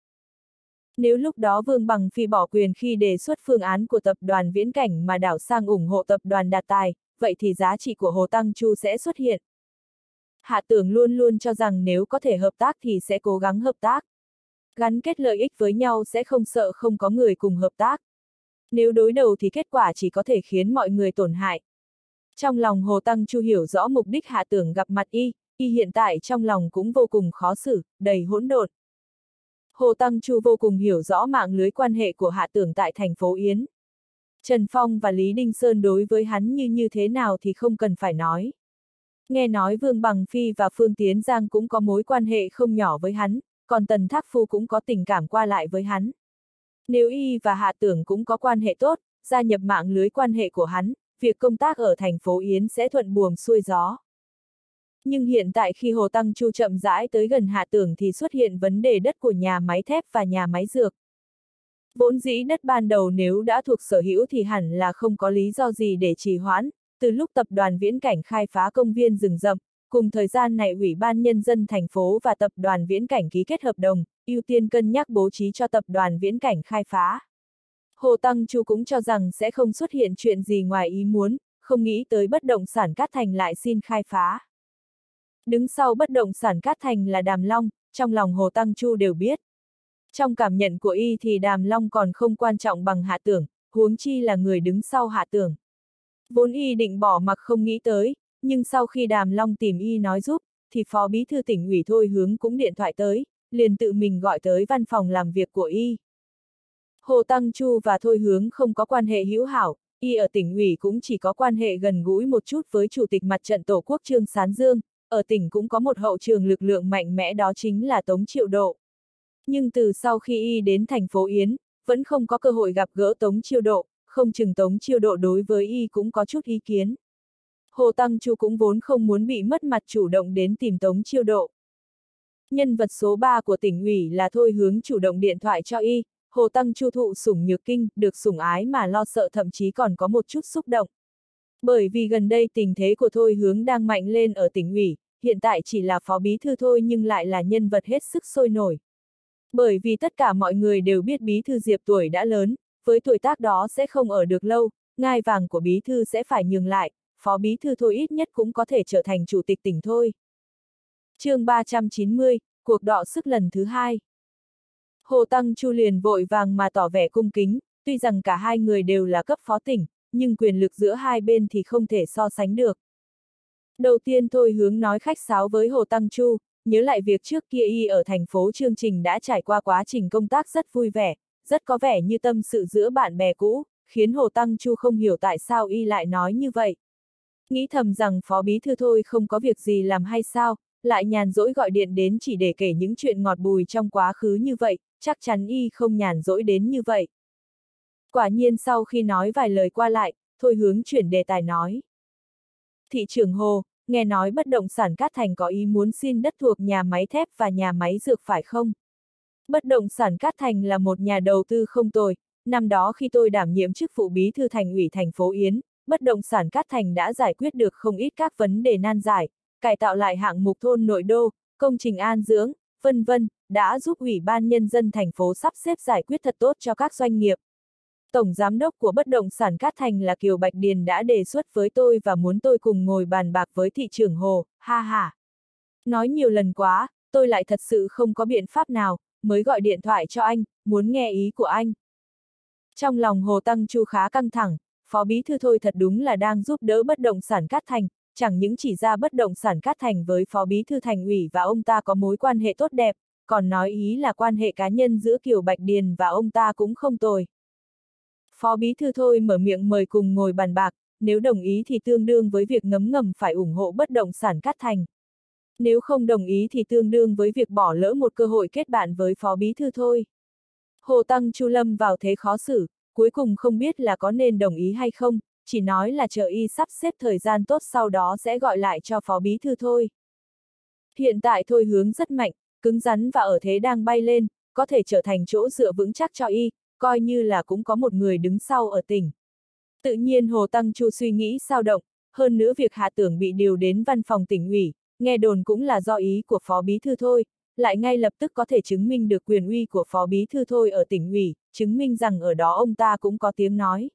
Nếu lúc đó Vương Bằng Phi bỏ quyền khi đề xuất phương án của tập đoàn Viễn Cảnh mà đảo sang ủng hộ tập đoàn Đạt Tài, vậy thì giá trị của Hồ Tăng Chu sẽ xuất hiện. Hạ tưởng luôn luôn cho rằng nếu có thể hợp tác thì sẽ cố gắng hợp tác. Gắn kết lợi ích với nhau sẽ không sợ không có người cùng hợp tác. Nếu đối đầu thì kết quả chỉ có thể khiến mọi người tổn hại. Trong lòng Hồ Tăng Chu hiểu rõ mục đích hạ tưởng gặp mặt y, y hiện tại trong lòng cũng vô cùng khó xử, đầy hỗn độn. Hồ Tăng Chu vô cùng hiểu rõ mạng lưới quan hệ của hạ tưởng tại thành phố Yến. Trần Phong và Lý Đinh Sơn đối với hắn như như thế nào thì không cần phải nói. Nghe nói Vương Bằng Phi và Phương Tiến Giang cũng có mối quan hệ không nhỏ với hắn, còn Tần Thác Phu cũng có tình cảm qua lại với hắn. Nếu y và hạ tưởng cũng có quan hệ tốt, gia nhập mạng lưới quan hệ của hắn, việc công tác ở thành phố Yến sẽ thuận buồm xuôi gió. Nhưng hiện tại khi Hồ Tăng Chu chậm rãi tới gần hạ tưởng thì xuất hiện vấn đề đất của nhà máy thép và nhà máy dược. Vốn dĩ đất ban đầu nếu đã thuộc sở hữu thì hẳn là không có lý do gì để trì hoãn, từ lúc tập đoàn viễn cảnh khai phá công viên rừng rậm, cùng thời gian này Ủy ban Nhân dân thành phố và tập đoàn viễn cảnh ký kết hợp đồng, ưu tiên cân nhắc bố trí cho tập đoàn viễn cảnh khai phá. Hồ Tăng Chu cũng cho rằng sẽ không xuất hiện chuyện gì ngoài ý muốn, không nghĩ tới bất động sản Cát Thành lại xin khai phá. Đứng sau bất động sản Cát Thành là Đàm Long, trong lòng Hồ Tăng Chu đều biết. Trong cảm nhận của y thì Đàm Long còn không quan trọng bằng hạ tưởng, huống chi là người đứng sau hạ tưởng. Vốn y định bỏ mặc không nghĩ tới, nhưng sau khi Đàm Long tìm y nói giúp, thì Phó Bí Thư tỉnh ủy Thôi Hướng cũng điện thoại tới, liền tự mình gọi tới văn phòng làm việc của y. Hồ Tăng Chu và Thôi Hướng không có quan hệ hữu hảo, y ở tỉnh ủy cũng chỉ có quan hệ gần gũi một chút với Chủ tịch Mặt trận Tổ quốc Trương Sán Dương, ở tỉnh cũng có một hậu trường lực lượng mạnh mẽ đó chính là Tống Triệu Độ. Nhưng từ sau khi y đến thành phố Yến, vẫn không có cơ hội gặp gỡ Tống Chiêu Độ, không chừng Tống Chiêu Độ đối với y cũng có chút ý kiến. Hồ Tăng Chu cũng vốn không muốn bị mất mặt chủ động đến tìm Tống Chiêu Độ. Nhân vật số 3 của tỉnh ủy là Thôi Hướng chủ động điện thoại cho y, Hồ Tăng Chu thụ sủng nhược kinh, được sủng ái mà lo sợ thậm chí còn có một chút xúc động. Bởi vì gần đây tình thế của Thôi Hướng đang mạnh lên ở tỉnh ủy, hiện tại chỉ là phó bí thư thôi nhưng lại là nhân vật hết sức sôi nổi. Bởi vì tất cả mọi người đều biết bí thư Diệp tuổi đã lớn, với tuổi tác đó sẽ không ở được lâu, ngai vàng của bí thư sẽ phải nhường lại, phó bí thư thôi ít nhất cũng có thể trở thành chủ tịch tỉnh thôi. chương 390, cuộc đọ sức lần thứ hai. Hồ Tăng Chu liền vội vàng mà tỏ vẻ cung kính, tuy rằng cả hai người đều là cấp phó tỉnh, nhưng quyền lực giữa hai bên thì không thể so sánh được. Đầu tiên thôi hướng nói khách sáo với Hồ Tăng Chu, nhớ lại việc trước kia y ở thành phố chương trình đã trải qua quá trình công tác rất vui vẻ, rất có vẻ như tâm sự giữa bạn bè cũ, khiến Hồ Tăng Chu không hiểu tại sao y lại nói như vậy. Nghĩ thầm rằng phó bí thư thôi không có việc gì làm hay sao, lại nhàn rỗi gọi điện đến chỉ để kể những chuyện ngọt bùi trong quá khứ như vậy, chắc chắn y không nhàn rỗi đến như vậy. Quả nhiên sau khi nói vài lời qua lại, thôi hướng chuyển đề tài nói. Thị trưởng Hồ, nghe nói bất động sản Cát Thành có ý muốn xin đất thuộc nhà máy thép và nhà máy dược phải không? Bất động sản Cát Thành là một nhà đầu tư không tồi, năm đó khi tôi đảm nhiệm chức vụ bí thư thành ủy thành phố Yến, bất động sản Cát Thành đã giải quyết được không ít các vấn đề nan giải, cải tạo lại hạng mục thôn nội đô, công trình an dưỡng, vân vân, đã giúp Ủy ban Nhân dân thành phố sắp xếp giải quyết thật tốt cho các doanh nghiệp. Tổng Giám đốc của bất động sản Cát Thành là Kiều Bạch Điền đã đề xuất với tôi và muốn tôi cùng ngồi bàn bạc với thị trưởng Hồ, ha ha. Nói nhiều lần quá, tôi lại thật sự không có biện pháp nào, mới gọi điện thoại cho anh, muốn nghe ý của anh. Trong lòng Hồ Tăng Chu khá căng thẳng, Phó Bí Thư Thôi thật đúng là đang giúp đỡ bất động sản Cát Thành, chẳng những chỉ ra bất động sản Cát Thành với Phó Bí Thư Thành ủy và ông ta có mối quan hệ tốt đẹp, còn nói ý là quan hệ cá nhân giữa Kiều Bạch Điền và ông ta cũng không tồi. Phó Bí Thư Thôi mở miệng mời cùng ngồi bàn bạc, nếu đồng ý thì tương đương với việc ngấm ngầm phải ủng hộ bất động sản Cát Thành. Nếu không đồng ý thì tương đương với việc bỏ lỡ một cơ hội kết bạn với Phó Bí Thư thôi. Hồ Tăng Chu Lâm vào thế khó xử, cuối cùng không biết là có nên đồng ý hay không, chỉ nói là chờ y sắp xếp thời gian tốt sau đó sẽ gọi lại cho Phó Bí Thư thôi. Hiện tại thôi hướng rất mạnh, cứng rắn và ở thế đang bay lên, có thể trở thành chỗ dựa vững chắc cho y, coi như là cũng có một người đứng sau ở tỉnh. Tự nhiên Hồ Tăng Chu suy nghĩ sao động, hơn nữa việc hạ tưởng bị điều đến văn phòng tỉnh ủy, nghe đồn cũng là do ý của Phó Bí Thư thôi, lại ngay lập tức có thể chứng minh được quyền uy của Phó Bí Thư thôi ở tỉnh ủy, chứng minh rằng ở đó ông ta cũng có tiếng nói.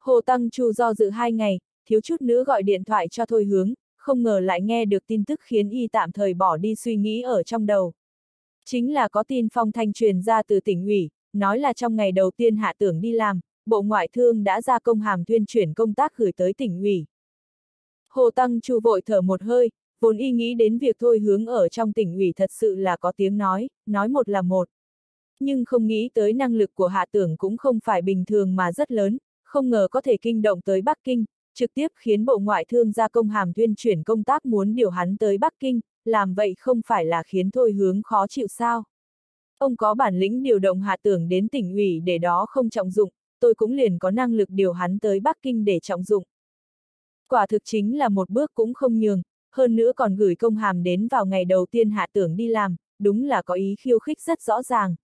Hồ Tăng Chu do dự hai ngày, thiếu chút nữa gọi điện thoại cho Thôi Hướng, không ngờ lại nghe được tin tức khiến y tạm thời bỏ đi suy nghĩ ở trong đầu. Chính là có tin phong thanh truyền ra từ tỉnh ủy, nói là trong ngày đầu tiên hạ tưởng đi làm, Bộ Ngoại thương đã ra công hàm tuyên chuyển công tác gửi tới tỉnh ủy. Hồ Tăng Chu vội thở một hơi, vốn y nghĩ đến việc thôi hướng ở trong tỉnh ủy thật sự là có tiếng nói, nói một là một. Nhưng không nghĩ tới năng lực của hạ tưởng cũng không phải bình thường mà rất lớn, không ngờ có thể kinh động tới Bắc Kinh, trực tiếp khiến Bộ Ngoại thương ra công hàm tuyên chuyển công tác muốn điều hắn tới Bắc Kinh, làm vậy không phải là khiến thôi hướng khó chịu sao. Ông có bản lĩnh điều động hạ tưởng đến tỉnh ủy để đó không trọng dụng, tôi cũng liền có năng lực điều hắn tới Bắc Kinh để trọng dụng. Quả thực chính là một bước cũng không nhường, hơn nữa còn gửi công hàm đến vào ngày đầu tiên hạ tưởng đi làm, đúng là có ý khiêu khích rất rõ ràng.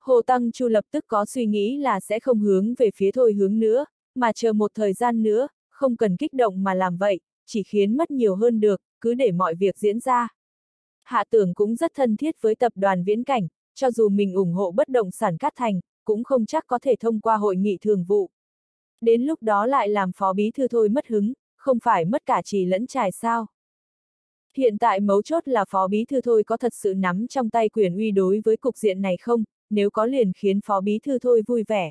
Hồ Tăng Chu lập tức có suy nghĩ là sẽ không hướng về phía thôi hướng nữa, mà chờ một thời gian nữa, không cần kích động mà làm vậy, chỉ khiến mất nhiều hơn được, cứ để mọi việc diễn ra. Hạ tưởng cũng rất thân thiết với tập đoàn viễn cảnh, cho dù mình ủng hộ bất động sản Cát Thành, cũng không chắc có thể thông qua hội nghị thường vụ. Đến lúc đó lại làm phó bí thư thôi mất hứng, không phải mất cả trì lẫn trài sao. Hiện tại mấu chốt là phó bí thư thôi có thật sự nắm trong tay quyền uy đối với cục diện này không, nếu có liền khiến phó bí thư thôi vui vẻ.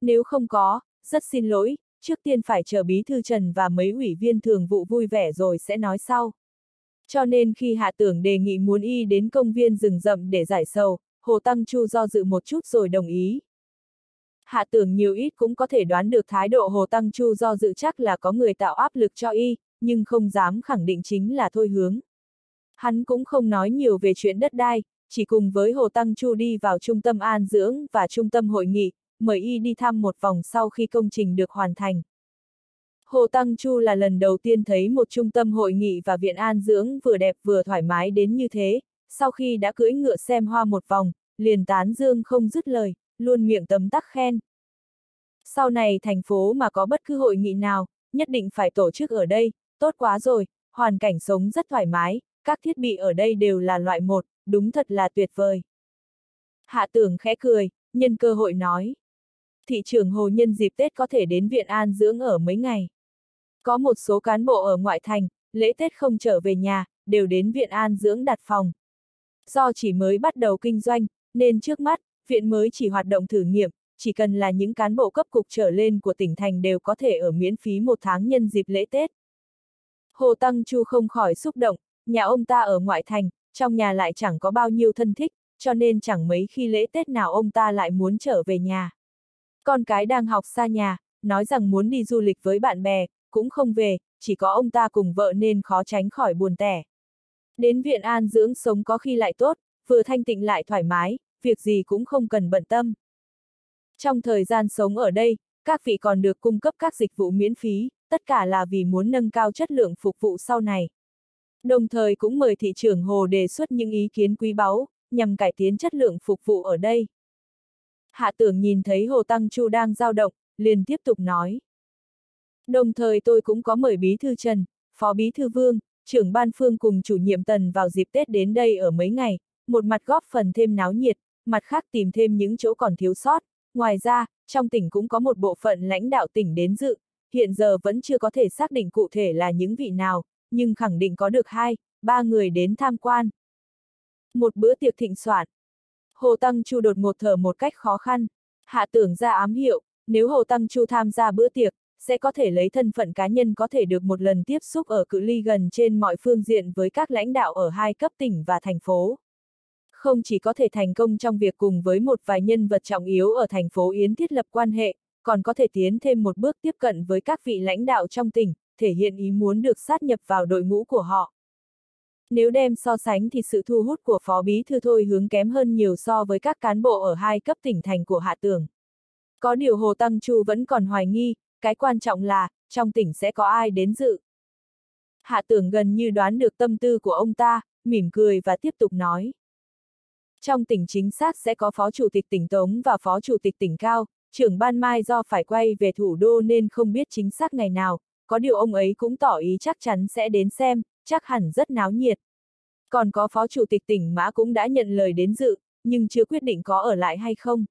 Nếu không có, rất xin lỗi, trước tiên phải chờ bí thư Trần và mấy ủy viên thường vụ vui vẻ rồi sẽ nói sau. Cho nên khi hạ tưởng đề nghị muốn y đến công viên rừng rậm để giải sầu, Hồ Tăng Chu do dự một chút rồi đồng ý. Hạ tưởng nhiều ít cũng có thể đoán được thái độ Hồ Tăng Chu do dự chắc là có người tạo áp lực cho y, nhưng không dám khẳng định chính là thôi hướng. Hắn cũng không nói nhiều về chuyện đất đai, chỉ cùng với Hồ Tăng Chu đi vào trung tâm an dưỡng và trung tâm hội nghị, mời y đi thăm một vòng sau khi công trình được hoàn thành. Hồ Tăng Chu là lần đầu tiên thấy một trung tâm hội nghị và viện an dưỡng vừa đẹp vừa thoải mái đến như thế, sau khi đã cưỡi ngựa xem hoa một vòng, liền tán dương không dứt lời, luôn miệng tấm tắc khen. Sau này thành phố mà có bất cứ hội nghị nào, nhất định phải tổ chức ở đây, tốt quá rồi, hoàn cảnh sống rất thoải mái, các thiết bị ở đây đều là loại một, đúng thật là tuyệt vời. Hạ tưởng khẽ cười, nhân cơ hội nói. Thị trưởng Hồ nhân dịp Tết có thể đến viện an dưỡng ở mấy ngày. Có một số cán bộ ở ngoại thành, lễ Tết không trở về nhà, đều đến viện an dưỡng đặt phòng. Do chỉ mới bắt đầu kinh doanh, nên trước mắt, viện mới chỉ hoạt động thử nghiệm, chỉ cần là những cán bộ cấp cục trở lên của tỉnh thành đều có thể ở miễn phí một tháng nhân dịp lễ Tết. Hồ Tăng Chu không khỏi xúc động, nhà ông ta ở ngoại thành, trong nhà lại chẳng có bao nhiêu thân thích, cho nên chẳng mấy khi lễ Tết nào ông ta lại muốn trở về nhà. Con cái đang học xa nhà, nói rằng muốn đi du lịch với bạn bè, cũng không về, chỉ có ông ta cùng vợ nên khó tránh khỏi buồn tẻ. Đến viện an dưỡng sống có khi lại tốt, vừa thanh tịnh lại thoải mái, việc gì cũng không cần bận tâm. Trong thời gian sống ở đây, các vị còn được cung cấp các dịch vụ miễn phí, tất cả là vì muốn nâng cao chất lượng phục vụ sau này. Đồng thời cũng mời thị trưởng Hồ đề xuất những ý kiến quý báu, nhằm cải tiến chất lượng phục vụ ở đây. Hạ tưởng nhìn thấy Hồ Tăng Chu đang giao động, liền tiếp tục nói. Đồng thời tôi cũng có mời Bí Thư Trần, Phó Bí Thư Vương, trưởng ban phương cùng chủ nhiệm Tần vào dịp Tết đến đây ở mấy ngày, một mặt góp phần thêm náo nhiệt, mặt khác tìm thêm những chỗ còn thiếu sót. Ngoài ra, trong tỉnh cũng có một bộ phận lãnh đạo tỉnh đến dự, hiện giờ vẫn chưa có thể xác định cụ thể là những vị nào, nhưng khẳng định có được hai, ba người đến tham quan. Một bữa tiệc thịnh soạn. Hồ Tăng Chu đột ngột thở một cách khó khăn. Hạ tưởng ra ám hiệu, nếu Hồ Tăng Chu tham gia bữa tiệc, sẽ có thể lấy thân phận cá nhân có thể được một lần tiếp xúc ở cự ly gần trên mọi phương diện với các lãnh đạo ở hai cấp tỉnh và thành phố. Không chỉ có thể thành công trong việc cùng với một vài nhân vật trọng yếu ở thành phố Yến thiết lập quan hệ, còn có thể tiến thêm một bước tiếp cận với các vị lãnh đạo trong tỉnh, thể hiện ý muốn được sát nhập vào đội ngũ của họ. Nếu đem so sánh thì sự thu hút của Phó Bí Thư Thôi hướng kém hơn nhiều so với các cán bộ ở hai cấp tỉnh thành của Hạ Tường. Có điều Hồ Tăng Chu vẫn còn hoài nghi, cái quan trọng là, trong tỉnh sẽ có ai đến dự. Hạ tưởng gần như đoán được tâm tư của ông ta, mỉm cười và tiếp tục nói. Trong tỉnh chính xác sẽ có Phó Chủ tịch tỉnh Tống và Phó Chủ tịch tỉnh Cao, trưởng ban mai do phải quay về thủ đô nên không biết chính xác ngày nào, có điều ông ấy cũng tỏ ý chắc chắn sẽ đến xem, chắc hẳn rất náo nhiệt. Còn có phó chủ tịch tỉnh Mã cũng đã nhận lời đến dự, nhưng chưa quyết định có ở lại hay không.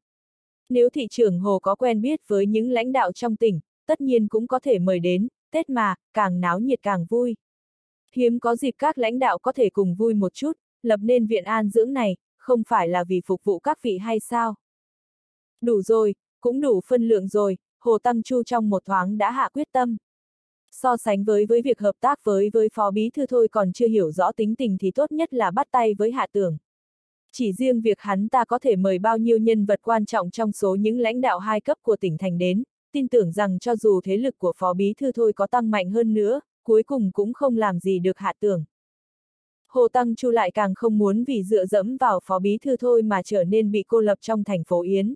Nếu thị trưởng Hồ có quen biết với những lãnh đạo trong tỉnh, tất nhiên cũng có thể mời đến, Tết mà, càng náo nhiệt càng vui. Hiếm có dịp các lãnh đạo có thể cùng vui một chút, lập nên viện an dưỡng này, không phải là vì phục vụ các vị hay sao? Đủ rồi, cũng đủ phân lượng rồi, Hồ Tăng Chu trong một thoáng đã hạ quyết tâm. So sánh với với việc hợp tác với với phó bí thư thôi còn chưa hiểu rõ tính tình thì tốt nhất là bắt tay với hạ tưởng. Chỉ riêng việc hắn ta có thể mời bao nhiêu nhân vật quan trọng trong số những lãnh đạo hai cấp của tỉnh thành đến, tin tưởng rằng cho dù thế lực của phó bí thư thôi có tăng mạnh hơn nữa, cuối cùng cũng không làm gì được hạ tưởng. Hồ Tăng Chu lại càng không muốn vì dựa dẫm vào phó bí thư thôi mà trở nên bị cô lập trong thành phố Yến.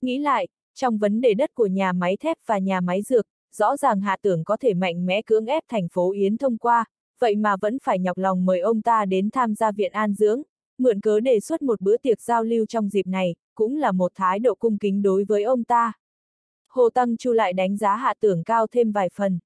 Nghĩ lại, trong vấn đề đất của nhà máy thép và nhà máy dược, rõ ràng hạ tưởng có thể mạnh mẽ cưỡng ép thành phố Yến thông qua, vậy mà vẫn phải nhọc lòng mời ông ta đến tham gia viện an dưỡng, mượn cớ đề xuất một bữa tiệc giao lưu trong dịp này, cũng là một thái độ cung kính đối với ông ta. Hồ Tăng Chu lại đánh giá hạ tưởng cao thêm vài phần.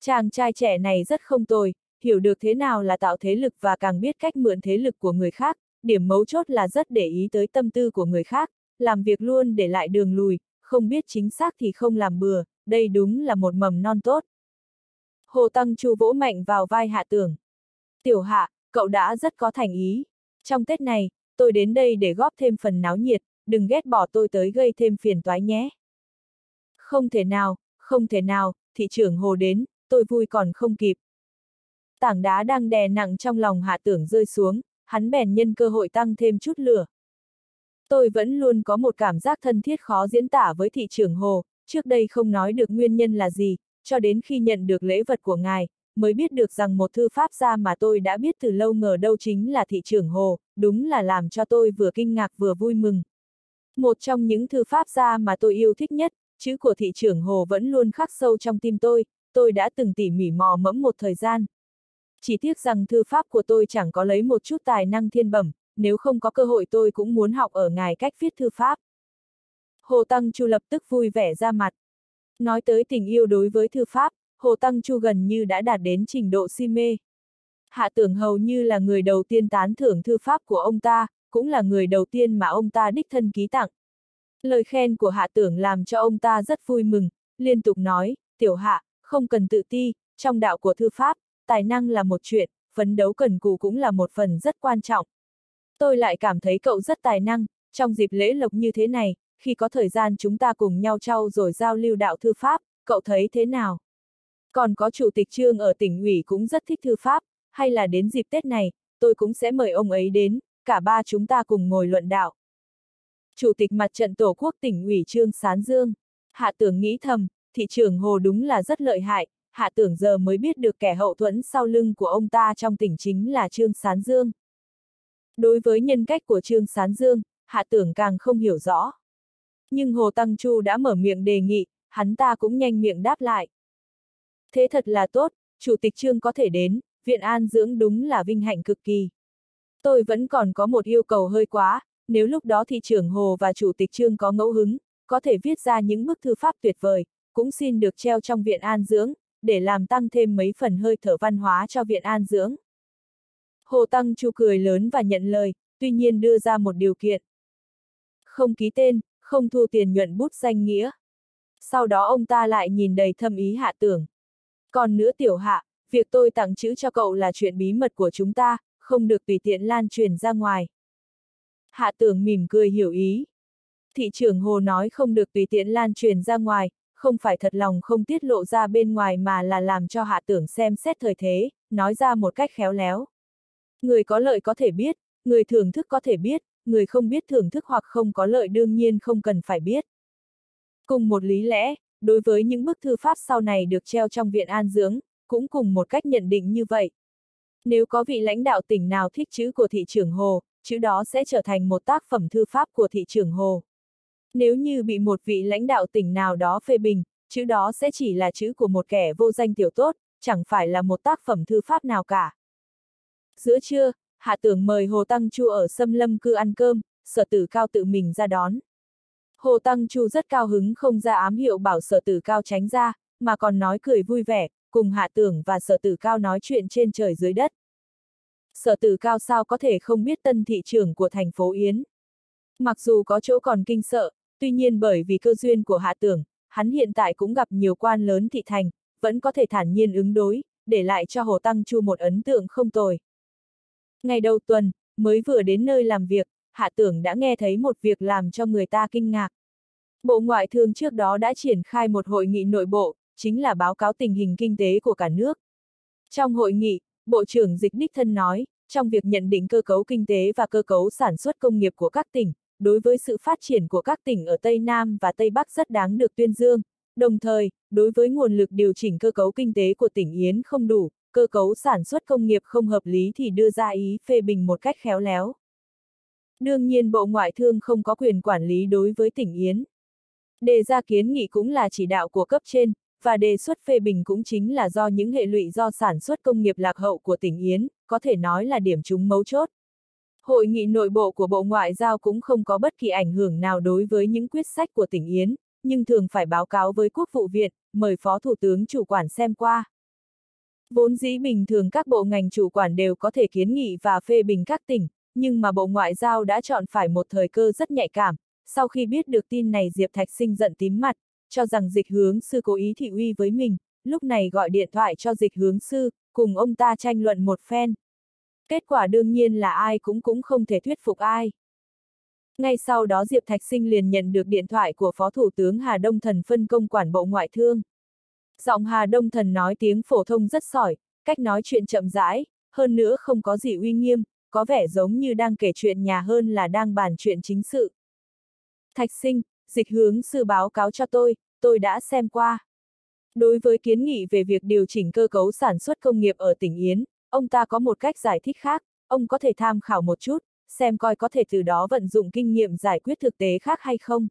Chàng trai trẻ này rất không tồi, hiểu được thế nào là tạo thế lực và càng biết cách mượn thế lực của người khác, điểm mấu chốt là rất để ý tới tâm tư của người khác, làm việc luôn để lại đường lùi, không biết chính xác thì không làm bừa, đây đúng là một mầm non tốt. Hồ Tăng Chu vỗ mạnh vào vai hạ tưởng. Tiểu hạ, cậu đã rất có thành ý. Trong Tết này, tôi đến đây để góp thêm phần náo nhiệt, đừng ghét bỏ tôi tới gây thêm phiền toái nhé. Không thể nào, không thể nào, thị trưởng Hồ đến, tôi vui còn không kịp. Tảng đá đang đè nặng trong lòng hạ tưởng rơi xuống, hắn bèn nhân cơ hội tăng thêm chút lửa. Tôi vẫn luôn có một cảm giác thân thiết khó diễn tả với thị trưởng Hồ, trước đây không nói được nguyên nhân là gì, cho đến khi nhận được lễ vật của ngài, mới biết được rằng một thư pháp gia mà tôi đã biết từ lâu ngờ đâu chính là thị trưởng Hồ, đúng là làm cho tôi vừa kinh ngạc vừa vui mừng. Một trong những thư pháp gia mà tôi yêu thích nhất, chữ của thị trưởng Hồ vẫn luôn khắc sâu trong tim tôi, tôi đã từng tỉ mỉ mò mẫm một thời gian. Chỉ tiếc rằng thư pháp của tôi chẳng có lấy một chút tài năng thiên bẩm, nếu không có cơ hội tôi cũng muốn học ở ngài cách viết thư pháp. Hồ Tăng Chu lập tức vui vẻ ra mặt. Nói tới tình yêu đối với thư pháp, Hồ Tăng Chu gần như đã đạt đến trình độ si mê. Hạ tưởng hầu như là người đầu tiên tán thưởng thư pháp của ông ta, cũng là người đầu tiên mà ông ta đích thân ký tặng. Lời khen của hạ tưởng làm cho ông ta rất vui mừng, liên tục nói, tiểu hạ, không cần tự ti, trong đạo của thư pháp, tài năng là một chuyện, phấn đấu cần cù cũng là một phần rất quan trọng. Tôi lại cảm thấy cậu rất tài năng, trong dịp lễ lộc như thế này, khi có thời gian chúng ta cùng nhau trao rồi giao lưu đạo thư pháp, cậu thấy thế nào? Còn có chủ tịch trương ở tỉnh ủy cũng rất thích thư pháp, hay là đến dịp Tết này, tôi cũng sẽ mời ông ấy đến, cả ba chúng ta cùng ngồi luận đạo. Chủ tịch mặt trận Tổ quốc tỉnh ủy Trương Sán Dương. Hạ tưởng nghĩ thầm, thị trường Hồ đúng là rất lợi hại, hạ tưởng giờ mới biết được kẻ hậu thuẫn sau lưng của ông ta trong tỉnh chính là Trương Sán Dương. Đối với nhân cách của Trương Sán Dương, hạ tưởng càng không hiểu rõ. Nhưng Hồ Tăng Chu đã mở miệng đề nghị, hắn ta cũng nhanh miệng đáp lại. Thế thật là tốt, Chủ tịch Trương có thể đến, Viện An dưỡng đúng là vinh hạnh cực kỳ. Tôi vẫn còn có một yêu cầu hơi quá, nếu lúc đó thị trưởng Hồ và chủ tịch Trương có ngẫu hứng, có thể viết ra những bức thư pháp tuyệt vời, cũng xin được treo trong viện an dưỡng, để làm tăng thêm mấy phần hơi thở văn hóa cho viện an dưỡng. Hồ Tăng Chu cười lớn và nhận lời, tuy nhiên đưa ra một điều kiện. Không ký tên, không thu tiền nhuận bút danh nghĩa. Sau đó ông ta lại nhìn đầy thâm ý hạ tưởng. Còn nữa tiểu hạ, việc tôi tặng chữ cho cậu là chuyện bí mật của chúng ta, không được tùy tiện lan truyền ra ngoài. Hạ tưởng mỉm cười hiểu ý. Thị trưởng Hồ nói không được tùy tiện lan truyền ra ngoài, không phải thật lòng không tiết lộ ra bên ngoài mà là làm cho hạ tưởng xem xét thời thế, nói ra một cách khéo léo. Người có lợi có thể biết, người thưởng thức có thể biết, người không biết thưởng thức hoặc không có lợi đương nhiên không cần phải biết. Cùng một lý lẽ, đối với những bức thư pháp sau này được treo trong viện an dưỡng, cũng cùng một cách nhận định như vậy. Nếu có vị lãnh đạo tỉnh nào thích chữ của thị trưởng Hồ, chữ đó sẽ trở thành một tác phẩm thư pháp của thị trưởng Hồ. Nếu như bị một vị lãnh đạo tỉnh nào đó phê bình, chữ đó sẽ chỉ là chữ của một kẻ vô danh tiểu tốt, chẳng phải là một tác phẩm thư pháp nào cả. Giữa trưa, Hạ Tưởng mời Hồ Tăng Chu ở xâm Lâm cư ăn cơm, sở tử cao tự mình ra đón. Hồ Tăng Chu rất cao hứng không ra ám hiệu bảo sở tử cao tránh ra, mà còn nói cười vui vẻ, cùng Hạ Tưởng và sở tử cao nói chuyện trên trời dưới đất. Sở tử cao sao có thể không biết tân thị trưởng của thành phố Yến. Mặc dù có chỗ còn kinh sợ, tuy nhiên bởi vì cơ duyên của Hạ Tưởng, hắn hiện tại cũng gặp nhiều quan lớn thị thành, vẫn có thể thản nhiên ứng đối, để lại cho Hồ Tăng Chu một ấn tượng không tồi. Ngày đầu tuần, mới vừa đến nơi làm việc, Hạ Tưởng đã nghe thấy một việc làm cho người ta kinh ngạc. Bộ Ngoại thương trước đó đã triển khai một hội nghị nội bộ, chính là báo cáo tình hình kinh tế của cả nước. Trong hội nghị, Bộ trưởng Dịch Đích Thân nói, trong việc nhận định cơ cấu kinh tế và cơ cấu sản xuất công nghiệp của các tỉnh, đối với sự phát triển của các tỉnh ở Tây Nam và Tây Bắc rất đáng được tuyên dương. Đồng thời, đối với nguồn lực điều chỉnh cơ cấu kinh tế của tỉnh Yến không đủ, cơ cấu sản xuất công nghiệp không hợp lý thì đưa ra ý phê bình một cách khéo léo. Đương nhiên Bộ Ngoại thương không có quyền quản lý đối với tỉnh Yến. Đề ra kiến nghị cũng là chỉ đạo của cấp trên, và đề xuất phê bình cũng chính là do những hệ lụy do sản xuất công nghiệp lạc hậu của tỉnh Yến, có thể nói là điểm chúng mấu chốt. Hội nghị nội bộ của Bộ Ngoại giao cũng không có bất kỳ ảnh hưởng nào đối với những quyết sách của tỉnh Yến, nhưng thường phải báo cáo với Quốc vụ viện, mời Phó Thủ tướng chủ quản xem qua. Vốn dĩ bình thường các bộ ngành chủ quản đều có thể kiến nghị và phê bình các tỉnh, nhưng mà Bộ Ngoại giao đã chọn phải một thời cơ rất nhạy cảm. Sau khi biết được tin này Diệp Thạch Sinh giận tím mặt, cho rằng dịch hướng sư cố ý thị uy với mình, lúc này gọi điện thoại cho dịch hướng sư, cùng ông ta tranh luận một phen. Kết quả đương nhiên là ai cũng cũng không thể thuyết phục ai. Ngay sau đó Diệp Thạch Sinh liền nhận được điện thoại của Phó Thủ tướng Hà Đông Thần phân công quản bộ ngoại thương. Giọng Hà Đông Thần nói tiếng phổ thông rất sỏi, cách nói chuyện chậm rãi, hơn nữa không có gì uy nghiêm, có vẻ giống như đang kể chuyện nhà hơn là đang bàn chuyện chính sự. Thạch sinh, dịch hướng sư báo cáo cho tôi, tôi đã xem qua. Đối với kiến nghị về việc điều chỉnh cơ cấu sản xuất công nghiệp ở tỉnh Yến, ông ta có một cách giải thích khác, ông có thể tham khảo một chút, xem coi có thể từ đó vận dụng kinh nghiệm giải quyết thực tế khác hay không.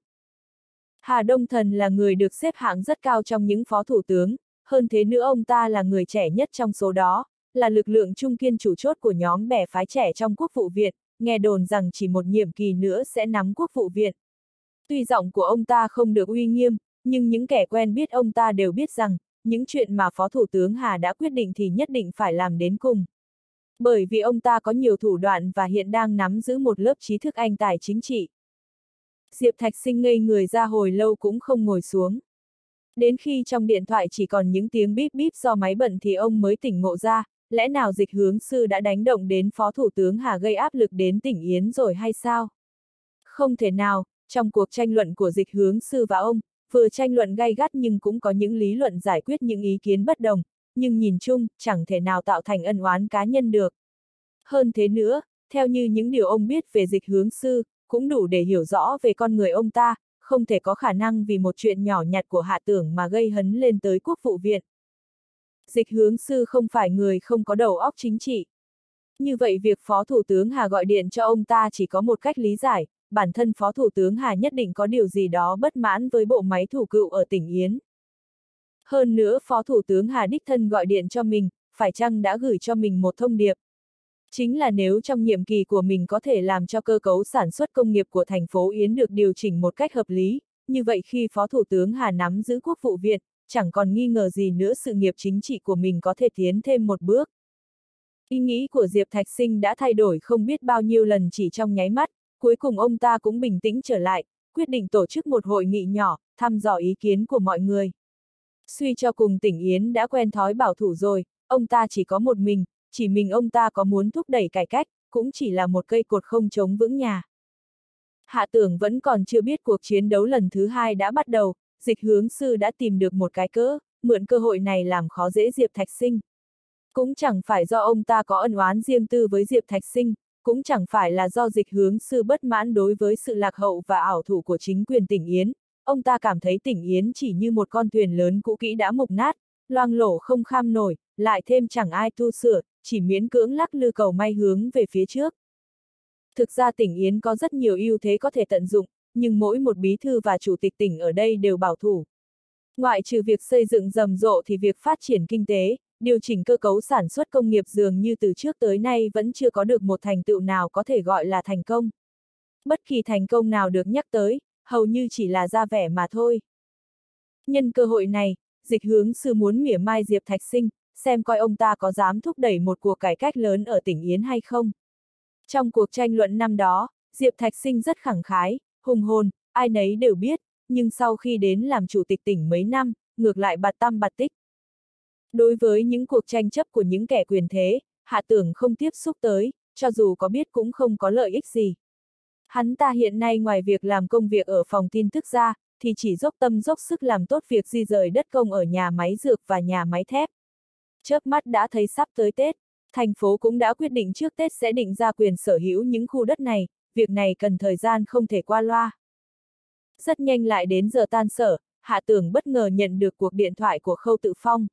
Hà Đông Thần là người được xếp hạng rất cao trong những phó thủ tướng, hơn thế nữa ông ta là người trẻ nhất trong số đó, là lực lượng trung kiên chủ chốt của nhóm bè phái trẻ trong quốc vụ viện, nghe đồn rằng chỉ một nhiệm kỳ nữa sẽ nắm quốc vụ viện. Tuy giọng của ông ta không được uy nghiêm, nhưng những kẻ quen biết ông ta đều biết rằng, những chuyện mà Phó Thủ tướng Hà đã quyết định thì nhất định phải làm đến cùng. Bởi vì ông ta có nhiều thủ đoạn và hiện đang nắm giữ một lớp trí thức anh tài chính trị. Diệp Thạch Sinh ngây người ra hồi lâu cũng không ngồi xuống. Đến khi trong điện thoại chỉ còn những tiếng bíp bíp do máy bận thì ông mới tỉnh ngộ ra, lẽ nào dịch hướng sư đã đánh động đến Phó Thủ tướng Hà gây áp lực đến tỉnh Yến rồi hay sao? Không thể nào, trong cuộc tranh luận của dịch hướng sư và ông, vừa tranh luận gay gắt nhưng cũng có những lý luận giải quyết những ý kiến bất đồng, nhưng nhìn chung, chẳng thể nào tạo thành ân oán cá nhân được. Hơn thế nữa, theo như những điều ông biết về dịch hướng sư, cũng đủ để hiểu rõ về con người ông ta, không thể có khả năng vì một chuyện nhỏ nhặt của hạ tưởng mà gây hấn lên tới quốc vụ viện. Dịch hướng sư không phải người không có đầu óc chính trị. Như vậy việc Phó Thủ tướng Hà gọi điện cho ông ta chỉ có một cách lý giải, bản thân Phó Thủ tướng Hà nhất định có điều gì đó bất mãn với bộ máy thủ cựu ở tỉnh Yến. Hơn nữa Phó Thủ tướng Hà đích thân gọi điện cho mình, phải chăng đã gửi cho mình một thông điệp. Chính là nếu trong nhiệm kỳ của mình có thể làm cho cơ cấu sản xuất công nghiệp của thành phố Yến được điều chỉnh một cách hợp lý, như vậy khi Phó Thủ tướng Hà nắm giữ quốc vụ viện, chẳng còn nghi ngờ gì nữa sự nghiệp chính trị của mình có thể tiến thêm một bước. Ý nghĩ của Diệp Thạch Sinh đã thay đổi không biết bao nhiêu lần chỉ trong nháy mắt, cuối cùng ông ta cũng bình tĩnh trở lại, quyết định tổ chức một hội nghị nhỏ, thăm dò ý kiến của mọi người. Suy cho cùng tỉnh Yến đã quen thói bảo thủ rồi, ông ta chỉ có một mình, chỉ mình ông ta có muốn thúc đẩy cải cách, cũng chỉ là một cây cột không chống vững nhà. Hạ tưởng vẫn còn chưa biết cuộc chiến đấu lần thứ hai đã bắt đầu, dịch hướng sư đã tìm được một cái cỡ, mượn cơ hội này làm khó dễ Diệp Thạch Sinh. Cũng chẳng phải do ông ta có ân oán riêng tư với Diệp Thạch Sinh, cũng chẳng phải là do dịch hướng sư bất mãn đối với sự lạc hậu và ảo thủ của chính quyền tỉnh Yến. Ông ta cảm thấy tỉnh Yến chỉ như một con thuyền lớn cũ kỹ đã mục nát, loang lổ không kham nổi, lại thêm chẳng ai tu sửa, chỉ miễn cưỡng lắc lư cầu may hướng về phía trước. Thực ra tỉnh Yến có rất nhiều ưu thế có thể tận dụng, nhưng mỗi một bí thư và chủ tịch tỉnh ở đây đều bảo thủ. Ngoại trừ việc xây dựng rầm rộ thì việc phát triển kinh tế, điều chỉnh cơ cấu sản xuất công nghiệp dường như từ trước tới nay vẫn chưa có được một thành tựu nào có thể gọi là thành công. Bất kỳ thành công nào được nhắc tới, hầu như chỉ là ra vẻ mà thôi. Nhân cơ hội này, dịch hướng sư muốn mỉa mai Diệp Thạch Sinh, xem coi ông ta có dám thúc đẩy một cuộc cải cách lớn ở tỉnh Yến hay không. Trong cuộc tranh luận năm đó, Diệp Thạch Sinh rất khẳng khái, hùng hồn, ai nấy đều biết, nhưng sau khi đến làm chủ tịch tỉnh mấy năm, ngược lại bạt tăm bạt tích. Đối với những cuộc tranh chấp của những kẻ quyền thế, hạ tưởng không tiếp xúc tới, cho dù có biết cũng không có lợi ích gì. Hắn ta hiện nay ngoài việc làm công việc ở phòng tin tức ra, thì chỉ dốc tâm dốc sức làm tốt việc di rời đất công ở nhà máy dược và nhà máy thép. Chớp mắt đã thấy sắp tới Tết, thành phố cũng đã quyết định trước Tết sẽ định ra quyền sở hữu những khu đất này, việc này cần thời gian không thể qua loa. Rất nhanh lại đến giờ tan sở, Hạ Tưởng bất ngờ nhận được cuộc điện thoại của Khâu Tự Phong.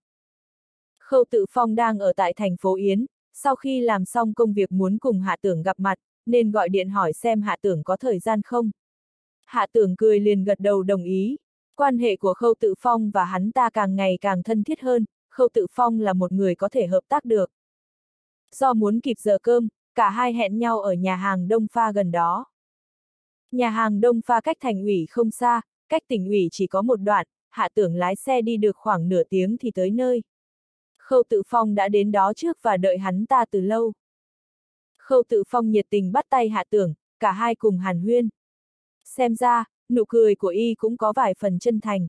Khâu Tự Phong đang ở tại thành phố Yến, sau khi làm xong công việc muốn cùng Hạ Tưởng gặp mặt, nên gọi điện hỏi xem Hạ Tưởng có thời gian không. Hạ Tưởng cười liền gật đầu đồng ý. Quan hệ của Khâu Tự Phong và hắn ta càng ngày càng thân thiết hơn, Khâu Tự Phong là một người có thể hợp tác được. Do muốn kịp giờ cơm, cả hai hẹn nhau ở nhà hàng Đông Pha gần đó. Nhà hàng Đông Pha cách thành ủy không xa, cách tỉnh ủy chỉ có một đoạn, hạ tưởng lái xe đi được khoảng nửa tiếng thì tới nơi. Khâu tự phong đã đến đó trước và đợi hắn ta từ lâu. Khâu tự phong nhiệt tình bắt tay hạ tưởng, cả hai cùng hàn huyên. Xem ra, nụ cười của y cũng có vài phần chân thành.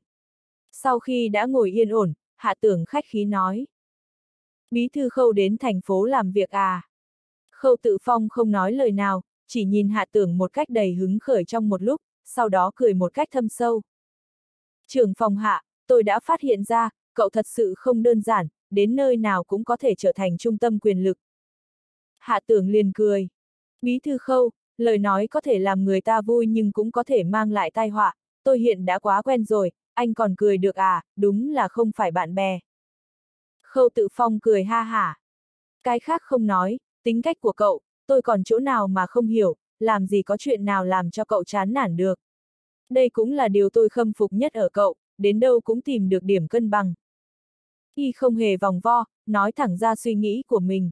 Sau khi đã ngồi yên ổn, hạ tưởng khách khí nói. Bí thư khâu đến thành phố làm việc à? Khâu tự phong không nói lời nào, chỉ nhìn hạ tưởng một cách đầy hứng khởi trong một lúc, sau đó cười một cách thâm sâu. Trưởng phòng hạ, tôi đã phát hiện ra, cậu thật sự không đơn giản, đến nơi nào cũng có thể trở thành trung tâm quyền lực. Hạ tưởng liền cười. Bí thư khâu, lời nói có thể làm người ta vui nhưng cũng có thể mang lại tai họa, tôi hiện đã quá quen rồi, anh còn cười được à, đúng là không phải bạn bè. Khâu tự phong cười ha hả. Cái khác không nói, tính cách của cậu, tôi còn chỗ nào mà không hiểu, làm gì có chuyện nào làm cho cậu chán nản được. Đây cũng là điều tôi khâm phục nhất ở cậu, đến đâu cũng tìm được điểm cân bằng. Y không hề vòng vo, nói thẳng ra suy nghĩ của mình.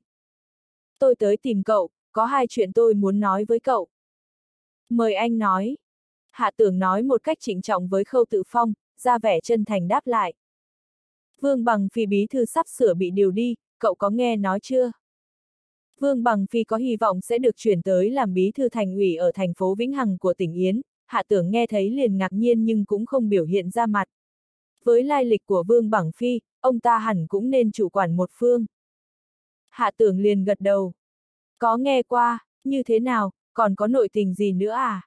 Tôi tới tìm cậu, có hai chuyện tôi muốn nói với cậu. Mời anh nói. Hạ tưởng nói một cách trịnh trọng với khâu tự phong, ra vẻ chân thành đáp lại. Vương Bằng Phi bí thư sắp sửa bị điều đi, cậu có nghe nói chưa? Vương Bằng Phi có hy vọng sẽ được chuyển tới làm bí thư thành ủy ở thành phố Vĩnh Hằng của tỉnh Yến, hạ tưởng nghe thấy liền ngạc nhiên nhưng cũng không biểu hiện ra mặt. Với lai lịch của Vương Bằng Phi, ông ta hẳn cũng nên chủ quản một phương. Hạ tưởng liền gật đầu. Có nghe qua, như thế nào, còn có nội tình gì nữa à?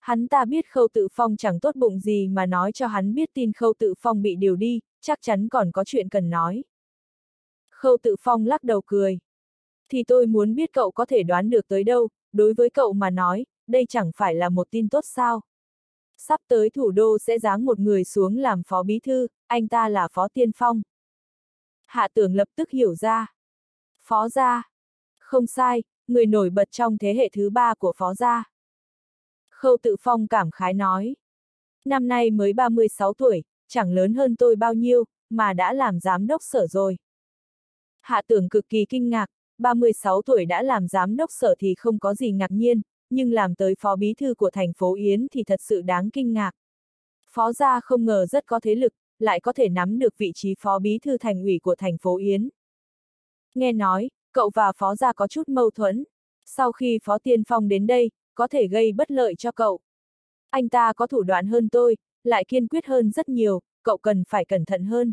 Hắn ta biết khâu tự phong chẳng tốt bụng gì mà nói cho hắn biết tin khâu tự phong bị điều đi, chắc chắn còn có chuyện cần nói. Khâu tự phong lắc đầu cười. Thì tôi muốn biết cậu có thể đoán được tới đâu, đối với cậu mà nói, đây chẳng phải là một tin tốt sao. Sắp tới thủ đô sẽ giáng một người xuống làm phó bí thư, anh ta là phó tiên phong. Hạ tưởng lập tức hiểu ra. Phó gia. Không sai, người nổi bật trong thế hệ thứ ba của phó gia. Khâu tự phong cảm khái nói. Năm nay mới 36 tuổi, chẳng lớn hơn tôi bao nhiêu, mà đã làm giám đốc sở rồi. Hạ tưởng cực kỳ kinh ngạc, 36 tuổi đã làm giám đốc sở thì không có gì ngạc nhiên, nhưng làm tới phó bí thư của thành phố Yến thì thật sự đáng kinh ngạc. Phó gia không ngờ rất có thế lực, lại có thể nắm được vị trí phó bí thư thành ủy của thành phố Yến. Nghe nói, cậu và phó gia có chút mâu thuẫn. Sau khi phó tiên phong đến đây, có thể gây bất lợi cho cậu. Anh ta có thủ đoạn hơn tôi, lại kiên quyết hơn rất nhiều, cậu cần phải cẩn thận hơn.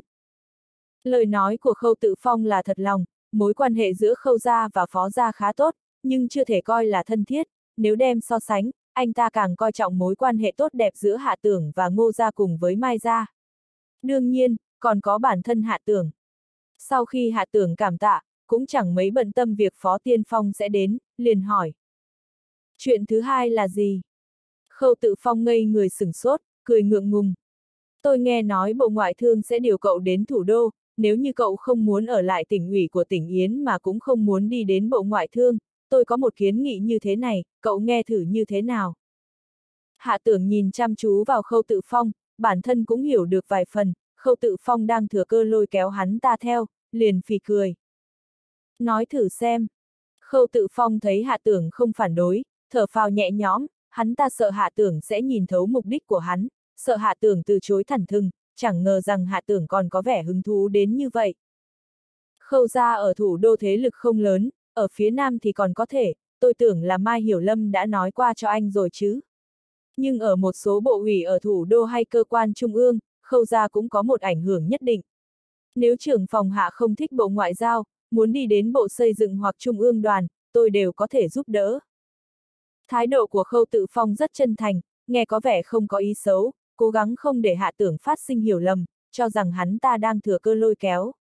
Lời nói của khâu tự phong là thật lòng, mối quan hệ giữa khâu gia và phó gia khá tốt, nhưng chưa thể coi là thân thiết, nếu đem so sánh, anh ta càng coi trọng mối quan hệ tốt đẹp giữa hạ tưởng và ngô gia cùng với mai gia. Đương nhiên, còn có bản thân hạ tưởng. Sau khi hạ tưởng cảm tạ, cũng chẳng mấy bận tâm việc phó tiên phong sẽ đến, liền hỏi. Chuyện thứ hai là gì? Khâu tự phong ngây người sửng sốt, cười ngượng ngùng. Tôi nghe nói Bộ Ngoại thương sẽ điều cậu đến thủ đô, nếu như cậu không muốn ở lại tỉnh ủy của tỉnh Yến mà cũng không muốn đi đến Bộ Ngoại thương, tôi có một kiến nghị như thế này, cậu nghe thử như thế nào. Hạ tưởng nhìn chăm chú vào khâu tự phong, bản thân cũng hiểu được vài phần, khâu tự phong đang thừa cơ lôi kéo hắn ta theo, liền phì cười. Nói thử xem. Khâu tự phong thấy hạ tưởng không phản đối, thở phào nhẹ nhõm, hắn ta sợ hạ tưởng sẽ nhìn thấu mục đích của hắn, sợ hạ tưởng từ chối thẳng thừng, chẳng ngờ rằng hạ tưởng còn có vẻ hứng thú đến như vậy. Khâu ra ở thủ đô thế lực không lớn, ở phía nam thì còn có thể, tôi tưởng là Mai Hiểu Lâm đã nói qua cho anh rồi chứ. Nhưng ở một số bộ ủy ở thủ đô hay cơ quan trung ương, khâu ra cũng có một ảnh hưởng nhất định. Nếu trưởng phòng hạ không thích bộ ngoại giao, muốn đi đến bộ xây dựng hoặc trung ương đoàn, tôi đều có thể giúp đỡ. Thái độ của khâu tự phong rất chân thành, nghe có vẻ không có ý xấu, cố gắng không để hạ tưởng phát sinh hiểu lầm, cho rằng hắn ta đang thừa cơ lôi kéo.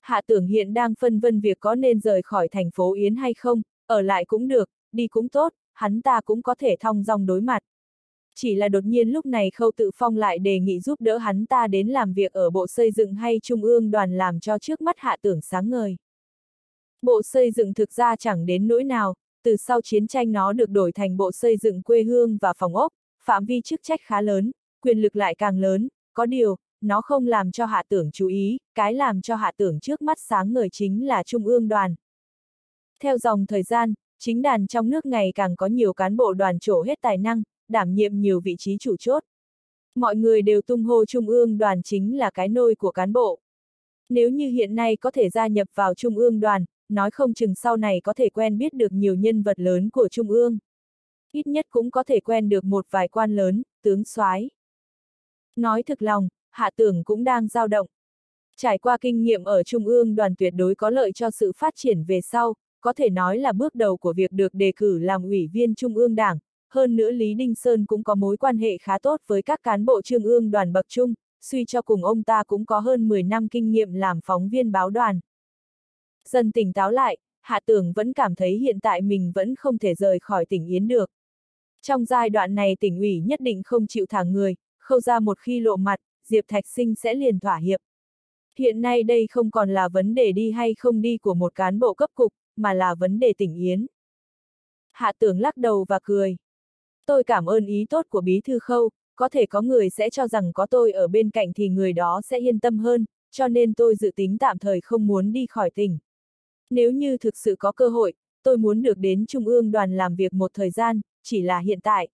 Hạ tưởng hiện đang phân vân việc có nên rời khỏi thành phố Yến hay không, ở lại cũng được, đi cũng tốt, hắn ta cũng có thể thong dong đối mặt. Chỉ là đột nhiên lúc này Khâu Tự Phong lại đề nghị giúp đỡ hắn ta đến làm việc ở Bộ Xây dựng hay Trung ương đoàn làm cho trước mắt hạ tưởng sáng ngời. Bộ Xây dựng thực ra chẳng đến nỗi nào, từ sau chiến tranh nó được đổi thành Bộ Xây dựng quê hương và phòng ốc, phạm vi chức trách khá lớn, quyền lực lại càng lớn, có điều, nó không làm cho hạ tưởng chú ý, cái làm cho hạ tưởng trước mắt sáng ngời chính là Trung ương đoàn. Theo dòng thời gian, chính đàn trong nước ngày càng có nhiều cán bộ đoàn trổ hết tài năng, đảm nhiệm nhiều vị trí chủ chốt. Mọi người đều tung hô Trung ương đoàn chính là cái nôi của cán bộ. Nếu như hiện nay có thể gia nhập vào Trung ương đoàn, nói không chừng sau này có thể quen biết được nhiều nhân vật lớn của Trung ương. Ít nhất cũng có thể quen được một vài quan lớn, tướng soái. Nói thực lòng, hạ tưởng cũng đang dao động. Trải qua kinh nghiệm ở Trung ương đoàn tuyệt đối có lợi cho sự phát triển về sau, có thể nói là bước đầu của việc được đề cử làm ủy viên Trung ương Đảng, hơn nữa Lý Đinh Sơn cũng có mối quan hệ khá tốt với các cán bộ Trung ương đoàn bậc trung, suy cho cùng ông ta cũng có hơn 10 năm kinh nghiệm làm phóng viên báo đoàn. Dần tỉnh táo lại, Hạ Tưởng vẫn cảm thấy hiện tại mình vẫn không thể rời khỏi tỉnh Yến được. Trong giai đoạn này tỉnh ủy nhất định không chịu thả người, khâu ra một khi lộ mặt, Diệp Thạch Sinh sẽ liền thỏa hiệp. Hiện nay đây không còn là vấn đề đi hay không đi của một cán bộ cấp cục, mà là vấn đề tỉnh Yến. Hạ tưởng lắc đầu và cười. Tôi cảm ơn ý tốt của bí thư khâu, có thể có người sẽ cho rằng có tôi ở bên cạnh thì người đó sẽ yên tâm hơn, cho nên tôi dự tính tạm thời không muốn đi khỏi tỉnh. Nếu như thực sự có cơ hội, tôi muốn được đến Trung ương đoàn làm việc một thời gian, chỉ là hiện tại.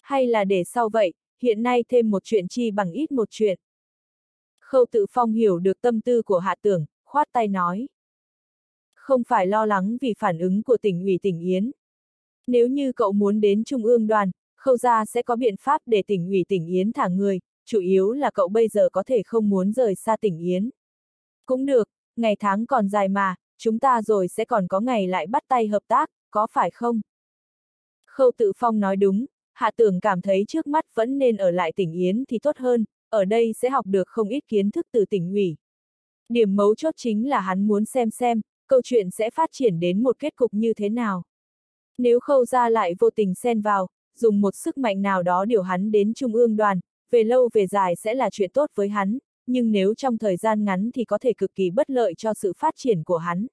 Hay là để sau vậy, hiện nay thêm một chuyện chi bằng ít một chuyện. Khâu tự phong hiểu được tâm tư của hạ tưởng, khoát tay nói. Không phải lo lắng vì phản ứng của tỉnh ủy tỉnh Yến. Nếu như cậu muốn đến Trung ương đoàn, khâu ra sẽ có biện pháp để tỉnh ủy tỉnh Yến thả người, chủ yếu là cậu bây giờ có thể không muốn rời xa tỉnh Yến. Cũng được, ngày tháng còn dài mà, chúng ta rồi sẽ còn có ngày lại bắt tay hợp tác, có phải không? Khâu tự phong nói đúng, hạ tưởng cảm thấy trước mắt vẫn nên ở lại tỉnh Yến thì tốt hơn, ở đây sẽ học được không ít kiến thức từ tỉnh ủy. Điểm mấu chốt chính là hắn muốn xem xem, câu chuyện sẽ phát triển đến một kết cục như thế nào. Nếu khâu ra lại vô tình xen vào, dùng một sức mạnh nào đó điều hắn đến trung ương đoàn, về lâu về dài sẽ là chuyện tốt với hắn, nhưng nếu trong thời gian ngắn thì có thể cực kỳ bất lợi cho sự phát triển của hắn.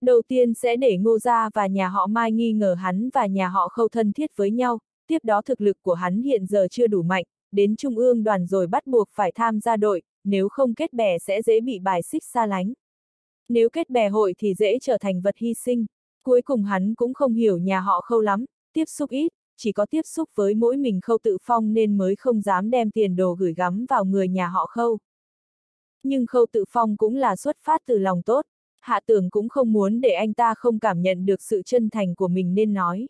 Đầu tiên sẽ để ngô gia và nhà họ Mai nghi ngờ hắn và nhà họ khâu thân thiết với nhau, tiếp đó thực lực của hắn hiện giờ chưa đủ mạnh, đến trung ương đoàn rồi bắt buộc phải tham gia đội, nếu không kết bè sẽ dễ bị bài xích xa lánh. Nếu kết bè hội thì dễ trở thành vật hy sinh. Cuối cùng hắn cũng không hiểu nhà họ khâu lắm, tiếp xúc ít, chỉ có tiếp xúc với mỗi mình khâu tự phong nên mới không dám đem tiền đồ gửi gắm vào người nhà họ khâu. Nhưng khâu tự phong cũng là xuất phát từ lòng tốt, hạ tưởng cũng không muốn để anh ta không cảm nhận được sự chân thành của mình nên nói.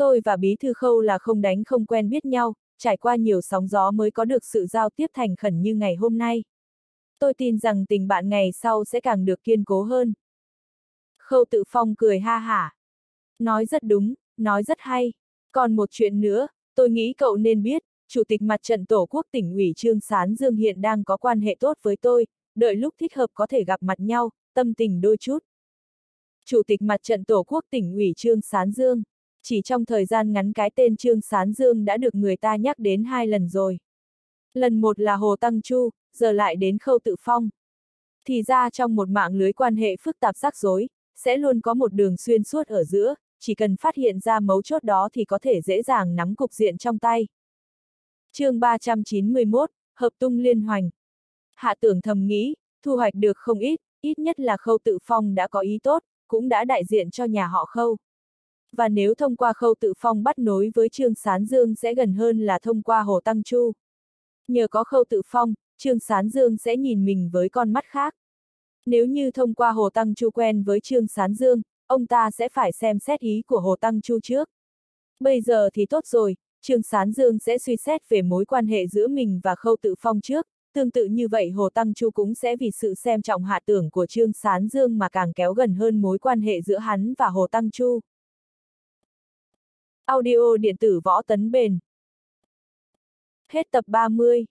Tôi và bí thư khâu là không đánh không quen biết nhau, trải qua nhiều sóng gió mới có được sự giao tiếp thành khẩn như ngày hôm nay. Tôi tin rằng tình bạn ngày sau sẽ càng được kiên cố hơn. Khâu tự phong cười ha hả. Nói rất đúng, nói rất hay. Còn một chuyện nữa, tôi nghĩ cậu nên biết, Chủ tịch mặt trận Tổ quốc tỉnh ủy Trương Sán Dương hiện đang có quan hệ tốt với tôi, đợi lúc thích hợp có thể gặp mặt nhau, tâm tình đôi chút. Chủ tịch mặt trận Tổ quốc tỉnh ủy Trương Sán Dương. Chỉ trong thời gian ngắn cái tên Trương Sán Dương đã được người ta nhắc đến hai lần rồi. Lần một là Hồ Tăng Chu, giờ lại đến Khâu Tự Phong. Thì ra trong một mạng lưới quan hệ phức tạp rắc rối, sẽ luôn có một đường xuyên suốt ở giữa, chỉ cần phát hiện ra mấu chốt đó thì có thể dễ dàng nắm cục diện trong tay. chương 391, Hợp tung liên hoành. Hạ tưởng thầm nghĩ, thu hoạch được không ít, ít nhất là khâu tự phong đã có ý tốt, cũng đã đại diện cho nhà họ khâu. Và nếu thông qua khâu tự phong bắt nối với Trương Sán Dương sẽ gần hơn là thông qua Hồ Tăng Chu. Nhờ có khâu tự phong, Trương Sán Dương sẽ nhìn mình với con mắt khác. Nếu như thông qua Hồ Tăng Chu quen với Trương Sán Dương, ông ta sẽ phải xem xét ý của Hồ Tăng Chu trước. Bây giờ thì tốt rồi, Trương Sán Dương sẽ suy xét về mối quan hệ giữa mình và Khâu Tự Phong trước, tương tự như vậy Hồ Tăng Chu cũng sẽ vì sự xem trọng hạ tưởng của Trương Sán Dương mà càng kéo gần hơn mối quan hệ giữa hắn và Hồ Tăng Chu. Audio điện tử võ tấn bền. Hết tập 30